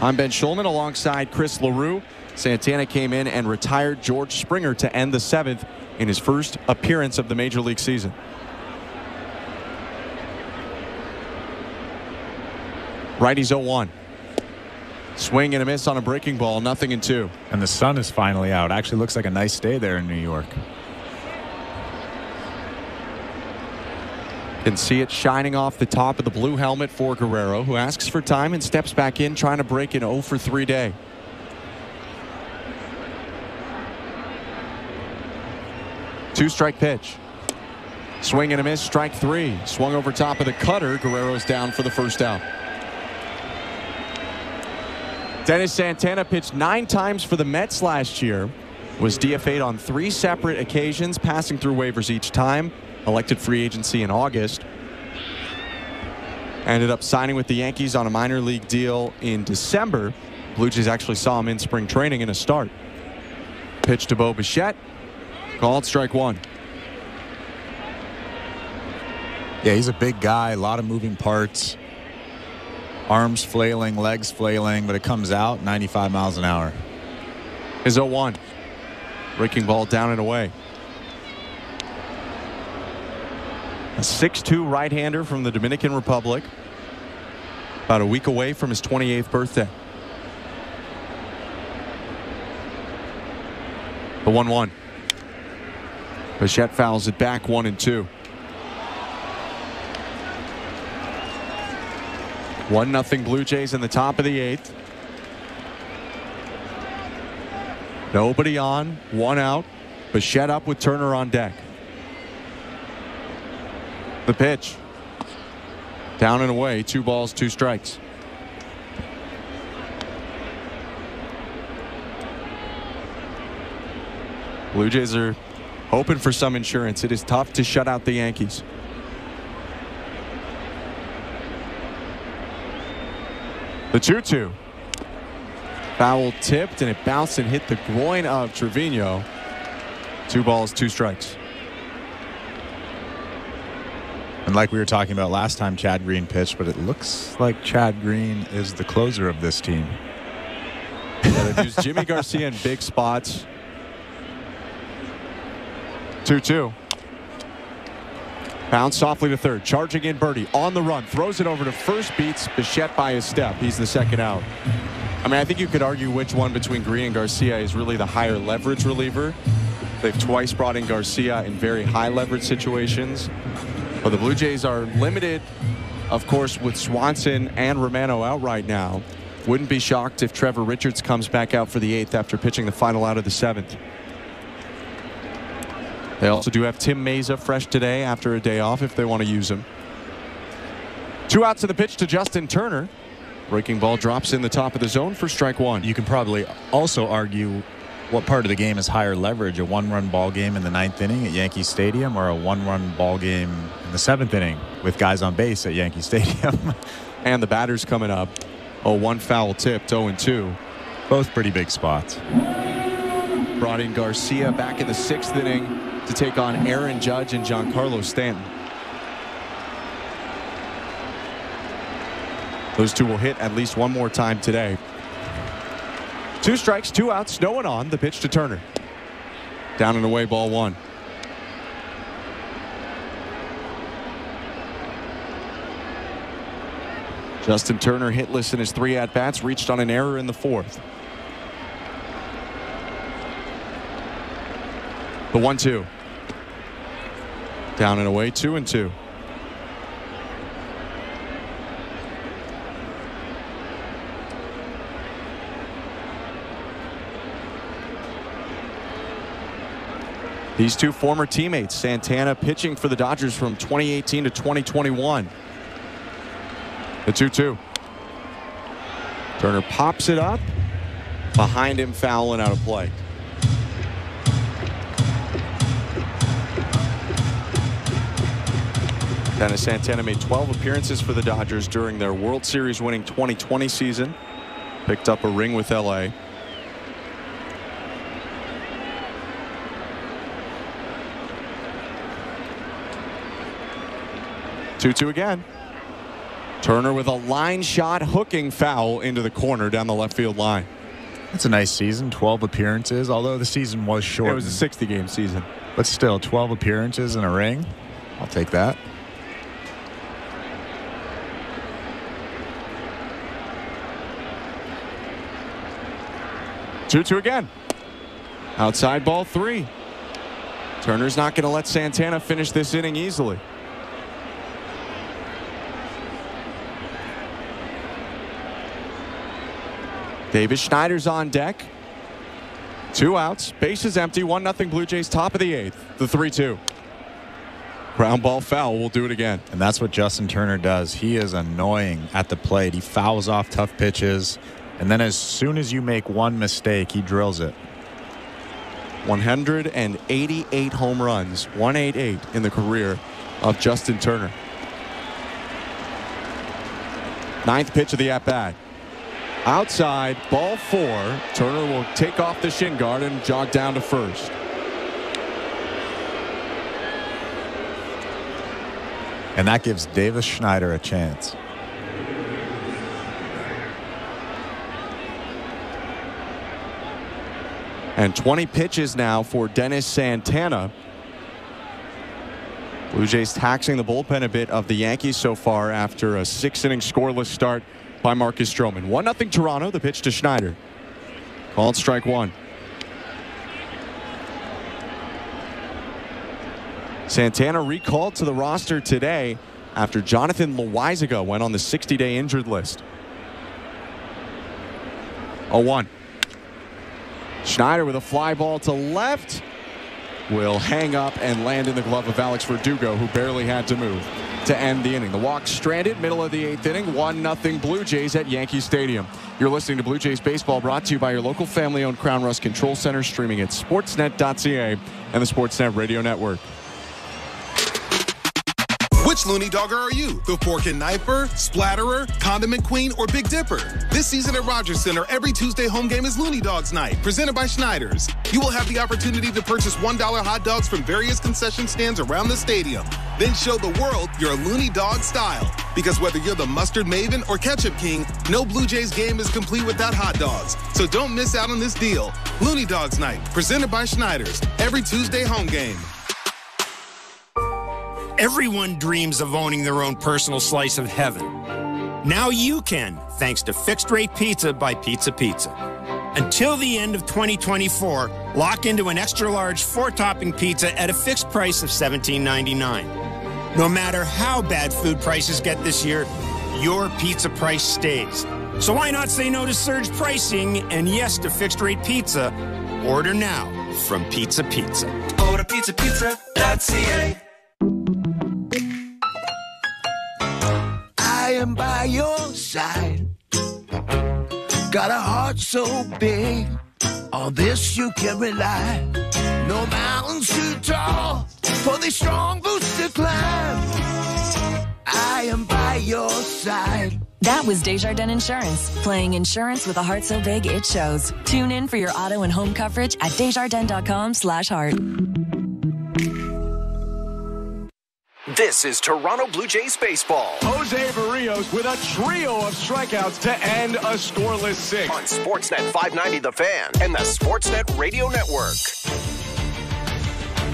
I'm Ben Shulman alongside Chris Leroux. Santana came in and retired George Springer to end the seventh in his first appearance of the major league season. Righties 0 1. Swing and a miss on a breaking ball, nothing in two. And the sun is finally out. Actually looks like a nice day there in New York. Can see it shining off the top of the blue helmet for Guerrero, who asks for time and steps back in, trying to break an 0 for 3 day. Two strike pitch. Swing and a miss, strike three. Swung over top of the cutter. Guerrero's down for the first out. Dennis Santana pitched nine times for the Mets last year. Was DFA'd on three separate occasions, passing through waivers each time. Elected free agency in August. Ended up signing with the Yankees on a minor league deal in December. Blue Jays actually saw him in spring training in a start. Pitch to Bo Bichette. Called strike one. Yeah, he's a big guy, a lot of moving parts. Arms flailing, legs flailing, but it comes out 95 miles an hour. Is 0 1. Breaking ball down and away. A 6'2 right hander from the Dominican Republic. About a week away from his 28th birthday. The 1 1. Bichette fouls it back one and two. One nothing Blue Jays in the top of the eighth. Nobody on, one out. Bichette up with Turner on deck. The pitch. Down and away, two balls, two strikes. Blue Jays are hoping for some insurance. It is tough to shut out the Yankees. The 2 2. Foul tipped and it bounced and hit the groin of Trevino. Two balls, two strikes. And like we were talking about last time, Chad Green pitched, but it looks like Chad Green is the closer of this team. Yeah, they've used Yimi Garcia in big spots. 2 2. Bounce softly to third. Charging in Berti on the run. Throws it over to first. Beats Bichette by a step. He's the second out. I mean, I think you could argue which one between Green and Garcia is really the higher leverage reliever. They've twice brought in Garcia in very high leverage situations. But the Blue Jays are limited, of course, with Swanson and Romano out right now. Wouldn't be shocked if Trevor Richards comes back out for the eighth after pitching the final out of the seventh. They also do have Tim Mayza fresh today after a day off if they want to use him. Two outs of the pitch to Justin Turner. Breaking ball drops in the top of the zone for strike one. You can probably also argue what part of the game is higher leverage, a one-run ball game in the ninth inning at Yankee Stadium or a one-run ball game in the seventh inning with guys on base at Yankee Stadium. and the batters coming up. Oh, one foul tipped, 0 and 2. Both pretty big spots. Brought in Garcia back in the sixth inning to take on Aaron Judge and Giancarlo Stanton. Those two will hit at least one more time today. Two strikes, two outs, no one on. The pitch to Turner. Down and away, ball one. Justin Turner hitless in his three at bats, reached on an error in the fourth. The one two. Down and away, two and two. These two former teammates, Santana pitching for the Dodgers from 2018 to 2021. The 2 2. Turner pops it up. Behind him, foul and out of play. Dennis Santana made 12 appearances for the Dodgers during their World Series winning 2020 season. Picked up a ring with LA. Two two again. Turner with a line shot hooking foul into the corner down the left field line. It's a nice season, 12 appearances, although the season was short. It was a 60 game season. But still, 12 appearances in a ring. I'll take that. Two two again. Outside ball three. Turner's not going to let Santana finish this inning easily. David Schneider's on deck. Two outs, bases empty, one nothing Blue Jays top of the eighth. The three two. Ground ball foul. We'll do it again. And that's what Justin Turner does. He is annoying at the plate. He fouls off tough pitches. And then as soon as you make one mistake, he drills it. 188 home runs, 188 in the career of Justin Turner. Ninth pitch of the at bat. Outside, ball four. Turner will take off the shin guard and jog down to first. And that gives Davis Schneider a chance. And 20 pitches now for Dennis Santana. Blue Jays taxing the bullpen a bit of the Yankees so far after a six inning scoreless start by Marcus Stroman. 1 0 Toronto. The pitch to Schneider. Called strike one. Santana recalled to the roster today after Jonathan Loáisiga went on the 60 day injured list. 0 1. Schneider with a fly ball to left will hang up and land in the glove of Alex Verdugo, who barely had to move to end the inning. The walk stranded, middle of the eighth inning, 1 0 Blue Jays at Yankee Stadium. You're listening to Blue Jays Baseball brought to you by your local family owned Krown Rust Control Center, streaming at sportsnet.ca and the Sportsnet Radio Network. Loonie Dogger are you? The fork and knifer, splatterer, condiment queen, or Big Dipper? This season at Rogers Center, every Tuesday home game is Loonie Dogs Night, presented by Schneider's. You will have the opportunity to purchase $1 hot dogs from various concession stands around the stadium. Then show the world your Loonie Dog style. Because whether you're the mustard maven or ketchup king, no Blue Jays game is complete without hot dogs. So don't miss out on this deal. Loonie Dogs Night, presented by Schneider's, every Tuesday home game. Everyone dreams of owning their own personal slice of heaven. Now you can, thanks to Fixed Rate Pizza by Pizza Pizza. Until the end of 2024, lock into an extra large four topping pizza at a fixed price of $17.99. No matter how bad food prices get this year, your pizza price stays. So why not say no to surge pricing and yes to fixed rate pizza? Order now from Pizza Pizza. Order pizzapizza.ca. I am by your side. Got a heart so big, on this you can rely. No mountains too tall for the strong boots to climb. I am by your side. That was Desjardins Insurance, playing insurance with a heart so big it shows. Tune in for your auto and home coverage at desjardins.com slash heart. This is Toronto Blue Jays baseball. Jose Berrios with a trio of strikeouts to end a scoreless six. On Sportsnet 590 The Fan and the Sportsnet Radio Network.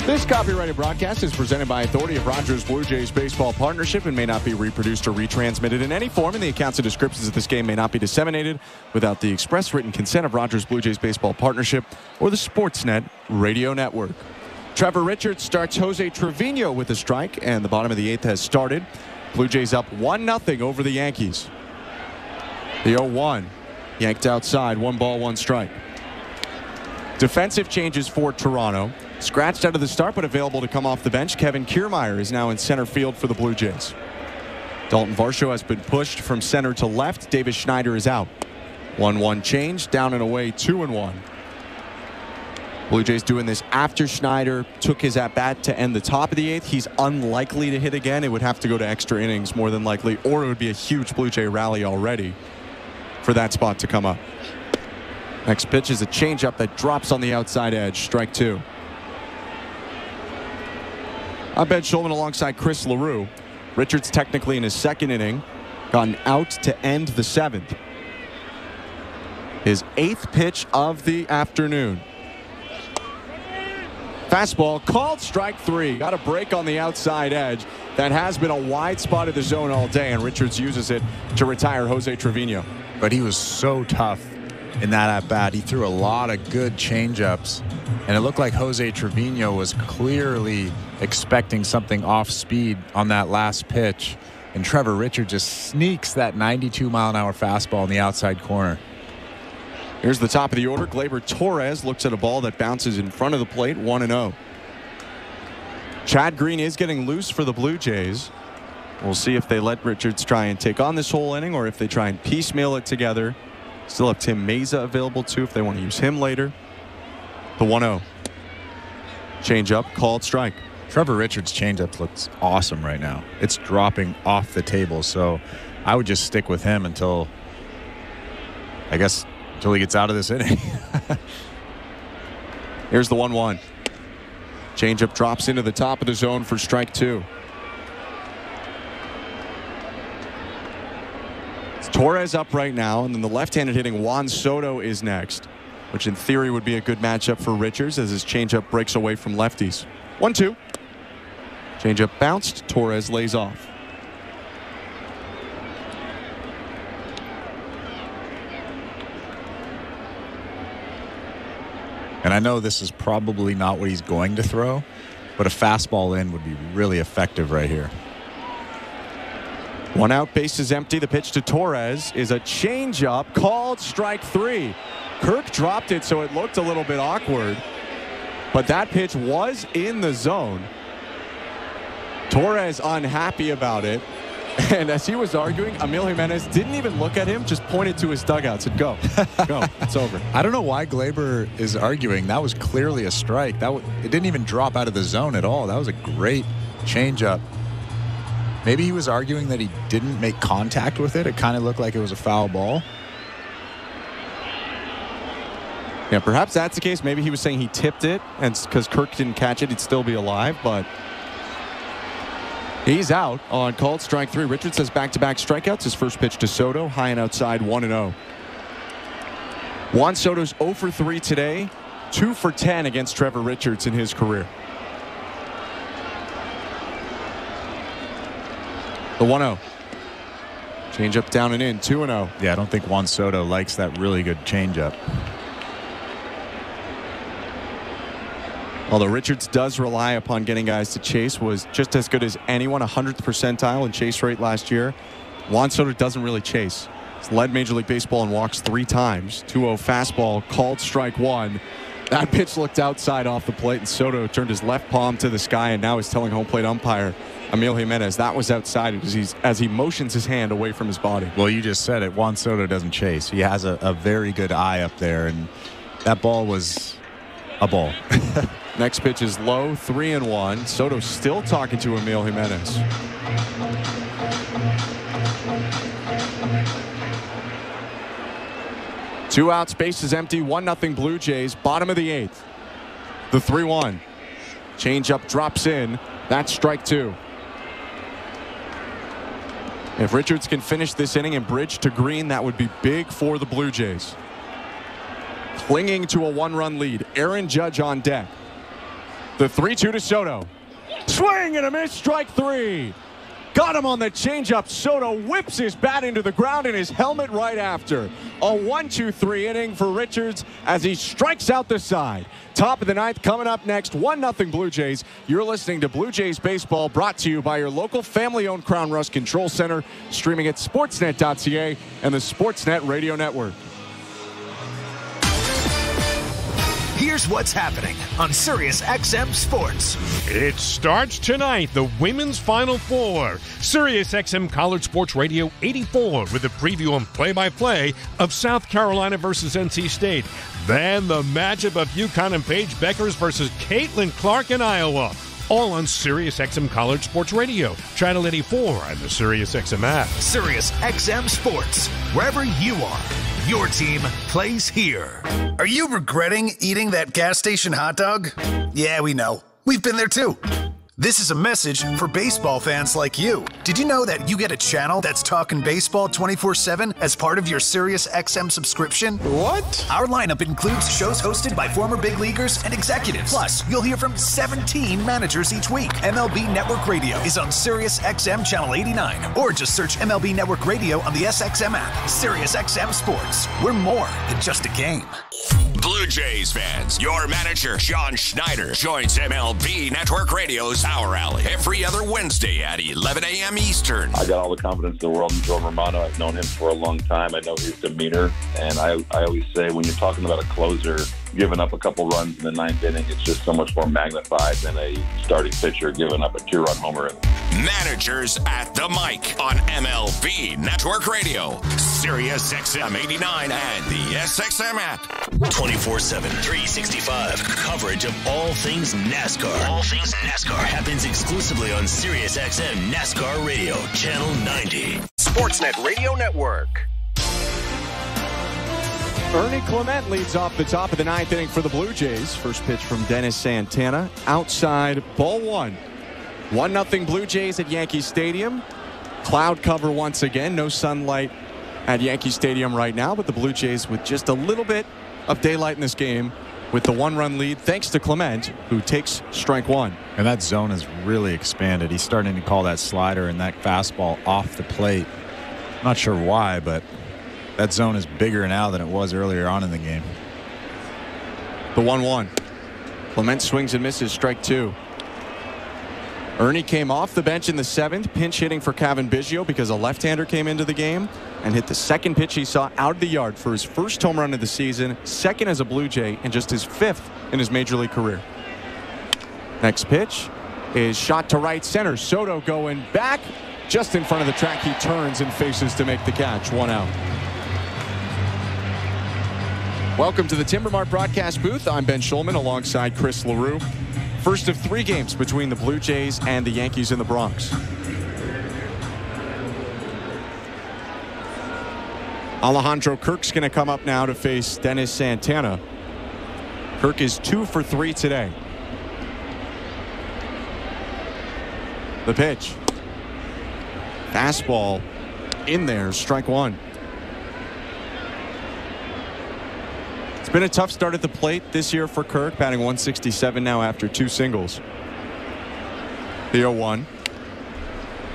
This copyrighted broadcast is presented by authority of Rogers Blue Jays Baseball Partnership and may not be reproduced or retransmitted in any form, and the accounts and descriptions of this game may not be disseminated without the express written consent of Rogers Blue Jays Baseball Partnership or the Sportsnet Radio Network. Trevor Richards starts Jose Trevino with a strike, and the bottom of the eighth has started. Blue Jays up 1 0 over the Yankees. The 0 1 yanked outside, one ball, one strike. Defensive changes for Toronto. Scratched out of the start, but available to come off the bench. Kevin Kiermaier is now in center field for the Blue Jays. Dalton Varsho has been pushed from center to left. Davis Schneider is out. 1 1 change, down and away, 2 and 1. Blue Jays doing this after Schneider took his at bat to end the top of the eighth. He's unlikely to hit again. It would have to go to extra innings more than likely, or it would be a huge Blue Jay rally already for that spot to come up. Next pitch is a changeup that drops on the outside edge. Strike two. I'm Ben Shulman alongside Chris Leroux. Richards technically in his second inning, gotten out to end the seventh. His eighth pitch of the afternoon. Fastball called strike three. Got a break on the outside edge. That has been a wide spot of the zone all day, and Richards uses it to retire Jose Trevino. But he was so tough in that at bat. He threw a lot of good changeups, and it looked like Jose Trevino was clearly expecting something off speed on that last pitch. And Trevor Richard just sneaks that 92 mile an hour fastball in the outside corner. Here's the top of the order. Gleyber Torres looks at a ball that bounces in front of the plate, 1 0. Chad Green is getting loose for the Blue Jays. We'll see if they let Richards try and take on this whole inning or if they try and piecemeal it together. Still have Tim Mayza available too if they want to use him later. The 1 0. Change up, called strike. Trevor Richards' changeup looks awesome right now. It's dropping off the table, so I would just stick with him until, I guess, until he gets out of this inning. Here's the 1 1. Changeup drops into the top of the zone for strike two. It's Torres up right now, and then the left-handed hitting Juan Soto is next, which in theory would be a good matchup for Richards as his changeup breaks away from lefties. 1-2. Changeup bounced. Torres lays off. And I know this is probably not what he's going to throw, but a fastball in would be really effective right here. One out, base is empty. The pitch to Torres is a changeup called strike three. Kirk dropped it, so it looked a little bit awkward. But that pitch was in the zone. Torres unhappy about it. And as he was arguing, Emil Jimenez didn't even look at him, just pointed to his dugout, said, Go, go, it's over. I don't know why Gleyber is arguing. That was clearly a strike. That w- it didn't even drop out of the zone at all. That was a great changeup. Maybe he was arguing that he didn't make contact with it. It kind of looked like it was a foul ball. Yeah, perhaps that's the case. Maybe he was saying he tipped it, and because Kirk didn't catch it, he'd still be alive. But he's out on called strike three. Richards has back-to-back strikeouts. His first pitch to Soto, high and outside, one and zero. Juan Soto's 0 for 3 today, 2 for 10 against Trevor Richards in his career. The 1 0. Change up down and in, 2 0. Yeah, I don't think Juan Soto likes that really good changeup. Although Richards does rely upon getting guys to chase, was just as good as anyone, 100th percentile in chase rate last year. Juan Soto doesn't really chase. He's led Major League Baseball in walks three times. 2-0 fastball, called strike one. That pitch looked outside off the plate, and Soto turned his left palm to the sky, and now he's telling home plate umpire Emil Jimenez that was outside as, he's, as he motions his hand away from his body. Well, you just said it. Juan Soto doesn't chase. He has a, a very good eye up there, and that ball was a ball. Next pitch is low, three and one. Soto still talking to Emil Jimenez. Two outs, base is empty, one nothing Blue Jays, bottom of the eighth. The 3 1. Changeup drops in. That's strike two. If Richards can finish this inning and bridge to green, that would be big for the Blue Jays. Clinging to a one run lead, Aaron Judge on deck. The 3 2 to Soto. Swing and a miss, strike three. Got him on the changeup. Soto whips his bat into the ground and his helmet right after. A 1 2 3 inning for Richards as he strikes out the side. Top of the ninth coming up next. 1 0 Blue Jays. You're listening to Blue Jays Baseball brought to you by your local family owned Krown Rust Control Center, streaming at sportsnet.ca and the Sportsnet Radio Network. Here's what's happening on Sirius XM Sports. It starts tonight, the Women's Final Four. Sirius XM College Sports Radio 84 with a preview and play by play of South Carolina versus NC State. Then the matchup of UConn and Paige Bueckers versus Caitlin Clark in Iowa. All on Sirius XM College Sports Radio, Channel 84 on the Sirius XM app. Sirius XM Sports. Wherever you are, your team plays here. Are you regretting eating that gas station hot dog? Yeah, we know. We've been there too. This is a message for baseball fans like you. Did you know that you get a channel that's talking baseball 24 7 as part of your Sirius XM subscription? What? Our lineup includes shows hosted by former big leaguers and executives. Plus, you'll hear from 17 managers each week. MLB Network Radio is on Sirius XM Channel 89, or just search MLB Network Radio on the SXM app. Sirius XM Sports. We're more than just a game. Blue Jays fans, your manager, John Schneider, joins MLB Network Radio's Power Alley every other Wednesday at 11 a.m. Eastern. I got all the confidence in the world in Joe Romano. I've known him for a long time. I know his demeanor. And I, I always say when you're talking about a closer giving up a couple runs in the ninth inning, it's just so much more magnified than a starting pitcher giving up a two run homer. Managers at the mic on MLB Network Radio, Sirius XM 89, and the SXM app. 24 7, 365. Coverage of all things NASCAR. All things NASCAR happens exclusively on Sirius XM NASCAR Radio, Channel 90. Sportsnet Radio Network. Ernie Clement leads off the top of the ninth inning for the Blue Jays. First pitch from Dennis Santana. Outside, ball one. 1 0 Blue Jays at Yankee Stadium. Cloud cover once again. No sunlight at Yankee Stadium right now, but the Blue Jays with just a little bit of daylight in this game with the one run lead thanks to Clement, who takes strike one. And that zone has really expanded. He's starting to call that slider and that fastball off the plate. Not sure why, but that zone is bigger now than it was earlier on in the game. The 1 1. Clement swings and misses strike two. Ernie came off the bench in the seventh, pinch hitting for Cavan Biggio because a left-hander came into the game and hit the second pitch he saw out of the yard for his first home run of the season, second as a Blue Jay, and just his fifth in his major league career. Next pitch is shot to right center. Soto going back just in front of the track. He turns and faces to make the catch. One out. Welcome to the Timber Mart broadcast booth. I'm Ben Shulman alongside Chris Leroux. First of three games between the Blue Jays and the Yankees in the Bronx. Alejandro Kirk's going to come up now to face Dennis Santana. Kirk is two for three today. The pitch. Fastball in there, strike one. It's been a tough start at the plate this year for Kirk, batting 167 now after two singles. The 0 1.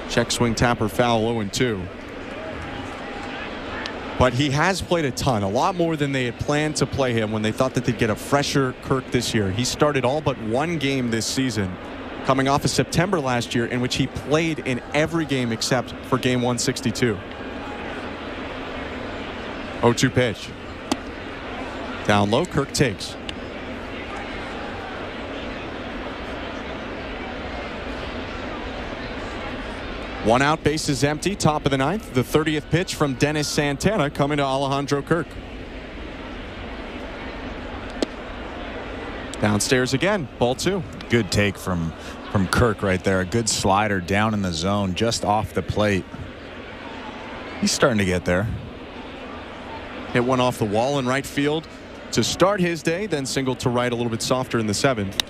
Check swing tapper foul 0 2. But he has played a ton, a lot more than they had planned to play him when they thought that they'd get a fresher Kirk this year. He started all but one game this season, coming off of September last year, in which he played in every game except for game 162. 0 2 pitch. Down low, Kirk takes. One out, base is empty, top of the ninth. The 30th pitch from Dennis Santana coming to Alejandro Kirk. Downstairs again, ball two. Good take from from Kirk right there. A good slider down in the zone, just off the plate. He's starting to get there. Hit one off the wall in right field to start his day, then single to right a little bit softer in the seventh.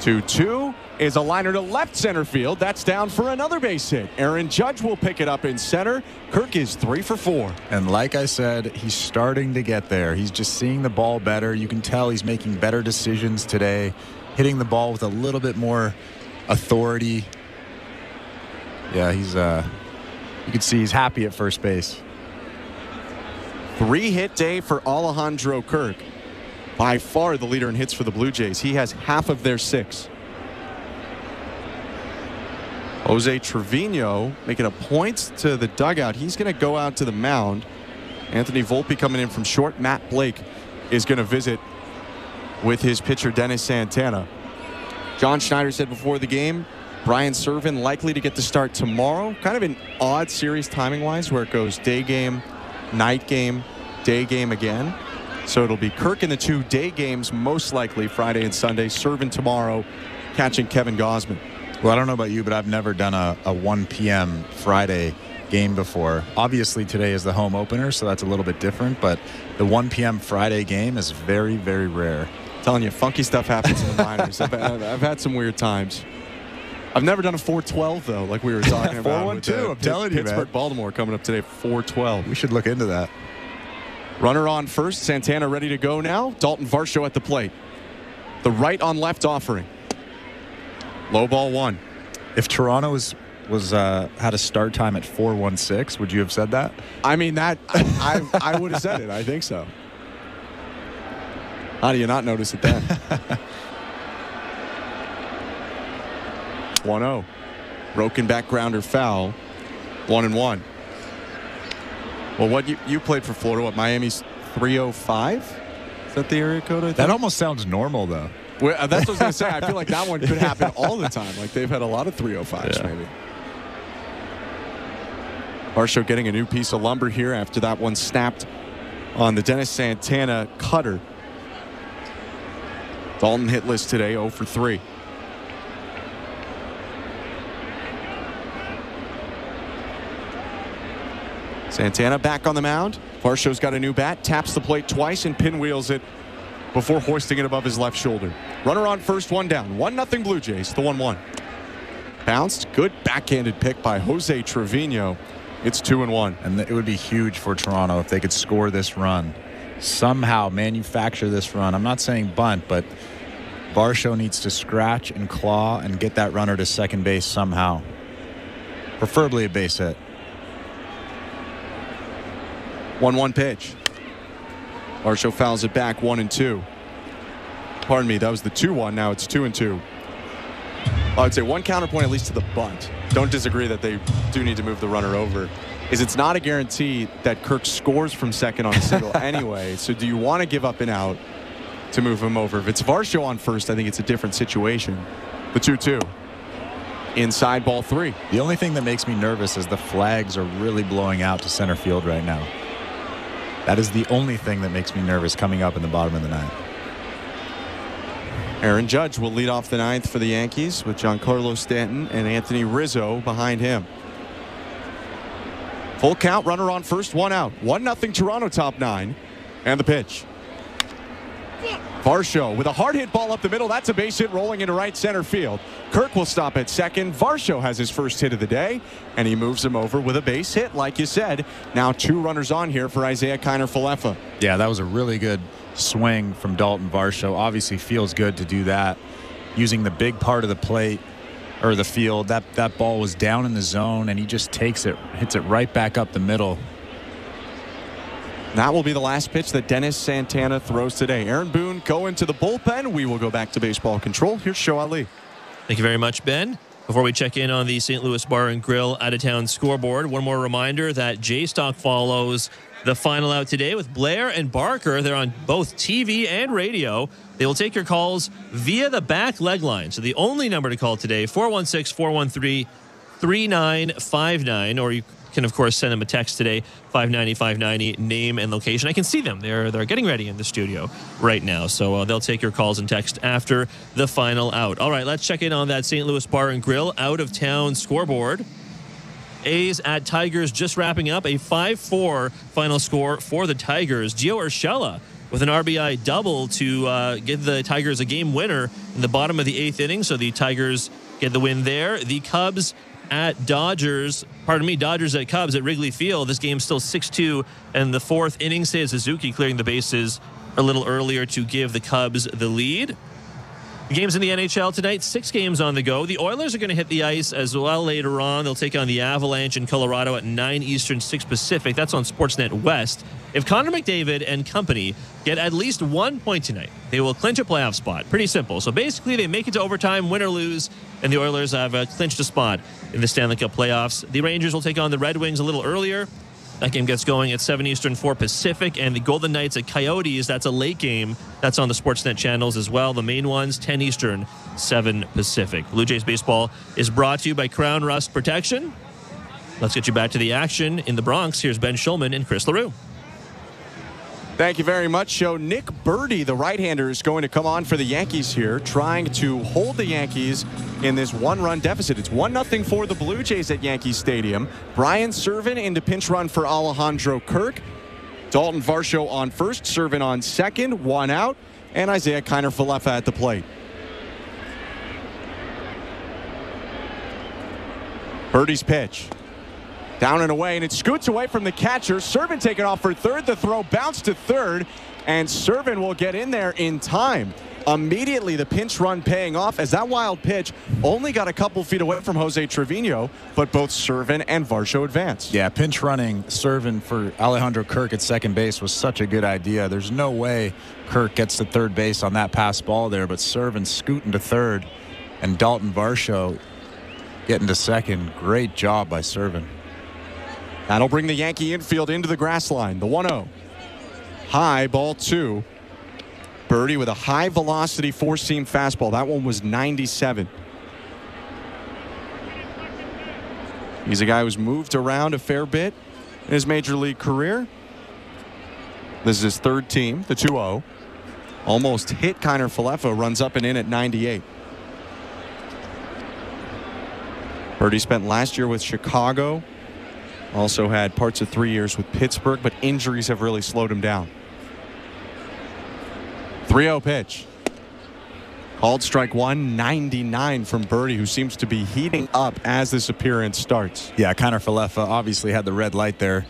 2 2 is a liner to left center field. That's down for another base hit. Aaron Judge will pick it up in center. Kirk is three for four. And like I said, he's starting to get there. He's just seeing the ball better. You can tell he's making better decisions today, hitting the ball with a little bit more authority. Yeah, he's uh you can see he's happy at first base. Three hit day for Alejandro Kirk. By far the leader in hits for the Blue Jays. He has half of their six. Jose Trevino making a point to the dugout. He's going to go out to the mound. Anthony Volpe coming in from short. Matt Blake is going to visit with his pitcher Dennis Santana. John Schneider said before the game, Brian Serven likely to get the start tomorrow. Kind of an odd series timing wise where it goes day game, night game, day game again. So it'll be Kirk in the two day games, most likely Friday and Sunday. Serven tomorrow, catching Kevin Gausman. Well, I don't know about you, but I've never done a, a 1 p.m. Friday game before. Obviously, today is the home opener, so that's a little bit different, but the 1 p.m. Friday game is very, very rare. I'm telling you, funky stuff happens in the minors. I've, I've, I've, had some weird times. I've never done a 412, though, like we were talking about. 412, I'm telling you, Pittsburgh, man. Baltimore coming up today, 412. We should look into that. Runner on first. Santana ready to go now. Dalton Varsho at the plate. The right on left offering. Low ball one. If Toronto was was uh, had a start time at 416, would you have said that? I mean that I I, I would have said it. I think so. How do you not notice it then? 1-0. Broken back grounder foul. One and one. Well, what you you played for Florida? What Miami's 305? Is that the area code? I think? That almost sounds normal though. Well, uh, that's what I was going to say. I feel like that one could happen all the time. Like they've had a lot of 305s Yeah. maybe. Varsho getting a new piece of lumber here after that one snapped on the Dennis Santana cutter. Dalton hitless today, 0 for 3. Santana back on the mound. Varsho's got a new bat, taps the plate twice and pinwheels it before hoisting it above his left shoulder. Runner on first, one down. 1 nothing Blue Jays, the 1 1. Bounced. Good backhanded pick by Jose Trevino. It's 2 and 1. And it would be huge for Toronto if they could score this run. Somehow manufacture this run. I'm not saying bunt, but Varsho needs to scratch and claw and get that runner to second base somehow. Preferably a base hit. 1 1 pitch. Varsho fouls it back 1 and 2. Pardon me, that was the 2 1. Now it's 2 and 2. I would say one counterpoint at least to the bunt. Don't disagree that they do need to move the runner over. Is it's not a guarantee that Kirk scores from second on a single anyway. So do you want to give up and out to move him over? If it's Varsho on first, I think it's a different situation. The 2-2. Inside ball three. The only thing that makes me nervous is the flags are really blowing out to center field right now. That is the only thing that makes me nervous coming up in the bottom of the ninth. Aaron Judge will lead off the ninth for the Yankees with Giancarlo Stanton and Anthony Rizzo behind him. Full count, runner on first, one out. 1 0 Toronto top nine. And the pitch. Varsho with a hard hit ball up the middle. That's a base hit rolling into right center field. Kirk will stop at second. Varsho has his first hit of the day, and he moves him over with a base hit, like you said. Now two runners on here for Isiah Kiner Falefa. Yeah, that was a really good swing from Dalton Varsho. Obviously feels good to do that. Using the big part of the plate or the field. That that ball was down in the zone and he just takes it, hits it right back up the middle. That will be the last pitch that Dennis Santana throws today. Aaron Boone going to the bullpen. We will go back to baseball control. Here's Show Ali. Thank you very much, Ben. Before we check in on the St. Louis Bar and Grill out of town scoreboard, one more reminder that Jays Talk follows the final out today with Blair and Barker. They're on both TV and radio. They will take your calls via the back leg line. So the only number to call today, 416 413 3959, or you can of course send them a text today 590 590 name and location i can see them they're they're getting ready in the studio right now so uh, they'll take your calls and text after the final out all right let's check in on that st louis bar and grill out of town scoreboard A's at Tigers just wrapping up a 5 4 final score for the Tigers. Gio Urshela with an RBI double to uh, give the Tigers a game winner in the bottom of the eighth inning. So the Tigers get the win there. The Cubs at Dodgers, pardon me, Dodgers at Cubs at Wrigley Field. This game's still 6 2, and the fourth inning, Seiya Suzuki clearing the bases a little earlier to give the Cubs the lead. The games in the NHL tonight, six games on the go. The Oilers are going to hit the ice as well later on. They'll take on the Avalanche in Colorado at 9 Eastern, 6 Pacific. That's on Sportsnet West. If Connor McDavid and company get at least one point tonight, they will clinch a playoff spot. Pretty simple. So basically, they make it to overtime, win or lose, and the Oilers have uh, clinched a spot in the Stanley Cup playoffs. The Rangers will take on the Red Wings a little earlier. That game gets going at 7 Eastern, 4 Pacific. And the Golden Knights at Coyotes, that's a late game. That's on the Sportsnet channels as well. The main ones, 10 Eastern, 7 Pacific. Blue Jays Baseball is brought to you by Krown Rust Protection. Let's get you back to the action in the Bronx. Here's Ben Shulman and Chris Leroux. Thank you very much, Show. Nick Burdi, the right-hander, is going to come on for the Yankees here, trying to hold the Yankees in this one-run deficit. It's 1-0 for the Blue Jays at Yankee Stadium. Brian Serven into pinch run for Alejandro Kirk. Dalton Varsho on first, Serven on second, one out, and Isiah Kiner Falefa at the plate. Burdi's pitch. Down and away, and it scoots away from the catcher. Serven taken off for third. The throw bounced to third, and Serven will get in there in time. Immediately, the pinch run paying off as that wild pitch only got a couple feet away from Jose Trevino, but both Serven and Varsho advanced. Yeah, pinch running Serven for Alejandro Kirk at second base was such a good idea. There's no way Kirk gets to third base on that pass ball there, but Serven scooting to third, and Dalton Varsho getting to second. Great job by Serven. That'll bring the Yankee infield into the grass line. The 1 0. High ball two. Burdi with a high velocity four seam fastball. That one was 97. He's a guy who's moved around a fair bit in his major league career. This is his third team, the 2 0. Almost hit Kiner Falefa, runs up and in at 98. Burdi spent last year with Chicago, also had parts of three years with Pittsburgh, but injuries have really slowed him down. 3 0 pitch. Called strike one, 99 from Burdi, who seems to be heating up as this appearance starts. Yeah, Kiner Falefa obviously had the red light there.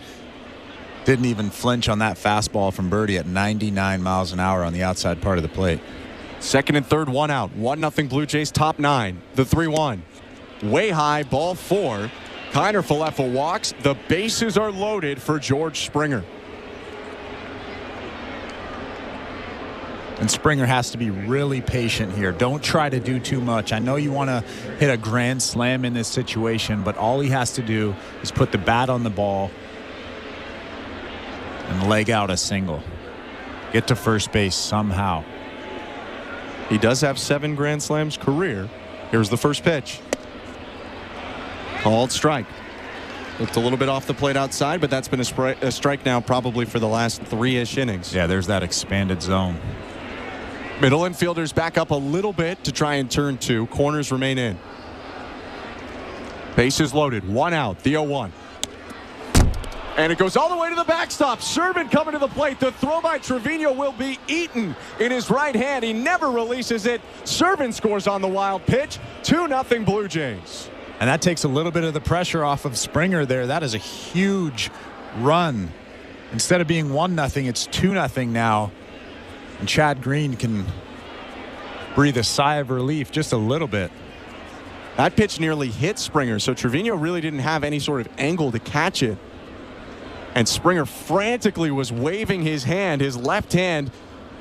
Didn't even flinch on that fastball from Burdi at 99 miles an hour on the outside part of the plate. Second and third, one out. 1 0 Blue Jays, top nine. The 3 1. Way high, ball four. Kiner Falefa walks. The bases are loaded for George Springer. And Springer has to be really patient here. Don't try to do too much. I know you want to hit a grand slam in this situation, but all he has to do is put the bat on the ball and leg out a single. Get to first base somehow. He does have seven Grand Slams career. Here's the first pitch. Called strike. Looked a little bit off the plate outside, but that's been a, a strike now probably for the last three-ish innings. Yeah, there's that expanded zone. Middle infielders back up a little bit to try and turn two. Corners remain in. Bases loaded. One out. The 0-1. And it goes all the way to the backstop. Serven coming to the plate. The throw by Trevino will be eaten in his right hand. He never releases it. Serven scores on the wild pitch. 2-0 Blue Jays. And that takes a little bit of the pressure off of Springer there. That is a huge run. Instead of being 1 nothing, it's 2 nothing now. And Chad Green can breathe a sigh of relief just a little bit. That pitch nearly hit Springer, so Trevino really didn't have any sort of angle to catch it. And Springer frantically was waving his hand, his left hand,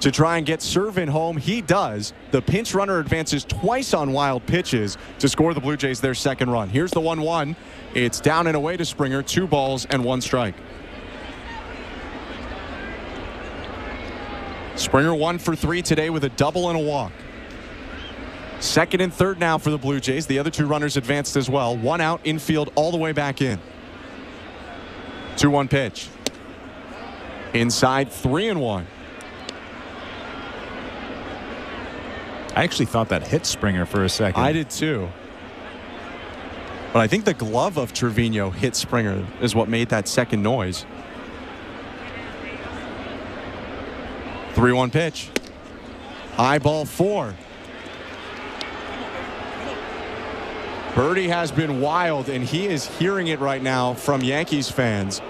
to try and get Serven home. He does. The pinch runner advances twice on wild pitches to score the Blue Jays their second run. Here's the 1 1. It's down and away to Springer, two balls and one strike. Springer one for three today with a double and a walk. Second and third now for the Blue Jays. The other two runners advanced as well. One out, infield, all the way back in. 2 1 pitch. Inside, 3 and 1. I actually thought that hit Springer for a second. I did too. But I think the glove of Trevino hit Springer is what made that second noise. 3 1 pitch. High ball four. Burdi has been wild, and he is hearing it right now from Yankees fans.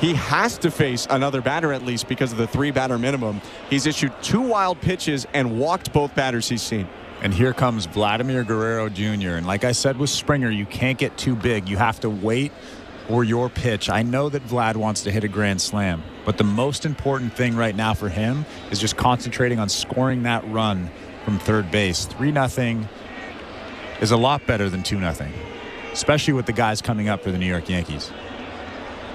He has to face another batter at least because of the three batter minimum. He's issued two wild pitches and walked both batters he's seen. And here comes Vladimir Guerrero Jr. And like I said with Springer, you can't get too big. You have to wait for your pitch. I know that Vlad wants to hit a grand slam, but the most important thing right now for him is just concentrating on scoring that run from third base. 3 nothing is a lot better than 2 nothing, especially with the guys coming up for the New York Yankees.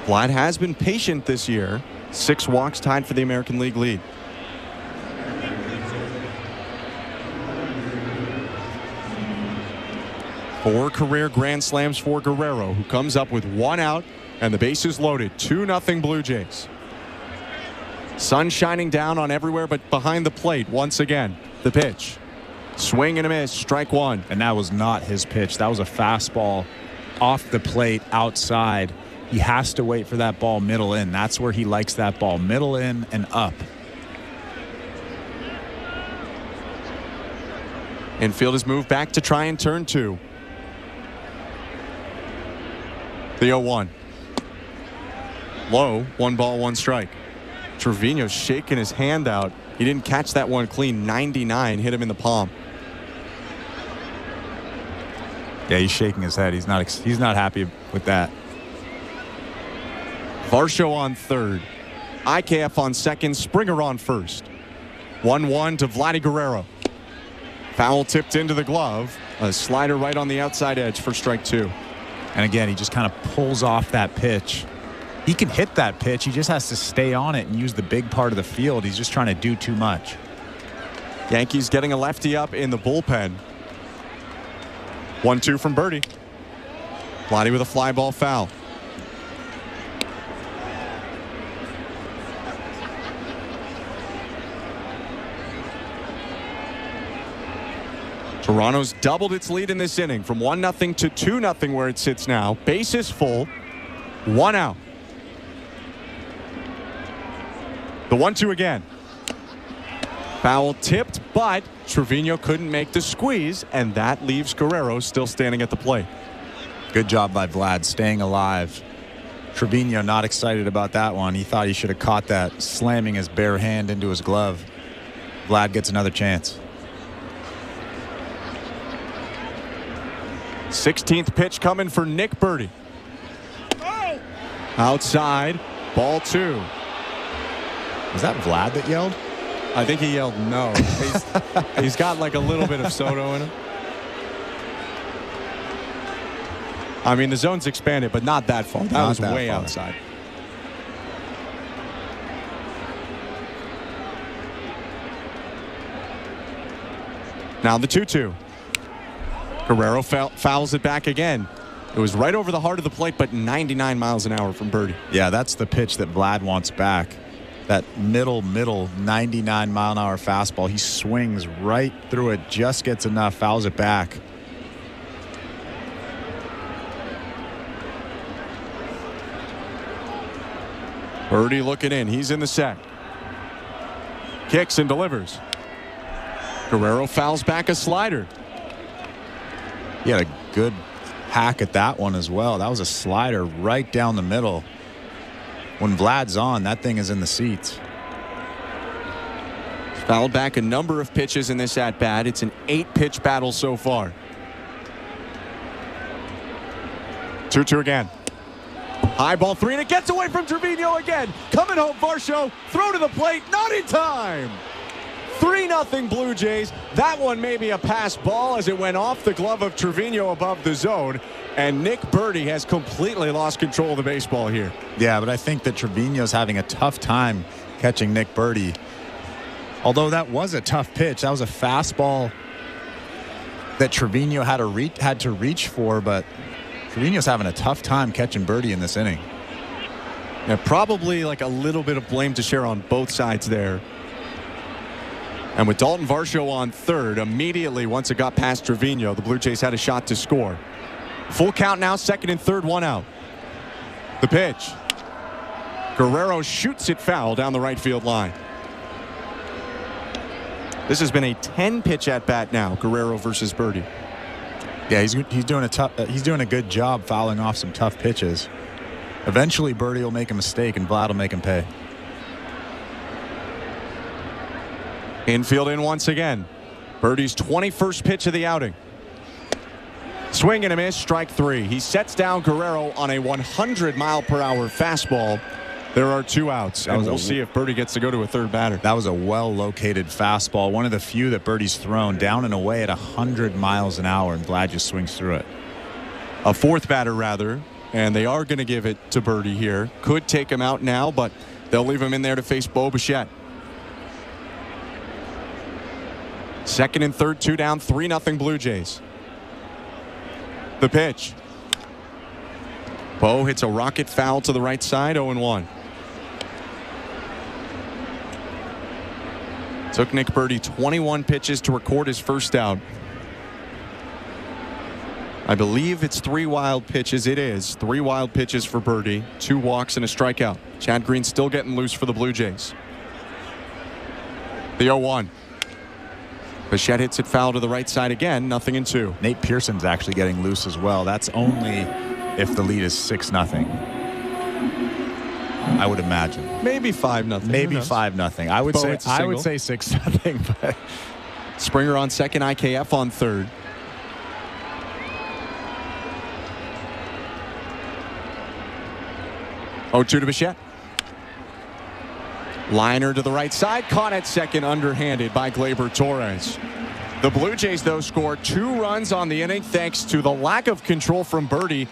Vlad has been patient this year. Six walks tied for the American League lead. Four career grand slams for Guerrero, who comes up with one out and the bases loaded. 2 nothing Blue Jays. Sun shining down on everywhere but behind the plate once again. The pitch. Swing and a miss. Strike one. And that was not his pitch. That was a fastball off the plate outside. He has to wait for that ball middle in. That's where he likes that ball middle in and up. Infield is moved back to try and turn two. The 0 1. Low, one ball, one strike. Trevino shaking his hand out. He didn't catch that one clean. 99 hit him in the palm. Yeah, he's shaking his head. He's not. He's not happy with that. Varsho on third. IKF on second. Springer on first. 1 1 to Vladdy Guerrero. Foul tipped into the glove. A slider right on the outside edge for strike two. And again, he just kind of pulls off that pitch. He can hit that pitch. He just has to stay on it and use the big part of the field. He's just trying to do too much. Yankees getting a lefty up in the bullpen. 1 2 from Burdi. Vladdy with a fly ball foul. Toronto's doubled its lead in this inning from 1 0 to 2 0 where it sits now. Bases full, one out. The 1 2 again. Foul tipped, but Trevino couldn't make the squeeze, and that leaves Guerrero still standing at the plate. Good job by Vlad staying alive. Trevino not excited about that one. He thought he should have caught that, slamming his bare hand into his glove. Vlad gets another chance. 16th pitch coming for Nick Burdi. Outside, ball two. Was that Vlad that yelled? I think he yelled no. He's, he's got like a little bit of Soto in him. I mean, the zone's expanded, but not that far. That Not was that way far. outside. Now the 2 2. Guerrero foul, fouls it back again. It was right over the heart of the plate, but 99 miles an hour from Burdi. Yeah, that's the pitch that Vlad wants back. That middle, middle, 99 mile an hour fastball. He swings right through it, just gets enough, fouls it back. Burdi looking in. He's in the set. Kicks and delivers. Guerrero fouls back a slider. He had a good hack at that one as well. That was a slider right down the middle. When Vlad's on, that thing is in the seats. Fouled back a number of pitches in this at bat. It's an eight pitch battle so far. 2 2 again. High ball three, and it gets away from Trevino again. Coming home, Varsho. Throw to the plate, not in time. 3 0 Blue Jays. That one may be a pass ball as it went off the glove of Trevino above the zone. And Nick Burdi has completely lost control of the baseball here. Yeah, but I think that Trevino's having a tough time catching Nick Burdi. Although that was a tough pitch, that was a fastball that Trevino had to reach had to reach for, but Trevino's having a tough time catching Burdi in this inning. Yeah, probably like a little bit of blame to share on both sides there. And with Dalton Varsho on third, immediately once it got past Trevino, the Blue Jays had a shot to score. Full count now, second and third, one out. The pitch. Guerrero shoots it foul down the right field line. This has been a 10 pitch at bat now, Guerrero versus Burdi. Yeah, he's he's doing a tough uh, he's doing a good job fouling off some tough pitches. Eventually, Burdi will make a mistake and Vlad will make him pay. Infield in once again. Burdi's 21st pitch of the outing. Swing and a miss, strike three. He sets down Guerrero on a 100 mile per hour fastball. There are two outs, and we'll see if Burdi gets to go to a third batter. That was a well located fastball, one of the few that Burdi's thrown down and away at 100 miles an hour, and Vlad just swings through it. A fourth batter, rather, and they are going to give it to Burdi here. Could take him out now, but they'll leave him in there to face Bo Bichette. Second and third, two down, 3 nothing Blue Jays. The pitch. Bo hits a rocket foul to the right side, 0 1. Took Nick Burdi 21 pitches to record his first out. I believe it's three wild pitches. It is three wild pitches for Burdi, two walks and a strikeout. Chad Green still getting loose for the Blue Jays. The 0 1. Bichette hits it foul to the right side again, nothing in two. Nate Pearson's actually getting loose as well. That's only if the lead is 6 nothing. I would imagine. Maybe 5 nothing. Maybe 5 nothing. I would say I would say 6 nothing, but Springer on second, IKF on third. Oh, two to Bichette. Liner to the right side, caught at second, underhanded by Gleyber Torres. The Blue Jays, though, score two runs on the inning thanks to the lack of control from Burdi.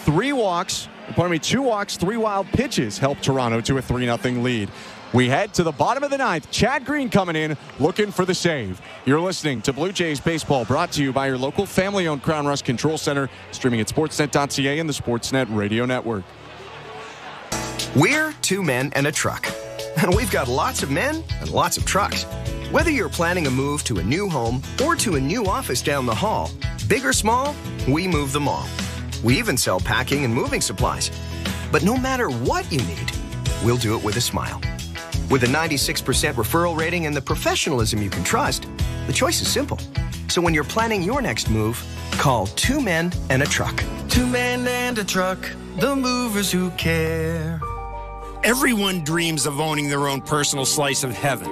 Three walks, pardon me, two walks, three wild pitches helped Toronto to a 3 0 lead. We head to the bottom of the ninth. Chad Green coming in, looking for the save. You're listening to Blue Jays Baseball, brought to you by your local family owned Krown Rust Control Center, streaming at sportsnet.ca and the Sportsnet Radio Network. We're two men and a truck. And we've got lots of men and lots of trucks. Whether you're planning a move to a new home or to a new office down the hall, big or small, we move them all. We even sell packing and moving supplies. But no matter what you need, we'll do it with a smile. With a 96% referral rating and the professionalism you can trust, the choice is simple. So when you're planning your next move, call Two Men and a Truck. Two men and a truck, the movers who care. Everyone dreams of owning their own personal slice of heaven.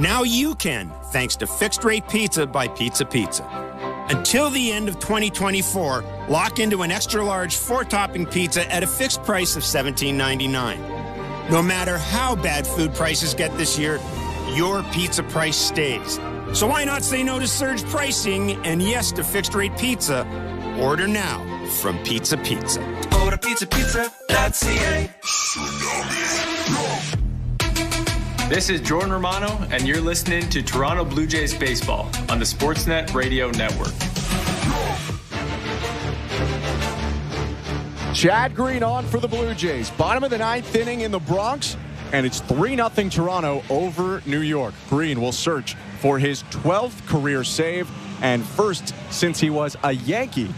Now you can, thanks to Fixed Rate Pizza by Pizza Pizza. Until the end of 2024, lock into an extra large four topping pizza at a fixed price of $17.99. No matter how bad food prices get this year, your pizza price stays. So why not say no to surge pricing and yes to fixed rate pizza? Order now from Pizza Pizza. Order pizza pizza.ca. This is Jordan Romano, and you're listening to Toronto Blue Jays Baseball on the Sportsnet Radio Network. Chad Green on for the Blue Jays. Bottom of the ninth inning in the Bronx, and it's 3 0 Toronto over New York. Green will search for his 12th career save and first since he was a Yankee.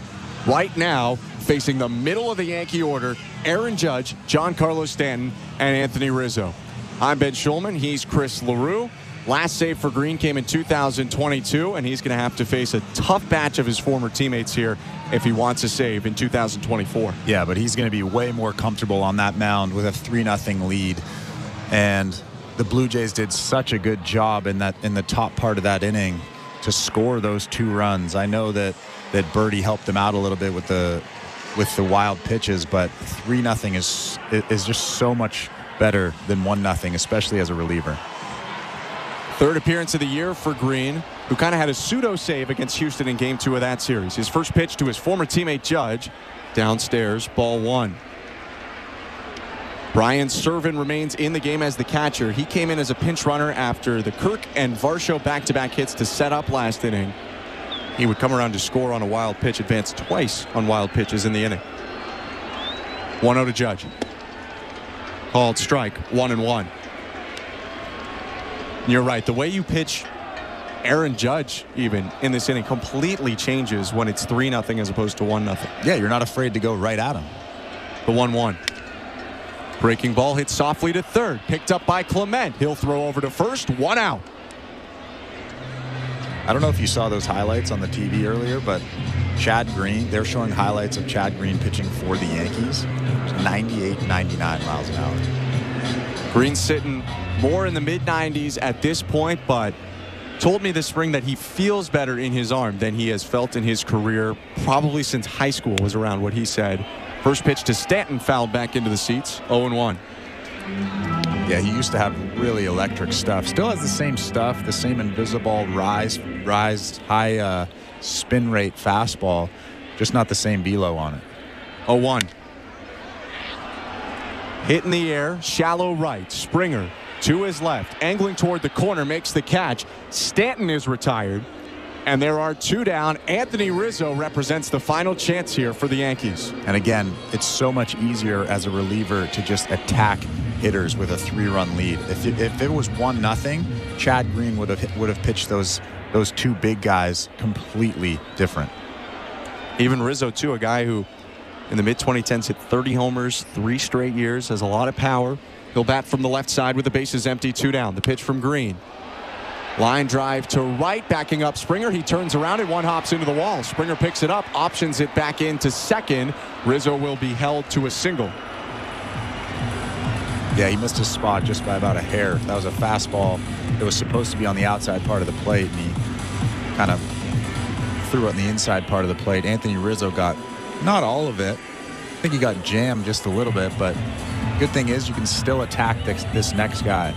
Right now, facing the middle of the Yankee order, Aaron Judge, Giancarlo Stanton, and Anthony Rizzo. I'm Ben Shulman. He's Chris Leroux. Last save for Green came in 2022, and he's going to have to face a tough batch of his former teammates here if he wants a save in 2024. Yeah, but he's going to be way more comfortable on that mound with a 3 0 lead. And the Blue Jays did such a good job in that in the top part of that inning to score those two runs. I know that that Burdi helped them out a little bit with the with the wild pitches, but 3 0 is is just so much better than 1 0, especially as a reliever. Third appearance of the year for Green, who kind of had a pseudo save against Houston in game two of that series. His first pitch to his former teammate Judge, downstairs, ball one. Brian Serven remains in the game as the catcher. He came in as a pinch runner after the Kirk and Varsho back to back hits to set up last inning. He would come around to score on a wild pitch, advance twice on wild pitches in the inning. 1 0 to Judge. Called strike, 1 and 1. You're right. The way you pitch Aaron Judge, even in this inning, completely changes when it's 3 0 as opposed to 1 0. Yeah, you're not afraid to go right at him. The 1 1. Breaking ball hit softly to third. Picked up by Clement. He'll throw over to first. One out. I don't know if you saw those highlights on the TV earlier, but Chad Green, they're showing highlights of Chad Green pitching for the Yankees. 98, 99 miles an hour. Green sitting more in the mid 90s at this point, but told me this spring that he feels better in his arm than he has felt in his career, probably since high school was around what he said. First pitch to Stanton fouled back into the seats, 0 1. Yeah, he used to have really electric stuff. Still has the same stuff, the same invisible rise, rise, high uh, spin rate fastball, just not the same velo on it. 0 1. Hit in the air, shallow right. Springer to his left, angling toward the corner, makes the catch. Stanton is retired. And there are two down. Anthony Rizzo represents the final chance here for the Yankees. And again, it's so much easier as a reliever to just attack hitters with a three-run lead. If it, if it was one nothing, Chad Green would have would have pitched those those two big guys completely different. Even Rizzo too, a guy who in the mid 2010s hit 30 homers three straight years, has a lot of power. He'll bat from the left side with the bases empty, two down. The pitch from Green. Line drive to right, backing up Springer. He turns around and one hops into the wall. Springer picks it up, options it back into second. Rizzo will be held to a single. Yeah, he missed his spot just by about a hair. That was a fastball that was supposed to be on the outside part of the plate, and he kind of threw it in the inside part of the plate. Anthony Rizzo got not all of it. I think he got jammed just a little bit, but good thing is you can still attack this, this next guy.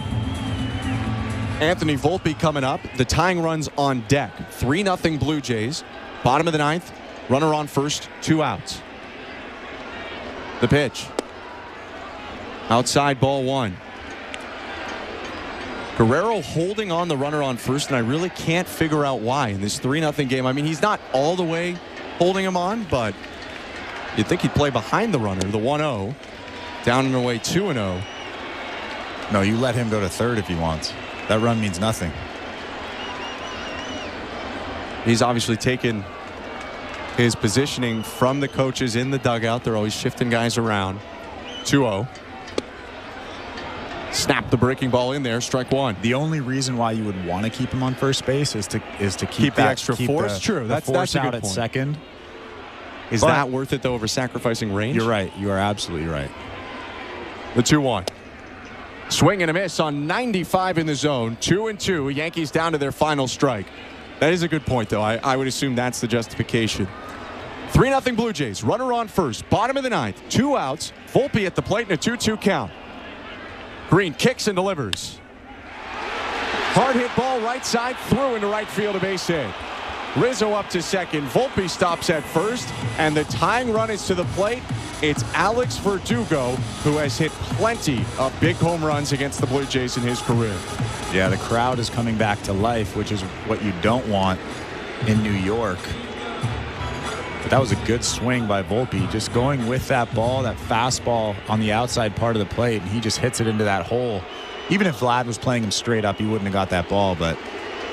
Anthony Volpe coming up. The tying runs on deck. 3 0 Blue Jays. Bottom of the ninth. Runner on first. Two outs. The pitch. Outside ball one. Guerrero holding on the runner on first, and I really can't figure out why in this 3 0 game. I mean, he's not all the way holding him on, but you'd think he'd play behind the runner, the 1 0. Down and away 2 0. No, you let him go to third if he wants. That run means nothing. He's obviously taken his positioning from the coaches in the dugout. They're always shifting guys around. 2 0. Snap the breaking ball in there. Strike one. The only reason why you would want to keep him on first base is to is to keep, Keep the extra keep force? the- True. the That's- force that's out at point. second. Is But- that worth it, though, over sacrificing range? You're right. You are absolutely right. The 2 1. Swing and a miss on 95 in the zone. Two and two. Yankees down to their final strike. That is a good point, though. I, I would assume that's the justification. 3 0 Blue Jays. Runner on first. Bottom of the ninth. Two outs. Volpe at the plate in a 2 2 count. Green kicks and delivers. Hard hit ball right side through into right field, a base hit. Rizzo up to second. Volpe stops at first, and the tying run is to the plate. It's Alex Verdugo, who has hit plenty of big home runs against the Blue Jays in his career. Yeah, the crowd is coming back to life, which is what you don't want in New York. But that was a good swing by Volpe, just going with that ball, that fastball on the outside part of the plate, and he just hits it into that hole. Even if Vlad was playing him straight up, he wouldn't have got that ball, but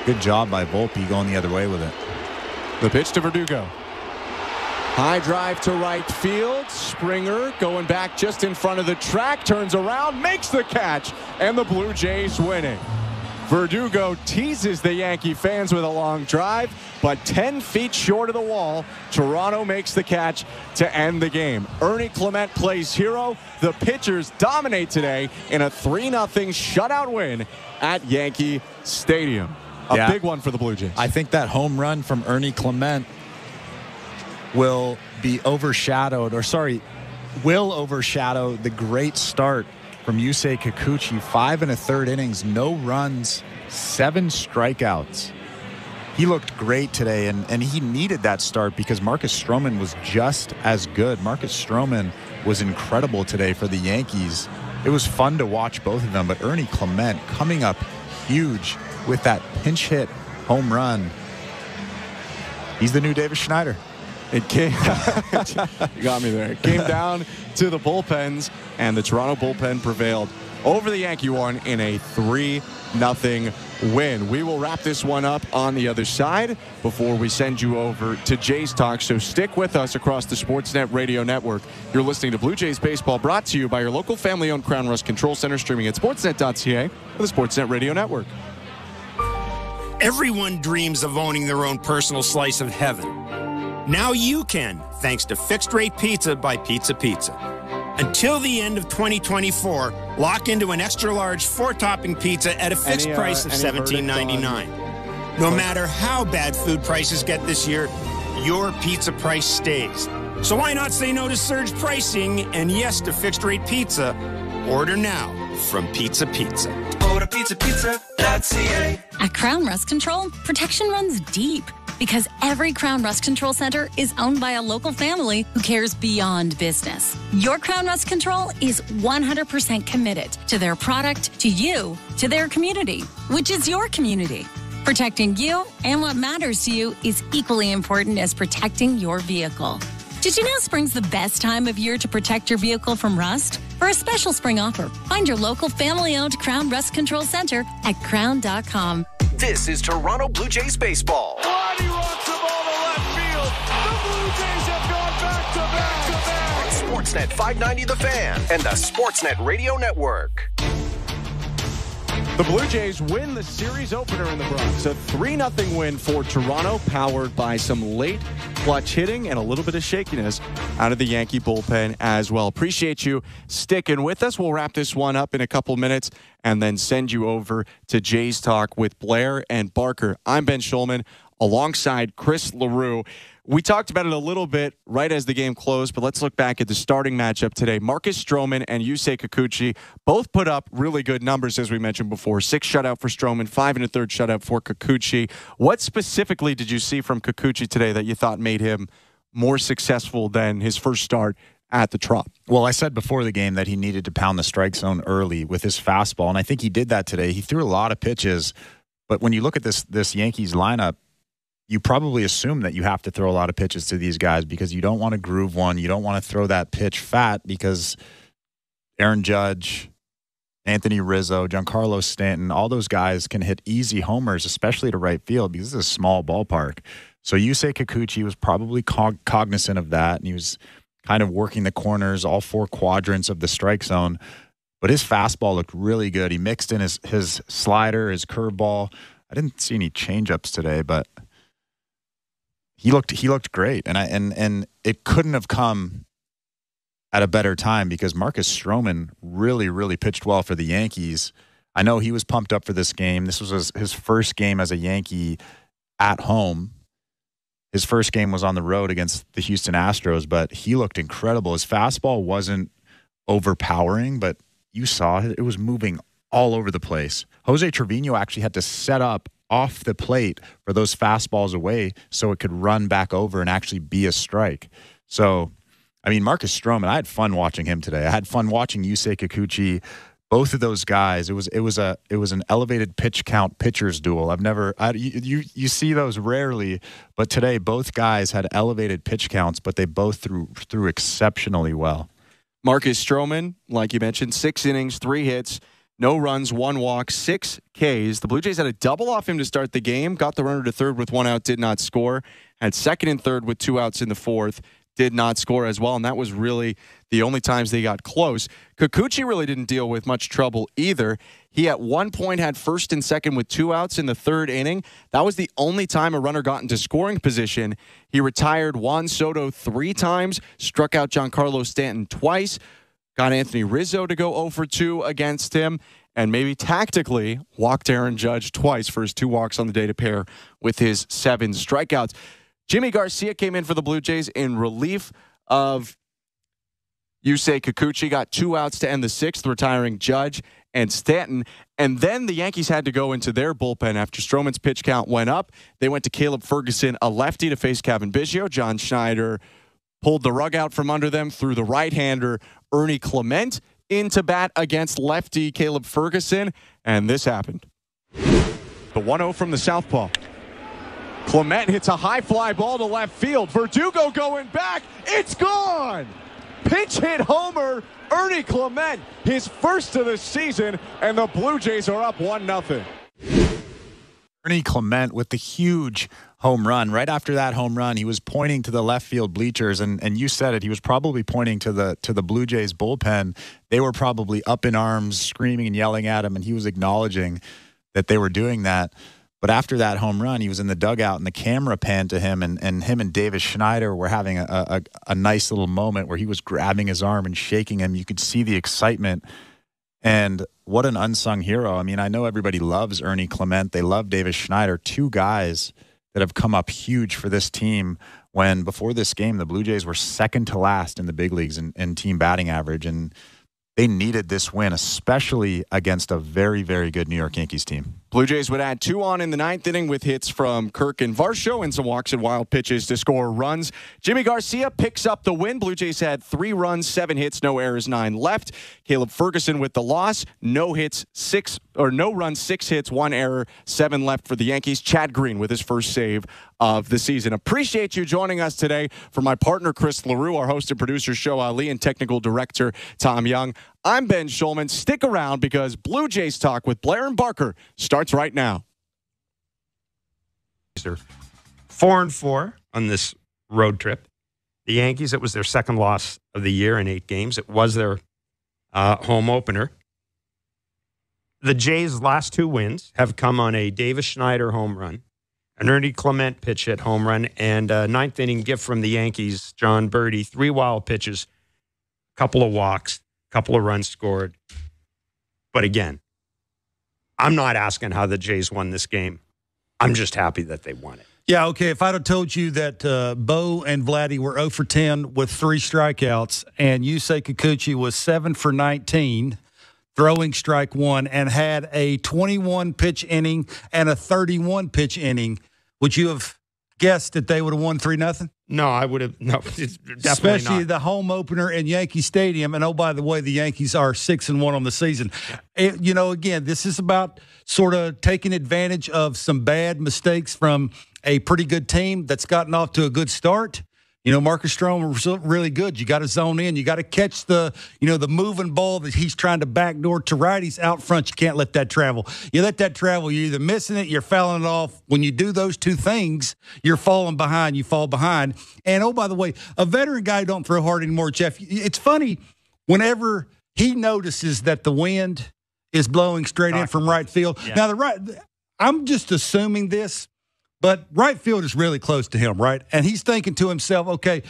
good job by Volpe going the other way with it. The pitch to Verdugo. High drive to right field. Springer going back just in front of the track, turns around, makes the catch, and the Blue Jays winning. Verdugo teases the Yankee fans with a long drive, but 10 feet short of the wall, Toronto makes the catch to end the game. Ernie Clement plays hero. The pitchers dominate today in a 3 0 shutout win at Yankee Stadium. A Yeah. big one for the Blue Jays. I think that home run from Ernie Clement will be overshadowed, or sorry, will overshadow the great start from Yusei Kikuchi. Five and a third innings, no runs, seven strikeouts. He looked great today, and, and he needed that start because Marcus Stroman was just as good. Marcus Stroman was incredible today for the Yankees. It was fun to watch both of them, but Ernie Clement coming up huge with that pinch hit home run. He's the new Davis Schneider. It came. you got me there. It came down to the bullpens, and the Toronto bullpen prevailed over the Yankee one in a three nothing win. We will wrap this one up on the other side before we send you over to Jays Talk. So stick with us across the Sportsnet Radio Network. You're listening to Blue Jays baseball, brought to you by your local family-owned Krown Rust Control Center, streaming at Sportsnet.ca or the Sportsnet Radio Network. Everyone dreams of owning their own personal slice of heaven. Now you can, thanks to Fixed Rate Pizza by Pizza Pizza. Until the end of 2024, lock into an extra large four topping pizza at a fixed Any, uh, price of any $17.99. No matter how bad food prices get this year, your pizza price stays. So why not say no to surge pricing and yes to fixed rate pizza? Order now from Pizza Pizza. Order pizza pizza.ca. At Krown Rust Control, protection runs deep because every Krown Rust Control Center is owned by a local family who cares beyond business. Your Krown Rust Control is 100% committed to their product, to you, to their community, which is your community. Protecting you and what matters to you is equally important as protecting your vehicle. Did you know spring's the best time of year to protect your vehicle from rust? For a special spring offer, find your local family owned Krown Rust Control Center at krown.com. This is Toronto Blue Jays baseball. He rocks the ball to left field. The Blue Jays have gone back to back to back. On Sportsnet 590 The Fan and the Sportsnet Radio Network. The Blue Jays win the series opener in the Bronx. A 3 0 win for Toronto, powered by some late clutch hitting and a little bit of shakiness out of the Yankee bullpen as well. Appreciate you sticking with us. We'll wrap this one up in a couple minutes and then send you over to Jays Talk with Blair and Barker. I'm Ben Shulman alongside Chris Leroux. We talked about it a little bit right as the game closed, but let's look back at the starting matchup today. Marcus Stroman and Yusei Kikuchi both put up really good numbers, as we mentioned before. Six shutout for Stroman, five and a third shutout for Kikuchi. What specifically did you see from Kikuchi today that you thought made him more successful than his first start at the Trop? Well, I said before the game that he needed to pound the strike zone early with his fastball, and I think he did that today. He threw a lot of pitches, but when you look at this this Yankees lineup, you probably assume that you have to throw a lot of pitches to these guys because you don't want to groove one. You don't want to throw that pitch fat because Aaron Judge, Anthony Rizzo, Giancarlo Stanton, all those guys can hit easy homers, especially to right field because this is a small ballpark. So you say Kikuchi was probably cog- cognizant of that, and he was kind of working the corners, all four quadrants of the strike zone. But his fastball looked really good. He mixed in his his slider, his curveball. I didn't see any changeups today, but he looked he looked great, and I and and it couldn't have come at a better time because Marcus Stroman really really pitched well for the Yankees. I know he was pumped up for this game. This was his, his first game as a Yankee at home. His first game was on the road against the Houston Astros, but he looked incredible. His fastball wasn't overpowering, but you saw it, it was moving all over the place. Jose Trevino actually had to set up off the plate for those fastballs away so it could run back over and actually be a strike. So, I mean, Marcus Stroman, I had fun watching him today. I had fun watching Yusei Kikuchi. Both of those guys, it was it was a it was an elevated pitch count pitchers duel. I've never I, you, you see those rarely, but today both guys had elevated pitch counts, but they both threw threw exceptionally well. Marcus Stroman, like you mentioned, six innings, three hits, no runs, one walk, six Ks. The Blue Jays had a double off him to start the game, got the runner to third with one out, did not score, had second and third with two outs in the fourth, did not score as well. And that was really the only times they got close. Kikuchi really didn't deal with much trouble either. He at one point had first and second with two outs in the third inning. That was the only time a runner got into scoring position. He retired Juan Soto three times, struck out Giancarlo Stanton twice, got Anthony Rizzo to go 0 for 2 against him, and maybe tactically walked Aaron Judge twice for his two walks on the day to pair with his seven strikeouts. Yimi Garcia came in for the Blue Jays in relief of Yusei Kikuchi, got two outs to end the sixth, retiring Judge and Stanton. And then the Yankees had to go into their bullpen after Stroman's pitch count went up. They went to Caleb Ferguson, a lefty, to face Cavan Biggio. John Schneider pulled the rug out from under them through the right hander, Ernie Clement, into bat against lefty Caleb Ferguson. And this happened. The 1 0 from the Southpaw. Clement hits a high fly ball to left field. Verdugo going back. It's gone. Pinch hit homer. Ernie Clement, his first of the season, and the Blue Jays are up 1 0. Ernie Clement with the huge home run. Right after that home run, he was pointing to the left field bleachers, and, and you said it. He was probably pointing to the to the Blue Jays bullpen. They were probably up in arms, screaming and yelling at him, and he was acknowledging that they were doing that. But after that home run, he was in the dugout, and the camera panned to him, and, and him and Davis Schneider were having a, a, a nice little moment where he was grabbing his arm and shaking him. You could see the excitement. And what an unsung hero. I mean, I know everybody loves Ernie Clement. They love Davis Schneider, two guys that have come up huge for this team when before this game, the Blue Jays were second to last in the big leagues in, in team batting average. And they needed this win, especially against a very, very good New York Yankees team. Blue Jays would add two on in the ninth inning with hits from Kirk and Varsho and some walks and wild pitches to score runs. Yimi Garcia picks up the win. Blue Jays had three runs, seven hits, no errors, nine left. Caleb Ferguson with the loss, no hits, six or no runs, six hits, one error, seven left for the Yankees. Chad Green with his first save of the season. Appreciate you joining us today. For my partner Chris Leroux, our host and producer Show Ali, and technical director Tom Young. I'm Ben Shulman. Stick around because Blue Jays talk with Blair and Barker starts right now. Four and four on this road trip. The Yankees, it was their second loss of the year in eight games. It was their uh, home opener. The Jays' last two wins have come on a Davis Schneider home run, an Ernie Clement pitch hit home run, and a ninth inning gift from the Yankees, Jon Berti. Three wild pitches, a couple of walks, couple of runs scored. But again, I'm not asking how the Jays won this game. I'm just happy that they won it. Yeah, okay. If I'd have told you that uh, Bo and Vladdy were 0 for 10 with three strikeouts and Yusei Kikuchi was 7 for 19, throwing strike one, and had a 21 pitch inning and a 31 pitch inning, would you have guessed that they would have won 3 nothing? No, I would have. No, Especially not. the home opener in Yankee Stadium. And oh, by the way, the Yankees are six and one on the season. It- you know, again, this is about sort of taking advantage of some bad mistakes from a pretty good team that's gotten off to a good start. You know, Marcus Stroman was really good. You got to zone in. You got to catch the, you know, the moving ball that he's trying to backdoor to righties out front. You can't let that travel. You let that travel, you're either missing it, you're fouling it off. When you do those two things, you're falling behind. You fall behind. And oh, by the way, a veteran guy don't throw hard anymore, Jeff. It's funny whenever he notices that the wind is blowing straight in from right field. Now the right, I'm just assuming this, but right field is really close to him, right? And he's thinking to himself, okay,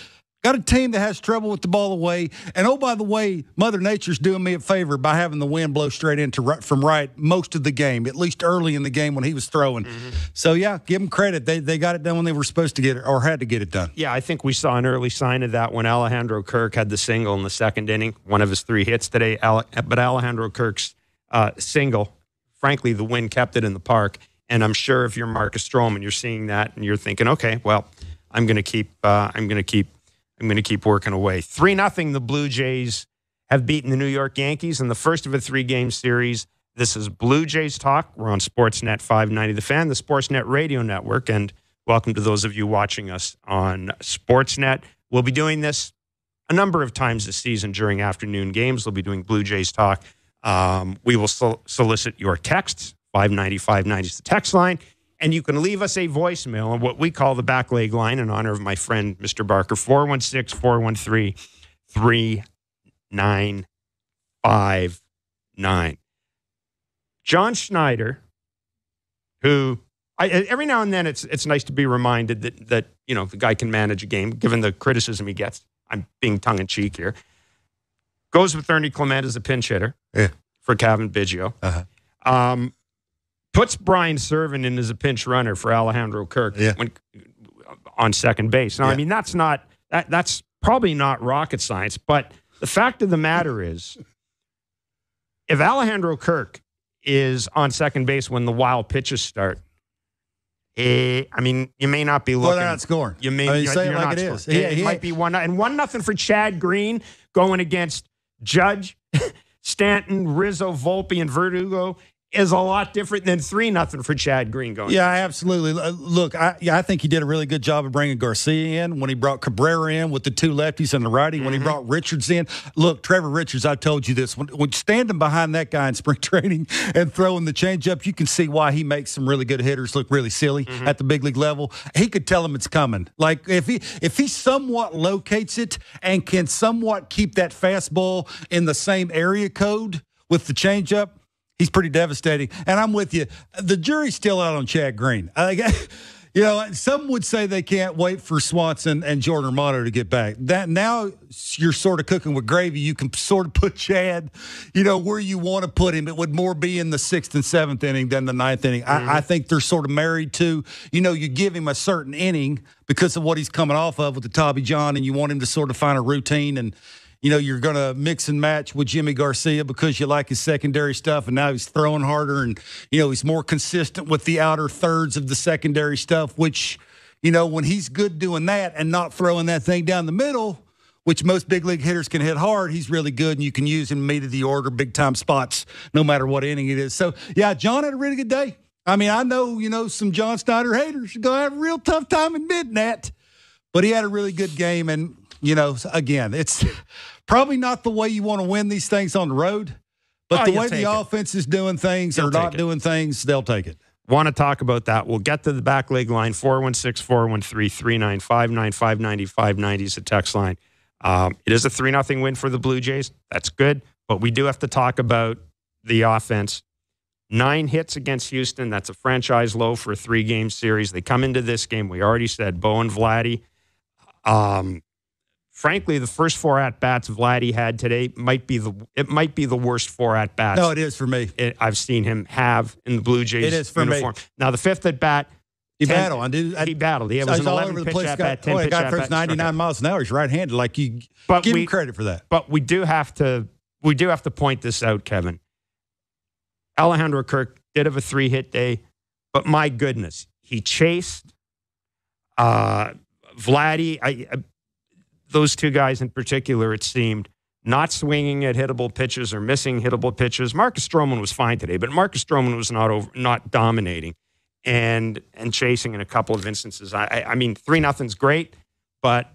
got a team that has trouble with the ball away. And oh, by the way, Mother Nature's doing me a favor by having the wind blow straight into right, from right most of the game, at least early in the game when he was throwing. So yeah, give him credit. They they got it done when they were supposed to get it or had to get it done. Yeah, I think we saw an early sign of that when Alejandro Kirk had the single in the second inning, one of his three hits today. But Alejandro Kirk's uh, single. Frankly, the wind kept it in the park. And I'm sure if you're Marcus Stroman, you're seeing that and you're thinking, okay, well, I'm going to keep, uh, I'm going to keep, I'm going to keep working away. Three nothing. The Blue Jays have beaten the New York Yankees in the first of a three game series. This is Blue Jays Talk. We're on Sportsnet 590 The Fan, the Sportsnet Radio Network. And welcome to those of you watching us on Sportsnet. We'll be doing this a number of times this season during afternoon games. We'll be doing Blue Jays Talk. Um, we will sol- solicit your texts. 590 590 is the text line. And you can leave us a voicemail on what we call the back leg line in honor of my friend, Mr. Barker, 416 413 3959. John Schneider, who I, every now and then it's it's nice to be reminded that that you know the guy can manage a game, given the criticism he gets. I'm being tongue in cheek here. Goes with Ernie Clement as a pinch hitter Yeah. for Cavan Biggio. Um, puts Brian Serven in as a pinch runner for Alejandro Kirk when, on second base. Now, I mean, that's not that, that's probably not rocket science, but the fact of the matter is, if Alejandro Kirk is on second base when the wild pitches start, eh, I mean, you may not be looking. Well, they're not scoring. You may I mean, you're, say you're like not it is. He- it he- might be one and one nothing for Chad Green going against Judge, Stanton, Rizzo, Volpe, and Verdugo is a lot different than three nothing for Chad Green going. Yeah, absolutely. Look, I, yeah, I think he did a really good job of bringing Garcia in when he brought Cabrera in with the two lefties and the righty. When he Mm-hmm. brought Richards in, look, Trevor Richards. I told you this when, when standing behind that guy in spring training and throwing the changeup, you can see why he makes some really good hitters look really silly Mm-hmm. at the big league level. He could tell them it's coming. Like if he if he somewhat locates it and can somewhat keep that fastball in the same area code with the changeup. He's pretty devastating. And I'm with you. The jury's still out on Chad Green. I, you know, some would say they can't wait for Swanson and Jordan Romano to get back. That now you're sort of cooking with gravy. You can sort of put Chad, you know, where you want to put him. It would more be in the sixth and seventh inning than the ninth inning. I, I mm-hmm. think they're sort of married to, you know, you give him a certain inning because of what he's coming off of with the Tommy John, and you want him to sort of find a routine and you know, you're going to mix and match with Yimi Garcia because you like his secondary stuff, and now he's throwing harder, and you know he's more consistent with the outer thirds of the secondary stuff. Which, you know, when he's good doing that and not throwing that thing down the middle, which most big league hitters can hit hard, he's really good, and you can use him in meat of the order, big time spots, no matter what inning it is. So, yeah, John had a really good day. I mean, I know you know some John Schneider haters are to have a real tough time admitting that, but he had a really good game, and you know, again, it's probably not the way you want to win these things on the road, but Oh, the way the it. offense is doing things You'll or not it. doing things, they'll take it. Want to talk about that? We'll get to the back leg line 416 413 3959 590 590 is the text line. Um, it is a 3 0 win for the Blue Jays. That's good. But we do have to talk about the offense. Nine hits against Houston. That's a franchise low for a three game series. They come into this game. We already said Bo and Vladdy. Um, frankly, the first four at bats Vladdy had today might be the it might be the worst four at bats. No, it is for me. it, I've seen him have in the Blue Jays It is for me. Now the fifth at bat, He 10 battled. I. I, he battled. He was an all 11 over the pitch place. at bat, 10 boy, pitch guy throws bat. 99 miles an hour. He's right-handed. Like you, But give we- him credit for that. But we do have to we do have to point this out, Kevin. Alejandro Kirk did have a three hit day, but my goodness, he chased uh, Vladdy. I, those two guys in particular, it seemed, not swinging at hittable pitches or missing hittable pitches. Marcus Stroman was fine today, but Marcus Stroman was not over, not dominating and and chasing in a couple of instances. I, I, mean, three nothing's great, but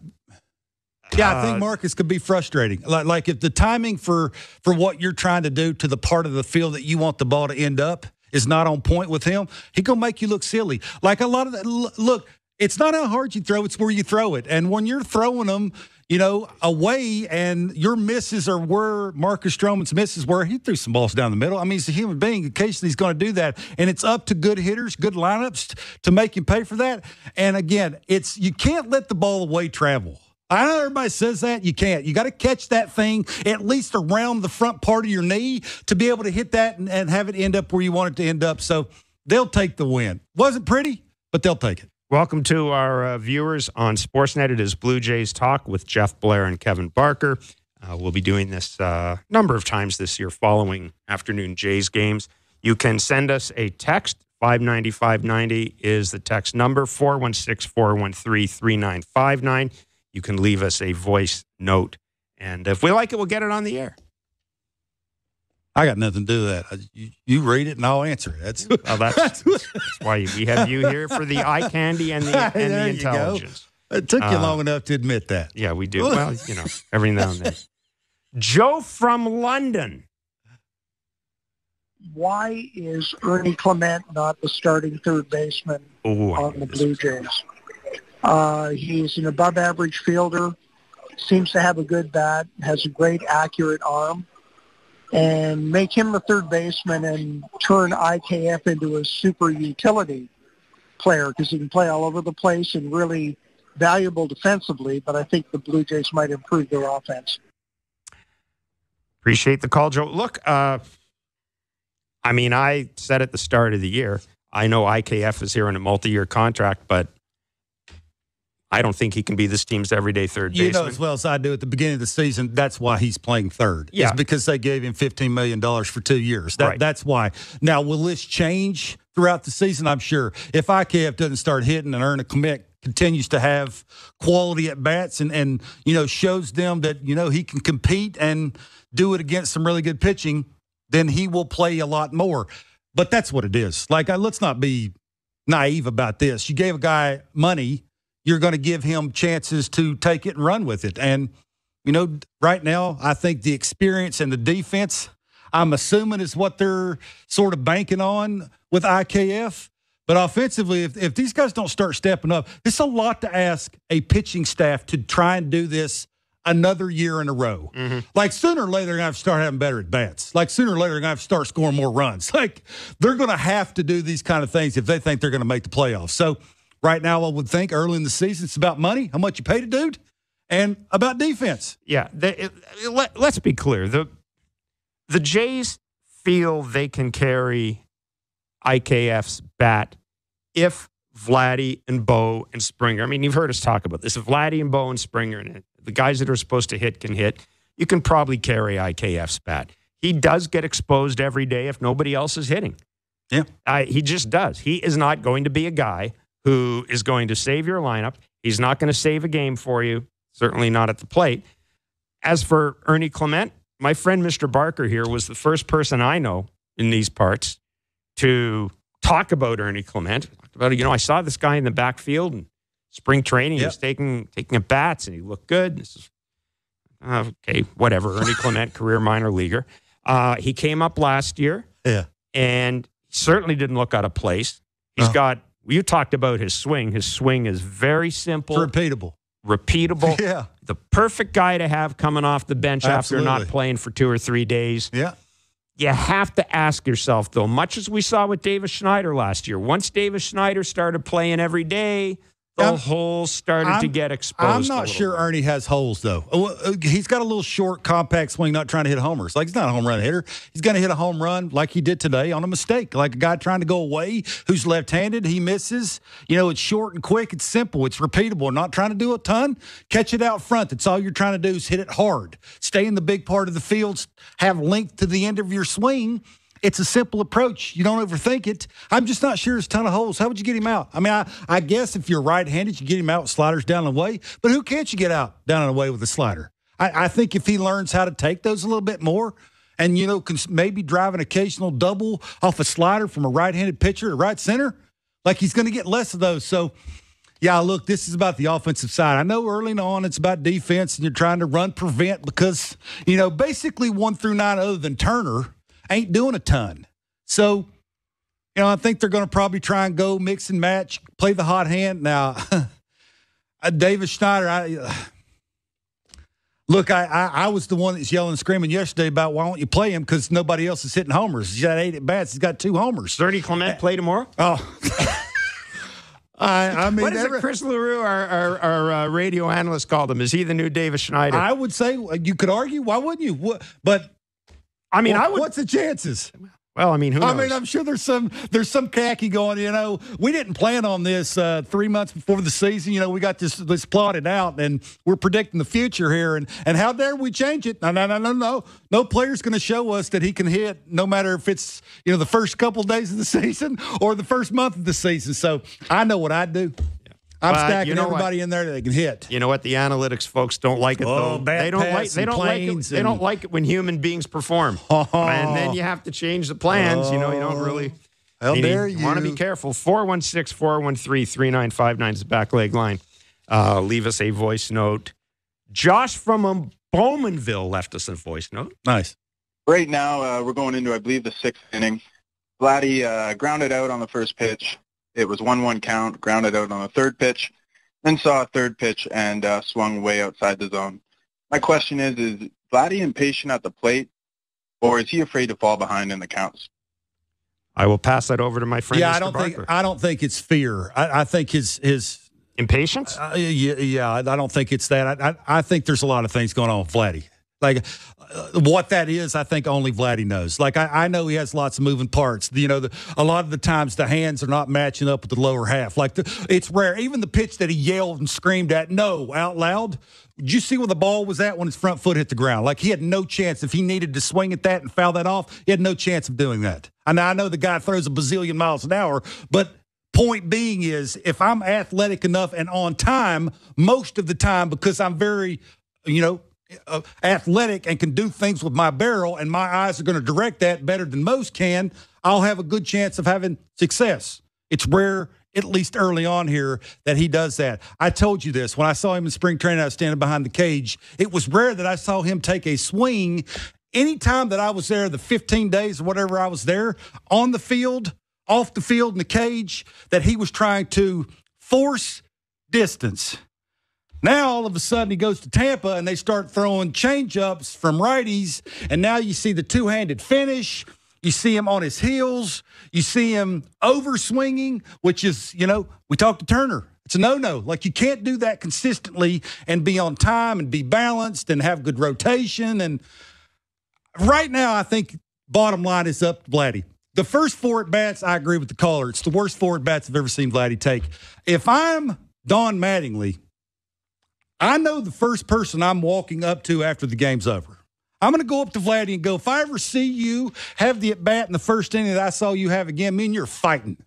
Yeah, I think Uh, Marcus could be frustrating. Like, like if the timing for for what you're trying to do to the part of the field that you want the ball to end up is not on point with him, he gonna make you look silly. Like a lot of that. Look, it's not how hard you throw; it's where you throw it. And when you're throwing them, you know, away, and your misses are where Marcus Stroman's misses were. He threw some balls down the middle. I mean, he's a human being. Occasionally, he's going to do that, and it's up to good hitters, good lineups to make him pay for that. And again, it's you can't let the ball away travel. I know everybody says that. You can't. You got to catch that thing at least around the front part of your knee to be able to hit that and, and have it end up where you want it to end up. So they'll take the win. Wasn't pretty, but they'll take it. Welcome to our uh, viewers on Sportsnet. It is Blue Jays Talk with Jeff Blair and Kevin Barker. Uh, we'll be doing this a uh, number of times this year following afternoon Jays games. You can send us a text. 590 is the text number 416 413 3959. You can leave us a voice note. And if we like it, we'll get it on the air. I got nothing to do with that. I, you, you, read it and I'll answer it. That's, well, that's, that's, why we have you here for the eye candy and the, and the intelligence. It took you uh, long enough to admit that. Yeah, we do. well, you know, every now and then. Joe from London. Why is Ernie Clement not the starting third baseman Ooh, on the Blue Jays? Uh, he's an above average fielder, seems to have a good bat, has a great accurate arm and make him the third baseman and turn IKF into a super utility player because he can play all over the place and really valuable defensively, but I think the Blue Jays might improve their offense. Appreciate the call, Joe. Look, uh, I mean, I said at the start of the year, I know IKF is here in a multi-year contract, but I don't think he can be this team's everyday third baseman. you know as well as I do at the beginning of the season, that's why he's playing third. Yeah. It's because they gave him $15 million for two years. That, Right. That's why. Now, will this change throughout the season? I'm sure. If IKF doesn't start hitting and earn a commit, continues to have quality at bats and, and, you know, shows them that, you know, he can compete and do it against some really good pitching, then he will play a lot more. But that's what it is. Like, let's not be naive about this. You gave a guy money you're going to give him chances to take it and run with it. And, you know, right now, I think the experience and the defense, I'm assuming, is what they're sort of banking on with IKF. But offensively, if, if these guys don't start stepping up, it's a lot to ask a pitching staff to try and do this another year in a row. Mm-hmm. Like sooner or later, they're going to have to start having better at bats. Like sooner or later, they're going to have to start scoring more runs. Like they're going to have to do these kind of things if they think they're going to make the playoffs. So right now, I would think early in the season, it's about money, how much you paid a dude, and about defense. Yeah, they, it, it- let, let's be clear. The the Jays feel they can carry IKF's bat if Vladdy and Bo and Springer. I mean, you've heard us talk about this. If Vladdy and Bo and Springer and the guys that are supposed to hit can hit, you can probably carry IKF's bat. He does get exposed every day if nobody else is hitting. Yeah. I, he just does. He is not going to be a guy who is going to save your lineup. He's not going to save a game for you, certainly not at the plate. As for Ernie Clement, my friend Mr. Barker here was the first person I know in these parts to talk about Ernie Clement. About, you know, I saw this guy in the backfield and spring training. He was taking taking at bats and he looked good. This is uh, okay, whatever. Ernie Clement, career minor leaguer. Uh, he came up last year Yeah. and certainly didn't look out of place. He's No. got. You talked about his swing. His swing is very simple, It's repeatable. repeatable. Yeah. The perfect guy to have coming off the bench after not playing for two or three days. Yeah. You have to ask yourself, though, much as we saw with Davis Schneider last year, once Davis Schneider started playing every day, the I'm- holes started to I'm- get exposed. I'm not sure Ernie has holes though. Uh, uh, He's got a little short, compact swing, not trying to hit homers. Like he's not a home run hitter. He's going to hit a home run like he did today on a mistake, like a guy trying to go away who's left-handed. He misses. You know, it's short and quick. It's simple. It's repeatable. Not trying to do a ton. Catch it out front. That's all you're trying to do is hit it hard. Stay in the big part of the field. Have length to the end of your swing. It's a simple approach. You don't overthink it. I'm just not sure there's a ton of holes. How would you get him out? I mean, I, I guess if you're right-handed, you get him out with sliders down and away. But who can't you get out down and away with a slider? I, I think if he learns how to take those a little bit more, and you know, can maybe drive an occasional double off a slider from a right-handed pitcher to right center, like he's going to get less of those. So. Yeah, look, this is about the offensive side. I know early on it's about defense and you're trying to run prevent because, you know, basically one through nine, other than Turner, ain't doing a ton. So, you know, I think they're going to probably try and go mix and match, play the hot hand. Now, Davis Schneider, I. Uh, Look, I, I I was the one that's yelling and screaming yesterday about why don't you play him because nobody else is hitting homers. He's got eight at bats. He's got two homers. Ernie Clement play tomorrow? Oh, I I mean, what is every- it Chris Leroux, our, our, our uh, radio analyst, called him? Is he the new Davis Schneider? I would say you could argue. Why wouldn't you? What, but I mean, what- I would. What's the chances? Well, I mean, who knows? I mean, I'm sure there's some there's some khaki going. You know, we didn't plan on this uh, three months before the season. You know, we got this this plotted out, and we're predicting the future here. And and how dare we change it? No, no, no, no, no. No player's going to show us that he can hit, no matter if it's you know the first couple days of the season or the first month of the season. So I know what I do. I'm But stacking you know what? everybody in there that they can hit. You know what? The analytics folks don't like it Oh, though. bad they don't like. pass They don't like it. planes They don't like it when human beings perform. and then you have to change the plans. you know, you don't really. How you dare Want to be careful. 416 413 3959 is the back leg line. Uh, leave us a voice note. Josh from um, Bowmanville left us a voice note. Nice. Right now, uh, we're going into, I believe, the sixth inning. Vladdy uh, grounded out on the first pitch. It was 1-1 count, grounded out on the third pitch, then saw a third pitch and uh, swung way outside the zone. My question is, is Vladdy impatient at the plate, or is he afraid to fall behind in the counts? I will pass that over to my friend. yeah, Mr. I don't Barker. think I don't think it's fear. I, I think his his impatience. Uh, yeah, yeah, I don't think it's that. I, I I think there's a lot of things going on with Vladdy. Like uh, what that is, I think only Vladdy knows. Like I, I know he has lots of moving parts. You know, the, a lot of the times the hands are not matching up with the lower half. Like the, it's rare. Even the pitch that he yelled and screamed at no out loud. Did you see where the ball was at when his front foot hit the ground? Like he had no chance if he needed to swing at that and foul that off. He had no chance of doing that. And I know the guy throws a bazillion miles an hour, but point being is if I'm athletic enough and on time most of the time because I'm very, you know, uh, athletic and can do things with my barrel and my eyes are going to direct that better than most can, I'll have a good chance of having success. It's rare, at least early on here, that he does that. I told you this when I saw him in spring training. I was standing behind the cage. It was rare that I saw him take a swing. Anytime that I was there, the 15 days or whatever I was there on the field, off the field in the cage, that he was trying to force distance. Now all of a sudden he goes to Tampa and they start throwing changeups from righties, and now you see the two-handed finish. You see him on his heels. You see him over swinging, which is, you know, we talked to Turner. It's a no-no. Like you can't do that consistently and be on time and be balanced and have good rotation. And right now, I think bottom line is up to Vladdy. The first four at bats, I agree with the caller. It's the worst four at bats I've ever seen Vladdy take. If I'm Don Mattingly, I know the first person I'm walking up to after the game's over. I'm going to go up to Vladdy and go, if I ever see you have the at bat in the first inning that I saw you have again, me and you're fighting.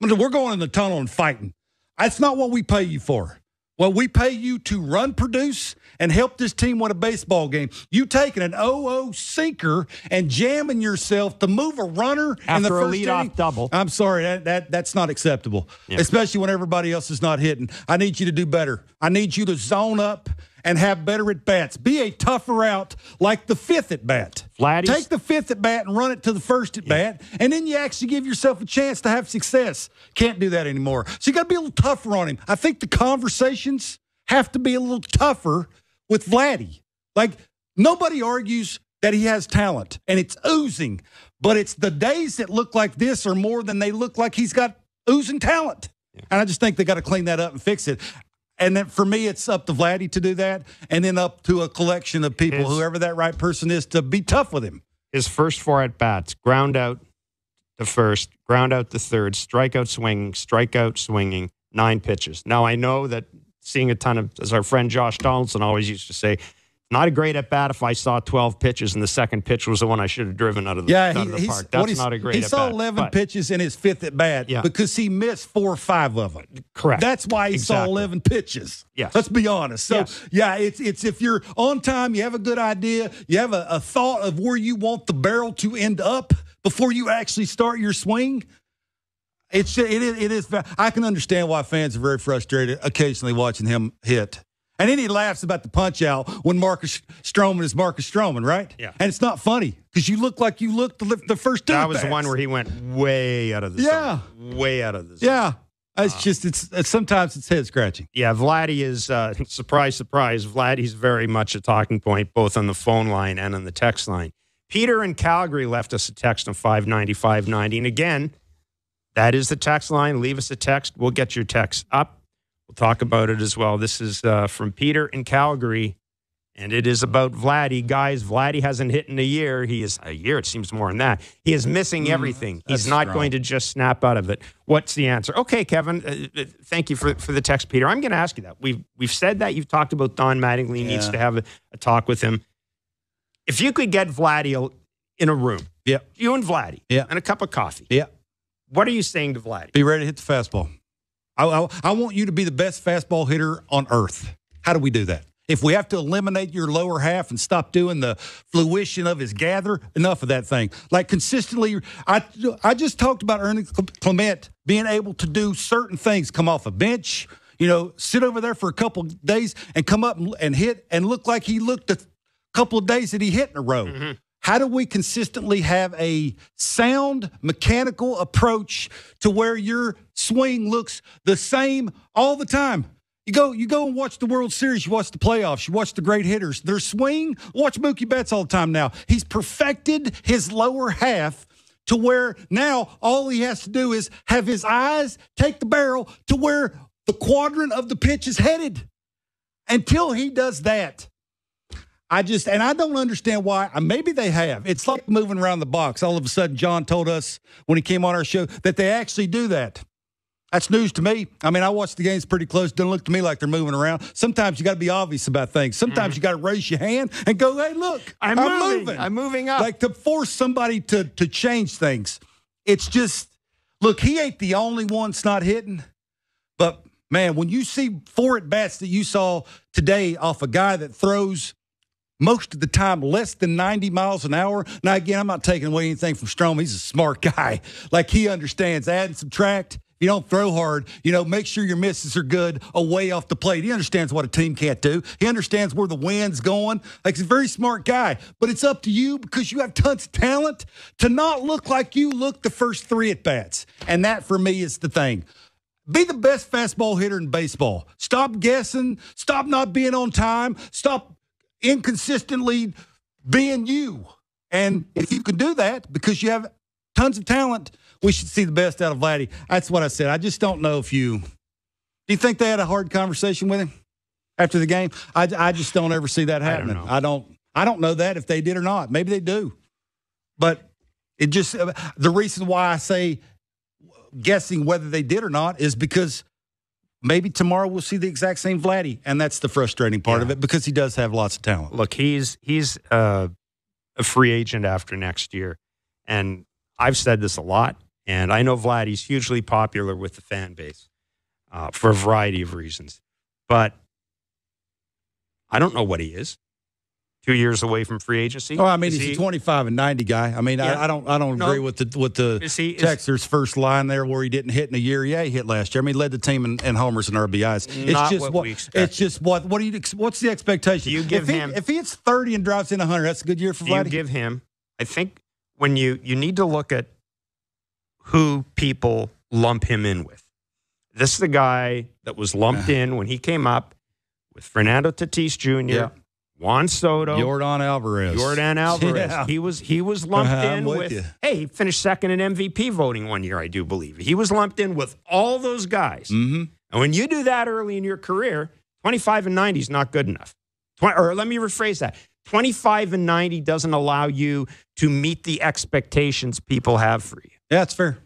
Mean, We're going in the tunnel and fighting. That's not what we pay you for. Well, we pay you to run, produce, and help this team win a baseball game. You taking an 0-0 sinker and jamming yourself to move a runner in the After a leadoff inning. double. I'm sorry, that, that that's not acceptable, Yeah. especially when everybody else is not hitting. I need you to do better. I need you to zone up and have better at bats. Be a tougher out like the fifth at bat. Vladdy's- Take the fifth at bat and run it to the first at bat, and then you actually give yourself a chance to have success. Can't do that anymore. So you got to be a little tougher on him. I think the conversations have to be a little tougher with Vladdy. Like nobody argues that he has talent and it's oozing, but it's the days that look like this are more than they look like he's got oozing talent. And I just think they got to clean that up and fix it. And then for me, it's up to Vladdy to do that, and then up to a collection of people, His- whoever that right person is, to be tough with him. His first four at bats, ground out the first, ground out the third, strikeout swinging, strikeout swinging, nine pitches. Now I know that seeing a ton of, as our friend Josh Donaldson always used to say, not a great at bat if I saw 12 pitches and the second pitch was the one I should have driven out of the, Yeah, he, of the park. That's not a great He saw 11 but- pitches in his fifth at bat Yeah. because he missed four or five of them. Correct. That's why he saw 11 pitches. Yes. Let's be honest. So, Yes. yeah, it's it's if you're on time, you have a good idea, you have a, a thought of where you want the barrel to end up before you actually start your swing. It's it is, it is I can understand why fans are very frustrated occasionally watching him hit. And then he laughs about the punch out when Marcus Stroman is Marcus Stroman, right? Yeah. And it's not funny because you look like you looked the, the first two. That was the one where he went way out of the Yeah. zone. Way out of the zone. Yeah. It's just it's, it's sometimes it's head scratching. Yeah, Vladdy is uh, surprise, surprise. Vladdy's very much a talking point, both on the phone line and on the text line. Peter in Calgary left us a text on five ninety five ninety, and again, that is the text line. Leave us a text. We'll get your text up. We'll talk about it as well. This is uh, from Peter in Calgary, and it is about Vladdy. Guys, Vladdy hasn't hit in a year. He is a year. It seems more than that. He is missing everything. He's not strong. going to just snap out of it. What's the answer? Okay, Kevin. Uh, uh, thank you for, for the text, Peter. I'm going to ask you that. We've we've said that. You've talked about Don Mattingly needs to have a, a talk with him. If you could get Vladdy in a room, yeah, you and Vladdy, Yeah. and a cup of coffee, Yeah. what are you saying to Vladdy? Be ready to hit the fastball. I, I, I want you to be the best fastball hitter on earth. How do we do that? If we have to eliminate your lower half and stop doing the fruition of his gather, enough of that thing. Like consistently, I I just talked about Ernie Clement being able to do certain things, come off a bench, you know, sit over there for a couple of days and come up and, and hit and look like he looked a couple of days that he hit in a row. Mm-hmm. How do we consistently have a sound mechanical approach to where your swing looks the same all the time? You go, you go and watch the World Series. You watch the playoffs. You watch the great hitters. Their swing. Watch Mookie Betts all the time. Now he's perfected his lower half to where now all he has to do is have his eyes take the barrel to where the quadrant of the pitch is headed. Until he does that, I just, and I don't understand why. uh, Maybe they have. It's like moving around the box. All of a sudden, John told us when he came on our show that they actually do that. That's news to me. I mean, I watch the games pretty close. Doesn't look to me like they're moving around. Sometimes you got to be obvious about things. Sometimes mm. you got to raise your hand and go, "Hey, look, I'm moving. I'm moving up." Like to force somebody to to change things. It's just, look, he ain't the only one that's not hitting. But man, when you see four at bats that you saw today off a guy that throws most of the time less than 90 miles an hour. Now, again, I'm not taking away anything from Strom. He's a smart guy. Like he understands add and subtract. You don't throw hard, you know, make sure your misses are good away off the plate. He understands what a team can't do. He understands where the wind's going. Like he's a very smart guy. But it's up to you because you have tons of talent to not look like you look the first three at bats. And that for me is the thing. Be the best fastball hitter in baseball. Stop guessing. Stop not being on time. Stop inconsistently being you. And if you can do that because you have tons of talent, we should see the best out of Vladdy. That's what I said. I just don't know if you. Do you think they had a hard conversation with him after the game? I, I just don't ever see that happening. I don't, I don't know that if they did or not. Maybe they do. But it just the reason why I say guessing whether they did or not is because maybe tomorrow we'll see the exact same Vladdy, and that's the frustrating part of it because he does have lots of talent. Look, he's he's uh, a free agent after next year, and I've said this a lot, and I know Vlad. He's hugely popular with the fan base uh, for a variety of reasons, but I don't know what he is. Two years away from free agency. Oh, I mean, Is he's he- a 25 and 90 guy. I mean, Yeah. I, I don't, I don't No. agree with the with the Is he- is- first line there where he didn't hit in a year. Yeah, he hit last year. I mean, he led the team in, in homers and RBIs. It's Not just what what, it's just what what do you what's the expectation? You give if he, him- if he hits 30 and drives in 100, that's a good year for Do you give him? I think when you you need to look at who people lump him in with. This is the guy that was lumped in when he came up with Fernando Tatis Jr., Yeah. Juan Soto, Yordan Alvarez. Yordan Alvarez. Yeah. He was he was lumped I'm in with with. you. Hey, he finished second in MVP voting one year, I do believe. He was lumped in with all those guys. Mm-hmm. And when you do that early in your career, 25 and 90 is not good enough. 20, or let me rephrase that. 25 and 90 doesn't allow you to meet the expectations people have for you. Yeah, it's fair.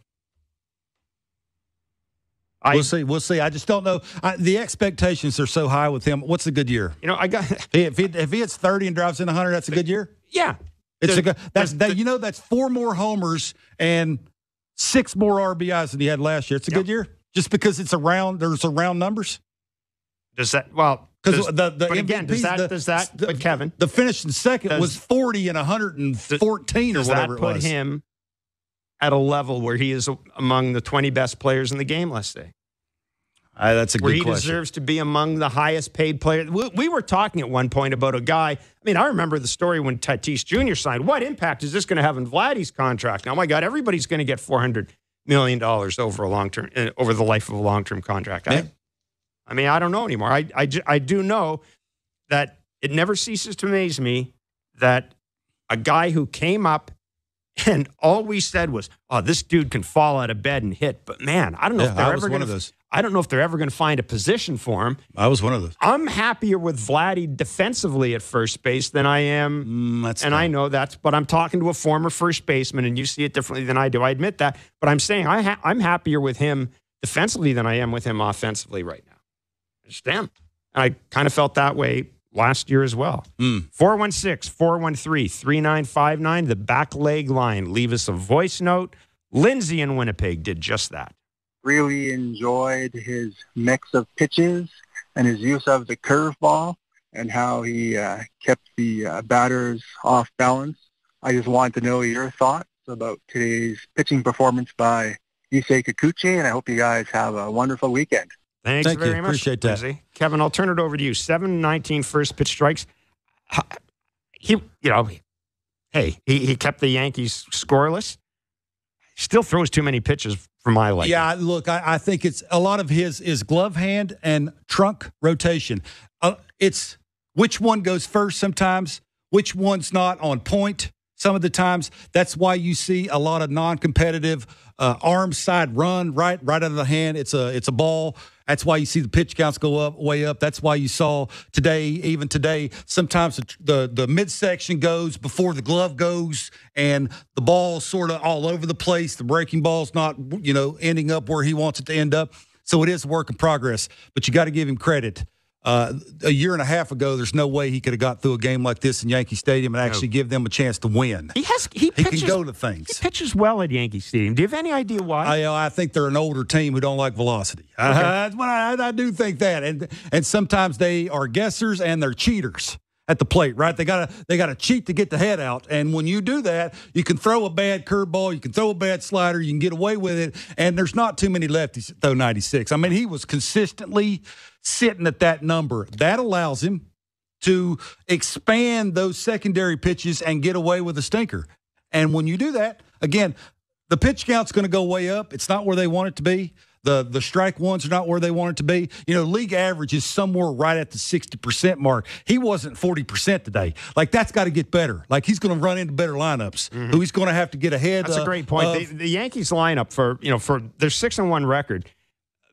I- we'll see. We'll see. I just don't know. I, the expectations are so high with him. What's a good year? You know, I got if he, if he hits 30 and drives in 100, that's a good year. Yeah. It's The- a good. That's that. You know, that's four more homers and six more RBIs than he had last year. It's a good year, just because it's around. There's around numbers. Does that well? Because the, the but again, does that the- does that? the, but Kevin, the finish in second Does- was 40 and 114 does or that whatever put it was. him at a level where he is among the 20 best players in the game? Let's say. Uh, that's a where he question. deserves to be among the highest paid players. We, we were talking at one point about a guy. I mean, I remember the story when Tatis Jr. signed. What impact is this going to have on Vladdy's contract? Oh my God, everybody's going to get four hundred million dollars over a long term uh, over the life of a long term contract. I, I mean, I don't know anymore. I, I, I do know that it never ceases to amaze me that a guy who came up and all we said was, "Oh, this dude can fall out of bed and hit." But man, I don't know Yeah, if they're I was ever one going of to. those. I don't know if they're ever going to find a position for him. I was one of those. I'm happier with Vladdy defensively at first base than I am. Mm, that's and I know that's, but I'm talking to a former first baseman, and you see it differently than I do. I admit that, but I'm saying I ha- I'm happier with him defensively than I am with him offensively right now. I just am. I kind of felt that way last year as well. 416 413 3959, the back leg line. Leave us a voice note. Lindsay in Winnipeg did just that. really enjoyed his mix of pitches and his use of the curveball and how he uh, kept the uh, batters off balance. I just wanted to know your thoughts about today's pitching performance by Yusei Kikuchi, and I hope you guys have a wonderful weekend. Thanks Thank you. very much. Appreciate that. Lindsay. Kevin, I'll turn it over to you. 719 first pitch strikes. He, you know, hey, he, he kept the Yankees scoreless. Still throws too many pitches for my liking. yeah, look, I, I think it's a lot of his is glove hand and trunk rotation. Uh, it's which one goes first sometimes, which one's not on point. Some of the times, that's why you see a lot of non-competitive uh, arm side run right right out of the hand. It's a it's a ball. That's why you see the pitch counts go up way up. That's why you saw today, even today, sometimes the the, the midsection goes before the glove goes, and the ball's sort of all over the place. The breaking ball's not you know ending up where he wants it to end up. So it is a work in progress, but you got to give him credit. Uh, a year and a half ago, there's no way he could have got through a game like this in Yankee Stadium and actually give them a chance to win. He has he, He pitches, can go to things. He pitches well at Yankee Stadium. Do you have any idea why? I, uh, I think they're an older team who don't like velocity. Uh, that's I, I do think that, and and sometimes they are guessers and they're cheaters at the plate. Right? They gotta they gotta cheat to get the head out, and when you do that, you can throw a bad curveball, you can throw a bad slider, you can get away with it, and there's not too many lefties that throw 96. I mean, he was consistently sitting at that number. That allows him to expand those secondary pitches and get away with a stinker. And when you do that, again, the pitch count's going to go way up. It's not where they want it to be. The the strike ones are not where they want it to be. You know, league average is somewhere right at the 60% mark. He wasn't 40% today. Like that's got to get better. Like he's going to run into better lineups. Mm-hmm. Who he's going to have to get ahead That's a great point. of. the, the Yankees lineup for you know for their six and one record.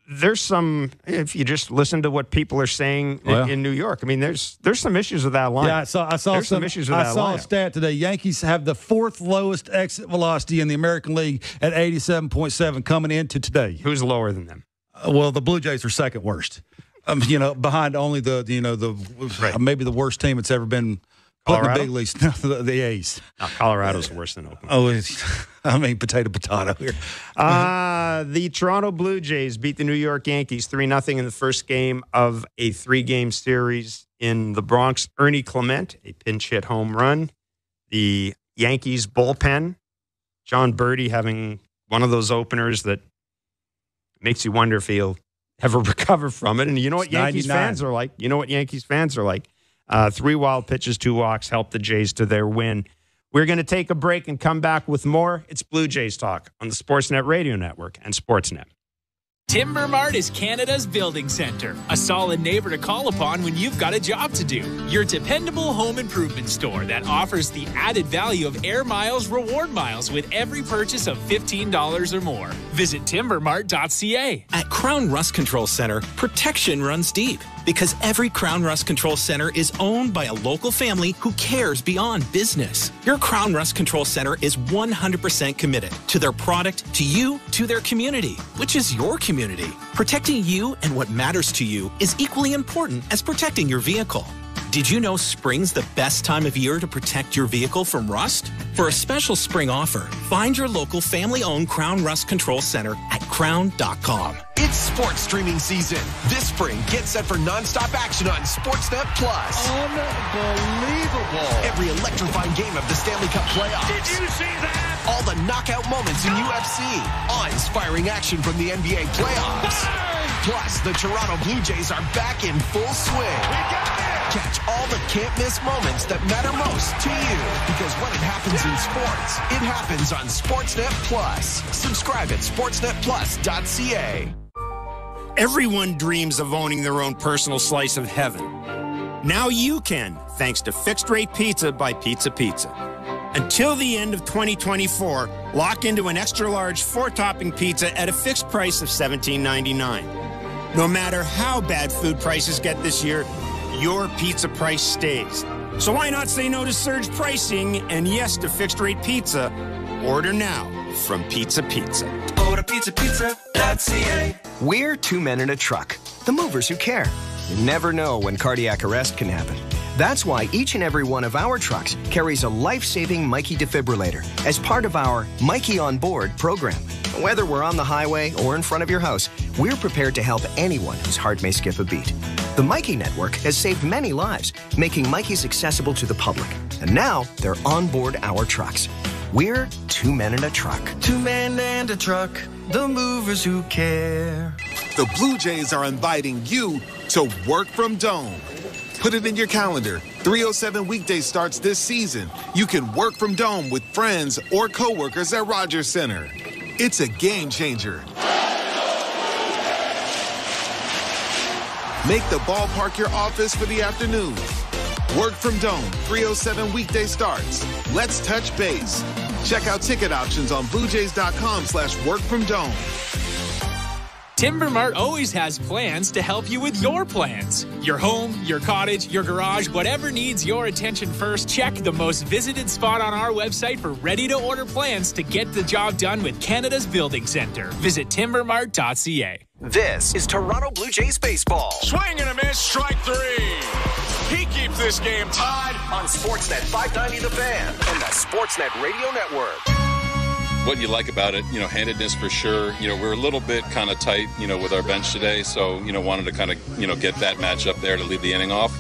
There's some if you just listen to what people are saying in- Well. in, New York. I mean, there's there's some issues with that line. Yeah, I saw. I saw there's some, issues with I that saw a stat today. Yankees have the fourth lowest exit velocity in the American League at 87.7 coming into today. Who's lower than them? Uh, well, the Blue Jays are second worst. Um, you know, behind only the you know the maybe the worst team that's ever been put the big leagues. the, the A's. No, Colorado's worse than Oakland. Oh, I mean potato potato here. Uh, the Toronto Blue Jays beat the New York Yankees 3 0 in the first game of a three game series in the Bronx. Ernie Clement, a pinch hit home run. The Yankees bullpen, Jon Berti having one of those openers that makes you wonder if he'll ever recover from it. And you know what It's Yankees 99. fans are like? You know what Yankees fans are like? Uh, three wild pitches, two walks helped the Jays to their win. We're going to take a break and come back with more. It's Blue Jays Talk on the Sportsnet Radio Network and Sportsnet. Timber Mart is Canada's building center, a solid neighbor to call upon when you've got a job to do. Your dependable home improvement store that offers the added value of Air Miles reward miles with every purchase of $15 or more. Visit timbermart.ca. At Krown Rust Control Center, protection runs deep because every Krown Rust Control Center is owned by a local family who cares beyond business. Your Krown Rust Control Center is 100% committed to their product, to you, to their community, which is your community. Protecting you and what matters to you is equally important as protecting your vehicle. Did you know spring's the best time of year to protect your vehicle from rust? For a special spring offer, find your local family owned Krown Rust Control Center at krown.com. It's sports streaming season. This spring, get set for nonstop action on Sportsnet Plus. Unbelievable. Every electrifying game of the Stanley Cup playoffs. Did you see that? All the knockout moments in UFC. Awe-inspiring action from the NBA playoffs. Plus, the Toronto Blue Jays are back in full swing. Catch all the can't miss moments that matter most to you. Because when it happens in sports, it happens on Sportsnet Plus. Subscribe at sportsnetplus.ca. Everyone dreams of owning their own personal slice of heaven. Now you can, thanks to Fixed Rate Pizza by Pizza Pizza. Until the end of 2024, lock into an extra large four topping pizza at a fixed price of $17.99. No matter how bad food prices get this year, your pizza price stays. So why not say no to surge pricing and yes to fixed rate pizza? Order now from Pizza Pizza. Order pizza pizza.ca. We're two men in a truck, the movers who care. You never know when cardiac arrest can happen. That's why each and every one of our trucks carries a life saving Mikey defibrillator as part of our Mikey on Board program. Whether we're on the highway or in front of your house, we're prepared to help anyone whose heart may skip a beat. The Mikey Network has saved many lives, making Mikey's accessible to the public. And now they're on board our trucks. We're two men in a truck. Two men and a truck, the movers who care. The Blue Jays are inviting you to work from Dome. Put it in your calendar. 307 weekday starts this season. You can work from Dome with friends or coworkers at Rogers Center. It's a game changer. Make the ballpark your office for the afternoon. Work from Dome, 307 weekday starts. Let's touch base. Check out ticket options on bluejays.com slash work from dome. Timber Mart always has plans to help you with your plans. Your home, your cottage, your garage, whatever needs your attention first, check the most visited spot on our website for ready to order plans to get the job done with Canada's Building Center. Visit timbermart.ca. This is Toronto Blue Jays baseball. Swing and a miss, strike three. He keeps this game tied on Sportsnet 590 The Fan and the Sportsnet Radio Network. What you like about it, you know, handedness for sure. You know, we're a little bit kind of tight, you know, with our bench today, so you know, wanted to kind of, you know, get that matchup there to lead the inning off.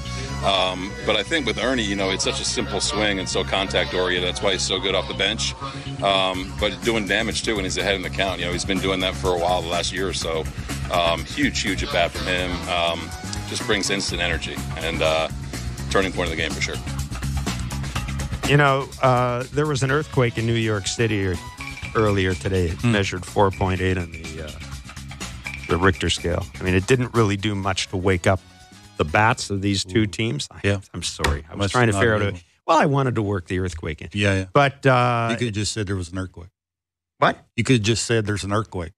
Um, but I think with Ernie, you know, it's such a simple swing and so contact oriented. That's why he's so good off the bench. Um, but doing damage too when he's ahead in the count. You know, he's been doing that for a while, the last year or so. Um, huge, huge at bat from him. Um, just brings instant energy and uh, turning point of the game for sure. You know, uh, there was an earthquake in New York City earlier today. It measured 4.8 on the uh, the Richter scale. I mean, it didn't really do much to wake up the bats of these two teams. I, Yeah. I'm sorry. I was Must trying to figure out. A, well, I wanted to work the earthquake in. Yeah, yeah. But uh, you could have just said there was an earthquake. What? You could have just said there's an earthquake.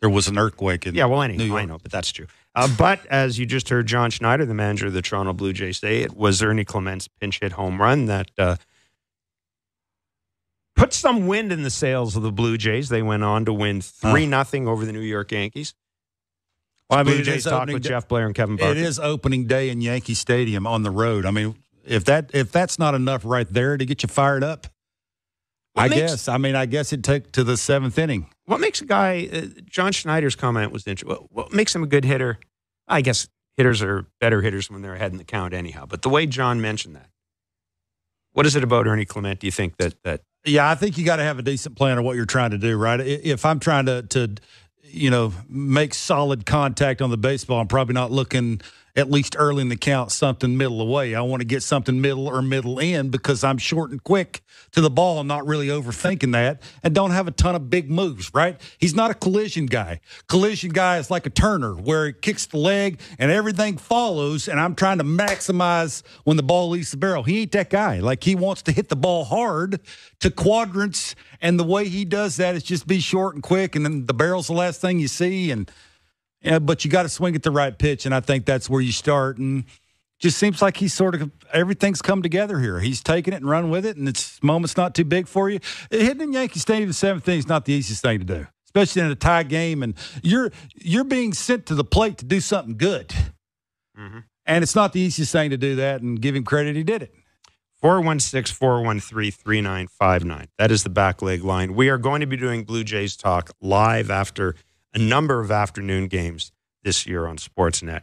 There was an earthquake in Yeah, well, anyway, I know, but that's true. Uh, but as you just heard John Schneider, the manager of the Toronto Blue Jays, say, it was Ernie Clement's pinch hit home run that uh, put some wind in the sails of the Blue Jays. They went on to win 3 nothing over the New York Yankees. Well, I mean, Blue it Jays talk with day- Jeff Blair and Kevin Barker. It is opening day in Yankee Stadium on the road. I mean, if that if that's not enough right there to get you fired up, What I makes- guess. I mean, I guess it took to the seventh inning. What makes a guy, uh, John Schneider's comment was interesting. What, what makes him a good hitter? I guess hitters are better hitters when they're ahead in the count, anyhow. But the way John mentioned that, what is it about Ernie Clement, do you think, that, that Yeah, I think you got to have a decent plan of what you're trying to do, right? If I'm trying to to you know make solid contact on the baseball, I'm probably not looking at least early in the count something middle away. I want to get something middle or middle in because I'm short and quick to the ball not really overthinking that and don't have a ton of big moves, right? He's not a collision guy. Collision guy is like a Turner where it kicks the leg and everything follows and I'm trying to maximize when the ball leaves the barrel. He ain't that guy. Like he wants to hit the ball hard to quadrants and the way he does that is just be short and quick and then the barrel's the last thing you see and but you got to swing at the right pitch, and I think that's where you start. And just seems like he's sort of everything's come together here. He's taking it and run with it, and it's moment's not too big for you. Hitting in Yankee Stadium the seventh inning is not the easiest thing to do, especially in a tie game. And you're you're being sent to the plate to do something good, mm-hmm. and it's not the easiest thing to do that. And give him credit, he did it. 416 413 3959. That is the back leg line. We are going to be doing Blue Jays Talk live after a number of afternoon games this year on Sportsnet.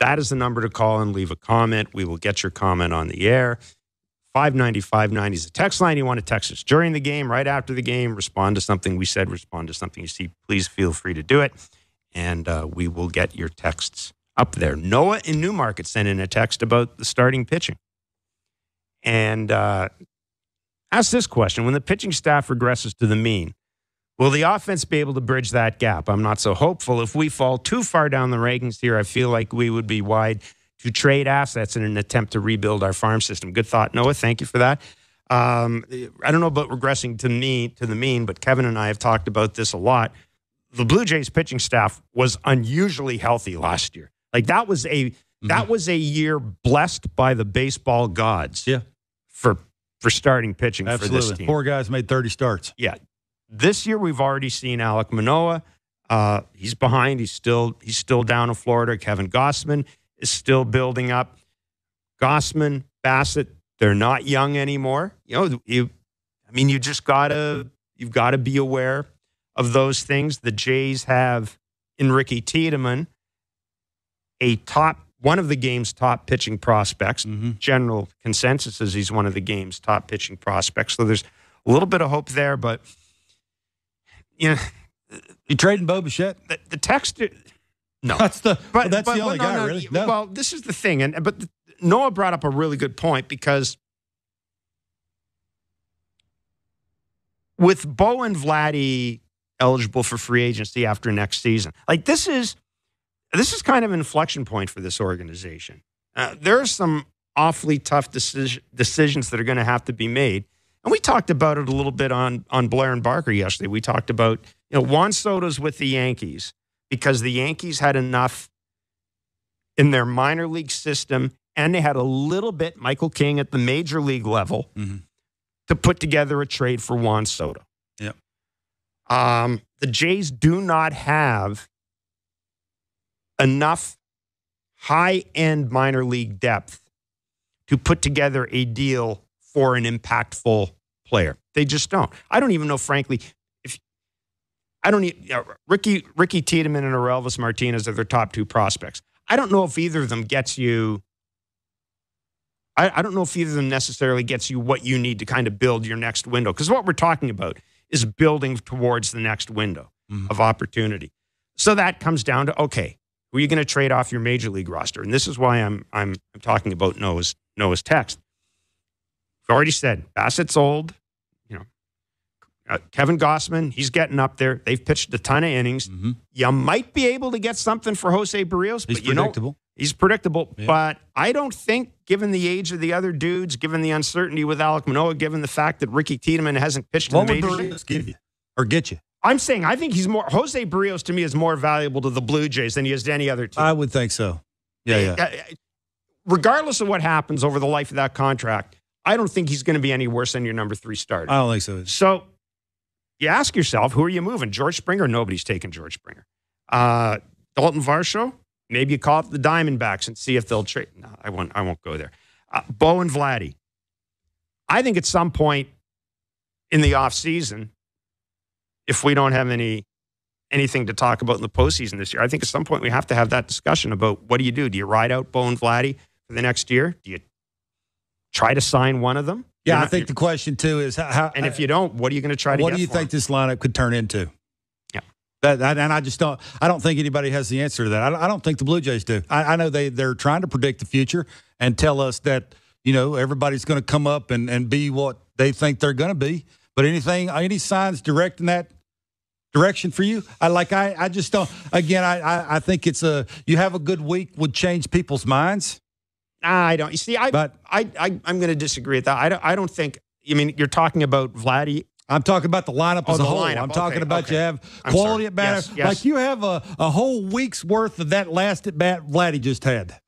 That is the number to call and leave a comment. We will get your comment on the air. 590 590 is the text line. You want to text us during the game, right after the game, respond to something we said, respond to something you see. Please feel free to do it. And uh, we will get your texts up there. Noah in Newmarket sent in a text about the starting pitching and uh, ask this question when the pitching staff regresses to the mean will the offense be able to bridge that gap i'm not so hopeful if we fall too far down the rankings here i feel like we would be wide to trade assets in an attempt to rebuild our farm system good thought noah thank you for that um, i don't know about regressing to me to the mean but kevin and i have talked about this a lot the Blue Jays pitching staff was unusually healthy last year. Like that was a that was a year blessed by the baseball gods. Yeah. For for starting pitching for this Absolutely. team. Four guys made 30 starts. Yeah. This year we've already seen Alek Manoah. Uh, he's behind. He's still he's still down in Florida. Kevin Gausman is still building up. Gausman, Bassitt, they're not young anymore. You know, you I mean, you just gotta you've got to be aware of those things. The Jays have in Ricky Tiedemann a top one of the game's top pitching prospects. General consensus is he's one of the game's top pitching prospects. So there's a little bit of hope there, but you know, you trading Bo Bichette? The, the text, no, That's the but that's but- the only but no, guy, no, really. No. Well, this is the thing, and but Noah brought up a really good point because with Bo and Vladdy eligible for free agency after next season, like this is this is kind of an inflection point for this organization. Uh, there are some awfully tough decision, decisions that are going to have to be made. And we talked about it a little bit on on Blair and Barker yesterday. We talked about you know Juan Soto's with the Yankees because the Yankees had enough in their minor league system, and they had a little bit Michael King at the major league level to put together a trade for Juan Soto. Yep. Um, the Jays do not have enough high end minor league depth to put together a deal for an impactful player. They just don't. I don't even know, frankly, if I don't need uh, Ricky Ricky Tiedemann and Elvis Martinez are their top two prospects. I don't know if either of them gets you. I, I don't know if either of them necessarily gets you what you need to kind of build your next window. Because what we're talking about is building towards the next window of opportunity. So that comes down to okay, who are you going to trade off your major league roster? And this is why I'm I'm I'm talking about Noah's Noah's text. I've already said Bassitt's old. You know, uh, Kevin Gausman, he's getting up there. They've pitched a ton of innings. You might be able to get something for Jose Berrios, He's but you know predictable. he's predictable. But I don't think, given the age of the other dudes, given the uncertainty with Alek Manoah, given the fact that Ricky Tiedemann hasn't pitched in What the would majors, Berrios give you or get you? I'm saying I think he's more Jose Berrios to me is more valuable to the Blue Jays than he is to any other team. I would think so. Yeah, yeah. Uh, Regardless of what happens over the life of that contract, I don't think he's going to be any worse than your number three starter. I don't think so. So you ask yourself, who are you moving? George Springer? Nobody's taking George Springer. Uh, Dalton Varsho? Maybe you call up the Diamondbacks and see if they'll trade. No, I won't. I won't go there. Uh, Bo and Vladdy. I think at some point in the offseason, if we don't have any anything to talk about in the postseason this year, I think at some point we have to have that discussion about what do you do? Do you ride out Bo and Vladdy for the next year? Do you try to sign one of them? Yeah, You're I think the question too is how. and if uh, you don't, what are you going to try to what do you think this lineup could turn into? Yeah. That, that- and I just don't. I don't think anybody has the answer to that. I, I don't think the Blue Jays do. I, I know they they're trying to predict the future and tell us that you know everybody's going to come up and, and be what they think they're going to be. But anything, any signs directing that direction for you? I like. I, I just don't. Again, I, I I think it's a. You have a good week would change people's minds. I don't. You see, I, But- I, I, I'm going to disagree with that. I don't, I don't think. I mean, you're talking about Vladdy. I'm talking about the lineup Oh, as a whole. lineup. I'm talking about okay. you have quality at bat. Yes, yes. Like you have a, a whole week's worth of that last at bat Vladdy just had.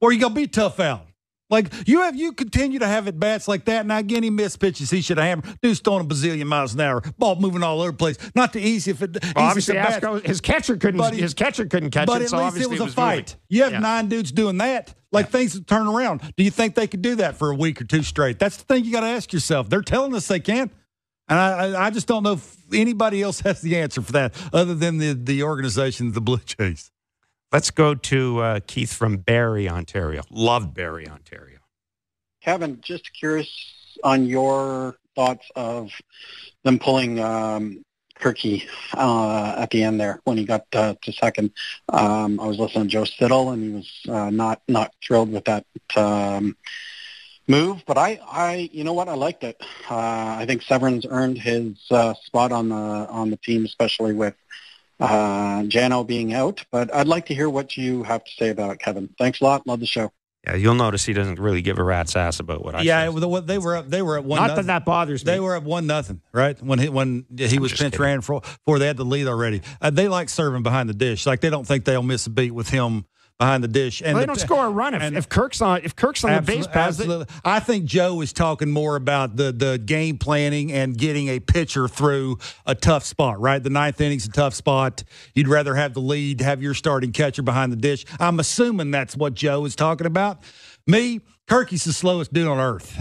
Or you gonna be tough out. Like you have you continue to have at bats like that. Now again, he missed pitches. He should have hammered. Dude's throwing a bazillion miles an hour. Ball moving all over the place. Not the easy if it Well, obviously. Asco, his catcher couldn't. But he- his catcher couldn't catch but it. at so least obviously it was a moving. fight. You have Yeah. nine dudes doing that. Like things have turned around. Do you think they could do that for a week or two straight? That's the thing you got to ask yourself. They're telling us they can't. and I, I, I just don't know if anybody else has the answer for that other than the the organization, the Blue Jays. Let's go to uh, Keith from Barrie, Ontario. Love Barrie, Ontario. Kevin, just curious on your thoughts of them pulling um, Kirky uh, at the end there when he got uh, to second. Um, I was listening to Joe Siddall, and he was uh, not not thrilled with that um, move. But I, I, you know what, I liked it. Uh, I think Serven's earned his uh, spot on the on the team, especially with uh, Jano being out. But I'd like to hear what you have to say about it, Kevin. Thanks a lot. Love the show. Yeah, you'll notice he doesn't really give a rat's ass about what I yeah, say. it was- they were up. They were at one. Not that nothing. that bothers me. They were at one nothing, right? When he when he was just pinch kidding. ran for, for they had the lead already. Uh, they like Serven behind the dish. Like they don't think they'll miss a beat with him behind the dish. And Well, they the- don't score a run if, if Kirk's on if Kirk's on the base they- Absolutely. I think Joe is talking more about the the game planning and getting a pitcher through a tough spot, right? The ninth inning's a tough spot. You'd rather have the lead, have your starting catcher behind the dish. I'm assuming that's what Joe is talking about. Me, Kirky's the slowest dude on earth.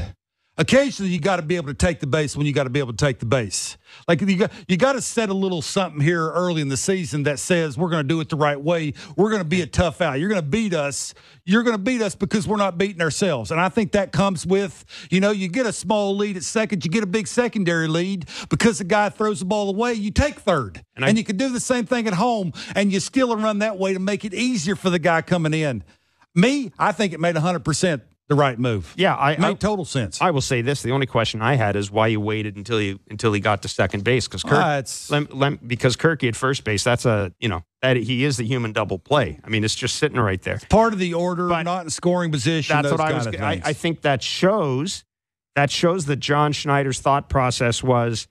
Occasionally, you got to be able to take the base when you got to be able to take the base. Like you got you got to set a little something here early in the season that says we're going to do it the right way. We're going to be a tough out. You're going to beat us. You're going to beat us because we're not beating ourselves. And I think that comes with you know you get a small lead at second, you get a big secondary lead because the guy throws the ball away. You take third, and, you can do the same thing at home, and you still run that way to make it easier for the guy coming in. Me, I think it made 100 percent the right move. Yeah, I made I- total sense. I will say this: the only question I had is why you waited until you until he got to second base because Kirk, it's- lem, lem, because Kirky at first base. That's a you know that he is the human double play. I mean, it's just sitting right there. part of the order, but not in scoring position. That's what I was. I. I think that shows that shows that John Schneider's thought process was: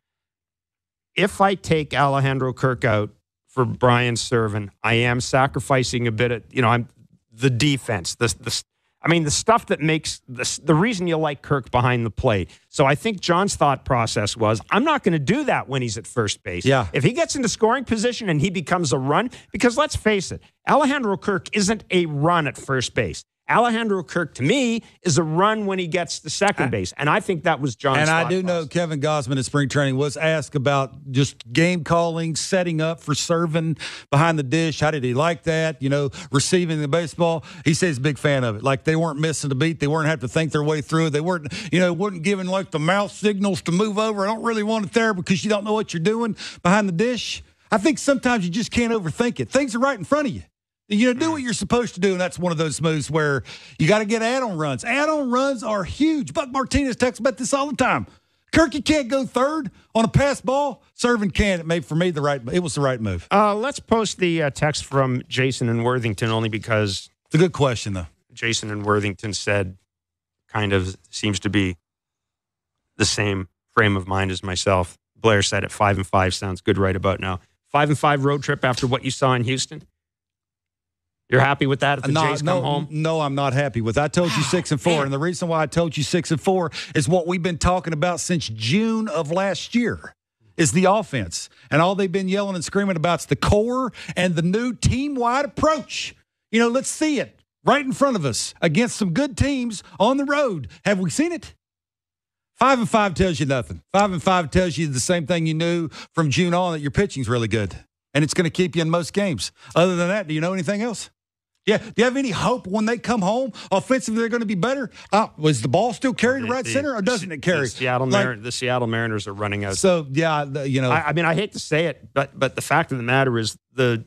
if I take Alejandro Kirk out for Brian Serven, I am sacrificing a bit of you know I'm the defense. The the I mean the stuff that makes the the reason you like Kirk behind the plate. So I think John's thought process was: I'm not going to do that when he's at first base. Yeah. If he gets into scoring position and he becomes a run, because let's face it, Alejandro Kirk isn't a run at first base. Alejandro Kirk, to me, is a run when he gets to second base. And I think that was John's and I do know Kevin Gausman in spring training was asked about just game calling, setting up for Serven behind the dish. How did he like that? You know, receiving the baseball. He says big fan of it. Like they weren't missing the beat. They weren't having to think their way through. it. They weren't, you know, weren't giving like the mouth signals to move over. I don't really want it there because you don't know what you're doing behind the dish. I think sometimes you just can't overthink it. Things are right in front of you. You know, do what you're supposed to do, and that's one of those moves where you got to get add-on runs. Add-on runs are huge. Buck Martinez talks about this all the time. Kirky can't go third on a pass ball. Serven can. It made for me the right. It was the right move. Uh, let's post the uh, text from Jason in Worthington only because it's a good question though. Jason in Worthington said, kind of seems to be the same frame of mind as myself. Blair said it five and five sounds good right about now. Five and five road trip after what you saw in Houston. You're happy with that if the no, Jays no, home? no, I'm not happy with. That. I told you six and four, and the reason why I told you six and four is what we've been talking about since June of last year. Is the offense, and all they've been yelling and screaming about is the core and the new team-wide approach. You know, let's see it right in front of us against some good teams on the road. Have we seen it? Five and five tells you nothing. Five and five tells you the same thing you knew from June on that your pitching's really good, and it's going to keep you in most games. Other than that, do you know anything else? Yeah. Do you have any hope when they come home offensively they're going to be better? Uh, was the ball still carried right The- center or doesn't it carry? The Seattle, Like- Mar- the Seattle Mariners are running out. So yeah, the- you know, I, I mean, I hate to say it, but but the fact of the matter is the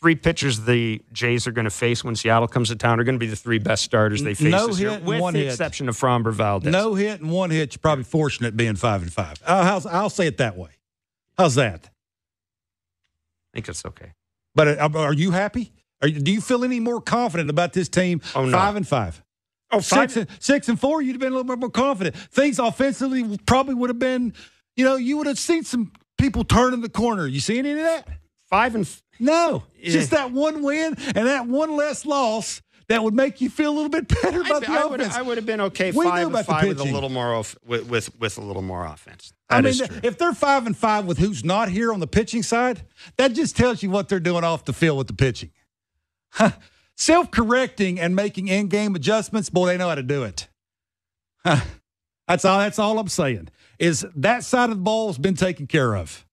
three pitchers the Jays are going to face when Seattle comes to town are going to be the three best starters they face No this hit year, with one the hit. exception of Framber Valdez. no hit and one hit. You're probably fortunate being five and five. Uh, how's, I'll say it that way. How's that? I think it's okay. But uh, are you happy? Are you, do you feel any more confident about this team? Oh, no. Five and five. Oh, five- Six and, six and four, you'd have been a little bit more confident. Things offensively probably would have been, you know, you would have seen some people turning the corner. You see any of that? Five and f- no, Yeah. just that one win and that one less loss that would make you feel a little bit better about the I would, offense. I would have been okay We five and five with a little more off, with, with with a little more offense. I mean, is true. if they're five and five with who's not here on the pitching side, that just tells you what they're doing off the field with the pitching. Self correcting and making in game adjustments, boy, they know how to do it. That's all. That's all I'm saying. Is that side of the ball has been taken care of.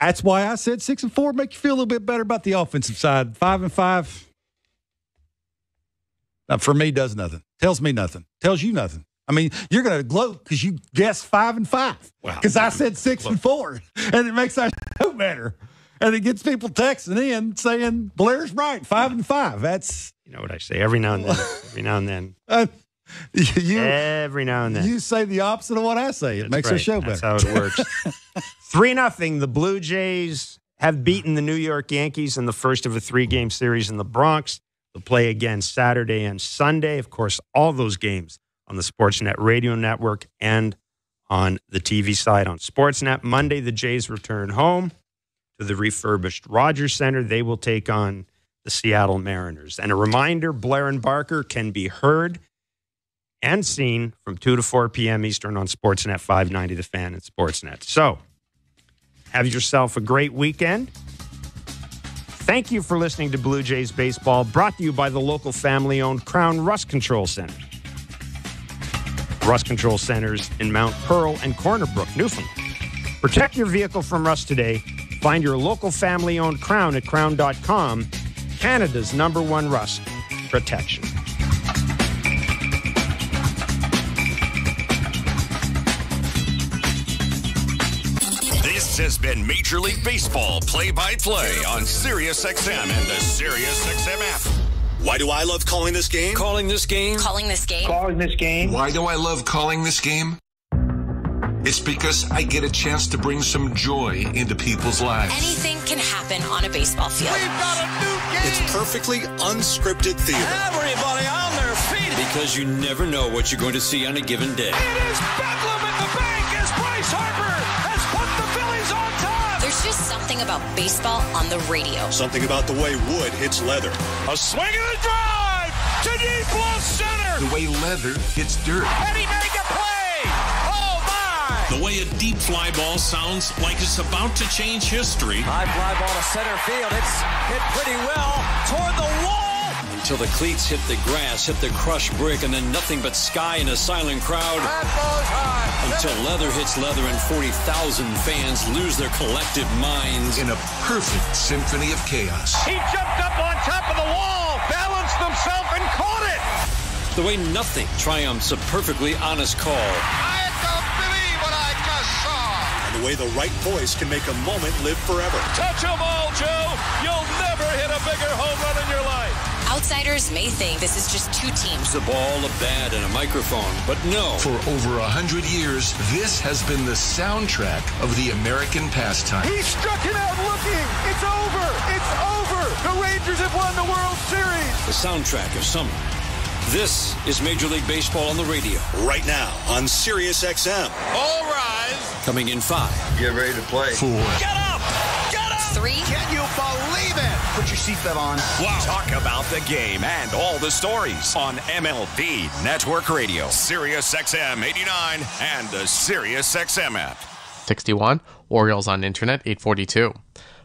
That's why I said six and four make you feel a little bit better about the offensive side. Five and five, uh, for me, does nothing. Tells me nothing. Tells you nothing. I mean, you're going to gloat because you guessed five and five. Wow. Because I said six and four, and it makes our show better. And it gets people texting in saying Blair's right, five and five. That's you know what I say every now and then. every now and then. uh, you. Every now and then. You say the opposite of what I say. It makes right. our show That's better. how it works. Three nothing. The Blue Jays have beaten the New York Yankees in the first of a three game series in the Bronx. They'll play again Saturday and Sunday. Of course, all those games on the Sportsnet radio network and on the TV side on Sportsnet. Monday, the Jays return home to the refurbished Rogers Center. They will take on the Seattle Mariners. And a reminder Blair and Barker can be heard and seen from 2 to 4 p.m. Eastern on Sportsnet 590, The Fan and Sportsnet. So, have yourself a great weekend. Thank you for listening to Blue Jays Baseball, brought to you by the local family owned Krown Rust Control Center. Rust Control Centers in Mount Pearl and Corner Brook, Newfoundland. Protect your vehicle from rust today. Find your local family owned Krown at krown.com, Canada's number one rust protection. This has been Major League Baseball play by play on SiriusXM and the SiriusXM app. Why do I love calling this game? Calling this game? Calling this game? Calling this game? Why do I love calling this game? It's because I get a chance to bring some joy into people's lives. Anything can happen on a baseball field. It's perfectly unscripted theater. Everybody on their feet. Because you never know what you're going to see on a given day. It is Bedlam at the bank as Bryce Harper has put the Phillies on top. There's just something about baseball on the radio. Something about the way wood hits leather. A swing and a drive to deep left center. The way leather hits dirt. And he made the play. My! The way a deep fly ball sounds like it's about to change history. High fly ball to center field. It's hit pretty well toward the wall. Until the cleats hit the grass, hit the crushed brick, and then nothing but sky and a silent crowd. That ball's high. Until leather hits leather and 40,000 fans lose their collective minds. In a perfect symphony of chaos. He jumped up on top of the wall, balanced himself, and caught it. The way nothing triumphs a perfectly honest call. The way the right voice can make a moment live forever. Touch them all, Joe. You'll never hit a bigger home run in your life. Outsiders may think this is just two teams. The ball, a bat, and a microphone. But no. For over a hundred years, this has been the soundtrack of the American pastime. He struck him out looking. It's over. It's over. The Rangers have won the World Series. The soundtrack of summer. This is Major League Baseball on the radio. Right now on Sirius XM. All rise. Coming in five. Get ready to play. Four. Get up. Get up. Three. Can you believe it? Put your seatbelt on. Wow. Talk about the game and all the stories on MLB Network Radio, SiriusXM 89, and the SiriusXM app. 61. Orioles on internet 842.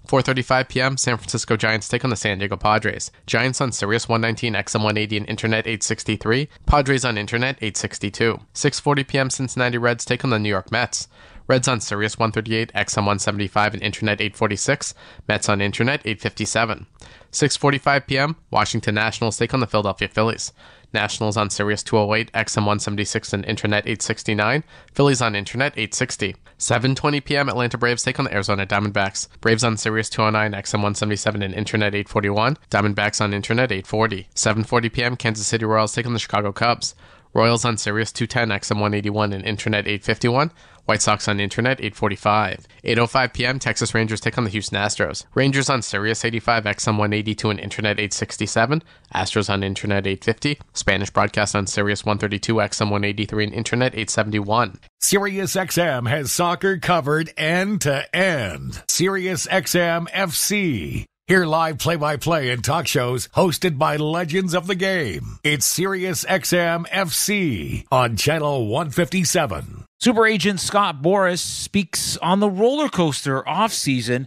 4:35 p.m. San Francisco Giants take on the San Diego Padres. Giants on Sirius 119 XM 180 and Internet 863. Padres on Internet 862. 6:40 p.m. Cincinnati Reds take on the New York Mets. Reds on Sirius 138 XM 175 and Internet 846. Mets on Internet 857. 6:45 p.m. Washington Nationals take on the Philadelphia Phillies. Nationals on Sirius 208, XM 176, and Internet 869. Phillies on Internet 860. 7:20 p.m. Atlanta Braves take on the Arizona Diamondbacks. Braves on Sirius 209, XM 177, and Internet 841. Diamondbacks on Internet 840. 7:40 p.m. Kansas City Royals take on the Chicago Cubs. Royals on Sirius 210, XM 181, and Internet 851. White Sox on Internet 845. 8:05 p.m. Texas Rangers take on the Houston Astros. Rangers on Sirius 85, XM 182, and Internet 867. Astros on Internet 850. Spanish broadcast on Sirius 132, XM 183, and Internet 871. Sirius XM has soccer covered end to end. Sirius XM FC. Hear live play-by-play and talk shows hosted by legends of the game. It's Sirius XM FC on channel 157. Super agent Scott Boras speaks on the roller coaster offseason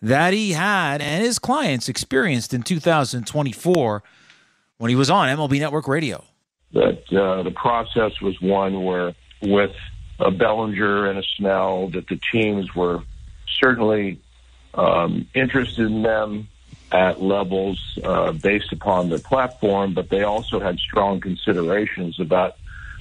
that he had and his clients experienced in 2024 when he was on MLB Network Radio. That uh, the process was one where, with a Bellinger and a Snell, that the teams were certainly um, interested in them at levels uh, based upon their platform, but they also had strong considerations about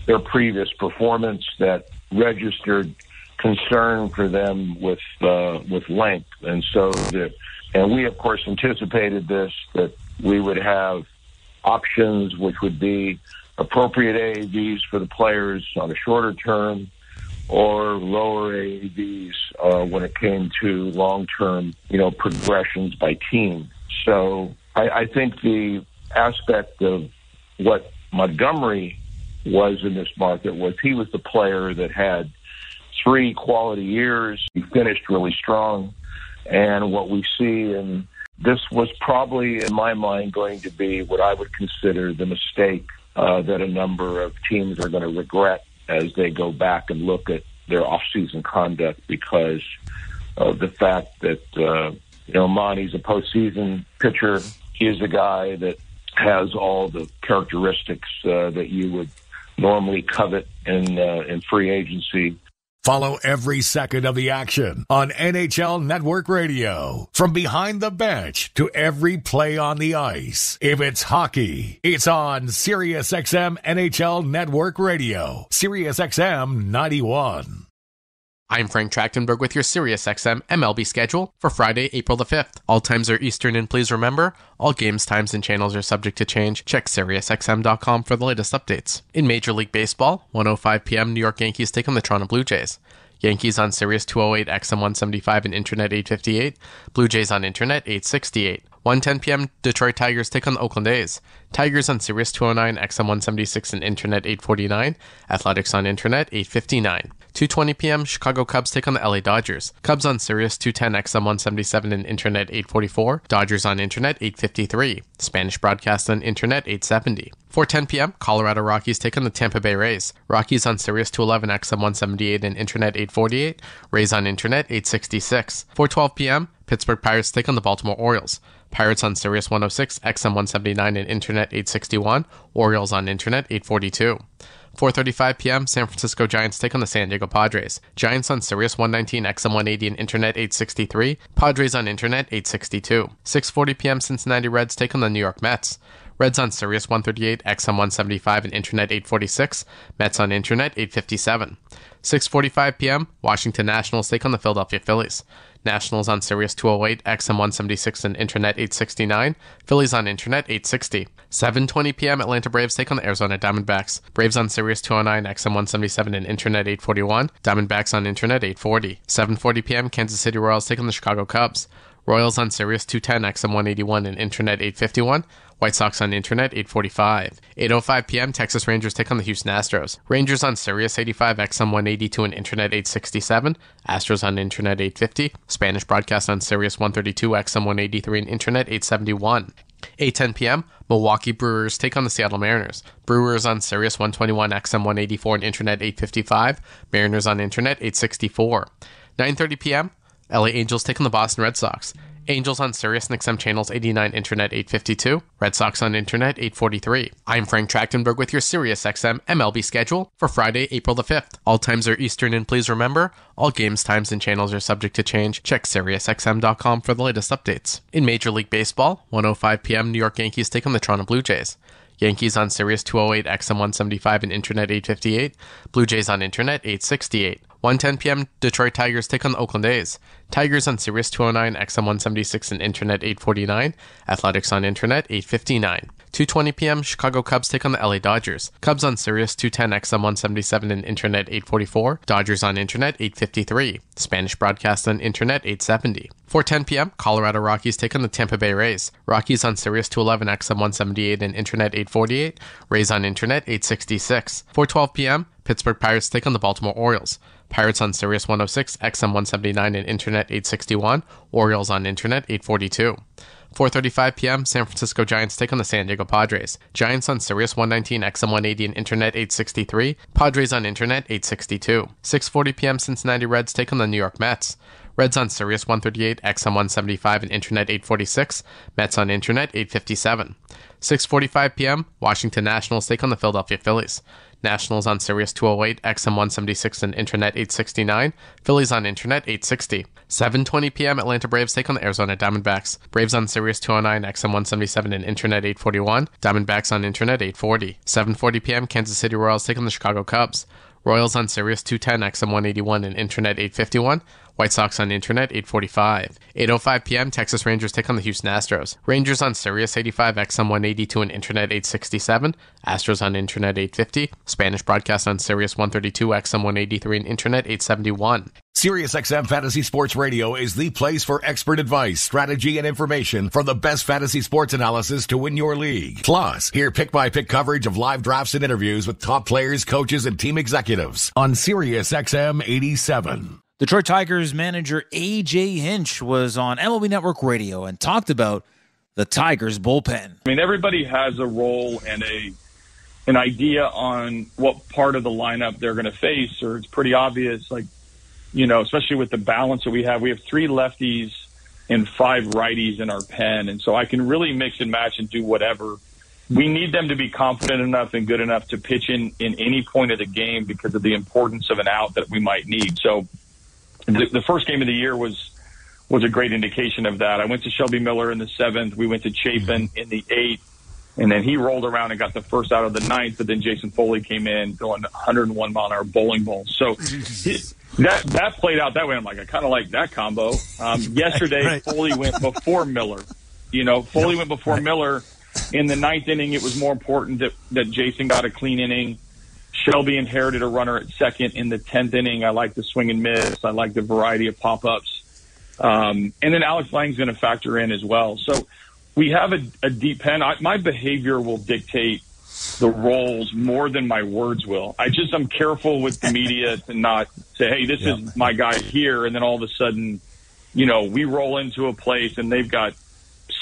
their previous performance that registered concern for them with uh, with length, and so the, and we of course anticipated this that we would have options which would be appropriate AAVs for the players on a shorter term or lower AAVs uh, when it came to long term, you know, progressions by team. So I, I think the aspect of what Montgomery was in this market was he was the player that had three quality years. He finished really strong. And what we see, and this was probably, in my mind, going to be what I would consider the mistake uh, that a number of teams are going to regret as they go back and look at their offseason conduct because of the fact that, uh, you know, Monty's a postseason pitcher. He is a guy that has all the characteristics uh, that you would normally covet in uh, in free agency. Follow every second of the action on NHL Network Radio. From behind the bench to every play on the ice. If it's hockey, it's on SiriusXM NHL Network Radio. SiriusXM 91. I'm Frank Trachtenberg with your SiriusXM MLB schedule for Friday, April the 5th. All times are Eastern, and please remember, all games, times, and channels are subject to change. Check SiriusXM.com for the latest updates. In Major League Baseball, 1:05 p.m. New York Yankees take on the Toronto Blue Jays. Yankees on Sirius 208 XM 175 and Internet 858. Blue Jays on Internet 868. 1:10 p.m. Detroit Tigers take on the Oakland A's. Tigers on Sirius 209 XM 176 and Internet 849. Athletics on Internet 859. 2:20 p.m. Chicago Cubs take on the LA Dodgers. Cubs on Sirius 210 XM 177 and Internet 844. Dodgers on Internet 853. Spanish broadcast on Internet 870. 4:10 p.m. Colorado Rockies take on the Tampa Bay Rays. Rockies on Sirius 211 XM 178 and Internet 848. Rays on Internet 866. 4:12 p.m. Pittsburgh Pirates take on the Baltimore Orioles. Pirates on Sirius 106, XM 179 and Internet 861. Orioles on Internet 842. 4:35 p.m. San Francisco Giants take on the San Diego Padres. Giants on Sirius 119, XM 180 and Internet 863. Padres on Internet 862. 6:40 p.m. Cincinnati Reds take on the New York Mets. Reds on Sirius 138, XM 175 and Internet 846. Mets on Internet 857. 6:45 p.m. Washington Nationals take on the Philadelphia Phillies. Nationals on Sirius 208, XM 176 and Internet 869. Phillies on Internet 860. 7:20 p.m. Atlanta Braves take on the Arizona Diamondbacks. Braves on Sirius 209, XM 177 and Internet 841. Diamondbacks on Internet 840. 7:40 p.m. Kansas City Royals take on the Chicago Cubs. Royals on Sirius 210, XM 181 and Internet 851. White Sox on Internet 845. 8:05 p.m. Texas Rangers take on the Houston Astros. Rangers on Sirius 85, XM 182 and Internet 867. Astros on Internet 850. Spanish broadcast on Sirius 132, XM 183 and Internet 871. 8:10 p.m. Milwaukee Brewers take on the Seattle Mariners. Brewers on Sirius 121, XM 184 and Internet 855. Mariners on Internet 864. 9:30 p.m. LA Angels take on the Boston Red Sox. Angels on Sirius XM channels 89 Internet 852, Red Sox on Internet 843. I'm Frank Trachtenberg with your Sirius XM MLB schedule for Friday, April the 5th. All times are Eastern, and please remember, all games, times, and channels are subject to change. Check SiriusXM.com for the latest updates. In Major League Baseball, 1:05 p.m. New York Yankees take on the Toronto Blue Jays. Yankees on Sirius 208, XM 175, and Internet 858. Blue Jays on Internet 868. 1:10 p.m. Detroit Tigers take on the Oakland A's. Tigers on Sirius 209, XM 176, and Internet 849. Athletics on Internet 859. 2:20 p.m. Chicago Cubs take on the LA Dodgers. Cubs on Sirius 210, XM 177, and Internet 844. Dodgers on Internet 853. Spanish broadcast on Internet 870. 4:10 p.m. Colorado Rockies take on the Tampa Bay Rays. Rockies on Sirius 211, XM 178, and Internet 848. Rays on Internet 866. 4:12 p.m. Pittsburgh Pirates take on the Baltimore Orioles. Pirates on Sirius 106, XM 179, and Internet 861. Orioles on Internet 842. 4:35 p.m. San Francisco Giants take on the San Diego Padres. Giants on Sirius 119, XM 180 and Internet 863. Padres on Internet 862. 6:40 p.m. Cincinnati Reds take on the New York Mets. Reds on Sirius 138, XM 175 and Internet 846. Mets on Internet 857. 6:45 p.m. Washington Nationals take on the Philadelphia Phillies. Nationals on Sirius 208, XM 176 and Internet 869. Phillies on Internet 860. 7:20 p.m. Atlanta Braves take on the Arizona Diamondbacks. Braves on Sirius 209, XM 177 and Internet 841. Diamondbacks on Internet 840. 7:40 p.m. Kansas City Royals take on the Chicago Cubs. Royals on Sirius 210, XM 181 and Internet 851. White Sox on Internet 845. 8.05 p.m. Texas Rangers take on the Houston Astros. Rangers on Sirius 85 XM 182 and Internet 867. Astros on Internet 850. Spanish broadcast on Sirius 132 XM 183 and Internet 871. SiriusXM Fantasy Sports Radio is the place for expert advice, strategy, and information from the best fantasy sports analysis to win your league. Plus, hear pick-by-pick coverage of live drafts and interviews with top players, coaches, and team executives on SiriusXM 87. Detroit Tigers manager AJ Hinch was on MLB Network Radio and talked about the Tigers bullpen. I mean, everybody has a role and a an idea on what part of the lineup they're going to face, or it's pretty obvious. Like, you know, especially with the balance that we have, we have three lefties and five righties in our pen, and so I can really mix and match and do whatever. We need them to be confident enough and good enough to pitch in in any point of the game because of the importance of an out that we might need. So, the, the first game of the year was was a great indication of that. I went to Shelby Miller in the seventh. We went to Chafin in the eighth. And then he rolled around and got the first out of the ninth, but then Jason Foley came in going 101 mile an hour bowling ball. So that that played out that way. I'm like, I kind of like that combo. Um, yesterday, right. Foley went before Miller. You know, Foley went before right. Miller. In the ninth inning, it was more important that, that Jason got a clean inning. Shelby inherited a runner at second in the tenth inning. I like the swing and miss. I like the variety of pop ups. Um, and then Alex Lange's going to factor in as well. So we have a, a deep pen. I, my behavior will dictate the roles more than my words will. I just I'm careful with the media to not say, "Hey, this yeah. is my guy here," and then all of a sudden, you know, we roll into a place and they've got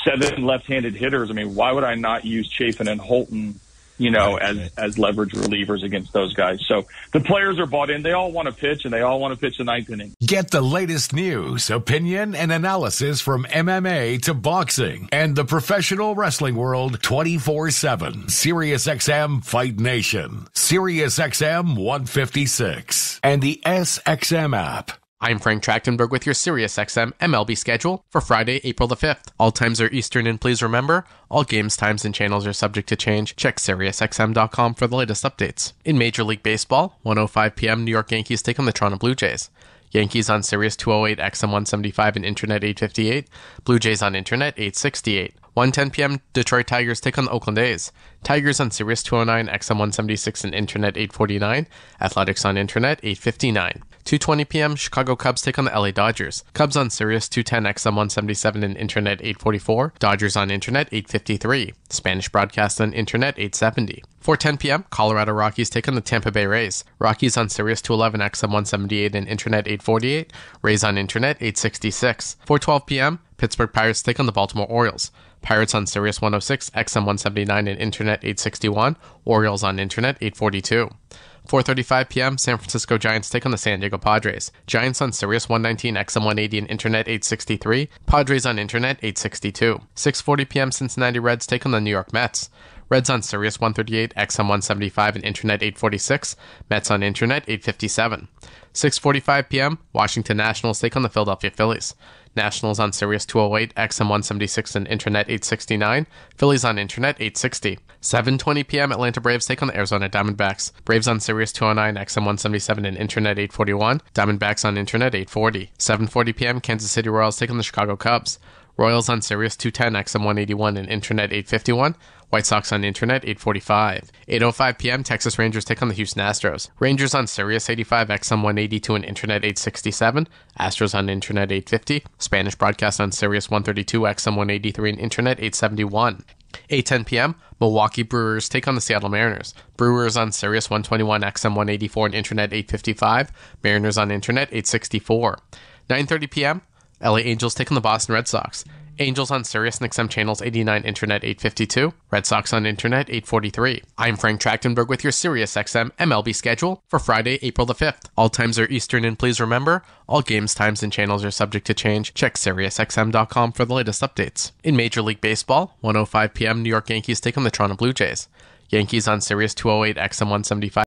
seven left-handed hitters. I mean, why would I not use Chafin and Holton you know, as as leverage relievers against those guys. So the players are bought in. They all want to pitch, and they all want to pitch the ninth inning. Get the latest news, opinion, and analysis from MMA to boxing and the professional wrestling world 24-7. SiriusXM Fight Nation. SiriusXM 156. And the SXM app. I'm Frank Trachtenberg with your SiriusXM MLB schedule for Friday, April the 5th. All times are Eastern, and please remember, all games, times, and channels are subject to change. Check SiriusXM.com for the latest updates. In Major League Baseball, 1:05 p.m., New York Yankees take on the Toronto Blue Jays. Yankees on Sirius 208, XM 175, and Internet 858. Blue Jays on Internet 868. 1:10 p.m. Detroit Tigers take on the Oakland A's. Tigers on Sirius 209, XM 176, and Internet 849. Athletics on Internet 859. 2:20 p.m. Chicago Cubs take on the LA Dodgers. Cubs on Sirius 210 XM 177 and Internet 844. Dodgers on Internet 853. Spanish broadcast on Internet 870. 4:10 p.m. Colorado Rockies take on the Tampa Bay Rays. Rockies on Sirius 211 XM 178 and Internet 848. Rays on Internet 866. 4:12 p.m. Pittsburgh Pirates take on the Baltimore Orioles. Pirates on Sirius 106, XM 179 and Internet 861. Orioles on Internet 842. 4:35 p.m. San Francisco Giants take on the San Diego Padres. Giants on Sirius 119, XM 180 and Internet 863. Padres on Internet 862. 6:40 p.m. Cincinnati Reds take on the New York Mets. Reds on Sirius 138, XM 175 and Internet 846. Mets on Internet 857. 6:45 p.m. Washington Nationals take on the Philadelphia Phillies. Nationals on Sirius 208, XM 176 and Internet 869. Phillies on Internet 860. 7:20 p.m. Atlanta Braves take on the Arizona Diamondbacks. Braves on Sirius 209, XM 177 and Internet 841. Diamondbacks on Internet 840. 7:40 p.m. Kansas City Royals take on the Chicago Cubs. Royals on Sirius 210, XM 181 and Internet 851. White Sox on Internet 845. 8:05 p.m. Texas Rangers take on the Houston Astros. Rangers on Sirius 85, XM 182 and Internet 867. Astros on Internet 850. Spanish broadcast on Sirius 132, XM 183 and Internet 871. 8:10 p.m. Milwaukee Brewers take on the Seattle Mariners. Brewers on Sirius 121, XM 184 and Internet 855. Mariners on Internet 864. 9:30 p.m. LA Angels take on the Boston Red Sox. Angels on Sirius XM channels 89 Internet 852, Red Sox on Internet 843. I'm Frank Trachtenberg with your Sirius XM MLB schedule for Friday, April the 5th. All times are Eastern and please remember, all games, times, and channels are subject to change. Check SiriusXM.com for the latest updates. In Major League Baseball, 105 p.m. New York Yankees take on the Toronto Blue Jays. Yankees on Sirius 208 XM 175